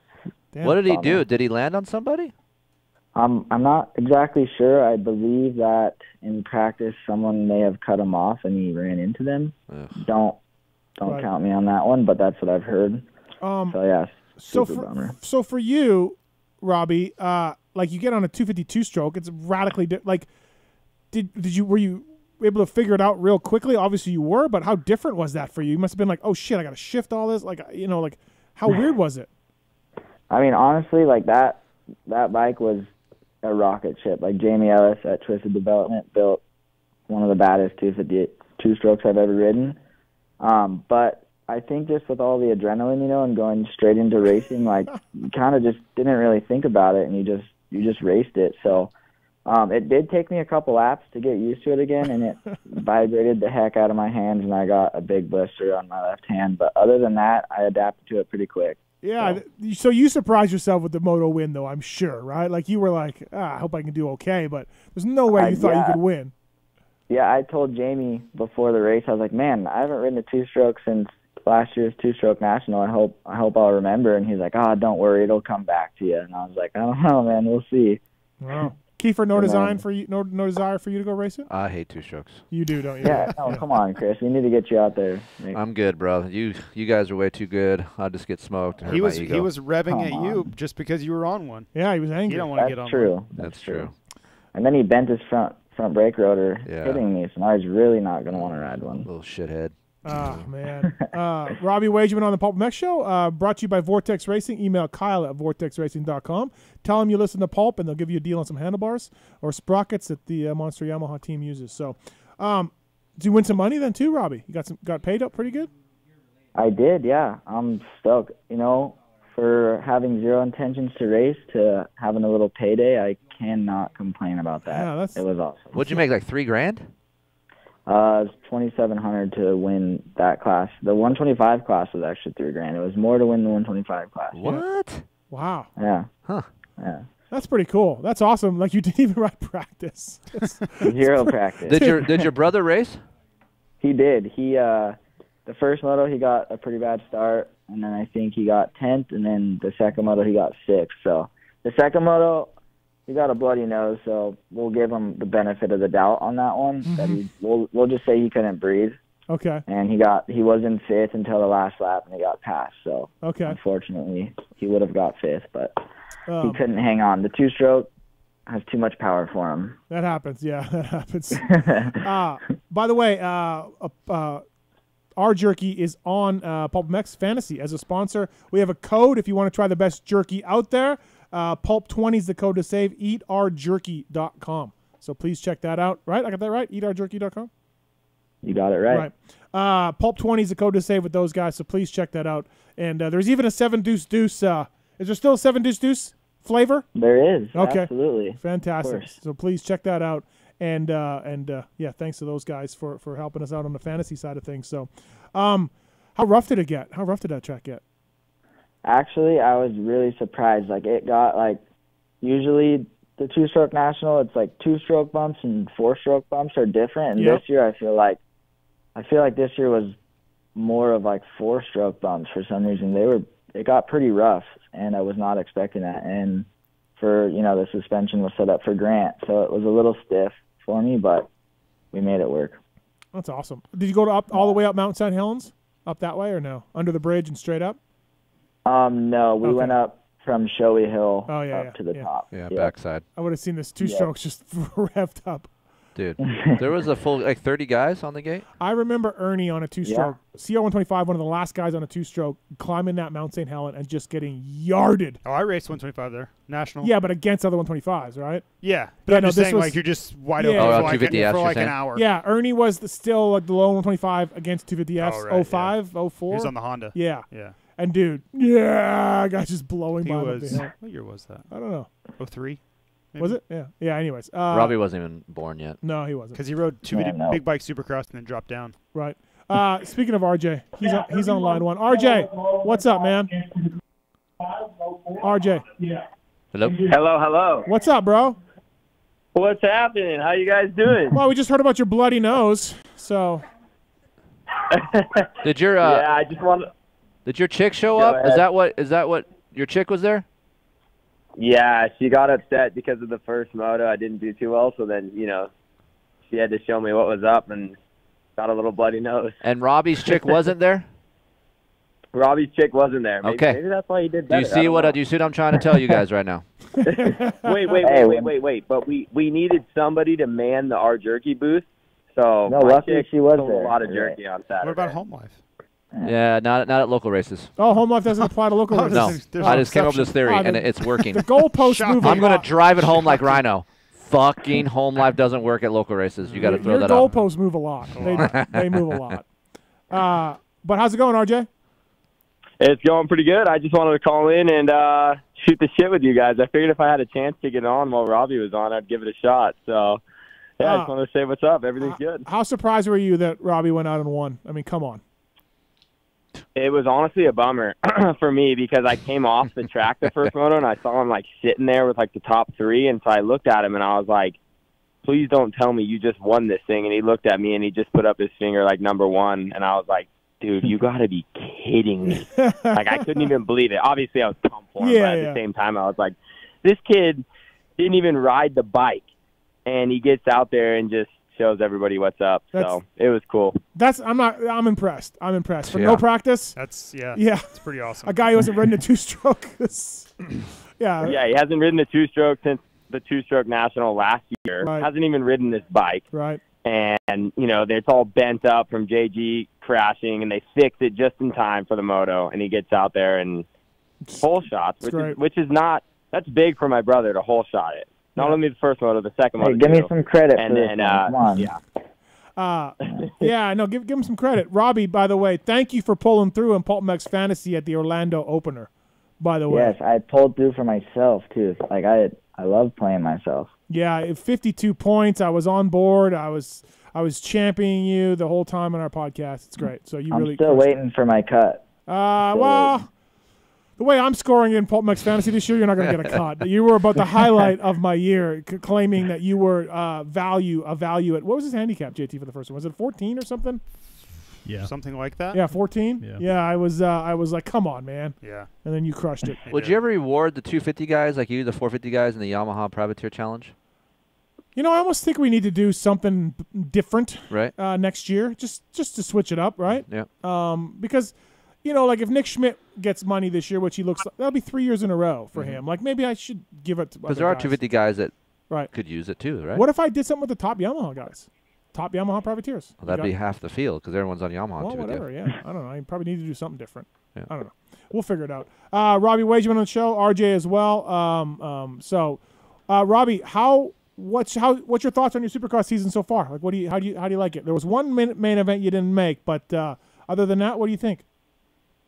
Damn. What did he do? Did he land on somebody? Um, I'm not exactly sure. I believe that in practice someone may have cut him off and he ran into them. Don't don't Right. count me on that one, but that's what I've heard. Um, So yeah, so super for, bummer. so for you, Robbie, uh, like you get on a 252 stroke, it's radically di- like. Did did you were you able to figure it out real quickly? Obviously you were, but how different was that for you? You must have been like, oh shit, I got to shift all this. Like you know, like how (laughs) weird was it? I mean, honestly, like that that bike was a rocket ship. Like Jamie Ellis at Twisted Development built one of the baddest 250 two strokes I've ever ridden. Um, but I think just with all the adrenaline, you know, and going straight into racing, like (laughs) you kind of just didn't really think about it, and you just you just raced it. So um, it did take me a couple laps to get used to it again, and it (laughs) vibrated the heck out of my hands, and I got a big blister on my left hand. But other than that, I adapted to it pretty quick. Yeah. th- So you surprised yourself with the moto win, though. I'm sure, right? Like you were like, ah, I hope I can do okay, but there's no way I- you thought yeah. you could win. Yeah, I told Jamie before the race, I was like, "Man, I haven't ridden a two-stroke since last year's two-stroke national. I hope I hope I'll remember." And he's like, "Oh, don't worry, it'll come back to you." And I was like, "I don't know, man. We'll see." Wow. Keefer, no Good design for you, no no desire for you to go race it. I hate two strokes. You do, don't you? Yeah, no, come on, Kris. We need to get you out there. Make- I'm good, bro. You you guys are way too good. I'll just get smoked. He was he was revving Come at you just because you were on one. Yeah, he was angry. You don't want to That's get on true. one. That's, That's true. true. And then he bent his front front brake rotor, Yeah. hitting me. So now he's really not gonna want to ride one. Little shithead. Oh (laughs) man. Uh, Robbie Wageman on the Pulp MX show, uh, brought to you by Vortex Racing. Email Kyle at vortexracing.com. Tell him you listen to Pulp, and they'll give you a deal on some handlebars or sprockets that the uh, Monster Yamaha team uses. So, um, did you win some money then too, Robbie? You got some got paid up pretty good. I did, yeah. I'm stoked. You know, for having zero intentions to race to having a little payday, I cannot complain about that. Yeah, that's- it was awesome. What'd you make? Like three grand? Uh, it's twenty seven hundred to win that class. The one twenty five class was actually three grand. It was more to win the one twenty five class. What? Wow, Yeah. Huh. Yeah. that's pretty cool. That's awesome. Like you didn't (laughs) even ride practice. It's- (laughs) Zero practice. Did your did your brother race? He did. He uh the first moto he got a pretty bad start and then I think he got tenth and then the second moto he got sixth. So the second moto he got a bloody nose, so we'll give him the benefit of the doubt on that one. That he we'll we'll just say he couldn't breathe. okay. And he got he was in fifth until the last lap and he got passed. So Okay. unfortunately he would have got fifth, but Um, he couldn't hang on. The two stroke has too much power for him. That happens. Yeah, (laughs) that happens. (laughs) uh, by the way, uh, uh, our jerky is on uh, Pulp MX Fantasy as a sponsor. We have a code if you want to try the best jerky out there. Uh, Pulp20 is the code to save. EatOurJerky.com. So please check that out. Right? I got that right? EatOurJerky.com? You got it right. Right. Uh, Pulp20 is the code to save with those guys. So please check that out. And uh, there's even a 7 Deuce Deuce. Uh, is there still a 7 Deuce Deuce flavor? There is. Okay. Absolutely. Fantastic. So please check that out. And uh, and uh, yeah, thanks to those guys for for helping us out on the fantasy side of things. So, um, how rough did it get? How rough did that track get? Actually, I was really surprised. Like it got like usually the two stroke national, it's like two stroke bumps and four stroke bumps are different. And Yep. this year, I feel like I feel like this year was more of like four stroke bumps for some reason. They were it got pretty rough, and I was not expecting that. And for you know the suspension was set up for Grant, so it was a little stiff for me, but we made it work. That's awesome. Did you go to up all the way up Mount St. Helens, up that way, or no? Under the bridge and straight up? Um, no, we Okay. went up from Showy Hill Oh, yeah, up yeah, to the yeah. top. Yeah, Yep. backside. I would have seen this two Yeah. strokes just (laughs) revved up. Dude, (laughs) there was a full like 30 guys on the gate. I remember Ernie on a two stroke, CR125, one of the last guys on a two stroke, climbing that Mount St. Helen and just getting yarded. Oh, I raced 125 there, national. Yeah, but against other 125s, right? Yeah, but Yeah, I'm no, just this saying, was- like you're just wide Yeah. open Oh, for like, 250S, for you're like an hour. Yeah, Ernie was the, still like the low 125 against 250S, Oh, right, yeah. 05, 04. He was on the Honda. Yeah. Yeah. And dude, yeah, guy just blowing He by was. What year was that? I don't know. 03? Was it? Yeah. Yeah. Anyways, uh, Robbie wasn't even born yet. No, he wasn't. Because he rode two Yeah, no. big bike supercross and then dropped down. Right. Uh, (laughs) speaking of RJ, he's on, he's on line one. RJ, what's up, man? RJ, Yeah. Hello. Hello, hello. what's up, bro? What's happening? How you guys doing? Well, we just heard about your bloody nose, so (laughs) Did your uh, yeah, I just want. To did your chick show Go up? Is that what is that what your chick was there? Yeah, she got upset because of the first moto. I didn't do too well, so then you know, she had to show me what was up and got a little bloody nose. And Robbie's chick wasn't there? (laughs) Robbie's chick wasn't there. Maybe, Okay. maybe that's why he did Do you see don't what know. uh, do you see what I'm trying to tell you guys right now? (laughs) (laughs) wait, wait, wait, Hey, wait, wait, wait. But we we needed somebody to man the R jerky booth. So No, my luckily chick she was there. a lot of You're jerky on Saturday. What about home life? Yeah, not not at local races. oh, home life doesn't apply to local. (laughs) Oh, races. No, There's- there's I just came up with this theory Ah, and it's working. (laughs) The goalpost move. a I'm gonna drive it home like Rhino. Fucking home life doesn't work at local races. You got to throw Your that out. goalposts move a lot. They, they move a lot. (laughs) Uh, but how's it going, RJ? It's going pretty good. I just wanted to call in and uh, shoot the shit with you guys. I figured if I had a chance to get on while Robbie was on, I'd give it a shot. So, yeah, I Ah. just wanted to say what's up. Everything's good. How surprised were you that Robbie went out and won? I mean, come on. It was honestly a bummer (clears throat) for me because I came off the track the first moto and I saw him like sitting there with like the top three, and so I looked at him and I was like, "Please don't tell me you just won this thing." And he looked at me and he just put up his finger like number one, and I was like, "Dude, you got to be kidding me!" (laughs) like I couldn't even believe it. Obviously, I was pumped for him, Yeah, but at yeah. the same time, I was like, "This kid." didn't even ride the bike, and he gets out there and just shows everybody what's up. That's- so it was cool. That's I'm not. I'm impressed. I'm impressed. For Yeah. no practice. That's yeah. Yeah, It's pretty awesome. A guy who hasn't ridden a (laughs) two stroke. yeah. Yeah, he hasn't ridden a two stroke since the two stroke national last year. Right. Hasn't even ridden this bike. Right. And you know, it's all bent up from JG crashing, and they fix it just in time for the moto. And he gets out there and hole shots, which is which is not that's big for my brother to hole shot it. Not Yeah. only the first one, moto, the second Hey, moto. give me too. some credit And for this then, one. uh, Come on. yeah. Uh, yeah, no, give give him some credit, Robbie. By the way, thank you for pulling through in PulpMX Fantasy at the Orlando opener. By the way, Yes, I pulled through for myself too. Like I, I love playing myself. Yeah, 52 points. I was on board. I was I was championing you the whole time on our podcast. It's great. So you I'm really still crushed it. waiting for my cut. Uh, Still well, the way I'm scoring in PulpMX Fantasy this year, you're not going to get a (laughs) cut. You were about the highlight of my year, c- claiming that you were uh, value a value at what was his handicap, JT, for the first one? Was it 14 or something? Yeah. Something like that. Yeah, 14. Yeah. I was uh, I was like, come on, man. Yeah. And then you crushed it. (laughs) Would you ever reward the 250 guys like you the 450 guys in the Yamaha Privateer Challenge? You know, I almost think we need to do something different Right. uh, next year, just just to switch it up, right? Yeah. Um, because, you know, like if Nick Schmidt gets money this year, which he looks like, that'll be three years in a row for him. Like maybe I should give it to Because there are guys. 250 guys that Right. could use it too, right? What if I did something with the top Yamaha guys, top Yamaha privateers? Well, that'd be got- half the field because everyone's on Yamaha. well, whatever. Yeah, I don't know. I probably need to do something different. Yeah. I don't know. We'll figure it out. Uh, Robbie Wageman on the show, RJ as well. Um, um, so, uh, Robbie, how what's how what's your thoughts on your Supercross season so far? Like, what do you how do you how do you like it? There was one main, main event you didn't make, but uh, other than that, what do you think?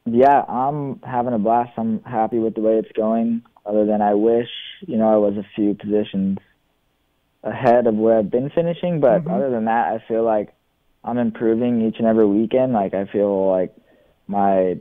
Yeah, I'm having a blast. I'm happy with the way it's going. Other than I wish, you know, I was a few positions ahead of where I've been finishing. But Mhm. other than that, I feel like I'm improving each and every weekend. Like I feel like my,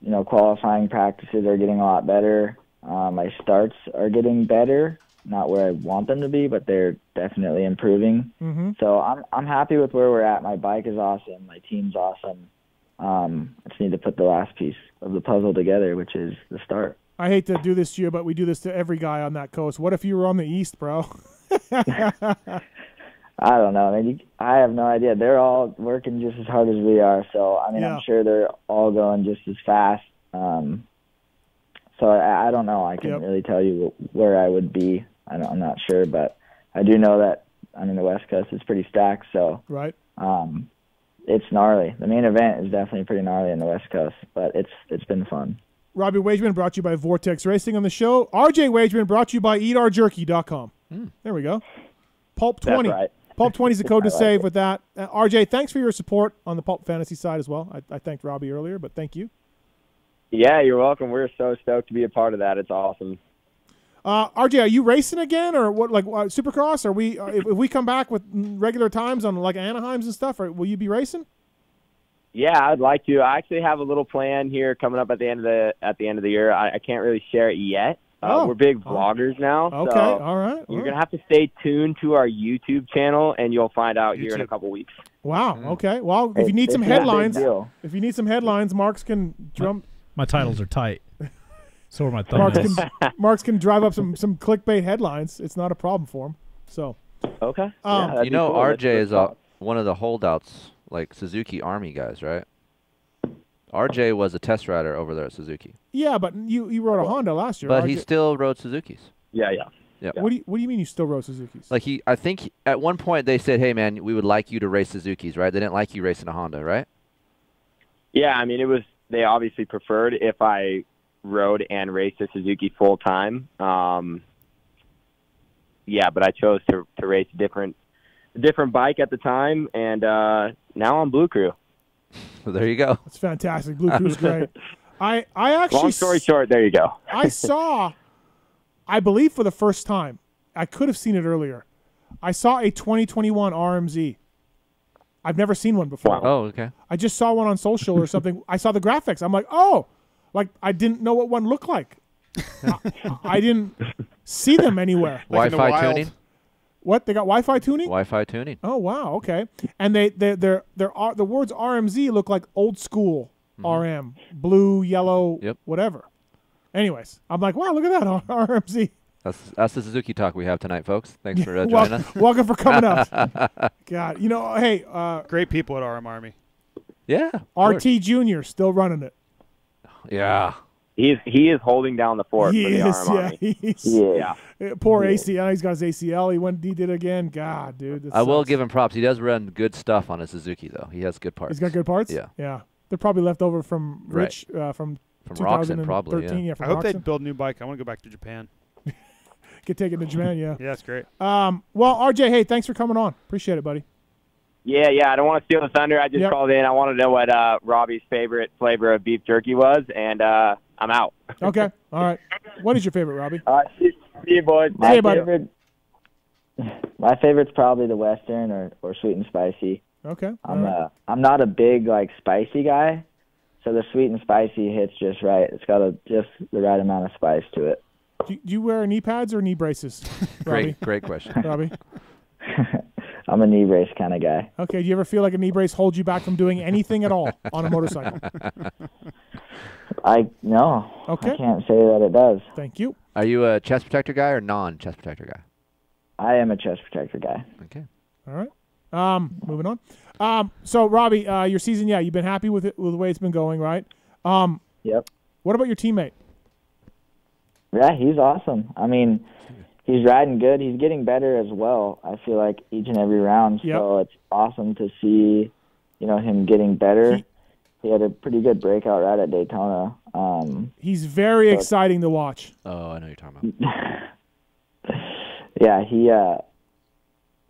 you know, qualifying practices are getting a lot better. Uh, my starts are getting better. Not where I want them to be, but they're definitely improving. Mm-hmm. So I'm I'm happy with where we're at. My bike is awesome. My team's awesome. Um, I just need to put the last piece of the puzzle together, which is the start. I hate to do this to you, but we do this to every guy on that coast. What if you were on the east, bro? (laughs) I don't know. I mean, you, I have no idea. They're all working just as hard as we are. So I mean, Yeah. I'm sure they're all going just as fast. Um, so I, I don't know. I can't Yep. really tell you where I would be. I don't, I'm not sure, but I do know that I mean the West Coast is pretty stacked. So right. um, it's gnarly. The main event is definitely pretty gnarly in the West Coast, but it's it's been fun. Robbie Wageman brought to you by Vortex Racing on the show. RJ Wageman brought to you by EatOurJerky.com. There we go. Pulp 20. right. Pulp 20 is the (laughs) code to like save it. with that. Uh, RJ, thanks for your support on the Pulp Fantasy side as well. I, I thanked Robbie earlier, but thank you. Yeah, you're welcome. We're so stoked to be a part of that. It's awesome. Uh, RJ, are you racing again, or what? Like uh, Supercross? Are we? Uh, if, if we come back with regular times on like Anaheim's and stuff, or will you be racing? Yeah, I'd like to. I actually have a little plan here coming up at the end of the at the end of the year. I, I can't really share it yet. Uh, Oh. we're big vloggers now. Okay, so all right. all You're right. gonna have to stay tuned to our YouTube channel, and you'll find out here in a couple weeks. Wow. Okay. Well, if Hey, you need it's some not a big headlines, if you need some headlines, Marks can drum. My titles are tight. So are my Marks can (laughs) Marks can drive up some some clickbait headlines. It's not a problem for him. So Okay. Um, you know, RJ is a, one of the holdouts, like Suzuki Army guys, right? RJ was a test rider over there at Suzuki, yeah, but you you rode a Honda last year. but RJ he still rode Suzuki's. Yeah, yeah. Yeah. What do you What do you mean you still rode Suzuki's? Like he, I think he- at one point they said, "Hey man, we would like you to race Suzuki's, right?" They didn't like you racing a Honda, right? Yeah, I mean, it was. They obviously preferred if I rode and raced a Suzuki full time. Um, yeah, but I chose to to race a different a different bike at the time, and uh, now I'm Blue Crew. So (laughs) there you go. That's fantastic. Blue Crew's great. (laughs) I I actually Long story short, there you go. (laughs) I saw, I believe for the first time, I could have seen it earlier. I saw a 2021 RMZ. I've never seen one before. Oh, okay. I just saw one on social or something. I saw the graphics. I'm like, oh, like I didn't know what one looked like. I, I didn't see them anywhere. Wi-Fi tuning. What they got Wi-Fi tuning? Wi-Fi tuning. Oh wow, okay. And they they they're they're the words RMZ look like old school RM, blue, yellow, Yep. whatever. Anyways, I'm like, wow, look at that (laughs) RMZ. That's that's the Suzuki talk we have tonight, folks. Thanks for uh, (laughs) Wel- joining us. welcome for coming up. (laughs) God, you know, hey, uh, Great people at RM Army. Yeah. of course. RT Junior still running it. Yeah. He's he is holding down the fort He for the is, RM yeah, Army. (laughs) he's- yeah. Uh, Poor Yeah. ACL. He's got his ACL. He went. He did it again. God, dude. that I will give him props. He does run good stuff on his Suzuki, though. He has good parts. He's got good parts. Yeah. yeah. They're probably left over from Right. Rich uh, from From Roczen, probably, 2013, yeah. from I hope they build a new bike. I want to go back to Japan. (laughs) Get taken to Japan. Yeah. (laughs) Yeah, that's great. Um. Well, RJ, hey, thanks for coming on. Appreciate it, buddy. Yeah, yeah. I don't want to steal the thunder. I just Yep. called in. I want to know what uh, Robbie's favorite flavor of beef jerky was, and uh, I'm out. (laughs) Okay. All right. What is your favorite, Robbie? All right, see, see you, boys. Hey, buddy. favorite, my favorite's probably the Western or, or sweet and spicy. Okay. I'm all right. uh, I'm not a big like spicy guy, so the sweet and spicy hits just right. It's got a just the right amount of spice to it. Do, do you wear knee pads or knee braces? (laughs) Robbie? Great, great question. Robbie. (laughs) I'm a knee brace kind of guy. Okay. Do you ever feel like a knee brace holds you back from doing anything at all on a motorcycle? (laughs) I no. Okay. I can't say that it does. Thank you. Are you a chest protector guy or non-chest protector guy? I am a chest protector guy. Okay. All right. Um, moving on. Um, so Robbie, uh, your season, yeah, you've been happy with it with the way it's been going, right? Um, Yep. what about your teammate? Yeah, he's awesome. I mean, he's riding good. He's getting better as well. I feel like each and every round. Yep. So it's awesome to see, you know, him getting better. He, had a pretty good breakout ride at Daytona. Um, He's very But- exciting to watch. Oh, I know you're talking about. (laughs) yeah, he uh,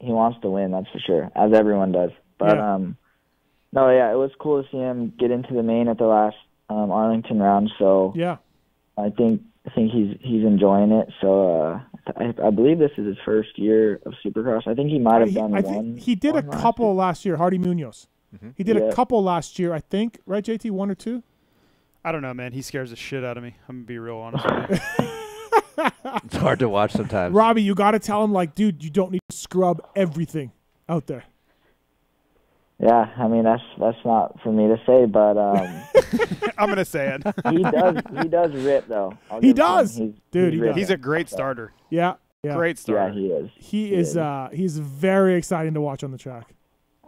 he wants to win. That's for sure, as everyone does. But Yeah. um, no, yeah, it was cool to see him get into the main at the last um, Arlington round. So Yeah. I think I think he's he's enjoying it. So uh, I, I believe this is his first year of Supercross. I think he might have He- done I one. he did a one last couple last year. Hardy Munoz. He did Yeah. a couple last year, I think. Right, JT? One or two? I don't know, man. He scares the shit out of me. I'm gonna be real honest with you. (laughs) It's hard to watch sometimes. Robbie, you got to tell him, like, dude, you don't need to scrub everything out there. Yeah, I mean that's that's not for me to say, but um, (laughs) I'm gonna say it. (laughs) he does he does rip though. He give it to him. does. He's, Dude, he ripping. He's a great starter. Yeah. Yeah. Great starter. Yeah, he is. He is uh he's very exciting to watch on the track.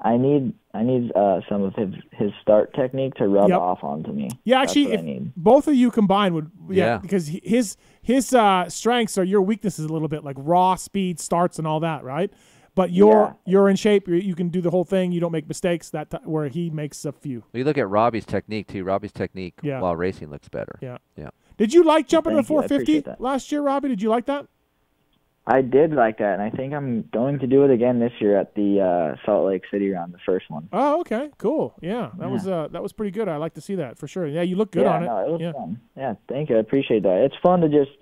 I need I need uh, some of his his start technique to rub Yep. off onto me. Yeah, That's actually, I if need. both of you combined would, yeah, Yeah. because his his uh, strengths are your weaknesses a little bit, like raw speed, starts, and all that, right? But you're you're in shape. You're, you can do the whole thing. You don't make mistakes. That ti where he makes a few. You look at Robbie's technique too. Robbie's technique Yeah. while racing looks better. Yeah. Yeah. Did you like jumping to the Thank you, 450 last year, Robbie? Did you like that? I did like that, and I think I'm going to do it again this year at the uh, Salt Lake City round, the first one. Oh, okay, cool. Yeah, that Yeah. was uh, that was pretty good. I like to see that for sure. Yeah, you look good yeah, on it. no, it was yeah. fun. Yeah, thank you. I appreciate that. It's fun to just,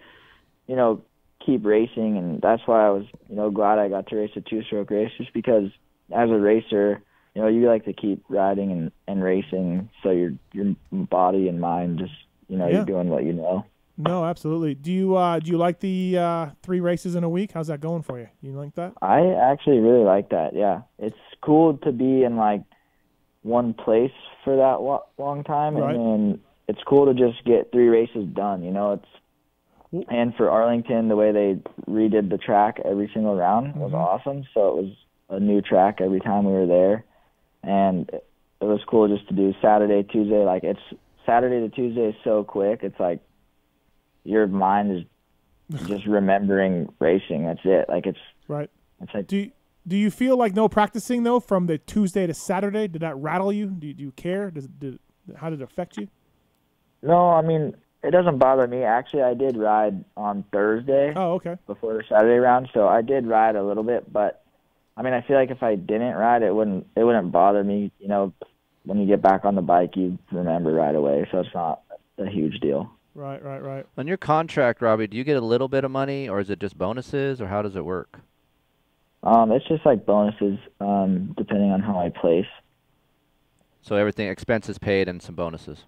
you know, keep racing, and that's why I was, you know, glad I got to race a two-stroke race, just because as a racer, you know, you like to keep riding and, and racing, so your your body and mind just, you know, Yeah. you're doing what you know. No, absolutely. Do you uh, do you like the uh, three races in a week? How's that going for you? You like that? I actually really like that. Yeah, it's cool to be in like one place for that long time, Right. and then it's cool to just get three races done. You know, it's and for Arlington, the way they redid the track every single round was Mhm. awesome. So it was a new track every time we were there, and it was cool just to do Saturday, Tuesday. Like it's Saturday to Tuesday is so quick. It's like your mind is (laughs) just remembering racing. That's it. Like it's Right. it's like Do you, do you feel like no practicing though from the Tuesday to Saturday? Did that rattle you? Do you, do you care? Does did, how did it affect you? No, I mean it doesn't bother me. Actually, I did ride on Thursday. Oh, okay. Before the Saturday round, so I did ride a little bit, but I mean, I feel like if I didn't ride, it wouldn't it wouldn't bother me. You know, when you get back on the bike, you remember right away, so it's not a huge deal. Right, right, right. On your contract, Robbie, do you get a little bit of money, or is it just bonuses, or how does it work? Um, it's just like bonuses, um, depending on how I place. So everything expenses paid and some bonuses.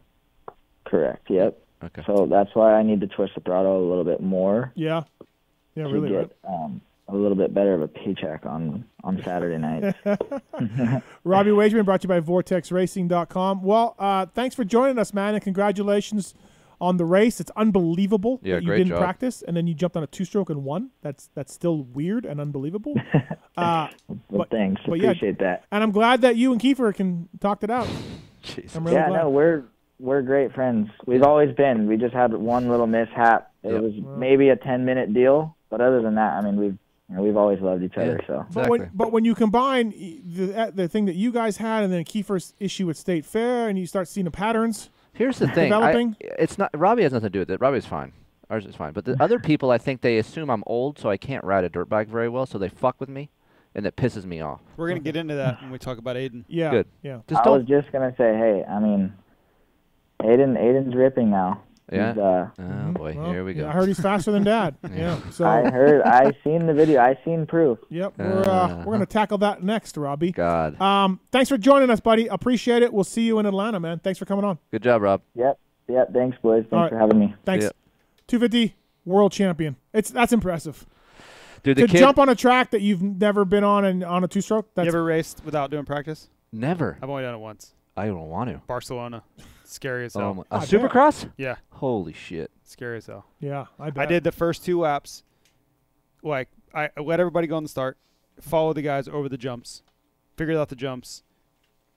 Correct. Yep. Okay. So that's why I need to twist the throttle a little bit more. Yeah. Yeah, to really. get um, a little bit better of a paycheck on on Saturday nights. (laughs) (laughs) Robbie Wageman brought to you by VortexRacing.com. Well, uh, thanks for joining us, man, and congratulations on the race. It's unbelievable Yeah, that you great didn't job. practice and then you jumped on a two-stroke and won. That's that's still weird and unbelievable. (laughs) uh, Well, but, thanks. but yeah, Appreciate that. and I'm glad that you and Keefer can talk it out. I'm really yeah, glad. no, we're we're great friends. We've always been. We just had one little mishap. It Yep. was maybe a ten minute deal, but other than that, I mean, we've you know, we've always loved each other. So But when, but when you combine the uh, the thing that you guys had and then Keefer's issue with State Fair, and you start seeing the patterns. Here's the thing. I- Developing. it's not Robbie has nothing to do with it. Robbie's fine. Ours is fine. But the (laughs) other people, I think they assume I'm old, so I can't ride a dirt bike very well, so they fuck with me, and that pisses me off. We're gonna get into that when we talk about Aiden. Yeah. Good. Yeah. Just I was just gonna say, hey, I mean, Aiden, Aiden's ripping now. Yeah. He's, uh, oh boy, Well, here we go. I heard he's faster than Dad. (laughs) yeah. So I heard, I (laughs) seen the video, I seen proof. Yep. We're uh, we're gonna tackle that next, Robbie. God. Um, thanks for joining us, buddy. Appreciate it. We'll see you in Atlanta, man. Thanks for coming on. Good job, Rob. Yep, yep. Thanks, boys. Thanks All right. for having me. Thanks. Yeah. 250 world champion. It's that's impressive. Dude, the to kid jump on a track that you've never been on and on a two stroke. That's you ever raced without doing practice? never. I've only done it once. I don't want to. Barcelona. Scary as Oh, hell. my- I a bet. supercross? Yeah. Holy shit. Scary as hell. yeah. I bet. I did the first two laps. Like I I let everybody go on the start, follow the guys over the jumps, figured out the jumps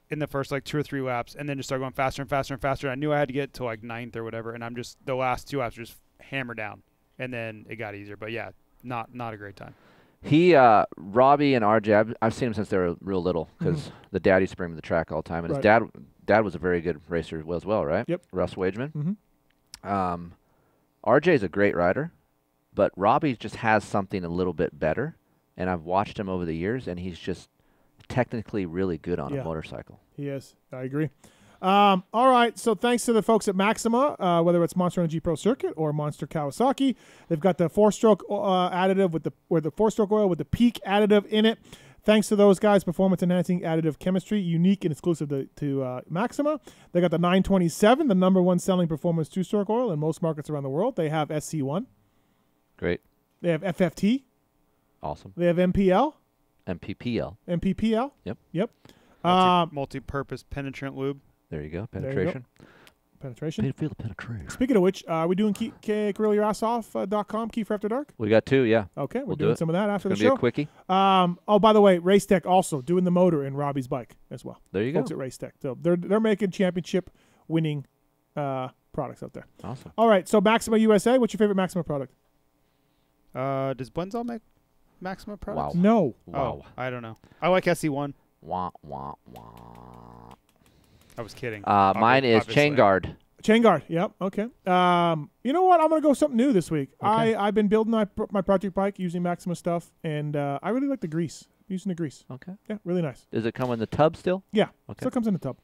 in the first like two or three laps, and then just started going faster and faster and faster. I knew I had to get to like ninth or whatever, and I'm just the last two laps just hammer down, and then it got easier. But yeah, not not a great time. He, uh, Robbie and RJ, I've, I've seen him since they were real little because Mhm. the dad used to bring him to the track all the time, and Right. his dad, dad was a very good racer as well, right? Yep. Russ Wageman. Mhm. Um, RJ's a great rider, but Robbie just has something a little bit better, and I've watched him over the years, and he's just technically really good on Yeah. a motorcycle. He is. I agree. Um, all right. So thanks to the folks at Maxima, uh, whether it's Monster Energy Pro Circuit or Monster Kawasaki, they've got the four-stroke uh, additive with the or the four-stroke oil with the Peak additive in it. Thanks to those guys, performance enhancing additive chemistry, unique and exclusive to, to uh, Maxima. They got the 927, the number one selling performance two-stroke oil in most markets around the world. They have SC1. Great. They have FFT. Awesome. They have MPL, MPPL. MPPL. Yep. Yep. Multi, Um, multi-purpose penetrant lube. There you go. There you go. Penetration. penetration. Feel- Feel the penetration. Speaking of which, uh, are we doing Key, K- uh, dot com Keefer After Dark? We got two, yeah. Okay, we're We'll do doing it. some of that after It's the gonna show. be a quickie. Um, oh, by the way, Race Tech also doing the motor in Robbie's bike as well. There you Folks go. at Race Tech. So they're they're making championship winning uh, products out there. Awesome. All right, so Maxima USA. What's your favorite Maxima product? Uh, does Blendzall make Maxima products? Wow. No. Oh, I don't know. I like SC1. Wah, wah, wah. I was kidding. Uh, Obvi- mine is obviously. Chain Guard. Chain guard. Yep. Okay. Um, you know what? I'm gonna go something new this week. I I've been building my my project bike using Maxima stuff, and uh, I really like the grease. Using the grease. Okay. Yeah, really nice. Does it come in the tub still? Yeah. Okay. Still comes in the tub.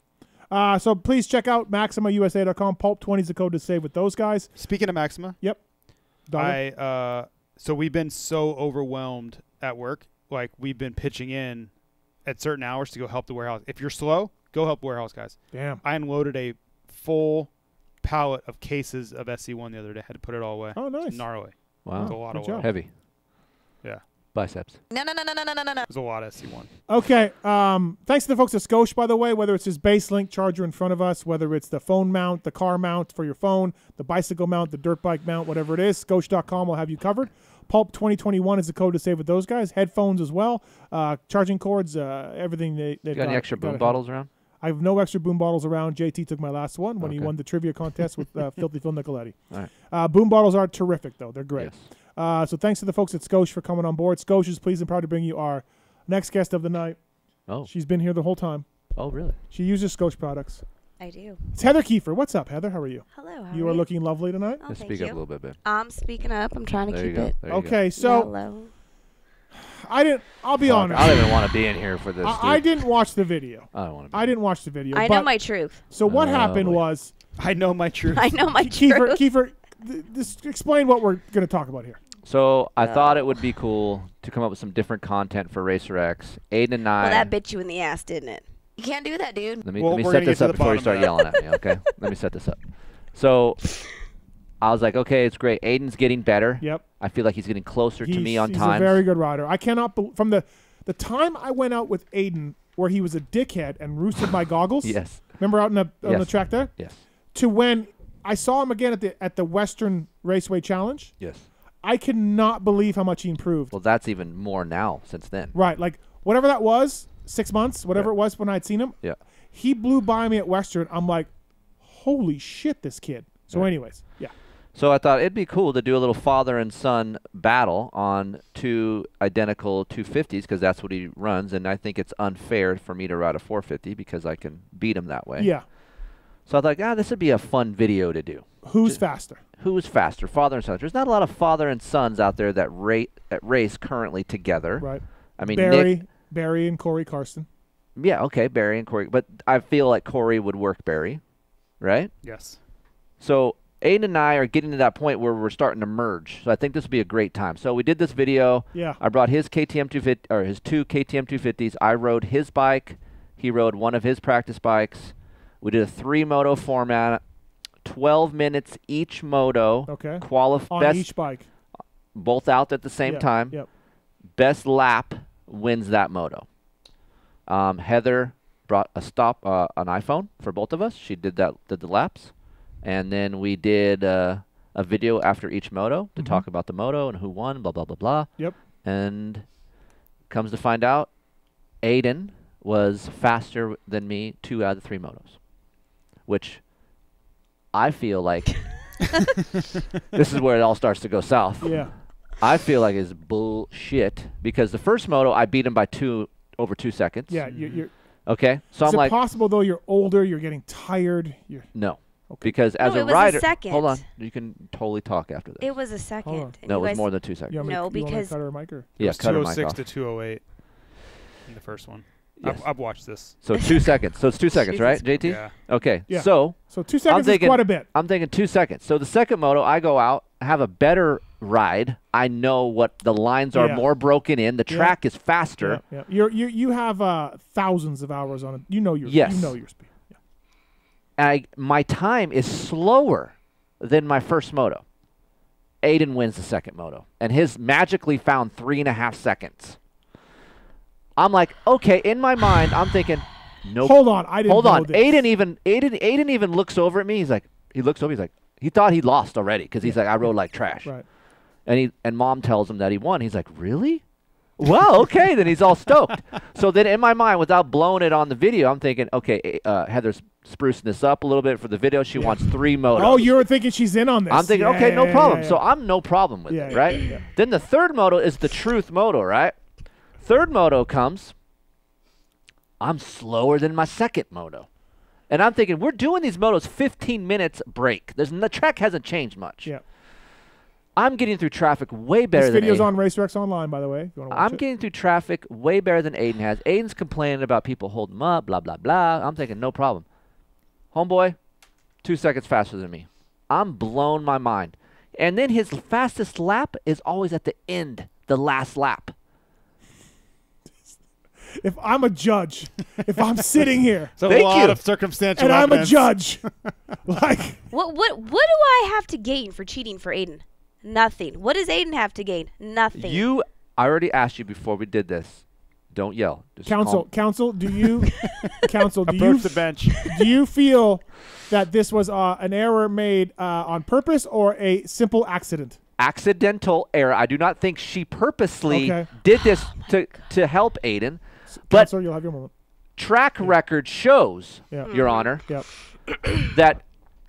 Uh, so please check out MaximaUSA.com. Pulp 20 is the code to save with those guys. Speaking of Maxima, Yep. Doggo? I uh, so we've been so overwhelmed at work. Like we've been pitching in at certain hours to go help the warehouse. If you're slow, go help warehouse guys. Damn. I unloaded a full pallet of cases of SC1 the other day. Had to put it all away. Oh, nice. It's gnarly. Wow. It's a lot Good of job. work. Heavy. Yeah. Biceps. No, no, no, no, no, no, no, no. There's a lot of SC1. Okay. Um, thanks to the folks at Scosche, by the way, whether it's his base link charger in front of us, whether it's the phone mount, the car mount for your phone, the bicycle mount, the dirt bike mount, whatever it is, Scosche.com will have you covered. Pulp 2021 is the code to save with those guys. Headphones as well, uh, charging cords, uh, everything they, they've You got any extra got boom bottles around? I have no extra boom bottles around. JT took my last one when he won the trivia contest with uh, (laughs) Filthy Phil Nicoletti. All right. Uh, boom bottles are terrific, though. They're great. Yes. Uh, so thanks to the folks at Scosche for coming on board. Scosche is pleased and proud to bring you our next guest of the night. Oh. She's been here the whole time. Oh, really? She uses Scosche products. I do. It's Heather Keefer. What's up, Heather? How are you? Hello. How You are are you? looking lovely tonight. Oh, Just thank speak you. up a little bit, babe. I'm speaking up. I'm trying to There keep you go. it. There you go. Okay, so mellow. I didn't. I'll be Fuck, honest. I don't even want to be in here for this. I, I didn't watch the video. I don't want to be. I didn't watch the video. I know my truth. So what Oh, happened boy. was I know my truth. I know my Keefer. truth. Keefer, th- this, explain what we're going to talk about here. So I uh. thought it would be cool to come up with some different content for Racer X. Aiden and I. Well, that bit you in the ass, didn't it? You can't do that, dude. Let me, Well, let me set this up before you start yelling at me, okay? let me set this up. So I was like, okay, it's great. Aiden's getting better. Yep. I feel like he's getting closer to me He's- on he's time. a very good rider. I cannot bel from the the time I went out with Aiden, where he was a dickhead and roosted my (laughs) goggles. Yes. Remember out in the on the track there. Yes. To when I saw him again at the at the Western Raceway Challenge. Yes. I cannot believe how much he improved. Well, that's even more now since then. Right, like whatever that was, six months, whatever it was when I'd seen him. Yeah. He blew by me at Western. I'm like, holy shit, this kid. So, Right. anyways, yeah. So I thought it'd be cool to do a little father and son battle on two identical 250s because that's what he runs, and I think it's unfair for me to ride a 450 because I can beat him that way. Yeah. So I thought, ah, this would be a fun video to do. Who's faster? Who's faster, father and son? There's not a lot of father and sons out there that rate that race currently together. Right. I mean, Barry, Nick, Barry, and Corey Carson. yeah, okay, Barry and Corey, but I feel like Corey would work Barry, right? Yes. So Aiden and I are getting to that point where we're starting to merge. So I think this would be a great time. So we did this video. Yeah. I brought his KTM 250 or his two KTM 250s. I rode his bike. He rode one of his practice bikes. We did a three moto format, 12 minutes each moto. Okay. Qualif- On best, each bike. Both out at the same Yeah, time. yep. Best lap wins that moto. Um, Heather brought a stop, uh, an iPhone for both of us. She did that, did the laps, and then we did uh, a video after each moto to Mhm. talk about the moto and who won, blah blah blah blah. Yep. And comes to find out, Aiden was faster than me two out of the three motos, which I feel like (laughs) this is where it all starts to go south. Yeah. I feel like is bullshit because the first moto I beat him by two over two seconds. Yeah, you, you're. Okay, so is I'm it like, possible though? You're older. You're getting tired. You're. no, because as No, a it a rider, second. hold on, you can totally talk after this. It was a second. Hold No, it was more than two seconds. You want me to- No, you want me because cut her mic or? Yeah, it was cut her mic 206 off. to 208 in the first one. Yes. I've, I've watched this. So two (laughs) seconds. So it's two seconds, right, JT? Yeah. Okay. Yeah. So So two I'm seconds is quite a bit. I'm thinking two seconds. So the second moto, I go out, have a better ride. I know what the lines are Yeah. more broken in. The Yeah. track is faster. Yeah, yeah. You're, you you have uh, thousands of hours on it. You know your. Yes. You know your speed. I my time is slower than my first moto. Aiden wins the second moto, and his magically found three and a half seconds. I'm like, okay, in my mind, I'm thinking, nope. Hold on, I didn't Hold on, this. Aiden even Aiden Aiden even looks over at me. He's like, he looks over. He's like, he thought he lost already because he's like, I rode like trash. Right. And he and mom tells him that he won. He's like, really? Well, okay, then he's all stoked. So then, in my mind, without blowing it on the video, I'm thinking, okay, uh, Heather's sprucing this up a little bit for the video. She wants three motos. Oh, you were thinking she's in on this. I'm thinking, Yeah, okay, no yeah, problem. yeah, So. I'm no problem with Yeah, it, right? yeah, yeah. Then the third moto is the truth moto, right? Third moto comes. I'm slower than my second moto. And I'm thinking, we're doing these motos 15 minutes break. There's the track hasn't changed much. Yeah. I'm getting through traffic way better This than video's Aiden. on Racer X Online, by the way. You watch I'm it. getting through traffic way better than Aiden has. Aiden's complaining about people holding him up, blah, blah, blah. I'm thinking, no problem. Homeboy, two seconds faster than me. I'm blown my mind. And then his fastest lap is always at the end, the last lap. (laughs) If I'm a judge, if I'm sitting here, (laughs) It's a Thank lot you. of circumstantial and I'm a judge, (laughs) like What what what do I have to gain for cheating for Aiden? Nothing. What does Aiden have to gain? Nothing. You, I already asked you before we did this. Don't yell. Just counsel, calm- counsel, do you, (laughs) counsel, do Approach you, the bench. do you feel that this was uh, an error made uh, on purpose or a simple accident? accidental error. I do not think she purposely Okay. did this to, to help Aiden. But Counsel, you'll have your moment. track record shows, Yeah. Your Honor, Yep. that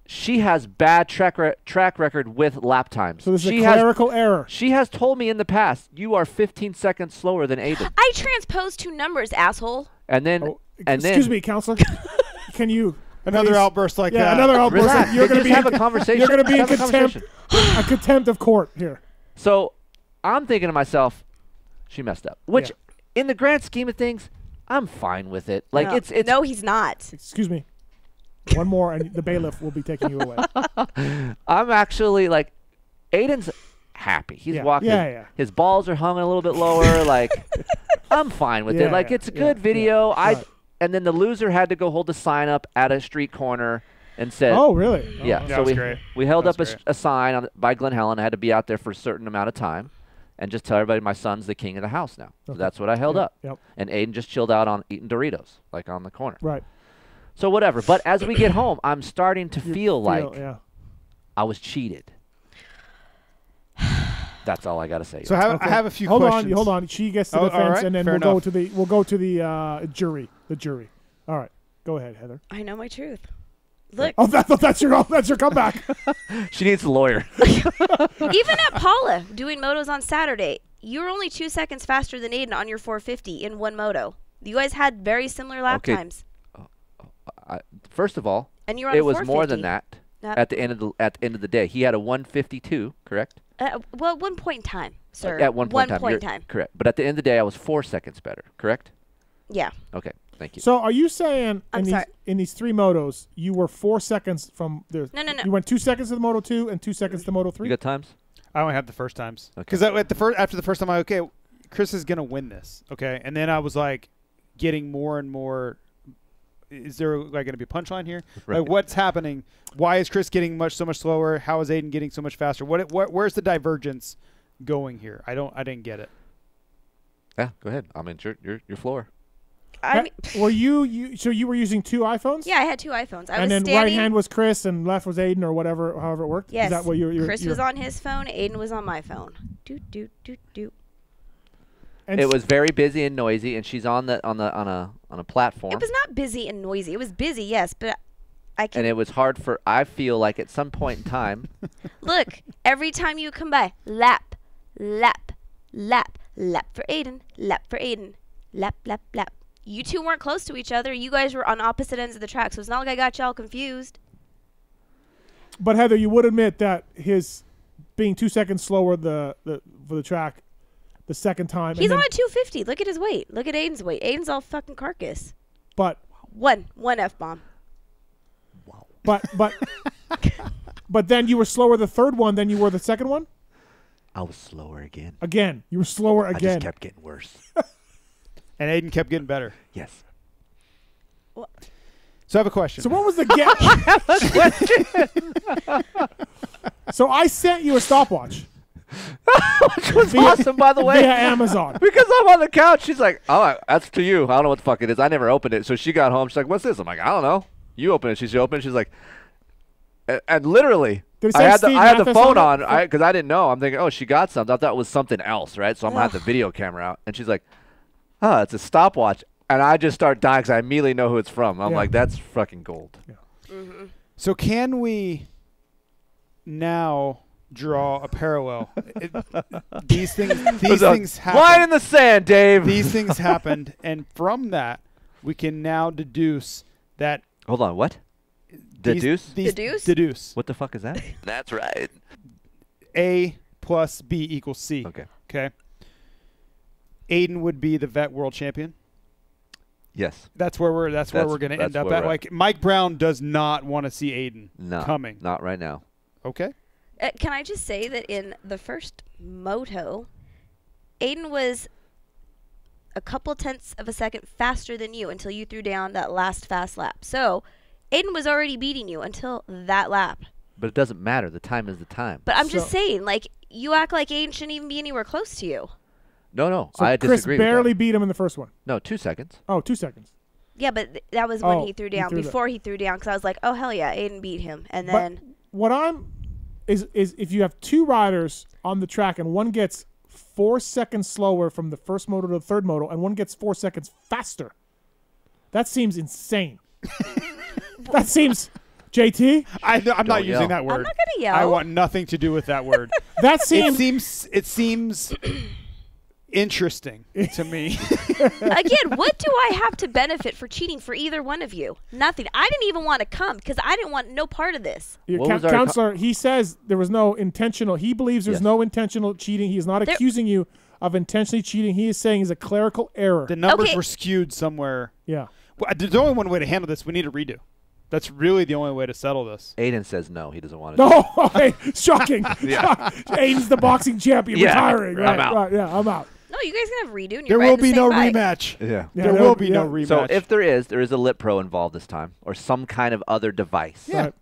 she has bad track re- track record with lap times. So this is she a has error. she has told me in the past you are 15 seconds slower than Aiden, I transposed two numbers, asshole. and then Oh, and then Excuse me, counselor. (laughs) Can you (laughs) Another please- outburst like yeah, that. another outburst. Relax. You're going to be have a (laughs) conversation. You're going to be in a contempt, a contempt of court here. So I'm thinking to myself, she messed up. Which, in the grand scheme of things, I'm fine with it. Like no. it's it's no, he's not. Excuse me. One more, and the bailiff will be taking you away. (laughs) I'm actually like, Aiden's happy. He's Yeah. walking. Yeah, yeah. His balls are hung a little bit lower. (laughs) like, I'm fine with Yeah, it. Like, it's a good yeah. video. I Right. and then the loser had to go hold a sign up at a street corner and said, Oh, really? Yeah. Oh, so we great. we held up a, great. a sign on, by Glen Helen. I had to be out there for a certain amount of time. And just tell everybody my son's the king of the house now. So that's what I held Yep, up. yep. And Aiden just chilled out on eating Doritos, like on the corner. Right. So whatever. But as we get home, I'm (coughs) starting to You feel like yeah. I was cheated. That's all I got to say. So I have, Okay. I have a few hold questions. on, hold on. She gets the Oh, defense, right, and then fair we'll go to the we'll go to the uh, jury. The jury. All right, go ahead, Heather. I know my truth. Look, Oh, that, that's your (laughs) that's your comeback. (laughs) she needs a lawyer. (laughs) even at Pala doing motos on Saturday, you were only two seconds faster than Aiden on your 450 in one moto. You guys had very similar lap Okay. times. I, first of all, And you're on it was more than that. Not- At the end of the at the end of the day, he had a 152, correct? Uh, well, at one point in time, sir. At one point, in time, point in time. correct. But at the end of the day, I was four seconds better, correct? Yeah. Okay, thank you. So are you saying I'm in these in these three motos you were four seconds from the No, no, no. You went two seconds to the Moto two and two seconds to the Moto three. You got times? I only have the first times Okay. because at the first after the first time I okay, Chris is gonna win this. Okay, and then I was like getting more and more. Is there like gonna be a punchline here? (laughs) Right. Like what's happening? Why is Chris getting much so much slower? How is Aiden getting so much faster? What, what where's the divergence going here? I don't I didn't get it. Yeah, go ahead. I'm in your your, your floor. I mean, were you you so you were using two iPhones? yeah, I had two iPhones. I and was then right hand was Chris and left was Aiden or whatever, however it worked. yes. Is that what you're? you're Chris you're, was on his phone. Aiden was on my phone. Doot doot doot doot. And it was very busy and noisy, and she's on the on the on a on a platform, It was not busy and noisy. It was busy, yes, but I can and it was hard for. I feel like at some point in time, (laughs) look every time you come by. Lap, lap, lap, lap for Aiden, lap for Aiden, lap, lap, lap. You two weren't close to each other. You guys were on opposite ends of the track, so it's not like I got y'all confused. But Heather, you would admit that his being two seconds slower the, the for the track, the second time. and He's then- on a 250. Look at his weight. Look at Aiden's weight. Aiden's all fucking carcass. But One, one f bomb. Wow. But but (laughs) but then you were slower the third one than you were the second one. I was slower again. Again, you were slower I again. just kept getting worse. (laughs) And Aiden kept getting better. yes. So I have a question. So what was the gap? (laughs) so I sent you a stopwatch. (laughs) Which was Via- awesome, by the way. via Amazon. (laughs) Because I'm on the couch. She's like, "Oh, that's to you. I don't know what the fuck it is. I never opened it." So she got home. She's like, "What's this?" I'm like, "I don't know." You open it. She's open. She's like, and, and literally, I had the I had the phone on on because I, didn't know. I'm thinking, "Oh, she got something." I thought it was something else, right? So I'm gonna have the (sighs) video camera out, and she's like, "Oh, it's a stopwatch." And I just start dying because I immediately know who it's from. I'm Yeah. like, "That's fucking gold." yeah mm-hmm. So can we now draw a parallel? (laughs) It- these things, (laughs) these things happen. line in the sand, Dave. These things (laughs) happened, and from that, we can now deduce that. Hold on, what? these- Deduce? these- Deduce? Deduce. What the fuck is that? That's right. A plus B equals C. Okay. Okay. Aiden would be the vet world champion. Yes. That's where we're. That's, where we're going to end up where at. we're at. Like Mike Brown does not want to see Aiden No. coming. Not right now. Okay. Uh, can I just say that in the first moto, Aiden was a couple tenths of a second faster than you until you threw down that last fast lap. So, Aiden was already beating you until that lap. But it doesn't matter. The time is the time. But I'm just saying, like, you act like Aiden shouldn't even be anywhere close to you. No, no. So I Chris disagree. barely with beat him in the first one. No, two seconds. Oh, two seconds. Yeah, but th- that was when Oh, he threw he down. threw that. before he threw down, because I was like, oh hell yeah, Aiden beat him, and But then what I'm is is if you have two riders on the track and one gets four seconds slower from the first moto to the third moto and one gets four seconds faster, that seems insane. (laughs) that seems, JT. I, I'm not Don't using yell. that word. I'm not gonna yell. I want nothing to do with that word. That seems. it seems seems. It seems (clears throat) interesting to me. (laughs) Again, what do I have to benefit for cheating for either one of you? Nothing. I didn't even want to come because I didn't want no part of this. Your What coun- was our co- counselor, he says there was no intentional. He believes there's Yes. no intentional cheating. He is not There- accusing you of intentionally cheating. He is saying it's a clerical error. the numbers Okay. were skewed somewhere. yeah. Well, there's only one way to handle this. We need a redo. That's really the only way to settle this. Aiden says no. He doesn't want to. No, okay, (laughs) shocking. (laughs) Yeah. Aiden's the boxing champion, Yeah, retiring. I'm out. right, yeah, I'm out. No, you guys can have redo. And There you're will riding the be no bike. rematch. Yeah. Yeah, there that will be be- no rematch. So if there is, there is a lip pro involved this time, or some kind of other device. Yeah. Right.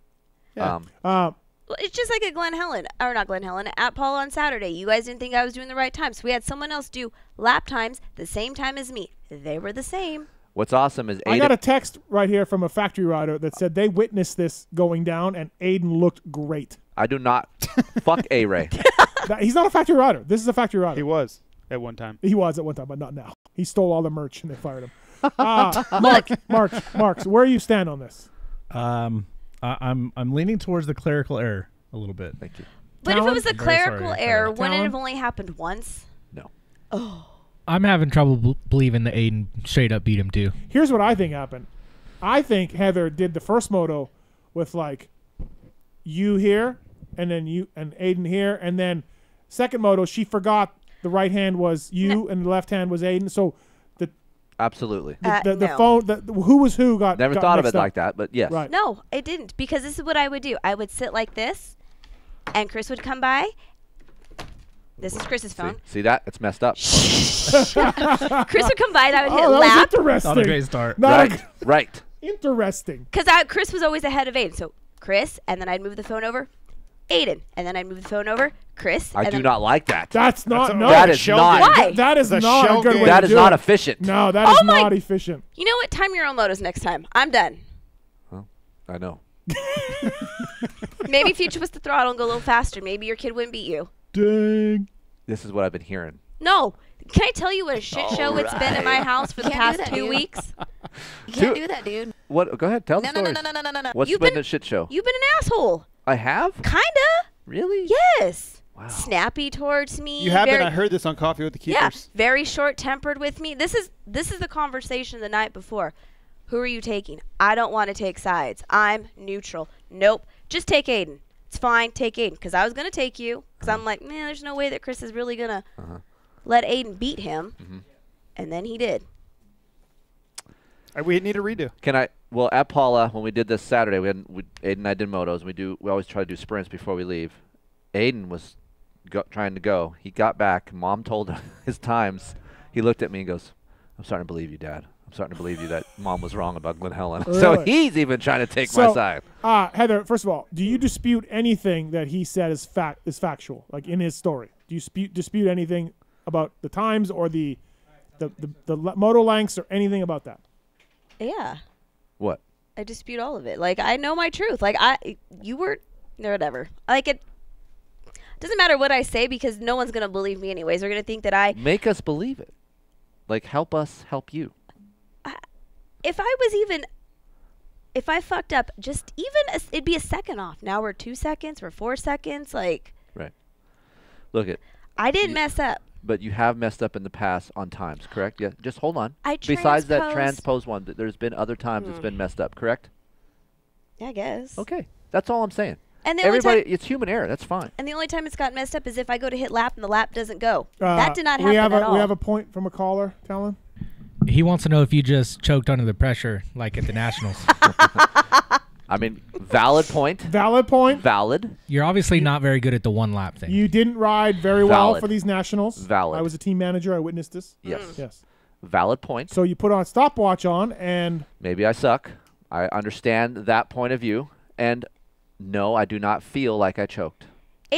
Yeah. Um, Uh, Well, it's just like a Glen Helen, or not Glen Helen, at Paul on Saturday. You guys didn't think I was doing the right time, so we had someone else do lap times the same time as me. They were the same. what's awesome is I got a text right here from a factory rider that said they witnessed this going down, and Aiden looked great. I do not. fuck A Ray. (laughs) He's not a factory rider. This is a factory rider. He was at one time. He was at one time, but not now. He stole all the merch and they fired him. (laughs) Uh, Mark, Mark, Marks, where do you stand on this? Um, I, I'm I'm leaning towards the clerical error a little bit. Thank you. But if it was a I'm very sorry, clerical Tyler. error, wouldn't it have only happened once? No. Oh. I'm having trouble b- believing that Aiden straight up beat him too. Here's what I think happened. I think Heather did the first moto with like you here and then you and Aiden here and then second moto she forgot the right hand was you and the left hand was Aiden. So the Absolutely. the, Uh, the, the no. phone the, who was who got Never got thought of it up. like that, but yes. Right. No, I didn't because this is what I would do. I would sit like this, and Chris would come by. This is Chris's phone. see that? It's messed up. (laughs) Chris would come by, and I would hit Oh, that was lap. interesting. Not a great start. Not right. g- (laughs) right. interesting. Because Chris was always ahead of Aiden. So Chris, and then I'd move the phone over, Aiden, and then I'd move the phone over, Chris. I do not like that. That's not a- no. That is shell not. Why? That- that is It's a not a good game. way That to is do not it. efficient. No, that oh is Oh my- not efficient. You know what? Time your own motos next time. I'm done. I know. (laughs) Maybe if you twist the throttle and go a little faster, maybe your kid wouldn't beat you. Dang. This is what I've been hearing. No. Can I tell you what a shit show it's been at my house for the Can't past that, two dude. weeks? You can't Two- do that, dude. What? Go ahead. Tell No, the no, no, no, no, no, no, no. What's You've been been- a shit show? You've been an asshole. I have. Kinda. Really? Yes. Wow. Snappy towards me. You have been. I heard this on Coffee with the Keefers. Yeah, Keefers. very short tempered with me. This is this is the conversation the night before. Who are you taking? I don't want to take sides. I'm neutral. Nope. Just take Aiden. It's fine. Take Aiden. Because I was gonna take you. Because I'm like, man, there's no way that Chris is really gonna Uh-huh. let Aiden beat him. Mhm. And then he did. Uh, We need a redo. Can I? Well, at Pala, when we did this Saturday, we had we, Aiden and I did motos. We do. We always try to do sprints before we leave. Aiden was go, trying to go. He got back. Mom told him (laughs) his times. He looked at me and goes, "I'm starting to believe you, Dad. I'm starting to believe you that (laughs) Mom was wrong about Glen Helen." So he's even trying to take so, my side. Uh, Heather, first of all, do you dispute anything that he said is fact is factual, like in his story? Do you dispute dispute anything about the times or the the the, the le- moto lengths or anything about that? Yeah. What? I dispute all of it. Like I know my truth. Like I, you were, or whatever. Like it doesn't matter what I say because no one's gonna believe me anyways. They're gonna think that I. Make us believe it. Like help us help you. If I was even, if I fucked up, just even a, it'd be a second off. Now we're two seconds. We're four seconds. Like Right. Look at. I didn't mess up. But you have messed up in the past on times, correct? Yeah. Just hold on. I Besides that transpose one, th- there's been other times it's been messed up, correct? Yeah, I guess. Okay. That's all I'm saying. And the only Everybody, time- it's human error. That's fine. And the only time it's gotten messed up is if I go to hit lap and the lap doesn't go. Uh, that did not happen we have at a all. we have a point from a caller, Tallon. He wants to know if you just choked under the pressure like at the Nationals. (laughs) (laughs) I mean, valid point. Valid point. Valid. You're obviously not very good at the one lap thing. You didn't ride very well for these nationals. Valid. I was a team manager. I witnessed this. Yes. Mm. Yes. Valid point. So you put on stopwatch on, and Maybe I suck. I understand that point of view. And no, I do not feel like I choked.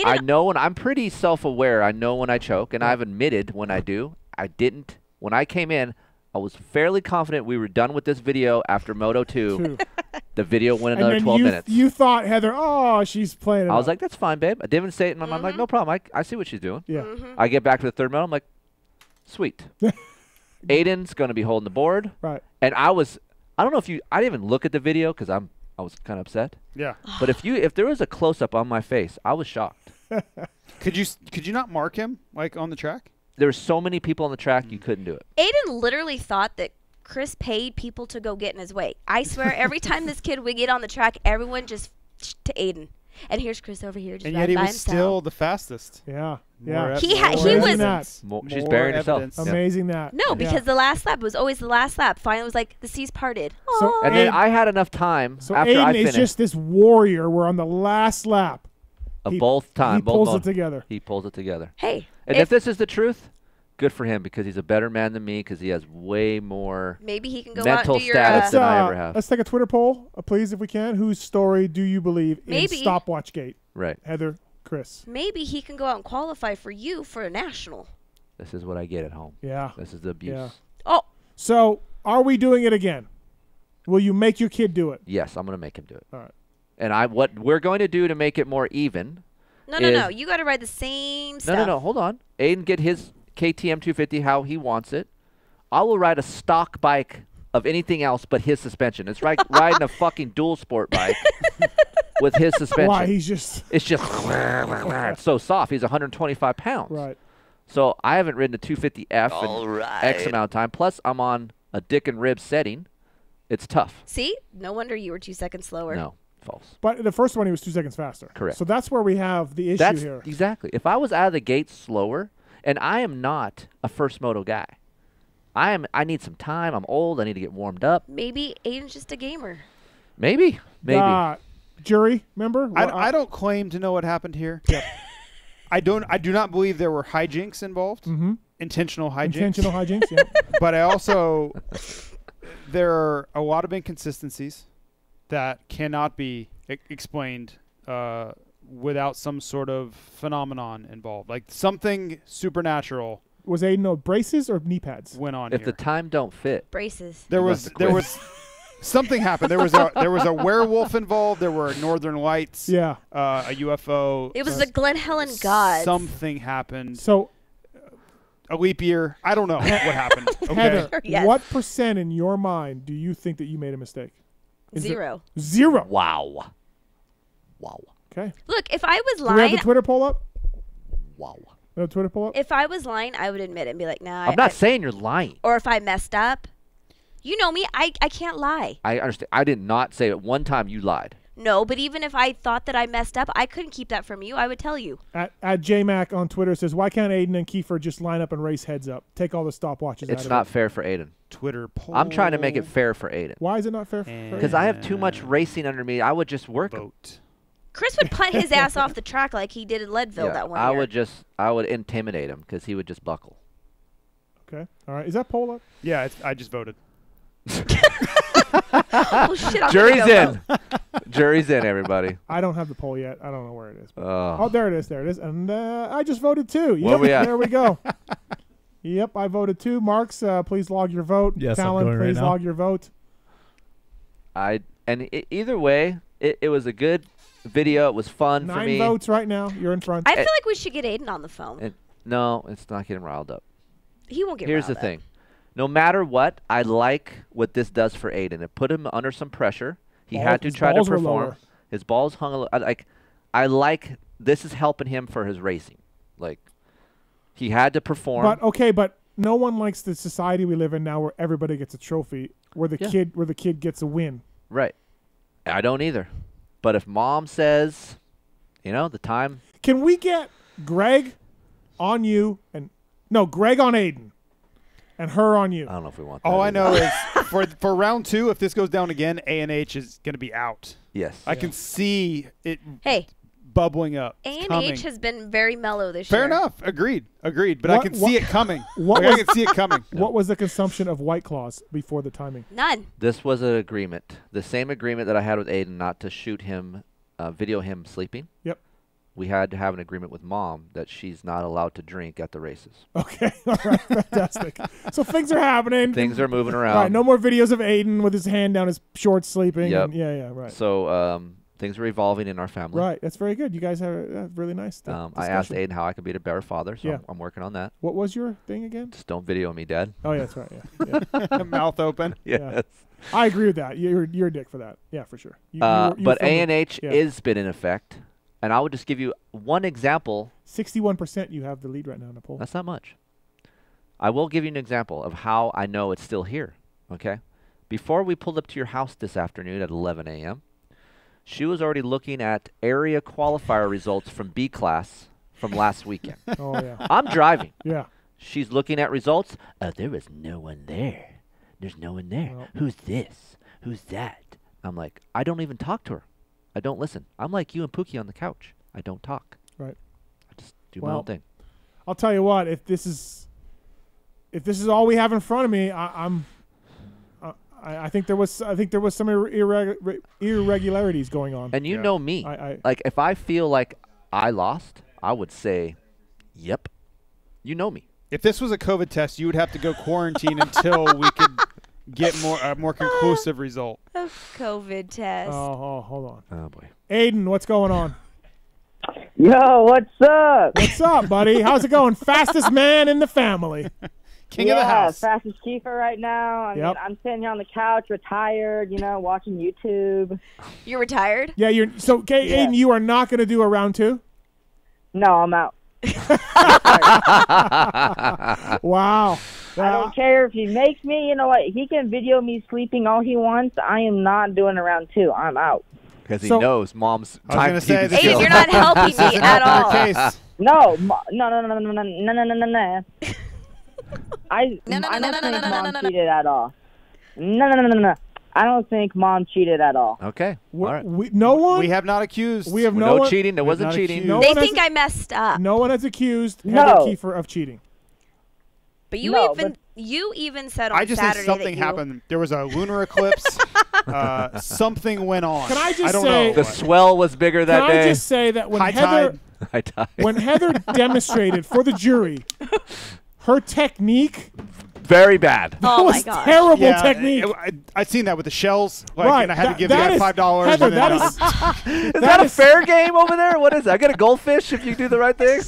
I know when I'm pretty self aware. I know when I choke, and I've admitted when I do. I didn't. When I came in, I was fairly confident we were done with this video after Moto 2. (laughs) The video went and another then 12 you minutes. you thought Heather, oh, she's playing. It I was up. like, that's fine, babe. I didn't say it in my mind. I'm like, no problem. I, I see what she's doing. Yeah. Mm-hmm. I get back to the third moto. I'm like, sweet. (laughs) Aiden's going to be holding the board. Right. And I was, I don't know if you, I didn't even look at the video because I'm, I was kind of upset. Yeah. (sighs) But if you, if there was a close up on my face, I was shocked. (laughs) Could you could you not mark him like on the track? There were so many people on the track, you mm. couldn't do it. Aiden literally thought that Chris paid people to go get in his way. I swear, every time this kid would get on the track, everyone just to Aiden. And here's Chris over here just and yet he by was himself. still the fastest. Yeah. Yeah. ev- He ha- he was- Amazing that. Mo- she's More burying herself. evidence. Yeah. Amazing that. No, because Yeah. the last lap was always the last lap. Finally, it was like the seas parted. So Aw. And then I had enough time So after Aiden I is just this warrior. We're on the last lap. Of he- both time. he both pulls it together. He pulls it together. Hey, And if- if, this is the truth, good for him because he's a better man than me because he has way more maybe he can go mental out and do your. status Uh, than I Uh, ever have. Let's take a Twitter poll, uh, please, if we can. Whose story do you believe Maybe. in Stopwatch Gate? Right. Heather, Chris. maybe he can go out and qualify for you for a national. This is what I get at home. Yeah. This is the abuse. Yeah. Oh, So, are we doing it again? Will you make your kid do it? Yes, I'm gonna make him do it. All right. And I what we're going to do to make it more even. No, no, is- no. You got to ride the same No, stuff. no, no. Hold on. Aiden get his KTM 250 how he wants it. I will ride a stock bike of anything else but his suspension. It's like (laughs) riding a fucking dual sport bike (laughs) with his suspension. Why he's just It's just it's (laughs) so soft. He's 125 pounds. Right. So I haven't ridden a 250F All in right. X amount of time. Plus, I'm on a dick and rib setting. It's tough. See? No wonder you were two seconds slower. No, false. But the first one he was two seconds faster. Correct. So that's where we have the issue That's here. exactly. If I was out of the gate slower, and I am not a first moto guy, I am. I need some time. I'm old. I need to get warmed up. Maybe Aiden's just a gamer. Maybe. Maybe. Uh, jury, member. I, Well, I don't claim to know what happened here. (laughs) I don't. I do not believe there were hijinks involved. Mm-hmm. Intentional hijinks. Intentional hijinks, yeah. (laughs) but I also there are a lot of inconsistencies that cannot be e- explained uh, without some sort of phenomenon involved, like something supernatural Was Aiden no braces or knee pads? went on If here. the time don't fit, Braces. There was there was (laughs) something happened. There was a there was a werewolf involved. There were northern lights. Yeah. Uh, a UFO. It was uh, the Glen Helen gods. Something happened. So a leap year. I don't know what happened. (laughs) Okay. Heather, (laughs) Yes. what percent in your mind do you think that you made a mistake? Is Zero. Zero. Wow. Wow. Okay. Look, if I was Do we have lying, the Twitter poll up? Wow. No Twitter poll up? if I was lying, I would admit it and be like, nah. I'm I- not I- saying you're lying. or if I messed up, you know me, I, I can't lie. I understand. I did not say at one time you lied. No, but even if I thought that I messed up, I couldn't keep that from you. I would tell you. At, at JMac on Twitter says, why can't Aiden and Keefer just line up and race heads up? Take all the stopwatches out It's not it. fair for Aiden. Twitter poll. I'm trying to make it fair for Aiden. Why is it not fair? for Because I have too much racing under me. I would just work him. Kris would punt his ass off the track like he did in Leadville Yeah, that one I year. would just, I would intimidate him because he would just buckle. Okay. All right. Is that poll up? Yeah, it's, I just voted. Oh shit! I'm Jury's gonna in. vote. Jury's in, everybody. (laughs) I don't have the poll yet. I don't know where it is. Oh. Oh, there it is. There it is. And uh, I just voted too. Where Yep. we at? There we go. (laughs) yep. I voted too. Marks, uh, please log your vote. Yes, I'm Tallon, going right please now. log your vote. I and e either way, it, it was a good video. It was fun for Nine me. votes right now. You're in front. I feel like we should get Aiden on the phone. And no, it's not getting riled up. he won't get Here's the up. thing. No matter what, I like what this does for Aiden. It put him under some pressure. He Balls- had to try to perform. His balls hung a little. I like. I like this is helping him for his racing. Like he had to perform. But okay, but no one likes the society we live in now, where everybody gets a trophy, where the Yeah. kid, where the kid gets a win. right. I don't either. But if mom says, you know, the time Can we get Greg on you and no Greg on Aiden, and her on you? I don't know if we want. All that I either. know is (laughs) for for round two, if this goes down again, A and H is going to be out. Yes. I can see it Hey, bubbling up. A and coming. H has been very mellow this year. Fair year. enough. Agreed. Agreed. But I What- can what- see it coming. (laughs) What Like, I was- can see it coming. (laughs) What was the consumption of White Claws before the timing? None. This was an agreement, the same agreement that I had with Aiden, not to shoot him, uh, video him sleeping. Yep. We had to have an agreement with mom that she's not allowed to drink at the races. Okay, (laughs) all right, fantastic. so things are happening. Things are moving around. right, no more videos of Aiden with his hand down his shorts sleeping. Yep. yeah, yeah, right. So um, things are evolving in our family. Right, that's very good. You guys have a uh, really nice. di- Um, I asked. Aiden how I could be a better father, so Yeah. I'm, I'm working on that. What was your thing again? Just don't video me, Dad. Oh yeah, that's right. Yeah, (laughs) yeah. Mouth open. (laughs) Yes. Yeah. I agree with that. You're you're a dick for that. Yeah, for sure. You- you Uh, were- you but were from the- A and H yeah. is been in effect, and I would just give you one example. Sixty-one percent. You have the lead right now in the poll. That's not much. I will give you an example of how I know it's still here. Okay, before we pulled up to your house this afternoon at 11 a.m., she was already looking at area qualifier results from B class from last weekend. (laughs) Oh yeah. I'm driving. Yeah. She's looking at results. Uh, there was no one there. There's no one there. Well- Who's this? Who's that? I'm like, I don't even talk to her. I don't listen. I'm like you and Pookie on the couch. I don't talk. Right. I just do my own thing. I'll tell you what. If this is, if this is all we have in front of me, I, I'm. Uh, I, I think there was. I think there was some irre- irregularities going on. And you know me. I, I, like if I feel like I lost, I would say, "Yep." You know me. If this was a COVID test, you would have to go quarantine until we could get more a more conclusive result. (laughs) I'm COVID test. Oh, oh, hold on. Oh boy. Aiden, what's going on? Yo, what's up? What's up, buddy? How's it going? Fastest man in the family. (laughs) King yeah, of the house. fastest Keefer right now. I Yep. mean, I'm sitting here on the couch, retired, you know, watching YouTube. You're retired? Yeah, you're so okay, Yeah. Aiden, you are not going to do a round two? No, I'm out. (laughs) wow. I don't care if he makes me. You know what? He can video me sleeping all he wants. I am not doing a round two. I'm out. Because he So- knows mom's I was time gonna say, keeping this skills. You're not helping me isn't at helping all. your case. No, mo- no, no, no, no, no, no, no, no, no, no. I, I don't think mom cheated at all. No, no, no, no, no. I don't think mom cheated at all. Okay. All right. We, no one. We have not accused. We have no, no one- cheating. There wasn't not cheating. accused- No they one has- think I messed up. No one has accused No. Heather Keefer of cheating. But you No, even you even said on I just Saturday think something that you, happened. There was a lunar eclipse. (laughs) uh, something went on. Can I just don't say- know. The swell was bigger that Can day. Can I just say that when High Heather tide. When Heather (laughs) demonstrated for the jury her technique Very bad. that was terrible Yeah, technique. it- I, I've seen that with the shells. Like, Right, and I had that- to give that the guy five dollars. Heather, and then, that is- (laughs) Is That that, a fair game over there? What is that? I get a goldfish if you do the right thing.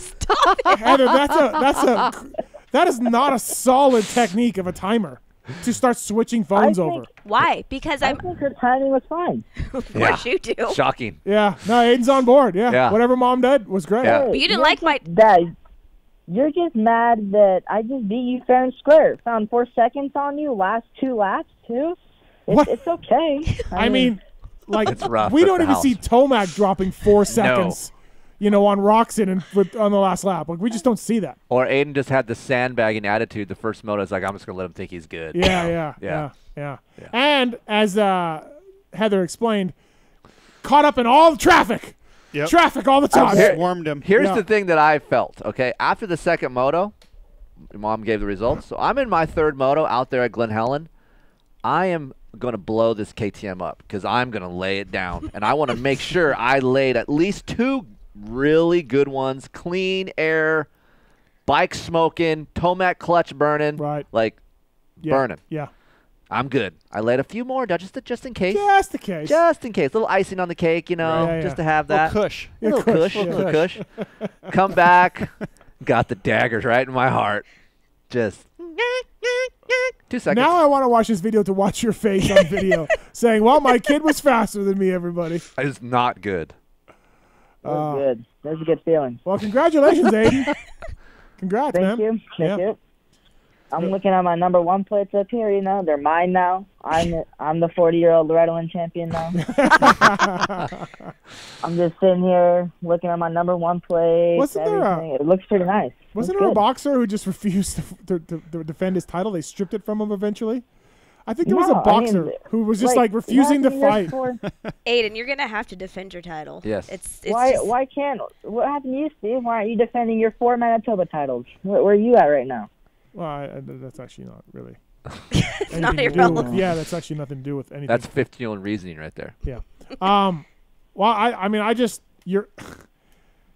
Heather, that's a that's a that is not a solid technique of a timer to start switching phones I over. why? Because I I'm. think her timing was fine. (laughs) Of course you do. Shocking. Yeah, no, Aiden's on board. Yeah, Yeah. whatever mom did was great. Yeah. But you didn't like my. Dad, you're just mad that I just beat you fair and square. Found four seconds on you, last two laps too. It's, What? it's okay. I mean, (laughs) like It's rough we at don't even house. see Tomac dropping four seconds, you know, on Roczen and with, on the last lap. Like we just don't see that. Or Aiden just had the sandbagging attitude. The first moto is like, I'm just gonna let him think he's good. (laughs) Yeah, yeah, yeah, Yeah. yeah. And as uh, Heather explained, caught up in all the traffic. Yep. Traffic all the time. Here- swarmed him. Here's Yeah. the thing that I felt. Okay, after the second moto, mom gave the results. So I'm in my third moto out there at Glen Helen. I am going to blow this KTM up because I'm going to lay it down, and I want to make sure I laid at least two really good ones, clean air, bike smoking, Tomac clutch burning, Right. like Yeah, burning. Yeah. I'm good. I laid a few more just just in case. Just the case. Just in case, little icing on the cake, you know, Right, yeah, just to have Little that. cush. A little Yeah, cush, cush, little yeah. cush. (laughs) Come back, got the daggers right in my heart. Just two seconds. Now I want to watch this video to watch your face on video, (laughs) saying, "Well, my kid was faster than me." Everybody. It's not good. That was Uh, good. That was a good feeling. Well, congratulations, Aiden. (laughs) Congrats, Thank man. you. Thank Yeah. you. I'm looking at my number one plates up here. You know, they're mine now. I'm I'm the 40 year old Lynn champion now. (laughs) I'm just sitting here looking at my number one plate. Wasn't there a- It looks pretty nice. Wasn't Looks there a boxer who just (laughs) refused to, to, to, to defend his title? They stripped it from him eventually. I think there was a No, I boxer mean, who was just like, refusing to fight. to your four- (laughs) Aiden, you're gonna have to defend your title. Yes. It's it's why just, why can't what happened to you, Steve? Why aren't you defending your four Manitoba titles? Where, where are you at right now? Well, I, I- that's actually not really. (laughs) (laughs) not anything to do with- yeah, that's actually nothing to do with anything. That's 15 year old reasoning right there. yeah. Um, well, I, I mean, I just you're.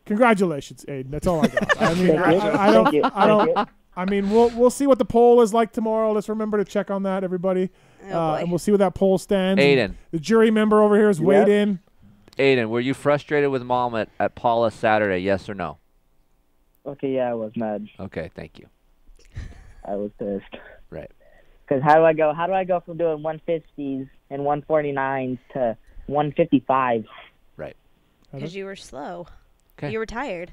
Congratulations, Aiden. That's all I got. I mean, Thank I, you. I, I don't. Thank you. I don't. Thank you. I mean, we'll we'll see what the poll is like tomorrow. Let's remember to check on that, everybody, Oh, uh, and we'll see where that poll stands. And Aiden. the jury member over here has weighed Yep. in. Aiden, were you frustrated with mom at, at Pala Saturday? Yes or no? Okay, yeah, I was mad. Okay, thank you. (laughs) I was pissed. Right. Because how do I go? How do I go from doing 150s and 149s to 155? Right. because you were slow. 'Kay. You were tired,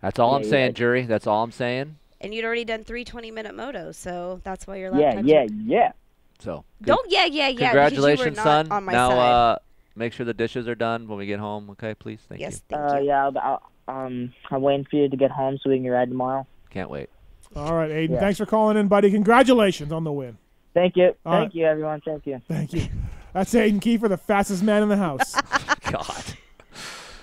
That's all I'm saying, yeah. jury. That's all I'm saying. And you'd already done three 20 minute motos, so that's why your lap Yeah, times yeah, are- yeah. So good- Don't yeah yeah yeah. because you were Congratulations, not son. On my now side. uh, make sure the dishes are done when we get home. Okay, please. Thank yes, you. Yes, thank Uh, you. yeah, I'll, I'll, um, I'm waiting for you to get home so we can ride tomorrow. Can't wait. All right, Aiden. Yeah. Thanks for calling in, buddy. Congratulations on the win. Thank you. All Thank right. you, everyone. Thank you. Thank you. That's Aiden Keefer, the fastest man in the house. (laughs)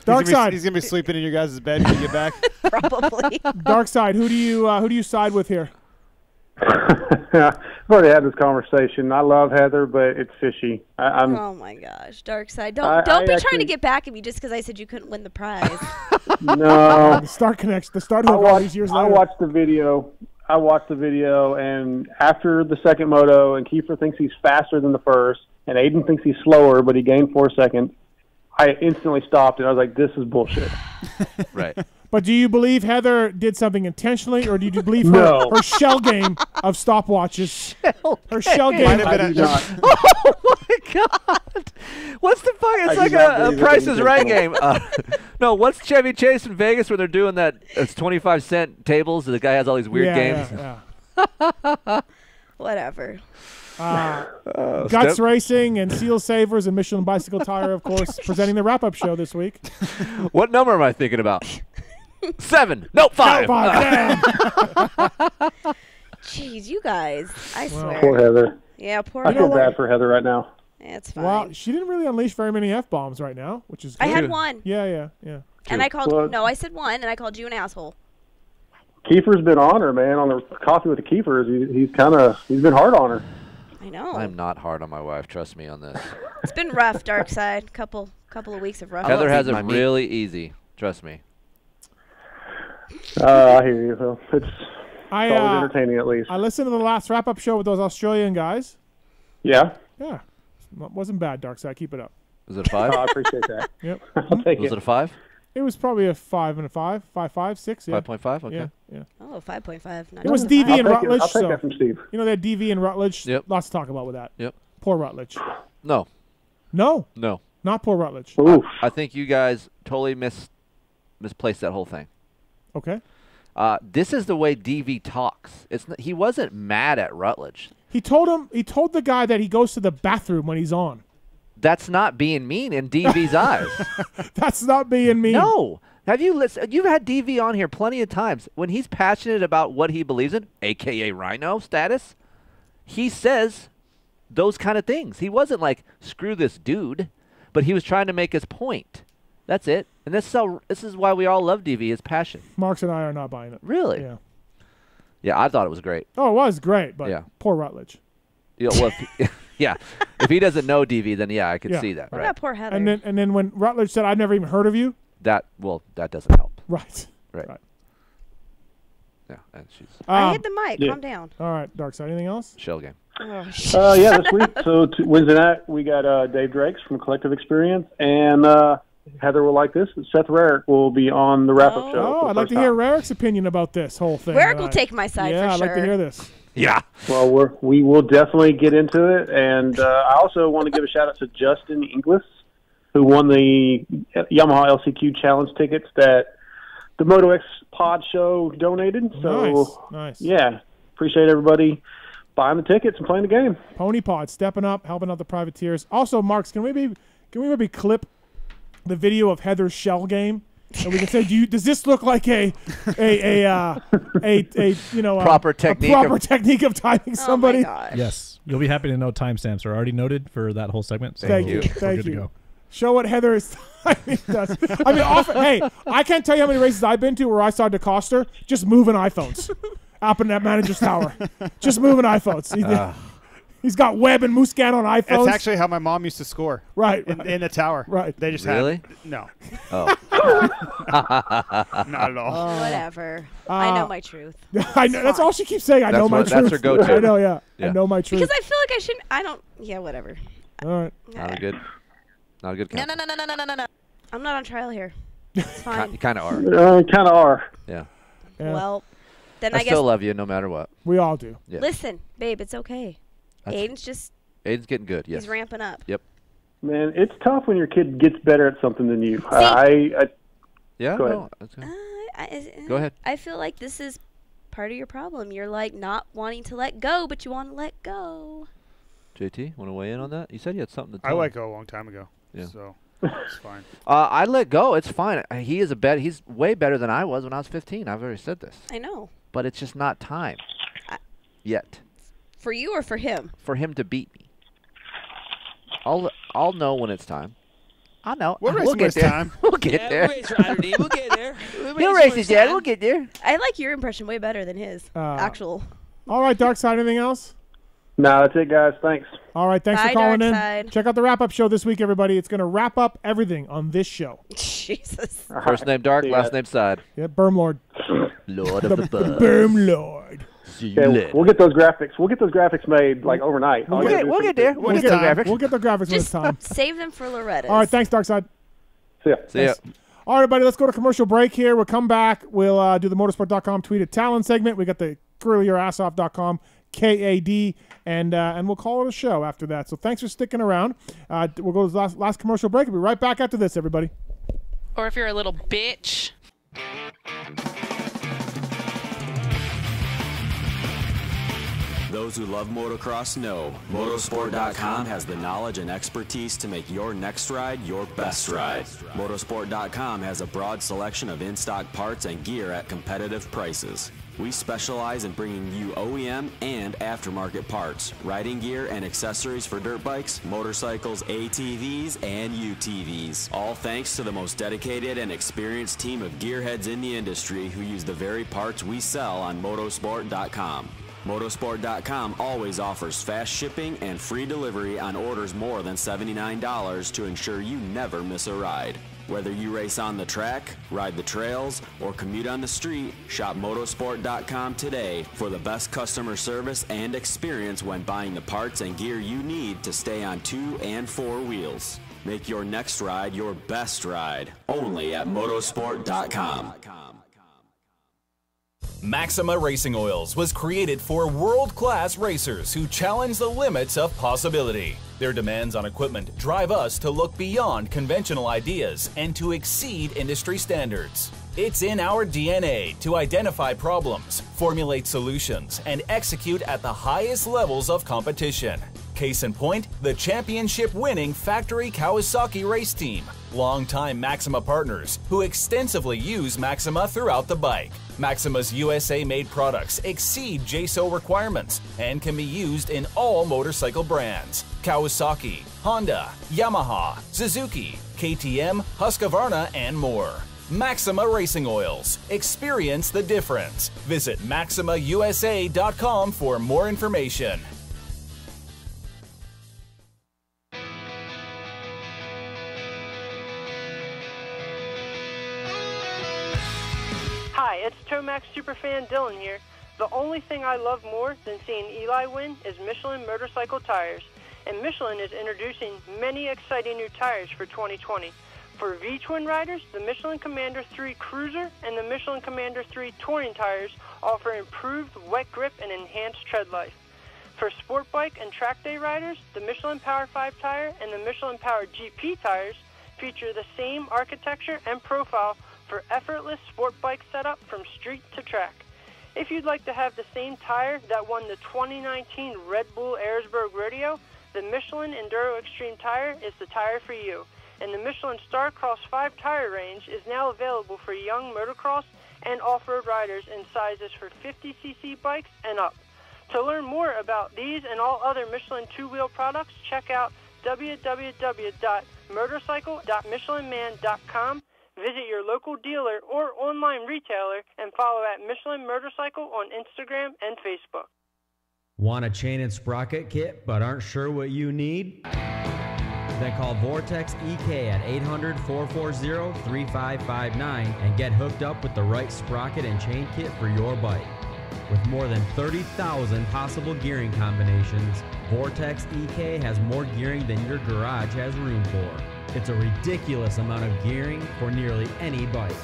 God. Dark he's gonna side. Be, he's gonna be sleeping in your guys' bed when you get back. (laughs) Probably. Dark side. Who do you uh, who do you side with here? (laughs) I've already had this conversation. I love Heather, but it's fishy. I, I'm oh my gosh, dark side. Don't I- don't I be trying to get back at me just because I said you couldn't win the prize. (laughs) no. The start connection. The start I hook all watched, these years I later. watched the video. I watched the video, and after the second moto, and Keefer thinks he's faster than the first, and Aiden thinks he's slower, but he gained four seconds. I instantly stopped, and I was like, "This is bullshit." (laughs) right. But do you believe Heather did something intentionally, or do you believe her, No. her shell game of stopwatches? her shell game. Might have been a- I do (laughs) oh my god! What's the fuck? It's do like a, a Price is Right game. Uh, (laughs) no, what's Chevy Chase in Vegas where they're doing that? It's twenty five cent tables. And the guy has all these weird Yeah, games. yeah, Whatever. Uh, Uh, Guts step- Racing and Seal Savers and Michelin Bicycle Tire, of course, (laughs) presenting the wrap-up show this week. What number am I thinking about? Seven. No, five. five, (laughs) Jeez, you guys. I swear. Poor Heather. Yeah, poor I feel Heather. bad for Heather right now. It's fine. Well, she didn't really unleash very many f bombs right now, which is. I had one. Yeah, yeah, yeah. and I called. Well- no, I said one, and I called you an asshole. Keefer's been on her, man. On the coffee with the Keefers, he, he's kind of he's been hard on her. I know. I'm not hard on my wife. Trust me on this. (laughs) It's been rough, Dark Side. Couple, couple of weeks of rough. Heather has it my meat. really easy. Trust me. Uh, I hear you. Though. It's, it's I, always uh, entertaining, at least. I listened to the last wrap-up show with those Australian guys. Yeah. Yeah, wasn't bad, Dark Side. Keep it up. Was it a five? (laughs) Oh, I appreciate that. Yep. (laughs) I'll take Was it. it a five? It was probably a five and a five, five, five, six. Yeah. 5.5? Okay. Yeah, yeah. Oh, 5.5. Not It was DV and I'll take it. Rutledge. I'll take so, that from Steve. You know they had DV and Rutledge. Yep. Lots to talk about with that. Yep. Poor Rutledge. No. No, No. not poor Rutledge. Oof. I think you guys totally mis misplaced that whole thing. Okay. Uh, this is the way DV talks. It's n- he wasn't mad at Rutledge. He told him. He told the guy that he goes to the bathroom when he's on. That's not being mean in DV's (laughs) eyes. That's not being mean. No. Have you listened? You've had DV on here plenty of times. When he's passionate about what he believes in, aka Rhino status, he says those kind of things. He wasn't like screw this dude, but he was trying to make his point. That's it. And this is how, this is why we all love DV. His passion. Marks and I are not buying it. Really? Yeah. Yeah, I thought it was great. Oh, it was great, but Yeah. poor Rutledge. Yeah, well, (laughs) yeah. If he doesn't know DV, then yeah, I could Yeah. see that. What Right. about poor Heather? And then and then when Rutledge said, "I've never even heard of you," That well, that doesn't help. right? Right. Right. Yeah, and she's I Um, hit the mic. yeah. Calm down. All right, Dark Side. Anything else? shell game. Oh, Uh, yeah, this week. So t- Wednesday night we got uh, Dave Drakes from Collective Experience, and uh, Heather will like this. Seth Rarick will be on the wrap-up show. Oh, the I'd like first to hear time. Rarick's opinion about this whole thing. Rarick will tonight. take my side Yeah, for I'd like to hear this. Yeah. Well, we're, we will definitely get into it, and uh, I also want to give a shout out to Justin Inglis, who won the Yamaha LCQ Challenge tickets that the Moto X Pod Show donated. So, nice, nice. yeah, appreciate everybody buying the tickets and playing the game. Pony Pod stepping up, helping out the privateers. Also, Marks, can we maybe can we maybe clip the video of Heather's shell game? And we can say, do you, does this look like a a a uh, a, a you know a, Proper a technique proper of- technique of timing somebody? Oh my. Yes, you'll be happy to know timestamps are already noted for that whole segment. So Thank you, we're thank good to you. go. Show what Heather is (laughs) timing does. I mean, often, hey, I can't tell you how many races I've been to where I saw DeCoster just moving iPhones up in that manager's tower, just moving iPhones. He, Has got Webb and Musquin on iPhones. That's actually how my mom used to score. Right, In, right. in the tower. Right. They just Really? had no. Oh. (laughs) (laughs) Not at all. Whatever. I know Uh, my truth. (laughs) I know. That's all she keeps saying. I That's know my what- truth. that's her go-to. I know. Yeah. I know my truth. Because I feel like I shouldn't. I don't. Yeah, whatever. All right. Not a good. Not a good. No, count. no, no, no, no, no, no, no. I'm not on trial here. It's fine. You kind of are. Uh, kind of are. Yeah. Yeah. Well, then I, guess. I, still love you no matter what. we all do. Yeah. Listen, babe, it's okay. That's- Aiden's just. Aiden's getting good. Yes. He's ramping up. Yep. Man, it's tough when your kid gets better at something than you. I, I Yeah. Go ahead. no, that's okay. I, Go ahead. I feel like this is part of your problem. You're like not wanting to let go, but you want to let go. JT, want to weigh in on that? You said you had something to Tell I tell. let go a long time ago. Yeah. So (laughs) it's fine. Uh, I let go. It's fine. Uh, He is a bet. He's way better than I was when I was 15. I've already said this. I know. But it's just not time yet For you or for him? for him to beat me. I'll I'll know when it's time. I know. We'll we'll when get there. time. (laughs) we'll get Yeah, there. we'll race Ryder We'll get there. (laughs) We'll He'll race race his it's dad. We'll get there. I like your impression way better than his Uh, actual. All right, Dark Side. Anything else? no, that's it, guys. Thanks. All right. Thanks Bye, for calling in. Darkside. Check out the wrap up show this week, everybody. It's going to wrap up everything on this show. (laughs) Jesus. First name Dark, See last ya. name Side. Yeah, Berm Lord. Lord of the the Bud. Berm Lord. See Yeah, we'll get those graphics. We'll get those graphics made like overnight. All you gotta do is fix it. We'll get, the graphics. We'll get the graphics when it's time. (laughs) save them for Loretta. All right, thanks, Darkside. See ya. See ya. All right, everybody, let's go to commercial break here. We'll come back. We'll uh, do the motosport.com tweet at Tallon segment. We got the curlyyourassoff.com KAD, and uh, and we'll call it a show after that. So thanks for sticking around. Uh, we'll go to the last, last commercial break. We'll be right back after this, everybody. Or if you're a little bitch. Those who love motocross know Motosport.com has the knowledge and expertise to make your next ride your best ride. Motosport.com has a broad selection of in stock parts and gear at competitive prices. We specialize in bringing you OEM and aftermarket parts, riding gear, and accessories for dirt bikes, motorcycles, ATVs, and UTVs. All thanks to the most dedicated and experienced team of gearheads in the industry who use the very parts we sell on Motosport.com. Motosport.com always offers fast shipping and free delivery on orders more than $79 to ensure you never miss a ride. Whether you race on the track, ride the trails, or commute on the street, shop Motosport.com today for the best customer service and experience when buying the parts and gear you need to stay on two and four wheels. Make your next ride your best ride only at Motosport.com. Maxima Racing Oils was created for world class racers who challenge the limits of possibility. Their demands on equipment drive us to look beyond conventional ideas and to exceed industry standards. It's in our DNA to identify problems, formulate solutions, and execute at the highest levels of competition. Case in point, the championship winning Factory Kawasaki race team, longtime Maxima partners who extensively use Maxima throughout the bike. Maxima's USA made products exceed JASO requirements and can be used in all motorcycle brands Kawasaki, Honda, Yamaha, Suzuki, KTM, Husqvarna, and more. Maxima Racing Oils. Experience the difference. Visit MaximaUSA.com for more information. Hi, it's Tomac's Superfan Dylan here. The only thing I love more than seeing Eli win is Michelin motorcycle tires. And Michelin is introducing many exciting new tires for 2020. For V-twin riders, the Michelin Commander 3 Cruiser and the Michelin Commander 3 Touring tires offer improved wet grip and enhanced tread life. For sport bike and track day riders, the Michelin Power 5 tire and the Michelin Power GP tires feature the same architecture and profile for effortless sport bike setup from street to track. If you'd like to have the same tire that won the 2019 Red Bull Erzberg Rodeo, the Michelin Enduro Extreme tire is the tire for you. And the Michelin Starcross 5 tire range is now available for young motocross and off-road riders in sizes for 50cc bikes and up. To learn more about these and all other Michelin two-wheel products, check out www.motorcycle.michelinman.com Visit your local dealer or online retailer and follow at Michelin Motorcycle on Instagram and Facebook. Want a chain and sprocket kit but aren't sure what you need? Then call Vortex EK at 800 440 3559 and get hooked up with the right sprocket and chain kit for your bike. With more than 30,000 possible gearing combinations, Vortex EK has more gearing than your garage has room for. It's a ridiculous amount of gearing for nearly any bike.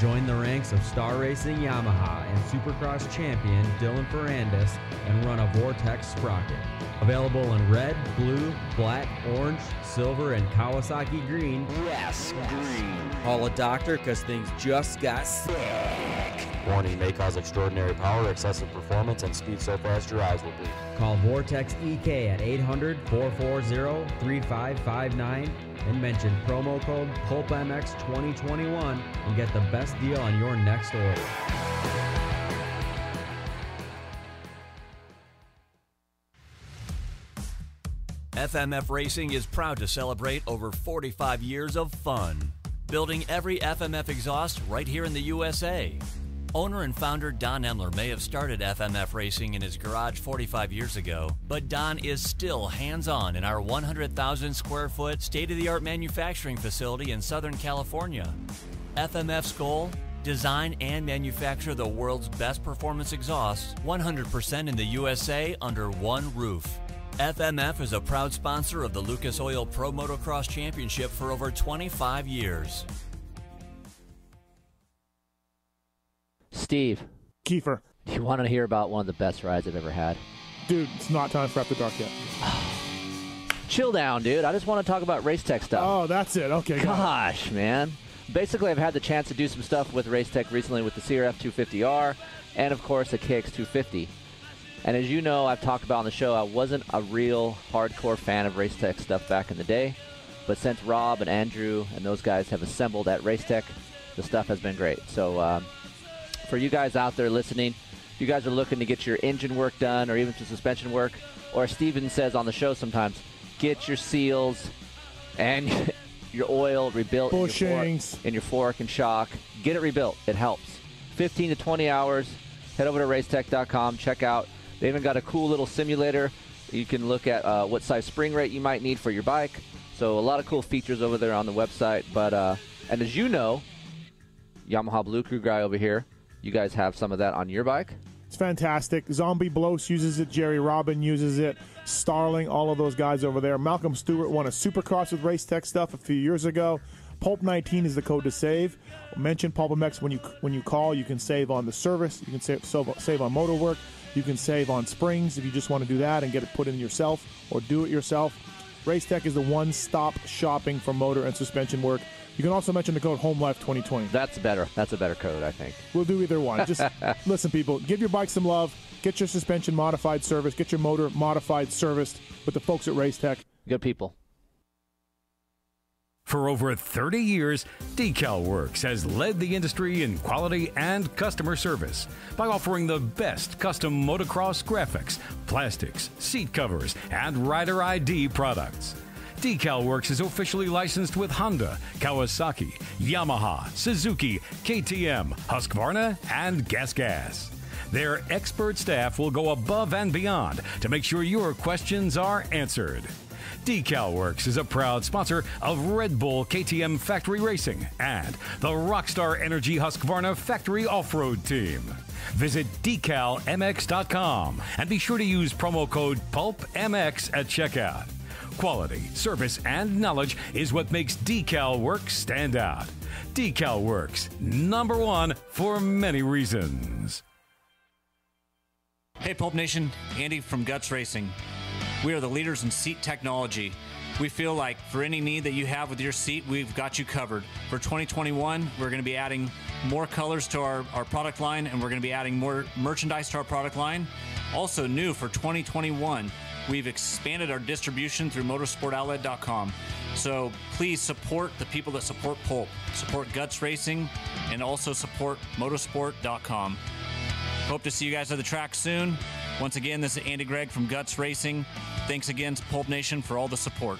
Join the ranks of Star Racing Yamaha and Supercross champion Dylan Ferrandis and run a Vortex sprocket. Available in red, blue, black, orange, silver, and Kawasaki green. Yes, green. Call a doctor because things just got sick. Warning may cause extraordinary power, excessive performance, and speed so fast your eyes will bleed. Call Vortex EK at 800 440 3559 and mention promo code PulpMX2021 and get the best deal on your next order. FMF Racing is proud to celebrate over 45 years of fun, building every FMF exhaust right here in the USA. Owner and founder Don Emler may have started FMF Racing in his garage 45 years ago, but Don is still hands on in our 100,000 square foot state of the art manufacturing facility in Southern California. FMF's goal? Design and manufacture the world's best performance exhausts 100% in the USA under one roof. FMF is a proud sponsor of the Lucas Oil Pro Motocross Championship for over 25 years. Steve. Keefer. Do you want to hear about one of the best rides I've ever had? Dude, it's not time for After Dark yet. (sighs) Chill down, dude. I just want to talk about race tech stuff. Oh, that's it. Okay. got it. Gosh, man. Basically, I've had the chance to do some stuff with race tech recently with the CRF 250R and, of course, the KX 250. And as you know, I've talked about on the show, I wasn't a real hardcore fan of race tech stuff back in the day. But since Rob and Andrew and those guys have assembled at Racetech, the stuff has been great. So, um, for you guys out there listening, you guys are looking to get your engine work done or even some suspension work, or Steven says on the show sometimes, get your seals and (laughs) your oil rebuilt in your, Bushings. fork, in your fork and shock. Get it rebuilt. It helps. 15 to 20 hours. Head over to racetech.com. Check out. They even got a cool little simulator. You can look at uh, what size spring rate you might need for your bike. So a lot of cool features over there on the website. But uh, and as you know, Yamaha Blue Crew guy over here, you guys have some of that on your bike. It's fantastic. Zombie Blows uses it. Jerry Robin uses it. Starling, all of those guys over there. Malcolm Stewart won a Supercross with Race Tech stuff a few years ago. Pulp 19 is the code to save. Mention PulpMX when you when you call. You can save on the service. You can save save, on motor work. You can save on springs if you just want to do that and get it put in yourself or do it yourself. Race Tech is the one-stop shopping for motor and suspension work. You can also mention the code HOMELIFE2020. That's better. That's a better code, I think. We'll do either one. Just (laughs) listen, people. Give your bike some love. Get your suspension modified service. Get your motor modified serviced with the folks at Race Tech. Good people. For over 30 years, Decal Works has led the industry in quality and customer service by offering the best custom motocross graphics, plastics, seat covers, and rider ID products. Decal Works is officially licensed with Honda, Kawasaki, Yamaha, Suzuki, KTM, Husqvarna, and Gas Gas. Their expert staff will go above and beyond to make sure your questions are answered. Decal Works is a proud sponsor of Red Bull KTM Factory Racing and the Rockstar Energy Husqvarna Factory Off-Road Team. Visit decalmx.com and be sure to use promo code PULPMX at checkout. Quality, service, and knowledge is what makes Decal Works stand out. Decal Works, number one for many reasons. Hey, Pulp Nation, Andy from Guts Racing. We are the leaders in seat technology. We feel like for any need that you have with your seat, we've got you covered. For 2021, we're going to be adding more colors to our, our product line and we're going to be adding more merchandise to our product line. Also, new for 2021, we've expanded our distribution through motorsportoutlet.com. So please support the people that support Pulp, support Guts Racing, and also support motosport.com. Hope to see you guys at the track soon. Once again, this is Andy Gregg from Guts Racing. Thanks again to Pulp Nation for all the support.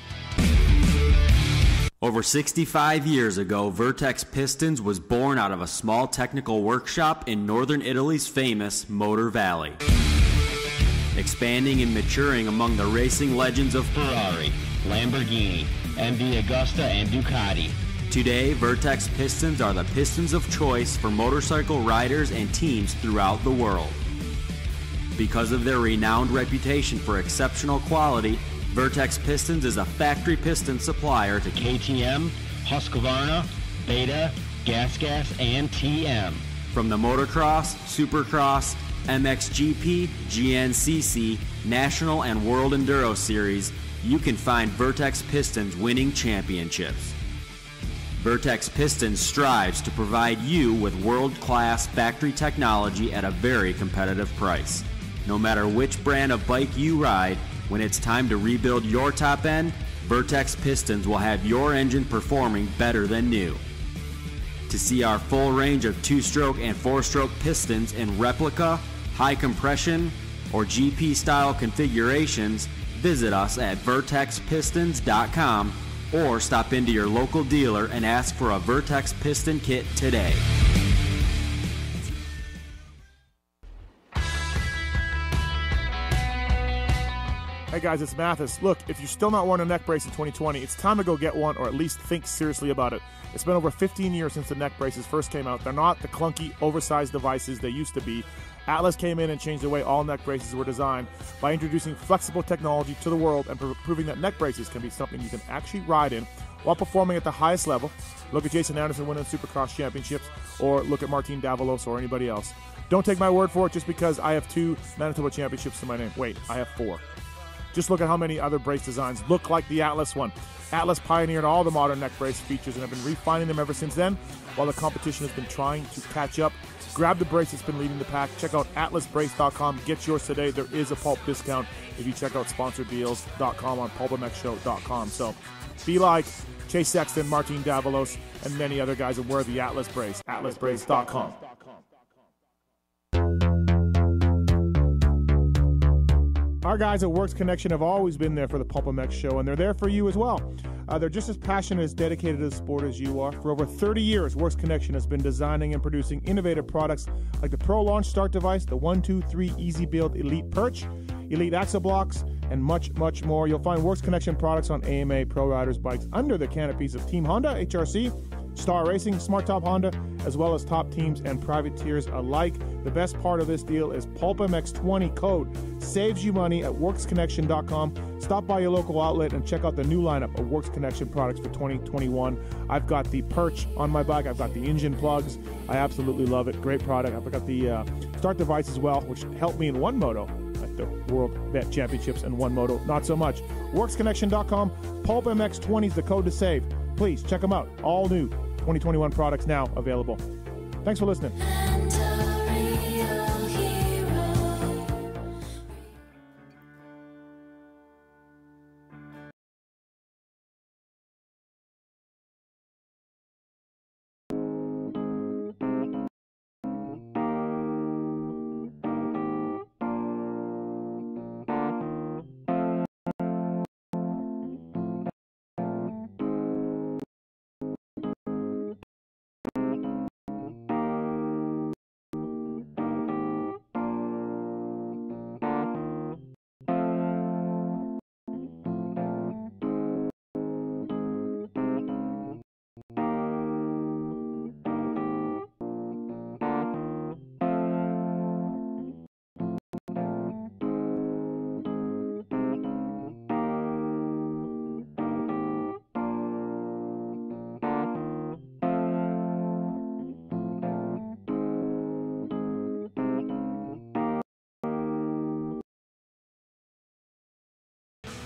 Over 65 years ago, Vertex Pistons was born out of a small technical workshop in northern Italy's famous Motor Valley. Expanding and maturing among the racing legends of Ferrari, Lamborghini, MV Agusta, and Ducati. Today, Vertex Pistons are the pistons of choice for motorcycle riders and teams throughout the world. Because of their renowned reputation for exceptional quality, Vertex Pistons is a factory piston supplier to KTM, Husqvarna, Beta, GasGas, Gas, and TM. From the motocross, supercross, MXGP, GNCC, National, and World Enduro Series, you can find Vertex Pistons winning championships. Vertex Pistons strives to provide you with world-class factory technology at a very competitive price. No matter which brand of bike you ride, when it's time to rebuild your top end, Vertex Pistons will have your engine performing better than new. To see our full range of two-stroke and four-stroke pistons in replica, high compression, or GP style configurations, visit us at vertexpistons.com or stop into your local dealer and ask for a Vertex piston kit today. Hey guys, it's Matthes. Look, if you're still not wearing a neck brace in 2020, it's time to go get one or at least think seriously about it. It's been over 15 years since the neck braces first came out. They're not the clunky, oversized devices they used to be. Atlas came in and changed the way all neck braces were designed by introducing flexible technology to the world and pro- proving that neck braces can be something you can actually ride in while performing at the highest level. Look at Jason Anderson winning Supercross championships, or look at Martin Davalos or anybody else. Don't take my word for it just because I have two Manitoba championships to my name. Wait, I have four. Just look at how many other brace designs look like the Atlas one. Atlas pioneered all the modern neck brace features and have been refining them ever since then, while the competition has been trying to catch up. Grab the brace that's been leading the pack. Check out atlasbrace.com. Get yours today. There is a pulp discount if you check out sponsordeals.com on pulpmxshow.com. So be like Chase Sexton, Martin Davalos, and many other guys and wear the Atlas brace. atlasbrace.com. Our guys at Works Connection have always been there for the Pulp MX show, and they're there for you as well. Uh, they're just as passionate as dedicated to the sport as you are. For over 30 years, Works Connection has been designing and producing innovative products like the Pro Launch Start Device, the 123 Easy Build Elite Perch, Elite Axle Blocks, and much, much more. You'll find Works Connection products on AMA Pro Riders bikes under the canopies of Team Honda, HRC, Star Racing, SmarTop Honda, as well as top teams and privateers alike. The best part of this deal is Pulp MX20 code saves you money at WorksConnection.com. Stop by your local outlet and check out the new lineup of Works Connection products for 2021. I've got the perch on my bike. I've got the engine plugs. I absolutely love it. Great product. I've got the uh, start device as well, which helped me in one moto at the World Vet Championships and one moto. Not so much. WorksConnection.com. Pulp MX20 is the code to save. Please check them out. All new 2021 products now available. Thanks for listening.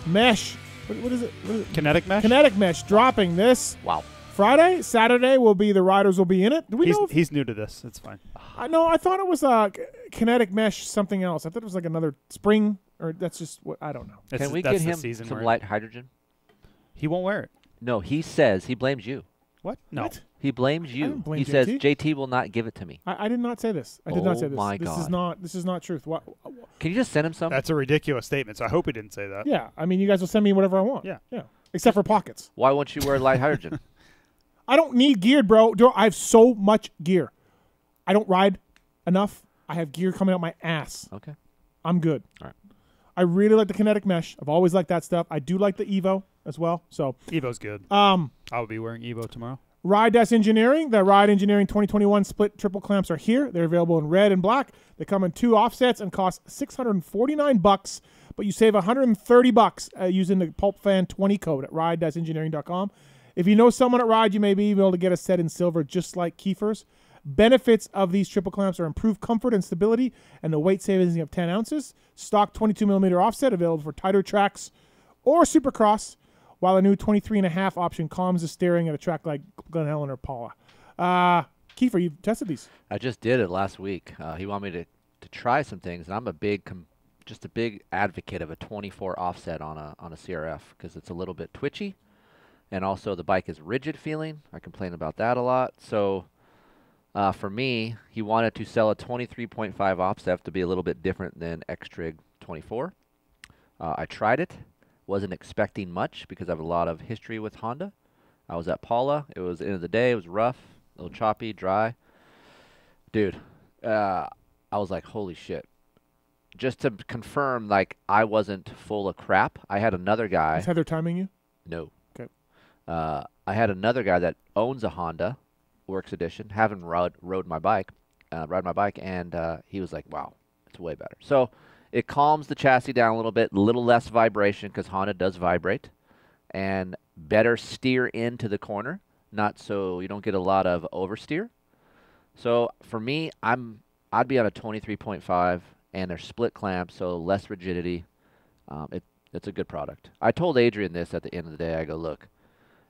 Mesh. What, what is it? What is it? Kinetic mesh? Kinetic mesh dropping this. Wow. Friday, Saturday will be the riders will be in it. Do we He's, know? If, he's new to this. It's fine. I know. I thought it was uh, kinetic mesh something else. I thought it was like another spring, or that's just what I don't know. It's Can we that's get the him season some Lite Hydrogen? He won't wear it. No, he says he blames you. What? No. What? He blames you. didn't blame he says JT. JT will not give it to me. I, I did not say this. I did not Oh say this. my this is not. This is not truth. What? Can you just send him some? That's a ridiculous statement. So I hope he didn't say that. Yeah. I mean, you guys will send me whatever I want. Yeah. Yeah. Except for pockets. Why won't you wear Lite Hydrogen? (laughs) I don't need gear, bro. Bro, I have so much gear. I don't ride enough. I have gear coming out my ass. Okay. I'm good. All right. I really like the kinetic mesh. I've always liked that stuff. I do like the Evo as well. So Evo's good. Um, I'll be wearing Evo tomorrow. Ride Desk Engineering, the Ride Engineering 2021 split triple clamps are here. They're available in red and black. They come in two offsets and cost 649 bucks, but you save 130 bucks uh, using the Pulp Fan 20 code at ride-engineering.com. If you know someone at Ride, you may be able to get a set in silver just like Keefer's. Benefits of these triple clamps are improved comfort and stability and the weight savings of 10 ounces. Stock 22 millimeter offset available for tighter tracks or supercross, while a new 23 and a half option calms the steering at a track like Glen Helen or Pala. Uh, Keefer, you tested these. I just did it last week. Uh, he wanted me to, to try some things, and I'm a big, just a big advocate of a 24 offset on a on a CRF because it's a little bit twitchy, and also the bike is rigid feeling. I complain about that a lot. So, uh, for me, he wanted to sell a 23.5 offset to be a little bit different than X-Trig 24. Uh, I tried it. Wasn't expecting much because I have a lot of history with Honda. I was at Pala. It was the end of the day. It was rough, a little choppy, dry. Dude, uh, I was like, holy shit. just to confirm, like I wasn't full of crap. I had another guy. Is Heather timing you? No. Okay. Uh, I had another guy that owns a Honda Works Edition, haven't rode rode my bike, uh, ride my bike, and uh, he was like, "Wow, it's way better." So it calms the chassis down a little bit, a little less vibration because Honda does vibrate, and better steer into the corner, not so you don't get a lot of oversteer. So for me, I'm I'd be on a 23.5, and they're split clamps, so less rigidity. Um, it it's a good product. I told Adrian this at the end of the day. I go, look,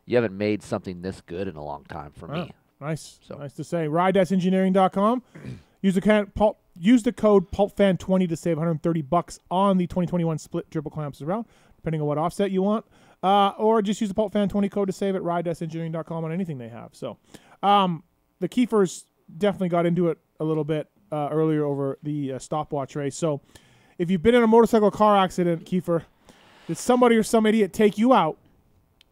you haven't made something this good in a long time for Oh, me. nice. So. Nice to say. Ride-engineering.com. use the can, pulp, use the code PulpFan20 to save 130 bucks on the 2021 split triple clamps around, depending on what offset you want. Uh, or just use the PulpFan20 code to save at ride-engineering.com on anything they have. So, um, the Keefers definitely got into it a little bit uh, earlier over the uh, stopwatch race. So, if you've been in a motorcycle car accident, Keefer, did somebody or some idiot take you out?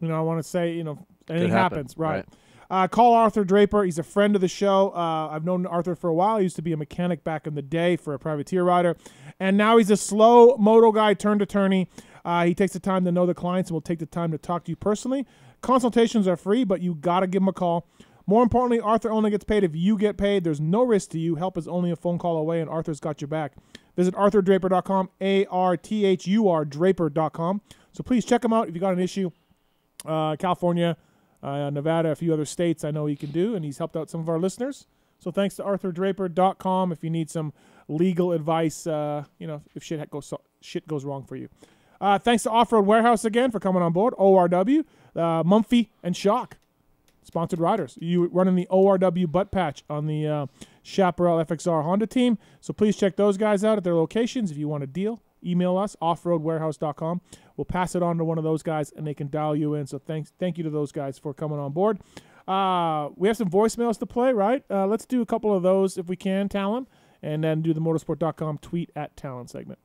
You know, I want to say, you know, anything happen, happens, right? right. Uh, call Arthur Draper. He's a friend of the show. Uh, I've known Arthur for a while. He used to be a mechanic back in the day for a privateer rider, and now he's a slow moto guy turned attorney. Uh, he takes the time to know the clients and will take the time to talk to you personally. Consultations are free, but you gotta give him a call. More importantly, Arthur only gets paid if you get paid. There's no risk to you. Help is only a phone call away, and Arthur's got your back. Visit arthurdraper.com, A R T H U R Draper.com. So please check him out if you got an issue. Uh, California, uh, Nevada, a few other states I know he can do, and he's helped out some of our listeners. So thanks to arthurdraper.com if you need some legal advice, uh, you know, if shit goes, shit goes wrong for you. Uh, thanks to Off Road Warehouse again for coming on board. ORW, uh, Mumphy, and Shock, sponsored riders. You running the ORW butt patch on the uh, Chaparral FXR Honda team. So please check those guys out at their locations. If you want a deal, email us offroadwarehouse.com. We'll pass it on to one of those guys, and they can dial you in. So thanks, thank you to those guys for coming on board. Uh, we have some voicemails to play, right? Uh, let's do a couple of those if we can, Tallon, and then do the motosport.com tweet at Tallon segment.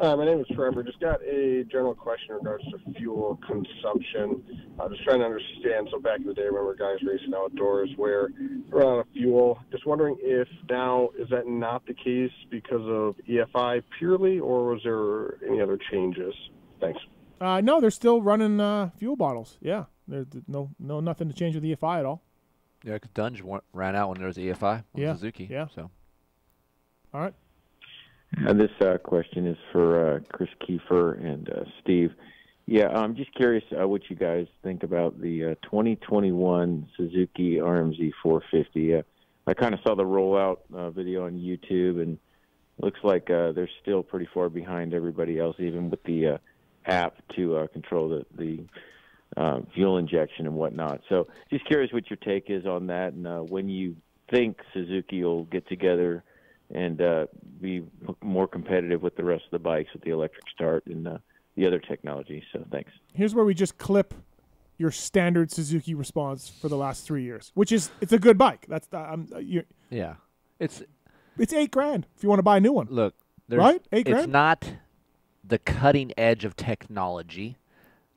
Uh, my name is Trevor. Just got a general question in regards to fuel consumption. Uh, just trying to understand. So back in the day, when we were guys racing outdoors, where we're on a fuel. Just wondering if now is that not the case because of EFI purely, or was there any other changes? Thanks. Uh, no, they're still running uh, fuel bottles. Yeah, there's no, no, nothing to change with EFI at all. Yeah, because Dungey ran out when there was EFI on Yeah, Suzuki. yeah. So All right. Uh, this uh, question is for uh, Kris Keefer and uh, Steve. Yeah, I'm just curious uh, what you guys think about the uh, 2021 Suzuki RMZ 450. Uh, I kind of saw the rollout uh, video on YouTube, and looks like uh, they're still pretty far behind everybody else, even with the uh, app to uh, control the, the uh, fuel injection and whatnot. So, just curious what your take is on that, and uh, when you think Suzuki will get together and uh, be more competitive with the rest of the bikes with the electric start and uh, the other technology. So thanks. Here's where we just clip your standard Suzuki response for the last three years, which is it's a good bike. That's uh, um, you yeah, it's it's eight grand if you want to buy a new one. Look, there's, right, eight grand. it's not the cutting edge of technology.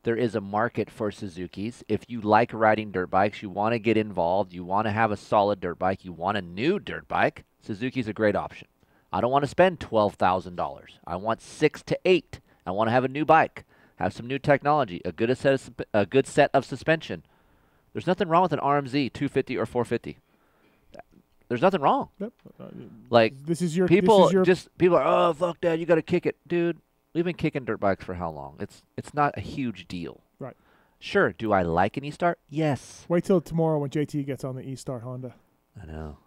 There is a market for Suzuki's. If you like riding dirt bikes, you want to get involved, you want to have a solid dirt bike, you want a new dirt bike, Suzuki's a great option. I don't want to spend $12,000. I want 6 to 8. I want to have a new bike, have some new technology, a good set of, a good set of suspension. There's nothing wrong with an RMZ 250 or 450. There's nothing wrong. Yep. Like this is your this people is your- just people are oh fuck dad you got to kick it dude we've been kicking dirt bikes for how long it's it's not a huge deal Right. sure do I like an E-Start yes Wait till tomorrow when JT gets on the E Star Honda. I know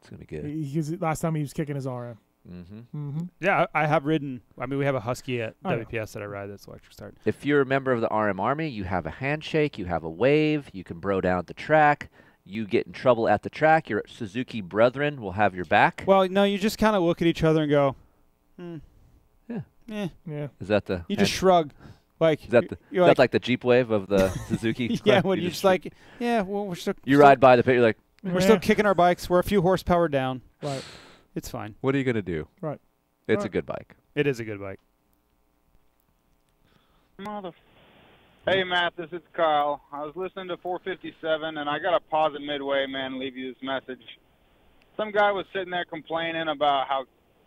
it's gonna be good He, he's, last time he was kicking his RM. mm-hmm. Mm-hmm. Yeah, I I have ridden. I mean, we have a Husky at I know. WPS that I ride. That's electric start. if you're a member of the RM Army you have a handshake you have a wave you can bro down at the track you get in trouble at the track your Suzuki brethren will have your back Well, no, you just kind of look at each other and go, hmm. Yeah. Eh. Yeah. is that the You just shrug. Like is that the you're is like, that like the Jeep wave of the (laughs) Suzuki (laughs) yeah, when You you're just just like, yeah, well, we're still you still- ride by the pit you're like We're still kicking our bikes. We're a few horsepower down. Right. It's fine. what are you gonna do Right. it's a good bike It is a good bike. Mother. Hey Matt, this is Kyle. I was listening to 457 and I got to pause it midway, man, and leave you this message. some guy was sitting there complaining about how,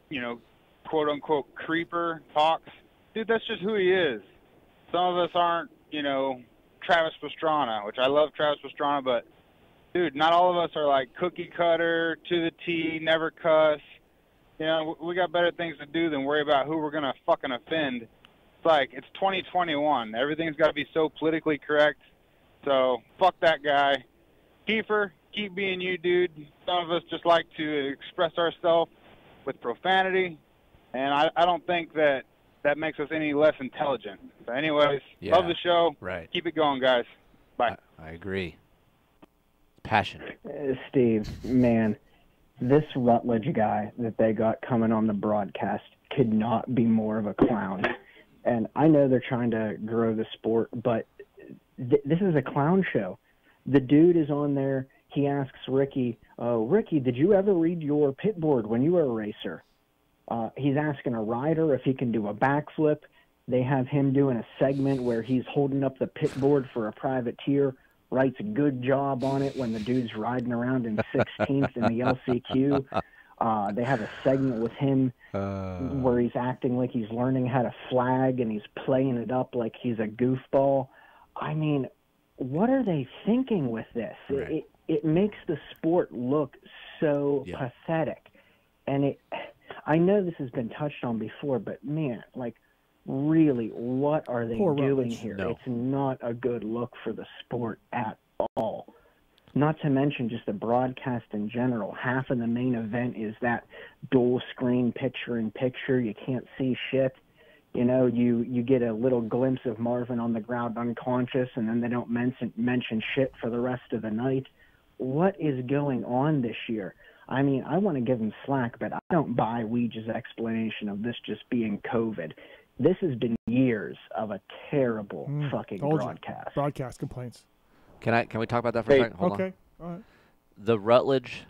you know, quote unquote creeper talks. Dude, that's just who he is. Some of us aren't, you know, Travis Pastrana, which I love Travis Pastrana, but dude, not all of us are like cookie cutter to the T, never cuss. You know, we got better things to do than worry about who we're gonna fucking offend. It's like it's 2021. Everything's got to be so politically correct. So fuck that guy. Keefer, keep being you, dude. Some of us just like to express ourselves with profanity, and I, I don't think that that makes us any less intelligent. So, anyways, Yeah. love the show. Right. Keep it going, guys. Bye. I agree. Passion. Uh, Steve, man, this Rutledge guy that they got coming on the broadcast could not be more of a clown. And I know they're trying to grow the sport, but th- this is a clown show. The dude is on there. He asks Ricky, "Oh, Ricky, did you ever read your pit board when you were a racer?" Uh, he's asking a rider if he can do a backflip. They have him doing a segment where he's holding up the pit board for a privateer, writes a good job on it when the dude's riding around in 16th in the LCQ. Uh, they have a segment with him uh, where he's acting like he's learning how to flag and he's playing it up like he's a goofball. I mean, what are they thinking with this? It, it, it makes the sport look so pathetic. And it, I know this has been touched on before, but man, like, really, what are they Poor doing here? No. It's not a good look for the sport at all. Not to mention just the broadcast in general. Half of the main event is that dual screen picture in picture. You can't see shit. You know, you you get a little glimpse of Marvin on the ground unconscious, and then they don't mention mention shit for the rest of the night. What is going on this year? I mean, I want to give them slack, but I don't buy Weege's explanation of this just being COVID. This has been years of a terrible Mm, fucking told you. broadcast. Broadcast complaints. Can I? Can we talk about that for Hey, a second? Hold okay. on. All right. The Rutledge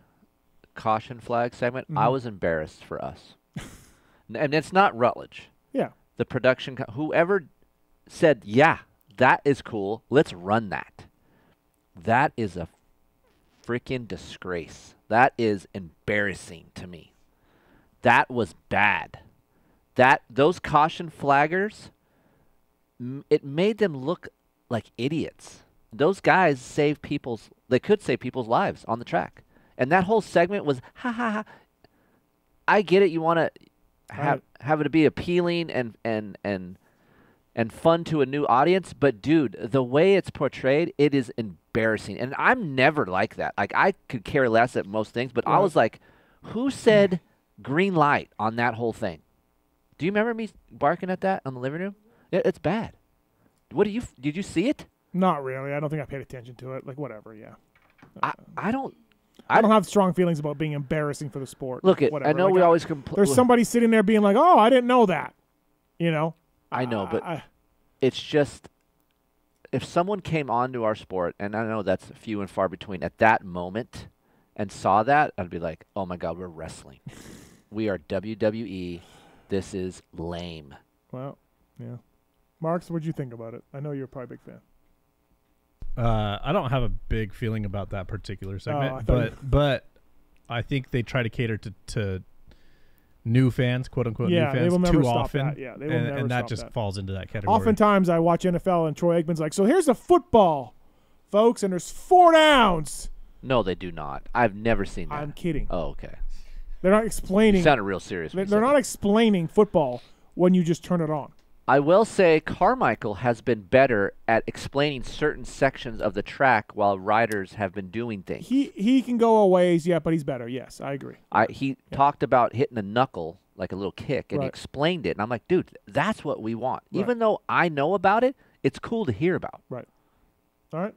caution flag segment. I Mhm. was embarrassed for us, (laughs) and it's not Rutledge. Yeah. The production, co- whoever said, "Yeah, that is cool. Let's run that." That is a freaking disgrace. That is embarrassing to me. That was bad. That those caution flaggers, it made them look like idiots. Those guys save people's. They could save people's lives on the track, and that whole segment was ha ha ha. I get it. You want to have have it be appealing and and and and fun to a new audience, but dude, the way it's portrayed, it is embarrassing. And I'm never like that. Like I could care less at most things, but I was like, who said green light on that whole thing? Do you remember me barking at that on the living room? Yeah, it's bad. What do you? f- Did you see it? Not really. I don't think I paid attention to it. Like whatever. Yeah. I I don't. I don't have strong feelings about being embarrassing for the sport. Look, it- I know Like, we I- always compl- There's somebody sitting there being like, "Oh, I didn't know that," you know. I know, but I- it's just if someone came onto our sport, and I know that's few and far between, at that moment, and saw that, I'd be like, "Oh my God, we're wrestling. we are WWE. This is lame." Well, yeah. Marks, what'd you think about it? I know you're probably a big fan. Uh, I don't have a big feeling about that particular segment, Oh, I but you- but I think they try to cater to, to new fans, quote unquote, Yeah, new they fans will never too stop often. that. Yeah, they will and, never and that stop just that. falls into that category. Oftentimes, I watch NFL and Troy Aikman's like, "So here's the football, folks, and there's four downs." No, they do not. I've never seen that. I'm kidding. Oh, okay. They're not explaining. You sounded real serious They're, they're said not explaining football when you just turn it on. I will say Carmichael has been better at explaining certain sections of the track while riders have been doing things. He he can go a ways, yeah, but he's better. Yes, I agree. I he talked about hitting a knuckle like a little kick and he explained it and I'm like, dude, that's what we want. Right. Even though I know about it, it's cool to hear about. Right. All right.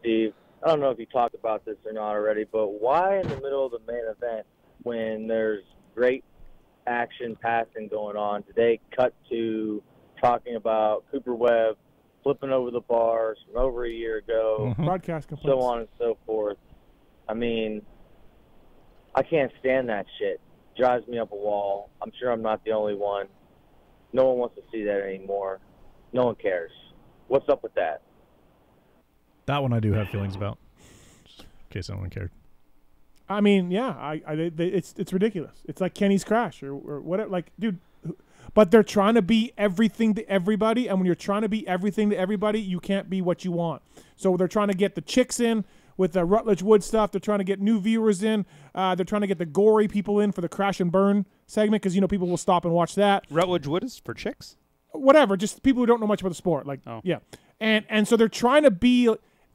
Steve. I don't know if you talked about this or not already, but why in the middle of the main event when there's great action passing going on, did they cut to talking about Cooper Webb flipping over the bars from over a year ago, mm-hmm. Broadcast complaints. so on and so forth? I mean, I can't stand that shit. Drives me up a wall. I'm sure I'm not the only one. No one wants to see that anymore. No one cares. What's up with that? That one I do have feelings about. Just in case anyone cared. I mean, yeah, I, I they, they- it's it's ridiculous. It's like Kenny's Crash or, or whatever. Like, dude, but they're trying to be everything to everybody, and when you're trying to be everything to everybody, you can't be what you want. So they're trying to get the chicks in with the Rutledge Wood stuff. They're trying to get new viewers in. Uh, they're trying to get the gory people in for the crash and burn segment because you know people will stop and watch that. Rutledge Wood is for chicks. Whatever, just people who don't know much about the sport. Like, Oh. yeah, and and so they're trying to be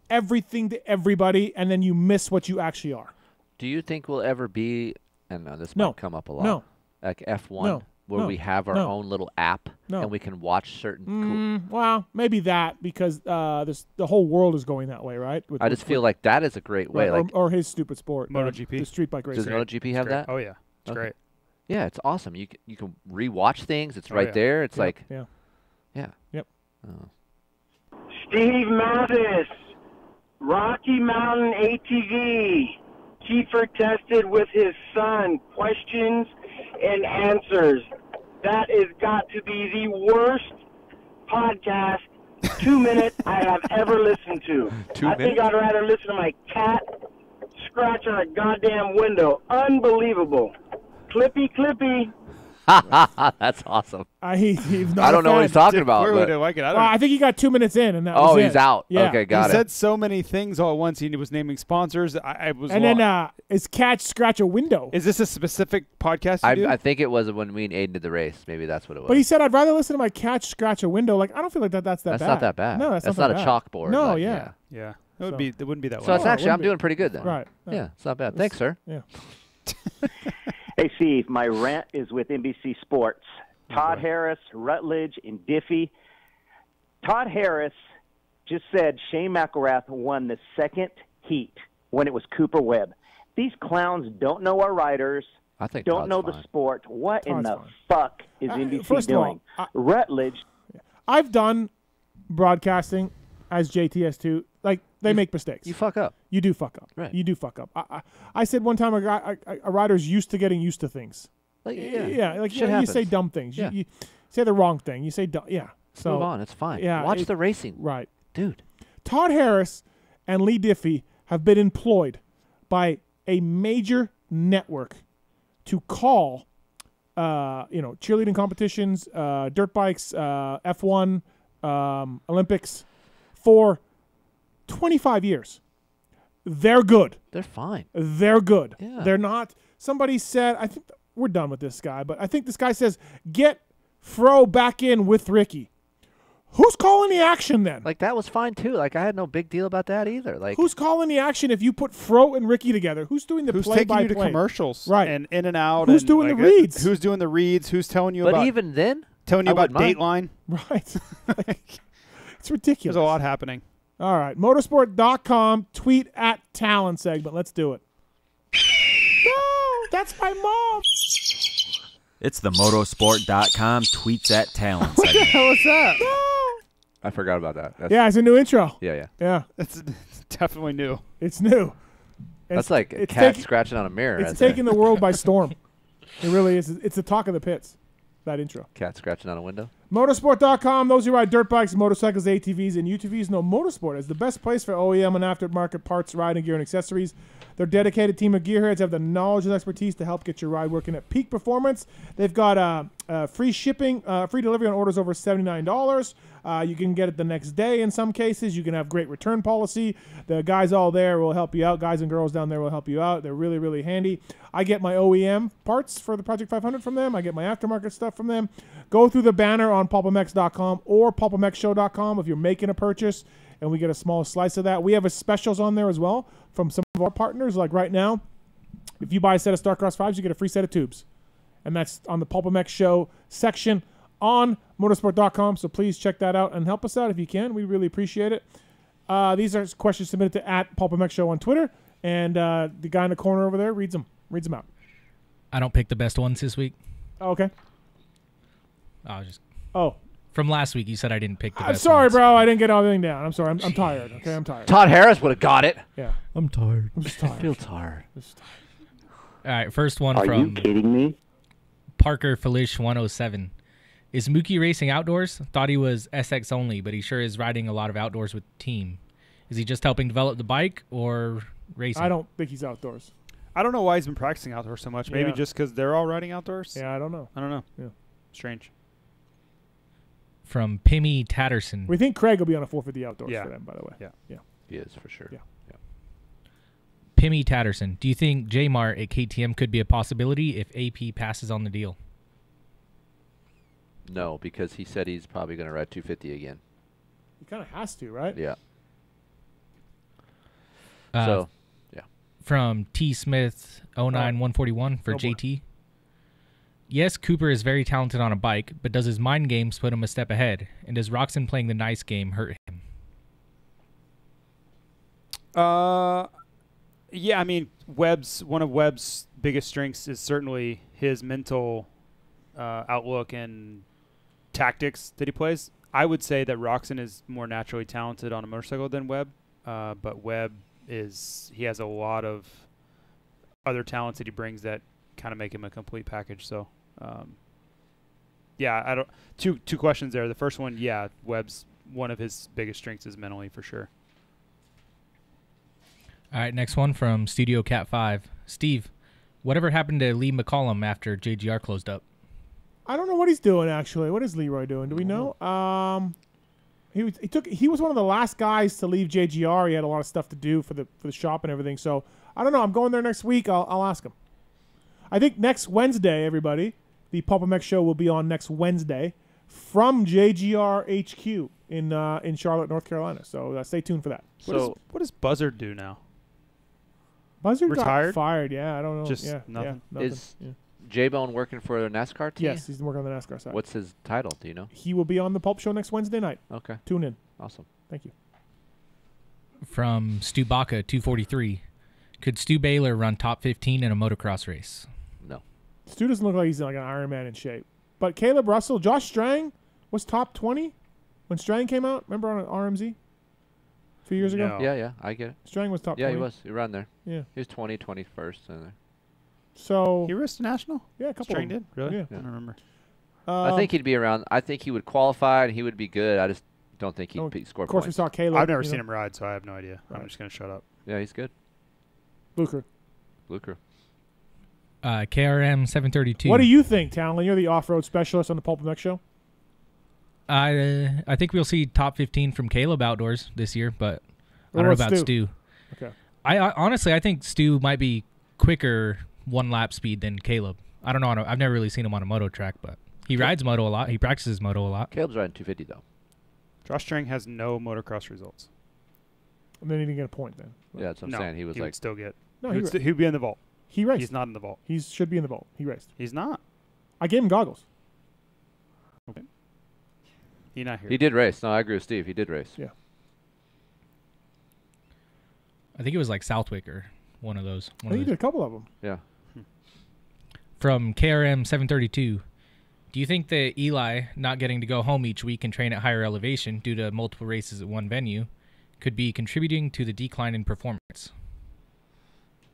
everything to everybody, and then you miss what you actually are. Do you think we'll ever be? And uh, this No. might come up a lot. No. Like F1, No. where No. we have our No. own little app No. and we can watch certain. cool Mm, well, maybe that because uh, this the whole world is going that way, right? With- I with- just feel with- like that is a great way. Right, like or, or his stupid sport, uh, MotoGP. the street bike Does. MotoGP have that? Oh, yeah. It's great. Yeah, it's awesome. You can, you can rewatch things. It's Oh, right yeah. there. It's Yep, like yeah, yeah. yep. Oh. Steve Matthes, Rocky Mountain ATV. Keefer tested with his son. Questions and answers. That has got to be the worst podcast, two (laughs) minutes, I have ever listened to. Two I think minutes? I'd rather listen to my cat scratch on a goddamn window. Unbelievable. Clippy, clippy. (laughs) That's awesome. I he, he's (laughs) not I a don't know what he's talking about. Where but- would I like it? I don't. I think he got two minutes in, and that Oh, was he's it. out. Yeah. Okay, got he it. said so many things all at once. He was naming sponsors. I, I was. And then lost. uh, his cat scratch a window. is this a specific podcast? You I, do? I think it was when me and Aiden did the race. Maybe that's what it was. But he said, "I'd rather listen to my catch scratch a window." Like I don't feel like that. That's that That's bad. not that bad. No, that's, That's not, not that a bad. chalkboard, No, like, yeah. yeah, it would So- be. It wouldn't be that. so way. it's No, it actually I'm be. doing pretty good then. Right. Yeah, it's not bad. Thanks, sir. Yeah. (laughs) Hey, Steve, my rant is with NBC Sports. Todd Harris, Rutledge, and Diffey. Todd Harris just said Shane McElrath won the second heat when it was Cooper Webb. These clowns don't know our riders, I think don't Todd's know fine. the sport. What in Todd's the fuck is Uh, NBC first of all, doing? I- Rutledge I've done broadcasting as JTS2. Like they make mistakes. You fuck up. You do fuck up. Right. You do fuck up. I, I, I said one time a guy, a, a rider's used to getting used to things. Like, yeah, yeah, like you, know, you say dumb things. You- Yeah. You, say the wrong thing. You say dumb. Yeah. So Move on. It's fine. Yeah. Watch it- the racing, Right. dude. Todd Harris and Leigh Diffey have been employed by a major network to call, uh, you know, cheerleading competitions, uh, dirt bikes, uh, F1, um, Olympics, for 25 years. They're good. They're fine. They're good. Yeah. They're not. Somebody said, I think we're done with this guy, but I think this guy says, get Fro back in with Ricky. Who's calling the action then? Like that was fine too. Like I had no big deal about that either. Like Who's calling the action if you put Fro and Ricky together? Who's doing the Who's play taking by you to play? commercials? Right. And in and out. Who's and, doing the like, uh, reads? Who's doing the reads? Who's telling you but about? even then, telling you I about wouldn't mind. Dateline. Right. Like, (laughs) (laughs) it's ridiculous. There's a lot happening. All right. Motosport.com, tweet at Tallon segment. Let's do it. No, that's my mom. It's the motosport.com tweets at talent What the hell is that? No. I forgot about that. That's, Yeah, it's a new intro. Yeah, yeah. Yeah. It's (laughs) definitely new. It's new. That's like a cat taking- scratching on a mirror. It's right there. taking the world by storm. (laughs) It really is. It's the talk of the pits. That intro. cat scratching on a window. Motosport.com. Those who ride dirt bikes, motorcycles, ATVs, and UTVs know Motosport is the best place for OEM and aftermarket parts, riding gear, and accessories. Their dedicated team of gearheads have the knowledge and expertise to help get your ride working at peak performance. They've got uh, uh, free shipping, uh, free delivery on orders over $79. Uh, you can get it the next day in some cases. You can have great return policy. The guys all there will help you out. Guys and girls down there will help you out. They're really, really handy. I get my OEM parts for the Project 500 from them. I get my aftermarket stuff from them. Go through the banner on pulpmx.com or pulpmxshow.com if you're making a purchase, and we get a small slice of that. We have a specials on there as well from some of our partners. Like right now, if you buy a set of Starcross 5s, you get a free set of tubes. And that's on the PulpMX Show section on motosport.com. So please check that out and help us out if you can. We really appreciate it. Uh, these are questions submitted to at PulpMX Show on Twitter. And uh, the guy in the corner over there reads them. Reads them out. I don't pick the best ones this week. Oh, okay. I was just Oh. from last week. You said I didn't pick the I'm best. sorry, ones. bro. I didn't get everything down. I'm sorry. I'm, I'm tired. Okay, I'm tired. Todd Harris would have got it. Yeah. I'm tired. I'm just tired. I feel tired. All right, first one Are from you kidding me? Parker Felish 107. Is Mookie racing outdoors? Thought he was SX only, but he sure is riding a lot of outdoors with team. Is he just helping develop the bike or racing? I don't think he's outdoors. I don't know why he's been practicing outdoors so much. Maybe Yeah. just because they're all riding outdoors. Yeah, I don't know. I don't know. Yeah. Strange. From Pimmy Tatterson. We think Craig will be on a 450 outdoors Yeah. for them, by the way. Yeah. Yeah. He is for sure. Yeah. Yeah. Pimmy Tatterson. Do you think J Mart at KTM could be a possibility if AP passes on the deal? No, because he said he's probably going to ride 250 again. He kind of has to, right? Yeah. Uh, so, yeah. From T Smith 09141 for Oh. JT. Yes, Cooper is very talented on a bike, but does his mind games put him a step ahead? And does Roczen playing the nice game hurt him? Uh, yeah. I mean, Webb's one of Webb's biggest strengths is certainly his mental uh, outlook and tactics that he plays. I would say that Roczen is more naturally talented on a motorcycle than Webb, uh, but Webb is he has a lot of other talents that he brings that kind of make him a complete package. So, um, yeah, I don't two two questions there. The first one, yeah, Webb's one of his biggest strengths is mentally for sure. All right, next one from Studio Cat 5. Steve, whatever happened to Lee McCollum after JGR closed up? I don't know what he's doing actually. What is Leroy doing? Do we know? Um, he was, he took he was one of the last guys to leave JGR. He had a lot of stuff to do for the for the shop and everything. So I don't know. I'm going there next week. I'll I'll ask him. I think next Wednesday, everybody, the Pulp MX show will be on next Wednesday from JGR HQ in uh, in Charlotte, North Carolina. So uh, stay tuned for that. What does what does Buzzard do now? Buzzard retired? got fired. Yeah, I don't know. Just yeah, nothing? Yeah, nothing. Is yeah. J Bone working for the NASCAR team? Yes, he's working on the NASCAR side. What's his title? Do you know? He will be on the Pulp Show next Wednesday night. Okay. Tune in. Awesome. Thank you. From Stu Baca 243. Could Stu Baylor run top 15 in a motocross race? No. Stu doesn't look like he's like an Iron Man in shape. But Caleb Russell, Josh Strang was top 20 when Strang came out. Remember on RMZ? A few years ago? Yeah, yeah, I get it. Strang was top Yeah, 20. he was. He ran there. Yeah. He was 20, 21st in there. So He raced a national. Yeah, a couple Strang of them. did really. Yeah. I don't remember. Um, I think he'd be around. I think he would qualify and he would be good. I just don't think he'd Oh, pe- score of course we saw Caleb. I've never seen know. him ride, so I have no idea. I'm just gonna shut up. Yeah, he's good. Blue Crew. Blue Crew. Uh, KRM 732. What do you think, Tallon? You're the off-road specialist on the Pulp MX show. I uh, I think we'll see top 15 from Caleb Outdoors this year, but What I don't know about about Stu? Stu. Okay. I, I honestly I think Stu might be quicker one lap speed than Caleb. I don't know. on a- I've never really seen him on a moto track, but he rides moto a lot. He practices moto a lot. Caleb's riding 250 though. Josh Strang has no motocross results. And then he didn't get a point then. Yeah, that's what I'm no, saying. He was he like would still get. No, he he would, ra- st- he'd be in the vault. He raced. He's not in the vault. He should be in the vault. He raced. He's not. I gave him goggles. Okay. He's not here. he did race. No, I agree with Steve. He did race. Yeah. I think it was like Southwick or one of those. I One think of he those. did a couple of them. Yeah. From KRM 732. Do you think that Eli not getting to go home each week and train at higher elevation due to multiple races at one venue could be contributing to the decline in performance?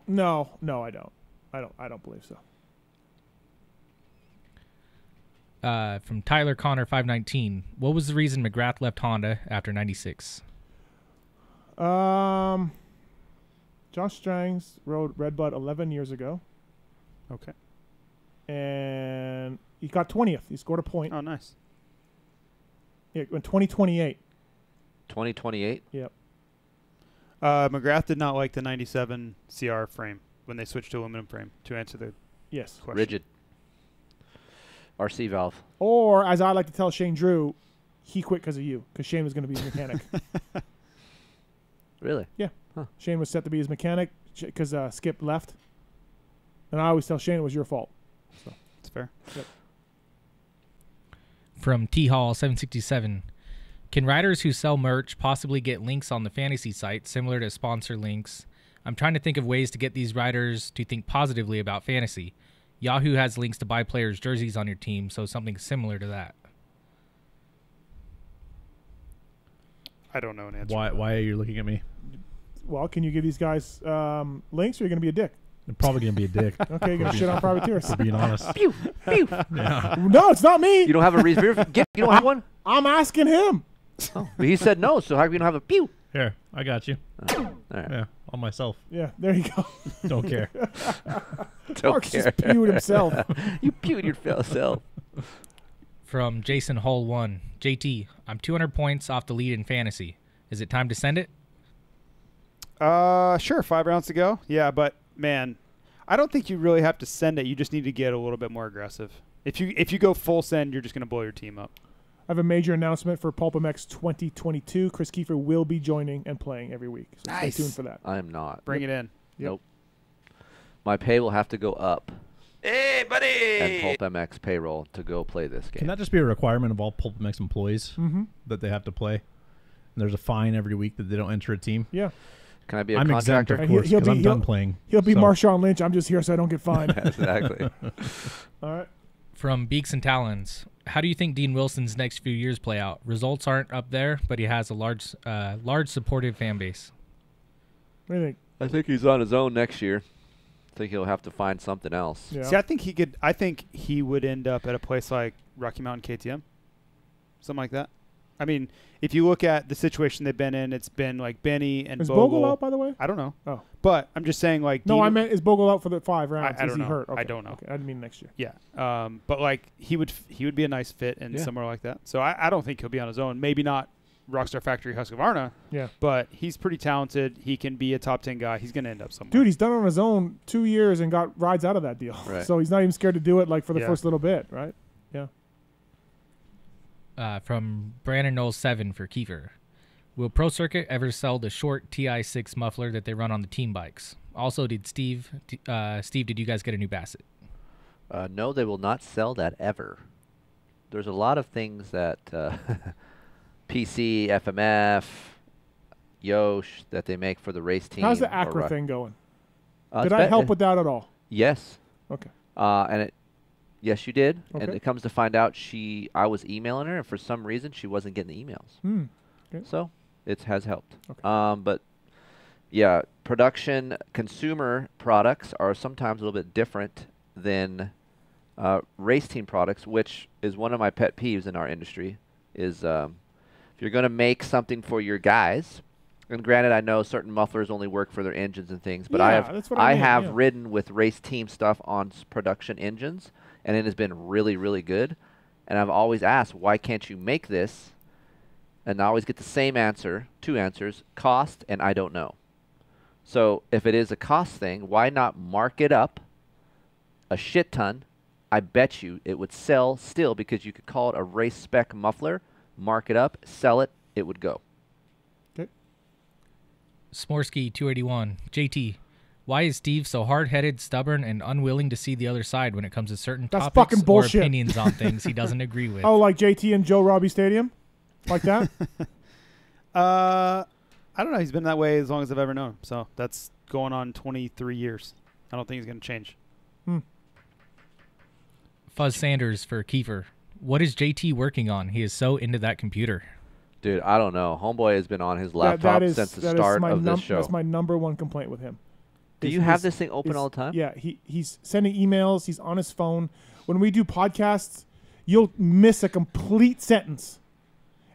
No, no, I don't. I don't. I don't believe so. Uh, from Tyler Connor 519. What was the reason McGrath left Honda after 96? Um, Josh Strangs rode Redbud 11 years ago, Okay. and he got 20th. He scored a point. Oh, nice. Yeah, in 2028. 2028. Yep. Uh, McGrath did not like the 97 CR frame when they switched to aluminum frame. To answer the Yes. question. Rigid. RC valve. Or, as I like to tell Shane Drew, he quit because of you, because Shane was going to be his mechanic. (laughs) Really? yeah. Huh. Shane was set to be his mechanic because uh, Skip left. And I always tell Shane it was your fault. So. It's fair. Yep. From T Hall 767. Can writers who sell merch possibly get links on the fantasy site similar to sponsor links? I'm trying to think of ways to get these writers to think positively about fantasy. Yahoo has links to buy players' jerseys on your team, so something similar to that. I don't know an answer. Why? Why are you looking at me? Well, can you give these guys um, links, or you're you going to be a dick? I'm probably gonna be a dick. (laughs) Okay, you're going to shit on privateers. (laughs) For being honest. Pew, pew. (laughs) Yeah. No, it's not me. You don't have a reserve gift? You don't have one? I'm asking him. Oh, but he said no, so how come you don't have a pew? Here, I got you. all right. Yeah, on myself. Yeah, there you go. Don't care. (laughs) Don't Mark's care. just pewed himself. (laughs) you pewed yourself. From Jason Hall 1. JT, I'm 200 points off the lead in fantasy. Is it time to send it? Uh, sure. Five rounds to go. Yeah, but man, I don't think you really have to send it. You just need to get a little bit more aggressive. If you if you go full send, you're just going to blow your team up. I have a major announcement for PulpMX 2022. Kris Keefer will be joining and playing every week. So Nice. stay tuned for that. I am not. Bring it in. Yep. Nope. My pay will have to go up. Hey, buddy. And Pulp MX payroll to go play this game. Can that just be a requirement of all Pulp MX employees Mhm. that they have to play? And there's a fine every week that they don't enter a team. Yeah. Can I be a I'm exempt, contractor? of And he'll- course, he'll because I'm be- done he'll- playing. He'll be so- Marshawn Lynch. I'm just here so I don't get fined. (laughs) exactly. (laughs) All right. From Beaks and Talons. How do you think Dean Wilson's next few years play out? Results aren't up there, but he has a large, uh, large supportive fan base. What do you think? I think he's on his own next year. I think he'll have to find something else. Yeah. See, I think he could. I think he would end up at a place like Rocky Mountain KTM, something like that. I mean, if you look at the situation they've been in, it's been like Benny and Is Bogle. Bogle out, by the way? I don't know. Oh. but I'm just saying, like, No, Dean- I meant is Bogle out for the five I, rounds? I is don't he know. hurt? I don't know. Okay, I didn't mean next year. Yeah. Um, but like he would, f- he would be a nice fit in Yeah. somewhere like that. So I, I don't think he'll be on his own. Maybe not Rockstar Factory Husqvarna. Yeah. But he's pretty talented. He can be a top ten guy. He's gonna end up somewhere. Dude, he's done on his own two years and got rides out of that deal. Right. (laughs) So he's not even scared to do it like for the Yeah. first little bit, right? Yeah. Uh, from Brandon Knowles 7 for Keefer. Will Pro Circuit ever sell the short TI6 muffler that they run on the team bikes? Also, did Steve, uh, Steve, did you guys get a new Bassett? Uh, no, they will not sell that ever. There's a lot of things that uh, (laughs) PC, FMF, Yosh that they make for the race team. How's the or Acra thing going? Uh, Did I be- help with that at all? Yes. Okay. Uh, and it, yes, you did. And it comes to find out, she, I was emailing her, and for some reason, she wasn't getting the emails. Hmm. Okay. So it has helped. Um, but yeah, production consumer products are sometimes a little bit different than uh, race team products, which is one of my pet peeves in our industry. Is um, if you're going to make something for your guys, and granted, I know certain mufflers only work for their engines and things, but I have I mean, have yeah. ridden with race team stuff on s- production engines, and it has been really, really good. And I've always asked, why can't you make this? And I always get the same answer, two answers: cost and I don't know. So if it is a cost thing, why not mark it up a shit ton? I bet you it would sell still because you could call it a race spec muffler, mark it up, sell it, it would go. Okay. Smorsky 281. JT, why is Steve so hard headed, stubborn, and unwilling to see the other side when it comes to certain That's topics fucking bullshit. or opinions on things he doesn't (laughs) agree with? Oh, like JT and Joe Robbie Stadium? Like that? (laughs) Uh, I don't know. He's been that way as long as I've ever known him. So that's going on 23 years. I don't think he's going to change. Hmm. Fuzz Sanders for Keefer. What is JT working on? He is so into that computer. Dude, I don't know. Homeboy has been on his That- laptop that is, since the that is start my of num- this show. That's my number one complaint with him. Do Is- you have this thing open is- all the time? Yeah, he he's sending emails. He's on his phone. When we do podcasts, you'll miss a complete sentence,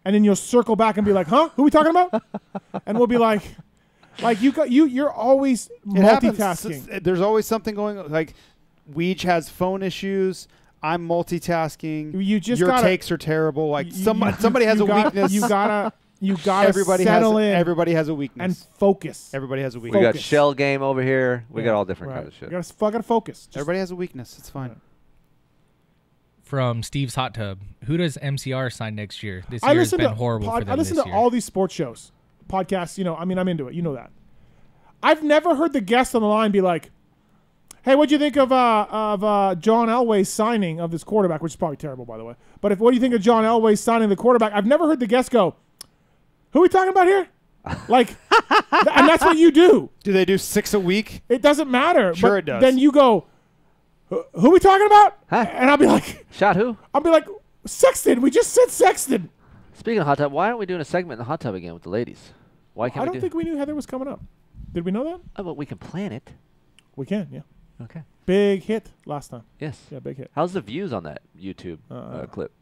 and then you'll circle back and be like, "Huh? Who are we talking about?" (laughs) and we'll be like, "Like you got you. You're always It multitasking." S- There's always something going on. Like, Weege has phone issues. I'm multitasking. You just Your gotta- takes are terrible. Like, You- somebody, you- somebody has a got- weakness. You gotta you gotta everybody settle has, in Everybody has a weakness. and focus. Everybody has a weakness. we weakness. got shell game over here. We Yeah, got all different right. kinds of shit. You gotta, f- gotta focus. Just- Everybody has a weakness. It's fine. From Steve's Hot Tub. Who does MCR sign next year? This I year has been horrible pod- for them I listen this to year. all these sports shows, podcasts. You know, I mean, I'm into it. You know that. I've never heard the guest on the line be like, "Hey, what do you think of uh, of uh, John Elway's signing of this quarterback?" Which is probably terrible, by the way. But if what do you think of John Elway signing the quarterback? I've never heard the guest go, "Who are we talking about here?" like, th- and that's what you do. Do they do six a week? It doesn't matter. Sure but it does. Then you go, "Who who are we talking about?" And I'll be like, Shot who? I'll be like, Sexton. We just said Sexton. Speaking of hot tub, why aren't we doing a segment in the hot tub again with the ladies? Why can't I we don't do? think we knew Heather was coming up. Did we know that? Oh, but we can plan it. We can, yeah. Okay. Big hit last time. Yes. Yeah, big hit. How's the views on that YouTube uh, Uh, clip?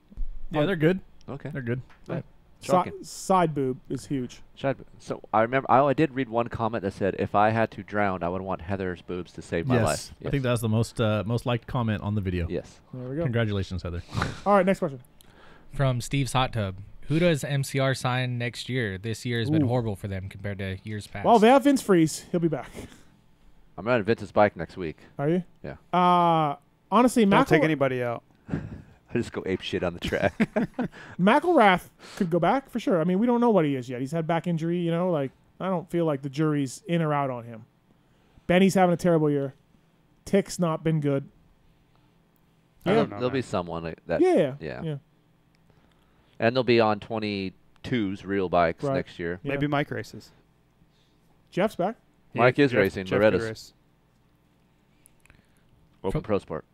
Yeah, they're good. Okay. They're good. Right. Si- Shocking. side boob is huge. Should- So I remember I, I did read one comment that said if I had to drown, I would want Heather's boobs to save my yes. life. I think that was the most uh, most liked comment on the video. Yes. There we go. Congratulations, Heather. (laughs) All right, next question. From Steve's Hot Tub. Who does MCR sign next year? This year has been horrible for them compared to years past. Well, they have Vince Friese. He'll be back. I'm riding Vince's bike next week. Are you? Yeah. Uh, honestly, Don't take anybody out. (laughs) I just go ape shit on the track. (laughs) (laughs) McElrath could go back for sure. I mean, we don't know what he is yet. He's had back injury. You know, like I don't feel like the jury's in or out on him. Benny's having a terrible year. Tick's not been good. I Yeah. don't know, There'll be someone like that. Yeah, yeah, yeah. yeah. And they'll be on 22's real bikes Right. next year. Yeah. Maybe Mike races. Jeff's back. Mike Yeah, is Jeff- racing. Jeff could Loretta's. race. Open Pro Sport.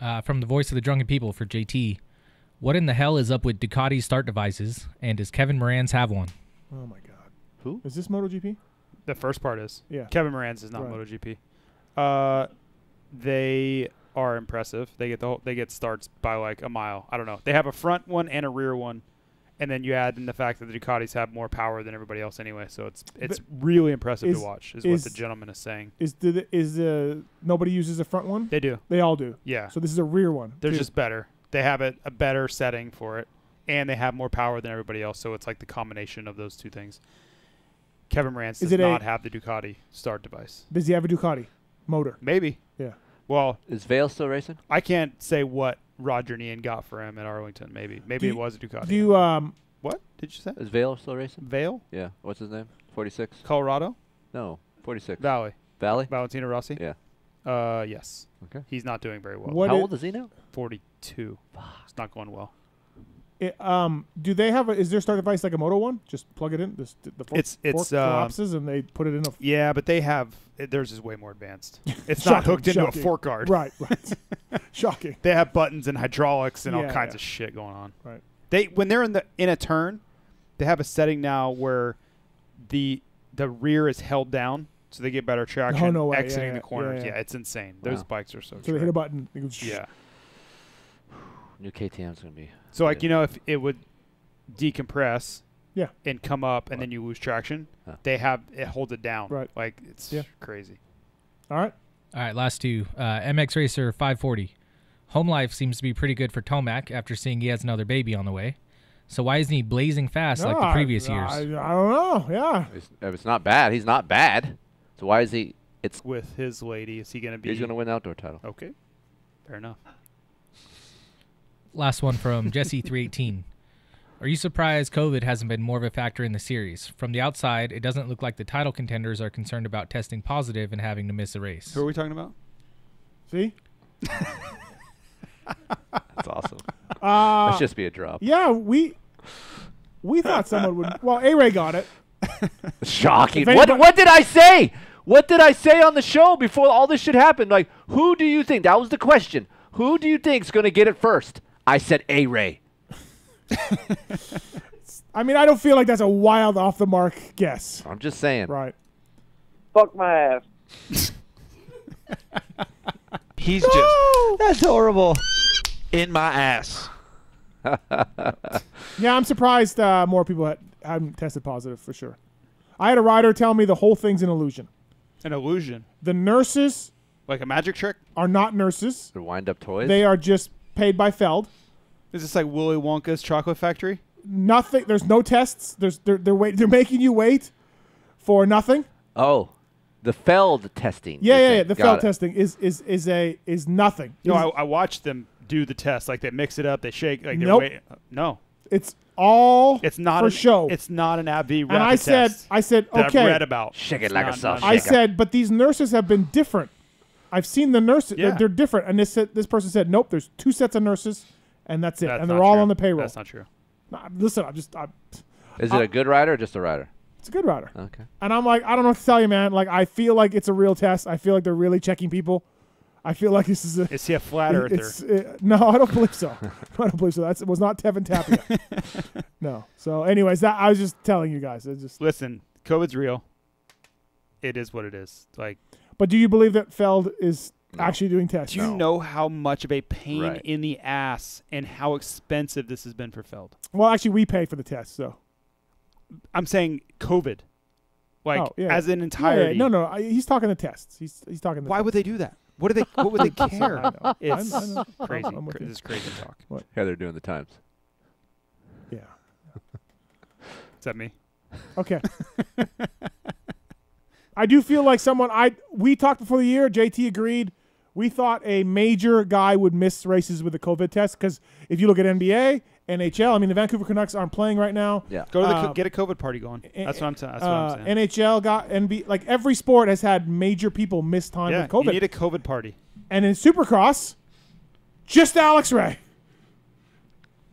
Uh, from the voice of the drunken people for JT. What in the hell is up with Ducati's start devices? And does Kevin Moran's have one? Oh my God. Who is this? MotoGP. The first part is. Yeah. Kevin Moran's is not Right. MotoGP. Uh, they are impressive. They get the whole, they get starts by like a mile. I don't know. They have a front one and a rear one, and then you add in the fact that the Ducatis have more power than everybody else anyway. So it's it's But really impressive is- to watch. Is, is- what the gentleman is saying. Is the is the nobody uses the front one? They do. They all do. Yeah. So this is a rear one. They're too. just better. They have a, a better setting for it, and they have more power than everybody else. So it's like the combination of those two things. Kevin Moran Is does it a- not have the Ducati start device. Does he have a Ducati motor? Maybe. Yeah. Well, is Vale still racing? I can't say what Roger Nian got for him at Arlington. Maybe. Maybe Do it was a Ducati. Do you um? What did you say? Is Vale still racing? Vale? Yeah. What's his name? 46. Colorado? No, 46. Valley. Valley? Valentino Rossi? Yeah. Uh, yes. Okay. He's not doing very well. What How old is he now? 42. It's not going well. It, um, do they have a? Is their start device like a Moto one? Just plug it in. This, the fork, It's it's fork um, collapses and they put it in a. Yeah, but they have it, theirs is way more advanced. (laughs) It's not Shocking, hooked into shocking. a fork guard. Right, right. (laughs) Shocking. They have buttons and hydraulics and all kinds yeah. of shit going on. Right. They when they're in the in a turn, they have a setting now where the the rear is held down so they get better traction no way. Exiting yeah, the corners. yeah, yeah. it's insane. Those bikes are so So they hit a button. It goes Yeah. New KTM's is gonna be. So like you know if it would decompress Yeah. and come up and then you lose traction, they have it holds it down. Right. Like it's Yeah. crazy. All right. All right, last two. Uh, MX Racer 540. Home life seems to be pretty good for Tomac after seeing he has another baby on the way. So why isn't he blazing fast like the previous I, years? I, I don't know. Yeah. It's, it's not bad, he's not bad. So why is he? It's With his lady, is he going to be? he's gonna win the outdoor title. Okay, fair enough. Last one from Jesse 318. Are you surprised COVID hasn't been more of a factor in the series? From the outside, it doesn't look like the title contenders are concerned about testing positive and having to miss a race. Who are we talking about? See. That's awesome. Uh, Let's just be a drop. Yeah, we we thought someone would. Well, A Ray got it. Shocking. If What, what did I say? What did I say on the show before all this shit happened? Like, who do you think? That was the question. Who do you think's going to get it first? I said A Ray. (laughs) I mean, I don't feel like that's a wild off the mark guess. I'm just saying. Right. Fuck my ass. (laughs) He's just that's horrible. In my ass. (laughs) Yeah, I'm surprised uh, more people had, hadn't tested positive for sure. I had a rider tell me the whole thing's an illusion. An illusion, The nurses like a magic trick. are not nurses. The wind up toys. They are just paid by Feld. Is this like Willy Wonka's chocolate factory? Nothing. There's no tests. There's they're they're wait. They're making you wait for nothing. Oh, the Feld testing. Yeah, yeah, yeah. The Got Feld it. testing is is is a is nothing. No, Is- I, I watched them do the test. Like they mix it up, they shake. Like they're Nope. wait- uh, no, it's all it's not for an, show. It's not an AbbVie. and I said, test I said, okay. I've read about. Shake it It's like a sausage. I said, but these nurses have been different. I've seen the nurses; they're, Yeah. they're different. And this this person said, nope. There's two sets of nurses, and that's it. That's and they're all true. on the payroll. That's not true. Nah, listen, I'm just, I'm, Is it a good rider or just a rider? it's a good rider. Okay. And I'm like, I don't know what to tell you, man. Like, I feel like it's a real test. I feel like they're really checking people. I feel like this is a. Is he a flat earther? It's, uh, no, I don't believe so. (laughs) I don't believe so. That's it was not Tevin Tapia. (laughs) no. So, anyways, that I was just telling you guys. It's just. Listen, COVID's real. It is what it is. Like But do you believe that Feld is actually doing tests. Do you know how much of a pain Right. in the ass and how expensive this has been for Feld? Well, actually, we pay for the test, so. I'm saying COVID, like Oh, yeah. as an Yeah, yeah. entirety. No, no, I, he's talking the tests. He's he's talking. The Why would they do that? What do they? What would they (laughs) care? I know. It's I know. crazy. I'm with Cra- you. This is crazy talk. What? Yeah, they're doing the times. Yeah. Is that me? Okay. (laughs) I do feel like someone I we talked before the year. JT agreed. We thought a major guy would miss races with the COVID test because if you look at NBA, NHL, I mean the Vancouver Canucks aren't playing right now. Yeah. Go to the Uh, get a COVID party going. That's what I'm. T- that's what uh, I'm saying. NHL got NB like every sport has had major people miss time yeah, with COVID. you need a COVID party. and in Supercross, just Alex Ray.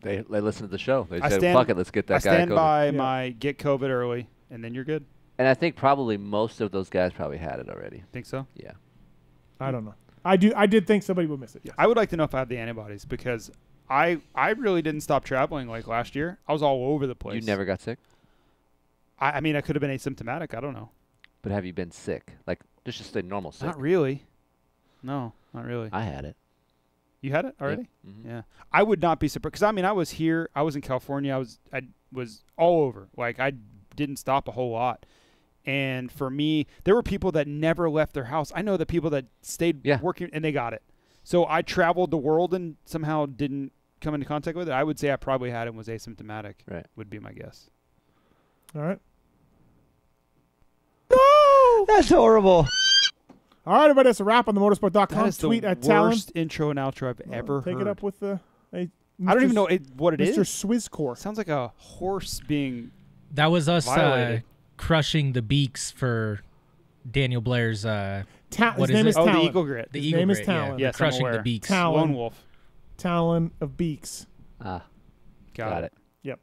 They they listen to the show. They I said, stand, "Fuck it, let's get that I guy." stand COVID." by my get COVID early, and then you're good. And I think probably most of those guys probably had it already. Think so? Yeah. I don't know. I do. I did think somebody would miss it. Yes. I would like to know if I have the antibodies because I I really didn't stop traveling like last year. I was all over the place. You never got sick, I, I mean, I could have been asymptomatic. I don't know. but have you been sick? Like just just a normal sick? Not really. No, not really. I had it. You had it already? Mhm. Yeah. I would not be surprised because I mean I was here. I was in California. I was I was all over. Like I didn't stop a whole lot. And for me, there were people that never left their house. I know the people that stayed Yeah. working and they got it. So I traveled the world and somehow didn't come into contact with it. I would say I probably had it and was asymptomatic. Right. Would be my guess. All right. No! That's horrible. All right, everybody. That's a wrap on the motosport.com. That is Tweet the at worst Tallon. intro and outro I've ever Take heard. it up with the. Hey, I don't even know it, what it is. Mr. Swizzcore. Sounds like a horse being That was us uh, Violated. Crushing the beaks for Daniel Blair's. Uh, Ta- what his name it? is Oh, the Talon. Eagle Grit. The His Eagle name is Grit, yeah. Talon. The Yes, I'm crushing the beaks. Talon. lone wolf. Talon of Beaks. Ah, Got, got it. it. Yep.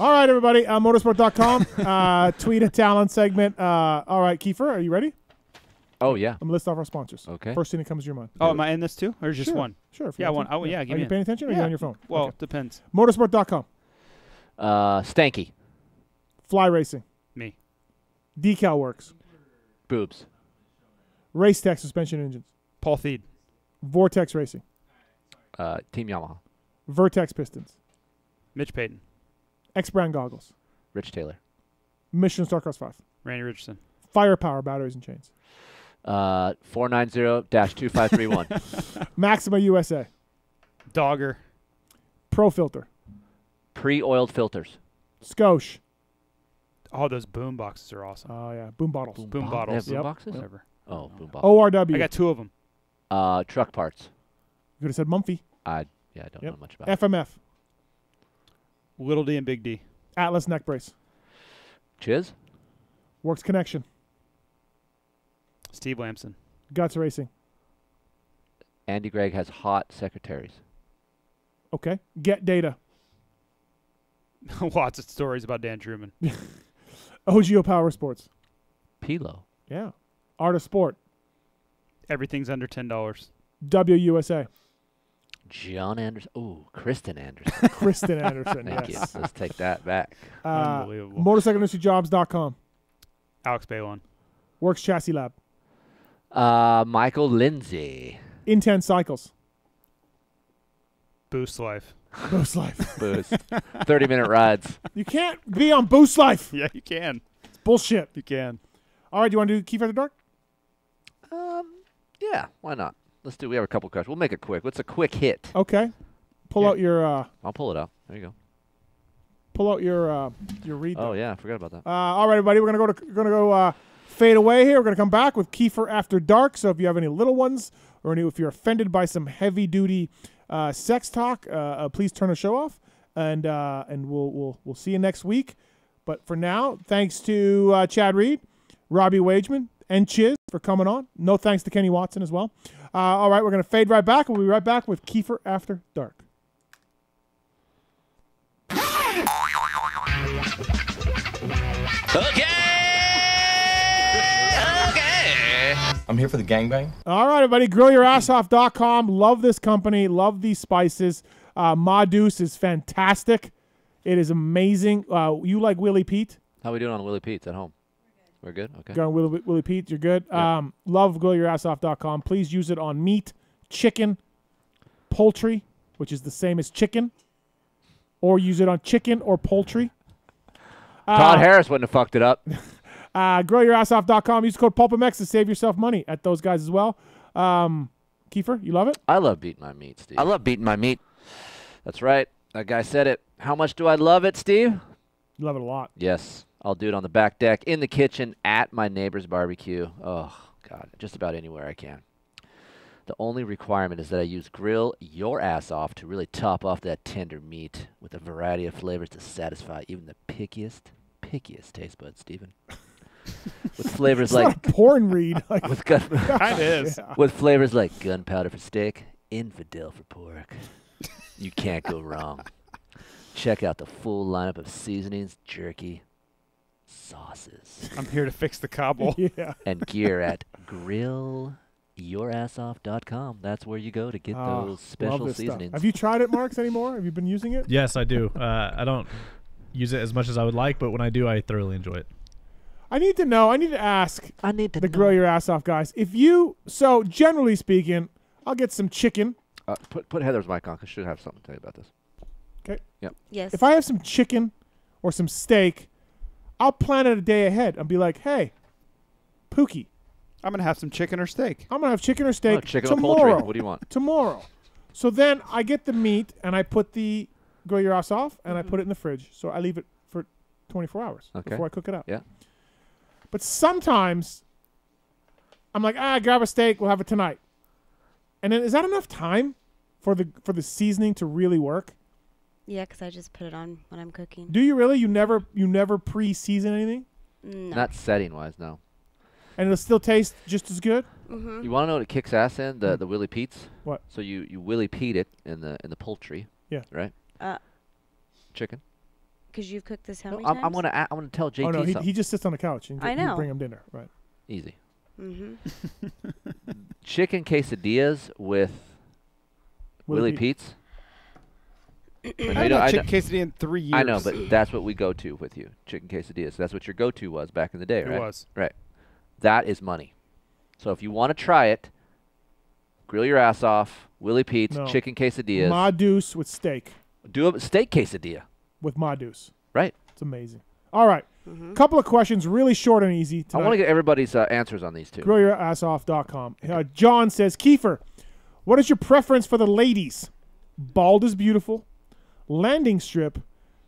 All right, everybody. Uh, motosport.com. (laughs) uh, tweet a Tallon segment. Uh, all right, Keefer, are you ready? Oh yeah. I'm going to list off our sponsors. Okay. First thing that comes to your mind. Oh, am I in this too, or just Sure. one? Sure. Yeah, one. Oh, yeah. Give Are me you a- paying attention or are you Yeah. on your phone? Well, Okay. depends. Motosport.com. Uh, Stanky. Fly Racing. Me. Decal Works. Boobs. Race Tech Suspension Engines. Paul Feed. Vortex Racing. Uh, Team Yamaha. Vertex Pistons. Mitch Payton. EKS Brand Goggles. Rich Taylor. Mission Starcross 5. Randy Richardson. Firepower Batteries and Chains. Uh, four nine zero dash two five three one. (laughs) Maxima USA. Dogger. Pro Filter. Pre-oiled filters. Scosche. Oh, those boom boxes are awesome. Oh, yeah. Boom bottles. boom They have bottles. boom Yep. boxes. Whatever. Oh, boom box. ORW. I got two of them. Uh, truck parts. You could have said Mumphy. I yeah, I don't Yep. know much about. it. FMF. Little D and Big D. Atlas Neck Brace. Chiz. Works Connection. Steve Lamson. Guts Racing. Andy Gregg has hot secretaries. Okay. Get Data. (laughs) Lots of stories about Dan Truman. (laughs) OGIO Power Sports. Pilo. Yeah. Art of Sport. Everything's under ten dollars. WUSA. John Anderson. Ooh, Kristen Anderson. (laughs) Kristen Anderson. Thank yes. you. Let's take that back. Uh, Unbelievable. MotorcycleIndustryJobs.com. Alex Balon. Works Chassis Lab. Uh, Michael Lindsay. Intense Cycles. Boost Life. Boost Life. (laughs) Boost. 30 minute rides. You can't be on Boost Life. (laughs) Yeah, you can. It's bullshit. You can. All right, do you want to do Key After Dark? Um, yeah, why not? Let's do. We have a couple questions. We'll make it quick. What's a quick hit? Okay. Pull Yeah. out your uh, I'll pull it out. There you go. pull out your uh, your read. Oh there. yeah, I forgot about that. Uh, all right, everybody, we're gonna go to we're gonna go uh, fade away here. We're gonna come back with Keefer After Dark. So if you have any little ones or any, if you're offended by some heavy duty uh, sex talk, uh, uh, please turn the show off, and uh, and we'll we'll we'll see you next week. But for now, thanks to uh, Chad Reed, Robbie Wageman, and Chiz for coming on. No thanks to Kenny Watson as well. All right, we're gonna fade right back. We'll be right back with Keefer After Dark. I'm here for the gangbang. All right, everybody, grillyourassoff.com. Love this company. Love these spices. Uh, Ma Deuce is fantastic. It is amazing. Uh, you like Willie Pete? How we doing on Willie Pete's at home? We're good. Okay. Go on Willie, Willie Pete. You're good. Um, love grillyourassoff.com. Please use it on meat, chicken, poultry, which is the same as chicken, or use it on chicken or poultry. Todd Uh, Harris wouldn't have fucked it up. (laughs) Uh, grillyourassoff.com. Use code PulpMX to save yourself money at those guys as well. Um, Keefer, you love it? I love beating my meat, Steve. I love beating my meat. That's right. That guy said it. How much do I love it, Steve? You love it a lot. Yes. I'll do it on the back deck, in the kitchen, at my neighbor's barbecue. Oh, God. Just about anywhere I can. The only requirement is that I use grill your ass off to really top off that tender meat with a variety of flavors to satisfy even the pickiest, pickiest taste buds, Stephen. (laughs) with flavors It's like not a porn read. Like- (laughs) with gun- (laughs) Kinda is. With flavors like gunpowder for steak, infidel for pork. You can't go wrong. Check out the full lineup of seasonings, jerky, sauces. I'm here to fix the cobble. (laughs) Yeah. And gear at grillyourassoff.com. That's where you go to get Ah, those special this stuff. seasonings. Have you tried it, Marks, anymore? Have you been using it? Yes, I do. Uh, I don't use it as much as I would like, but when I do, I thoroughly enjoy it. I need to know. I need to ask. I need to the grill your ass off guys. If you so generally speaking, I'll get some chicken. Uh, put put Heather's mic on. 'cause she should have something to tell you about this. Okay. Yep. Yes. If I have some chicken or some steak, I'll plan it a day ahead and be like, "Hey, Pookie, I'm gonna have some chicken or steak. I'm gonna have chicken or steak Oh, chicken tomorrow. poultry. What do you want? Tomorrow. So then I get the meat and I put the grill your ass off and I put it in the fridge. So I leave it for 24 hours Okay. before I cook it up. Yeah. But sometimes I'm like, ah, grab a steak. We'll have it tonight. And then is that enough time for the for the seasoning to really work? Yeah, because I just put it on when I'm cooking. Do you really? You never you never pre-season anything, No. Not setting wise, no. and it'll still taste just as good. Mm-hmm. You want to know what it kicks ass in? The the Willie Pete's. What? So you you Willie Pete it in the in the poultry. Yeah. Right. Uh, Chicken. Because you've cooked this how No, many I'm, times? I'm gonna a- I'm gonna tell JT oh no, he, something. he just sits on the couch and I you know. bring him dinner, right? Easy. Mm-hmm. (laughs) Chicken quesadillas with Willie Willie, Pete's. (clears throat) I I know haven't had chicken quesadilla in three years. I know, but (laughs) that's what we go to with you, chicken quesadillas. That's what your go-to was back in the day, right? It right? was. Right. That is money. So if you want to try it, grill your ass off. Willie Pete's No. chicken quesadillas. Ma Deuce with steak. Do a steak quesadilla. With Ma Deuce. Right. It's amazing. All right. Couple of questions, really short and easy. I want to get everybody's uh, answers on these two. grillyourassoff.com. Uh, John says, Keefer, what is your preference for the ladies? Bald is beautiful, landing strip,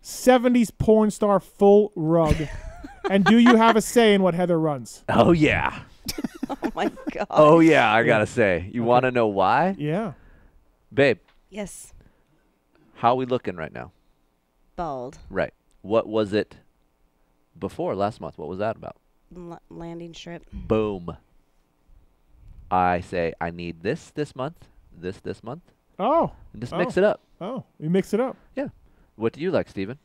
70s porn star full rug, (laughs) and do you have a say in what Heather runs? (laughs) Oh yeah. (laughs) oh my god. Oh yeah. I gotta say, you want to know why? Yeah. Babe, Yes. how are we looking right now? Bald. Right. What was it before last month? What was that about? L- landing strip. Boom. I say I need this this month, this this month, Oh. and just oh. mix it up. Oh, you mix it up. Yeah. What do you like, Steven?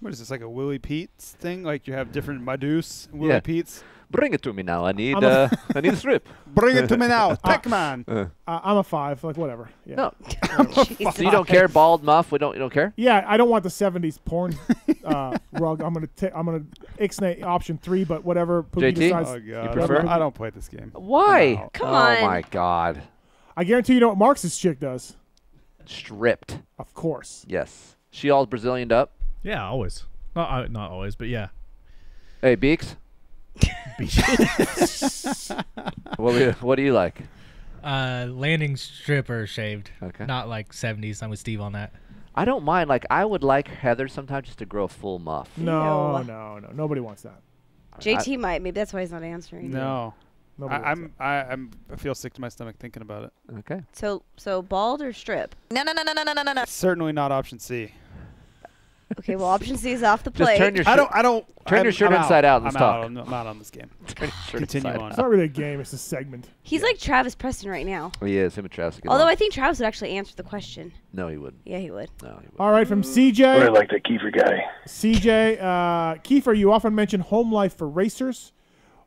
What is this like a Willie Pete's thing? Like you have different Ma Deuce, Willie Yeah. Pete's. Bring it to me now. I need I'm a- uh, (laughs) I need a strip. Bring it to me now, (laughs) Pac-Man. Uh, Uh, I'm a five, like whatever. Yeah. no. Jesus. (laughs) so you don't care bald muff? We don't. You don't care? Yeah, I don't want the '70s porn uh, rug. I'm gonna ta- I'm gonna ixnay option three, but whatever Pookie JT? decides. Oh You prefer? I don't play this game. Why? No. Come oh on. my God. I guarantee you know what Marx's chick does. Stripped. Of course. Yes. She all Brazilianed up. Yeah, always. Not uh, not always, but yeah. Hey, Beeks. what, do you, what do you like? Uh, landing strip or shaved. Okay. Not like 70s. I'm with Steve on that. I don't mind. Like I would like Heather sometimes just to grow a full muff. No, Ew. no, no. Nobody wants that. JT might. Maybe that's why he's not answering. No, I, I'm. I, I'm I feel sick to my stomach thinking about it. Okay. So so bald or strip? No no no no no no no no. Certainly not option C. Okay, well option C is off the plate. Just plate. turn your I don't I don't. Turn I'm, your shirt I'm inside out and I'm let's out. I'm not- I'm out on this game. (laughs) Turn your shirt Continue on. It's not really a game. It's a segment. He's like Travis Preston right now. Oh, he is. Him and Travis. get Although along. I think Travis would actually answer the question. no, he wouldn't. Yeah, he would. No, he wouldn't. All right, from CJ. I like that Keefer guy. CJ, uh, Keefer, you often mention home life for racers.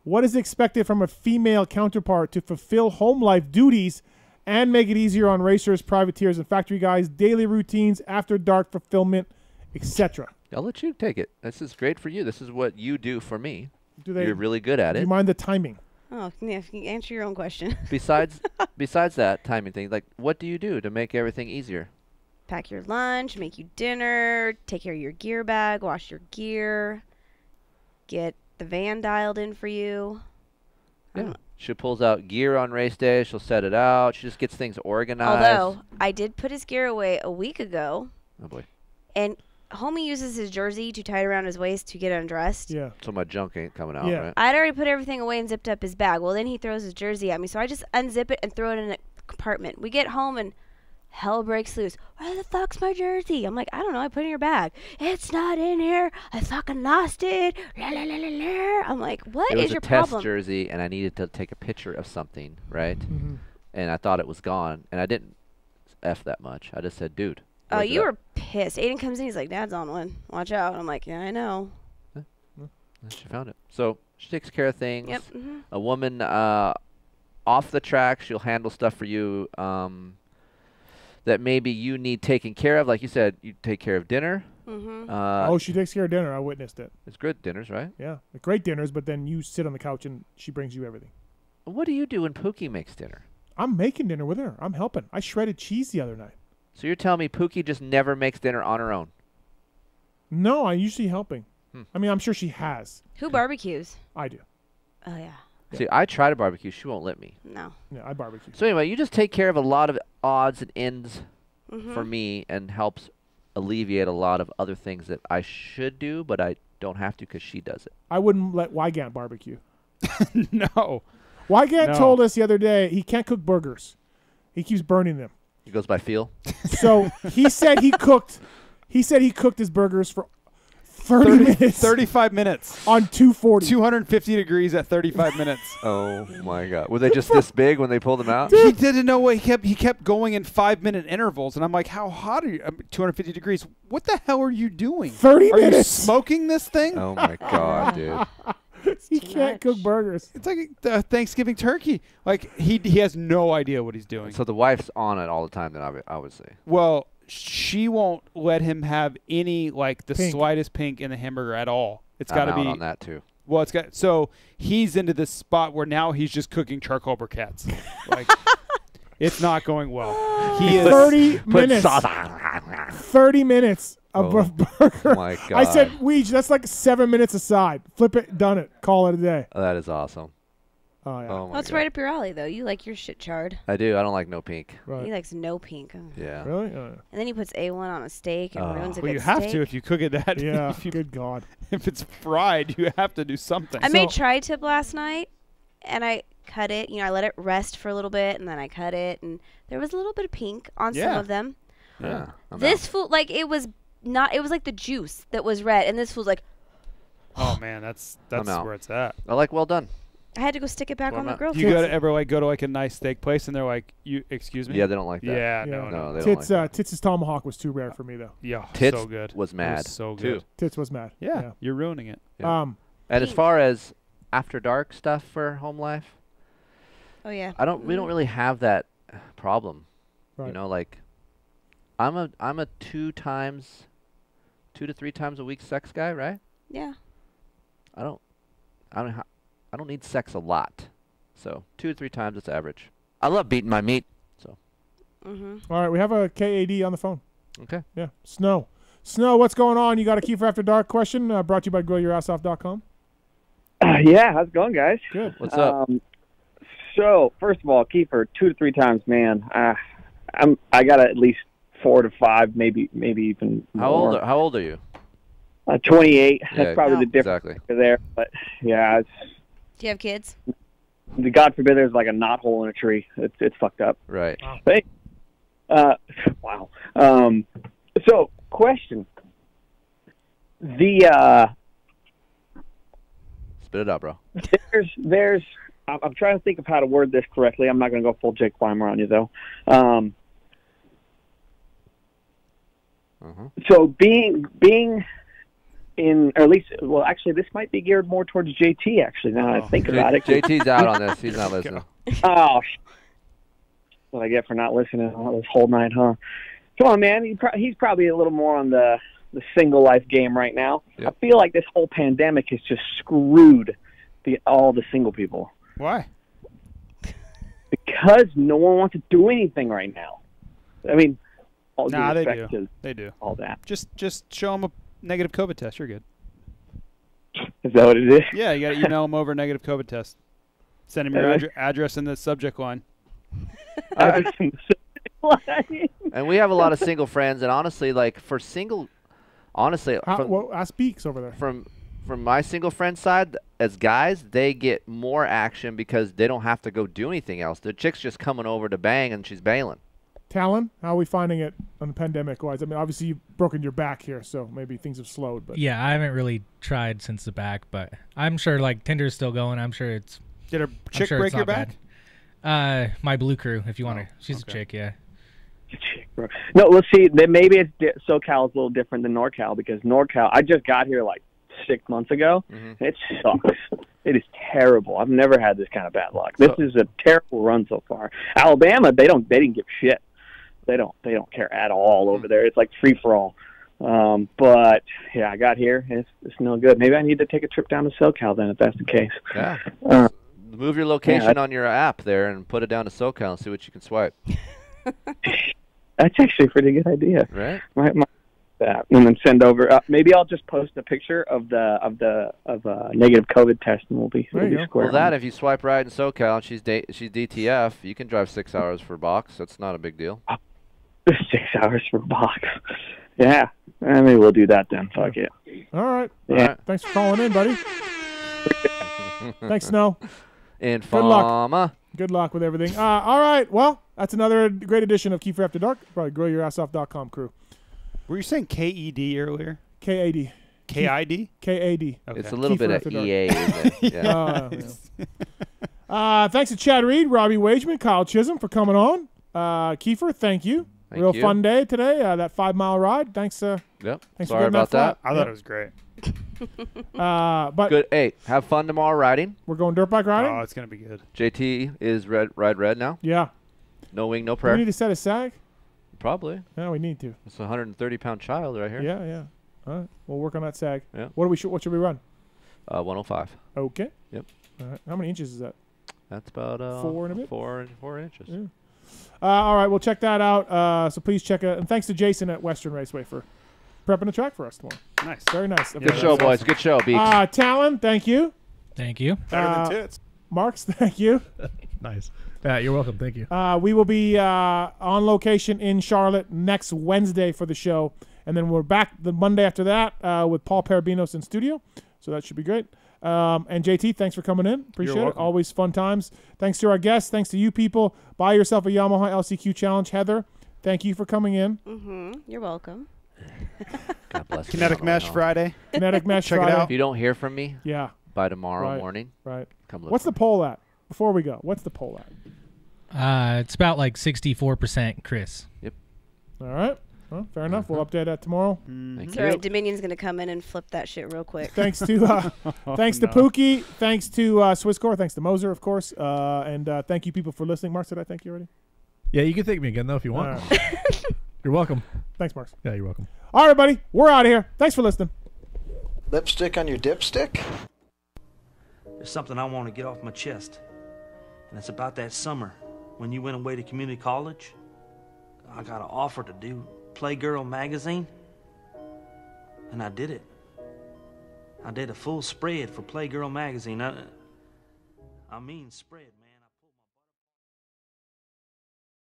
What is expected from a female counterpart to fulfill home life duties and make it easier on racers, privateers, and factory guys, daily routines, after dark fulfillment, etc.? I'll let you take it. This is great for you. This is what you do for me. Do they? You're really good at Do it. you mind the timing? Oh, yeah, if you answer your own question. (laughs) Besides, besides that timing thing, like what do you do to make everything easier? Pack your lunch, make you dinner, take care of your gear bag, wash your gear, get the van dialed in for you. Yeah. She pulls out gear on race day. She'll set it out. She just gets things organized. Although I did put his gear away a week ago, oh boy, and homie uses his jersey to tie it around his waist to get undressed. Yeah. so my junk ain't coming out, Yeah. right? I'd already put everything away and zipped up his bag. Well, then he throws his jersey at me, so I just unzip it and throw it in a compartment. We get home and hell breaks loose. Where the fuck's my jersey? I'm like, I don't know. I put it in your bag. It's not in here. I fucking lost it. La, la, la, la, la. I'm like, what it is was a your test jersey, and I needed to take a picture of something, right? Mm-hmm. And I thought it was gone, and I didn't f that much. I just said, "Dude." Oh, where's you were pissed. Aiden comes in. He's like, Dad's on one. Watch out. I'm like, yeah, I know. And She found it. So she takes care of things. Yep, mhm. A woman uh, off the track, she'll handle stuff for you um, that maybe you need taken care of. Like you said, you take care of dinner. Mhm. Uh, oh, she takes care of dinner. I witnessed it. It's good dinners, right? Yeah, great dinners. But then you sit on the couch and she brings you everything. What do you do when Pookie makes dinner? I'm making dinner with her. I'm helping. I shredded cheese the other night. So you're telling me Pookie just never makes dinner on her own? No, I'm usually helping. Hmm. I mean, I'm sure she has. Who barbecues? I do. Oh, yeah. See, I try to barbecue. She won't let me. No. Yeah, I barbecue. So anyway, you just take care of a lot of odds and ends for Mhm. me, and helps alleviate a lot of other things that I should do, but I don't have to because she does it. I wouldn't let Weigandt barbecue. (laughs) no. Weigandt No. told us the other day he can't cook burgers. He keeps burning them. He goes by feel. (laughs) So he said he cooked. He said he cooked his burgers for 30, 30 minutes 35 minutes. on 240. 250 degrees at 35 minutes. (laughs) Oh my god, were they just this big when they pulled them out? he didn't know what he kept. He kept going in five minute intervals, and I'm like, "How hot are you? Um, 250 degrees. What the hell are you doing? 30 are minutes. you smoking this thing? Oh my god, dude. (laughs) he can't cook burgers. It's like uh, Thanksgiving turkey. Like he he has no idea what he's doing. So the wife's on it all the time. Then obvi- obviously. Well, she won't let him have any like the Pink. slightest pink in the hamburger at all. It's I'm got to be on that too. Well, it's got so he's into this spot where now he's just cooking charcoal briquettes. (laughs) like it's not going well. (sighs) He is 30 minutes. 30 minutes of Oh, a (laughs) burger. my I said, God. Weege, that's like seven minutes aside. Flip it, done it. Call it a day. Oh, that is awesome. Oh, yeah. Oh my That's god. right up your alley, though. You like your shit charred. I do. I don't like no pink. Right. He likes no pink. Ugh. Yeah. Really? Oh, And then he puts A1 on a steak and Oh. ruins a well, good you have steak. to if you cook it that. (laughs) Yeah, if you, good God. (laughs) If it's fried, you have to do something. I made tri-tip last night, and I cut it. You know, I let it rest for a little bit, and then I cut it, and there was a little bit of pink on some of them. Yeah. I'm this fool, like, it was not. It was like the juice that was red, and this was like, oh man, that's (sighs) that's out. where it's at. I like well done. I had to go stick it back Well, on the grill. You go to ever like go to like a nice steak place and they're like, "You excuse me." Yeah, they don't like that. Yeah, Yeah. no, no. No, they don't Tits, like uh, Tits' tomahawk was too rare for me, though. Yeah, Tits so good. was It mad, so too. good. Tits was mad. Yeah, you're ruining it. Yeah. Um, And as far as after dark stuff for home life, Oh yeah. I don't. We don't really have that problem. Right. You know, like I'm a I'm a two times, two to three times a week sex guy, right? Yeah. I don't, I don't, ha- I don't need sex a lot, so two to three times it's average. I love beating my meat, so Mm-hmm. all right, we have a KAD on the phone. okay. Yeah. Snow. Snow, what's going on? You got a Keefer After Dark question uh, brought to you by GrillYourAssOff.com. Uh, yeah, how's it going, guys? Good. What's up? Um, so, first of all, Keefer, two to three times, man. Uh, I'm I gotta at least four to five, maybe maybe even How more. old? Are, how old are you? Uh, 28. Yeah, That's probably the difference exactly. there. But yeah, it's, Do you have kids? God forbid there's like a knot hole in a tree. It's it's fucked up. Right. Hey, uh, (laughs) wow. Um, so, question. The uh, Spit it out, bro. there's there's I'm I'm trying to think of how to word this correctly. I'm not going to go full Jake Clymer on you though. Um, Uh-huh. so being being in, or at least, well, actually, this might be geared more towards JT. Actually, now that I think J- about it, JT's out on this. (laughs) He's not listening. Oh, what I get for not listening all this whole night, huh? Come on, man. He pro- he's probably a little more on the the single life game right now. I feel like this whole pandemic has just screwed the all the single people Why? because no one wants to do anything right now. I mean, all due Nah, they do. They do. all that. Just just show them a negative COVID test. You're good. (laughs) Is that what it is? Yeah, you got to email (laughs) them over a negative COVID test. Send them your addre- address in the subject line. (laughs) and we have a lot of single friends, and honestly, like for single, honestly, How, from, well, ask Beaks over there. from from my single friend side, as guys, they get more action because they don't have to go do anything else. The chick's just coming over to bang, and she's bailing. Tallon, how are we finding it on the pandemic wise? I mean, obviously you've broken your back here, so maybe things have slowed. But Yeah, I haven't really tried since the back, but I'm sure like Tinder's still going. I'm sure it's. Did a I'm chick sure break your back? bad. Uh, my blue crew, if you want to. She's okay. a chick, yeah. No, well, see, then maybe it's di- SoCal is a little different than NorCal because NorCal, I just got here like six months ago. Mm-hmm. It sucks. It is terrible. I've never had this kind of bad luck. This is a terrible run so far. Alabama, they don't, they didn't give shit. They don't, they don't care at all over there. It's like free for all. Um, but yeah, I got here. It's, it's no good. Maybe I need to take a trip down to SoCal then, if that's the case. Yeah. Uh, Move your location I- on your app there and put it down to SoCal and see what you can swipe. (laughs) That's actually a pretty good idea. Right. Might, might do that and then send over. Uh, maybe I'll just post a picture of the of the of a negative COVID test, and we'll be we'll be square. Well, that if you swipe right in SoCal and she's da- she's DTF, you can drive six hours for a box. That's not a big deal. Six hours for box. Yeah, I mean, we'll do that then. Fuck it. all right. Yeah. Thanks for calling in, buddy. (laughs) Thanks, Snow. And Good luck. Good luck with everything. Uh, all right. Well, that's another great edition of Keefer After Dark. Probably grillyourassoff.com crew. Were you saying KED earlier? KAD. KID? KAD. It's a little bit Keefer of EA, isn't it? (laughs) Yeah. Uh, yeah. Uh, thanks to Chad Reed, Robbie Wageman, Kyle Chisholm for coming on. Uh, Keefer, thank you. Thank Real you. fun day today. Uh, that five mile ride. Thanks. Uh, Yep. Thanks Sorry for about that. flat. I thought Yeah. it was great. (laughs) Uh, but Good. Hey, have fun tomorrow riding. we're going dirt bike riding. Oh, it's gonna be good. JT is red, ride red now. yeah. No wing, no Do we need to set a sag? Probably. Yeah, we need to. It's a 130 pound child right here. Yeah, yeah. All right. We'll work on that sag. Yeah. What do we? Sh- what should we run? Uh, 105. Okay. Yep. All right. How many inches is that? That's about uh, Four and a bit? Four, four inches. Yeah. Uh, all right, we'll check that out. Uh, so please check it. And thanks to Jason at Western Raceway for prepping the track for us tomorrow. Nice. Very nice. Good show, boys. Good show, Beaks. Uh, Tallon, thank you. Thank you. Better Uh, than tits. Marks, (laughs) thank you. (laughs) Nice. Yeah, you're welcome. Thank you. Uh, we will be uh, on location in Charlotte next Wednesday for the show, and then we're back the Monday after that uh, with Paul Parabinos in studio. So that should be great. Um, and JT, thanks for coming in. Appreciate it. Always fun times. Thanks to our guests. Thanks to you people. Buy yourself a Yamaha LCQ Challenge, Heather. Thank you for coming in. Mm-hmm. You're welcome. God bless you. Kinetic Mesh Friday. Kinetic Mesh (laughs) Check it out. If you don't hear from me Yeah. by tomorrow Right. morning, Right. come look. What's for the poll at? Before we go, what's the poll at? Uh, it's about like 64% Chris. Yep. All right. Well, fair enough. We'll update that tomorrow. me. Thank It's you. all right. Dominion's gonna come in and flip that shit real quick. (laughs) Thanks to uh, (laughs) thanks to Pookie. Thanks to uh, Swisscore. Thanks to Moser, of course. Uh, and uh, thank you people for listening. Mark, did I thank you already? Yeah, you can thank me again though if you want. All (laughs) you're welcome. Thanks, Mark. Yeah, you're welcome. All right, buddy. We're out of here. Thanks for listening. Lipstick on your dipstick? There's something I want to get off my chest. And it's about that summer when you went away to community college. I got an offer to do Playgirl magazine. And I did it. I did a full spread for Playgirl magazine. I, I mean, spread.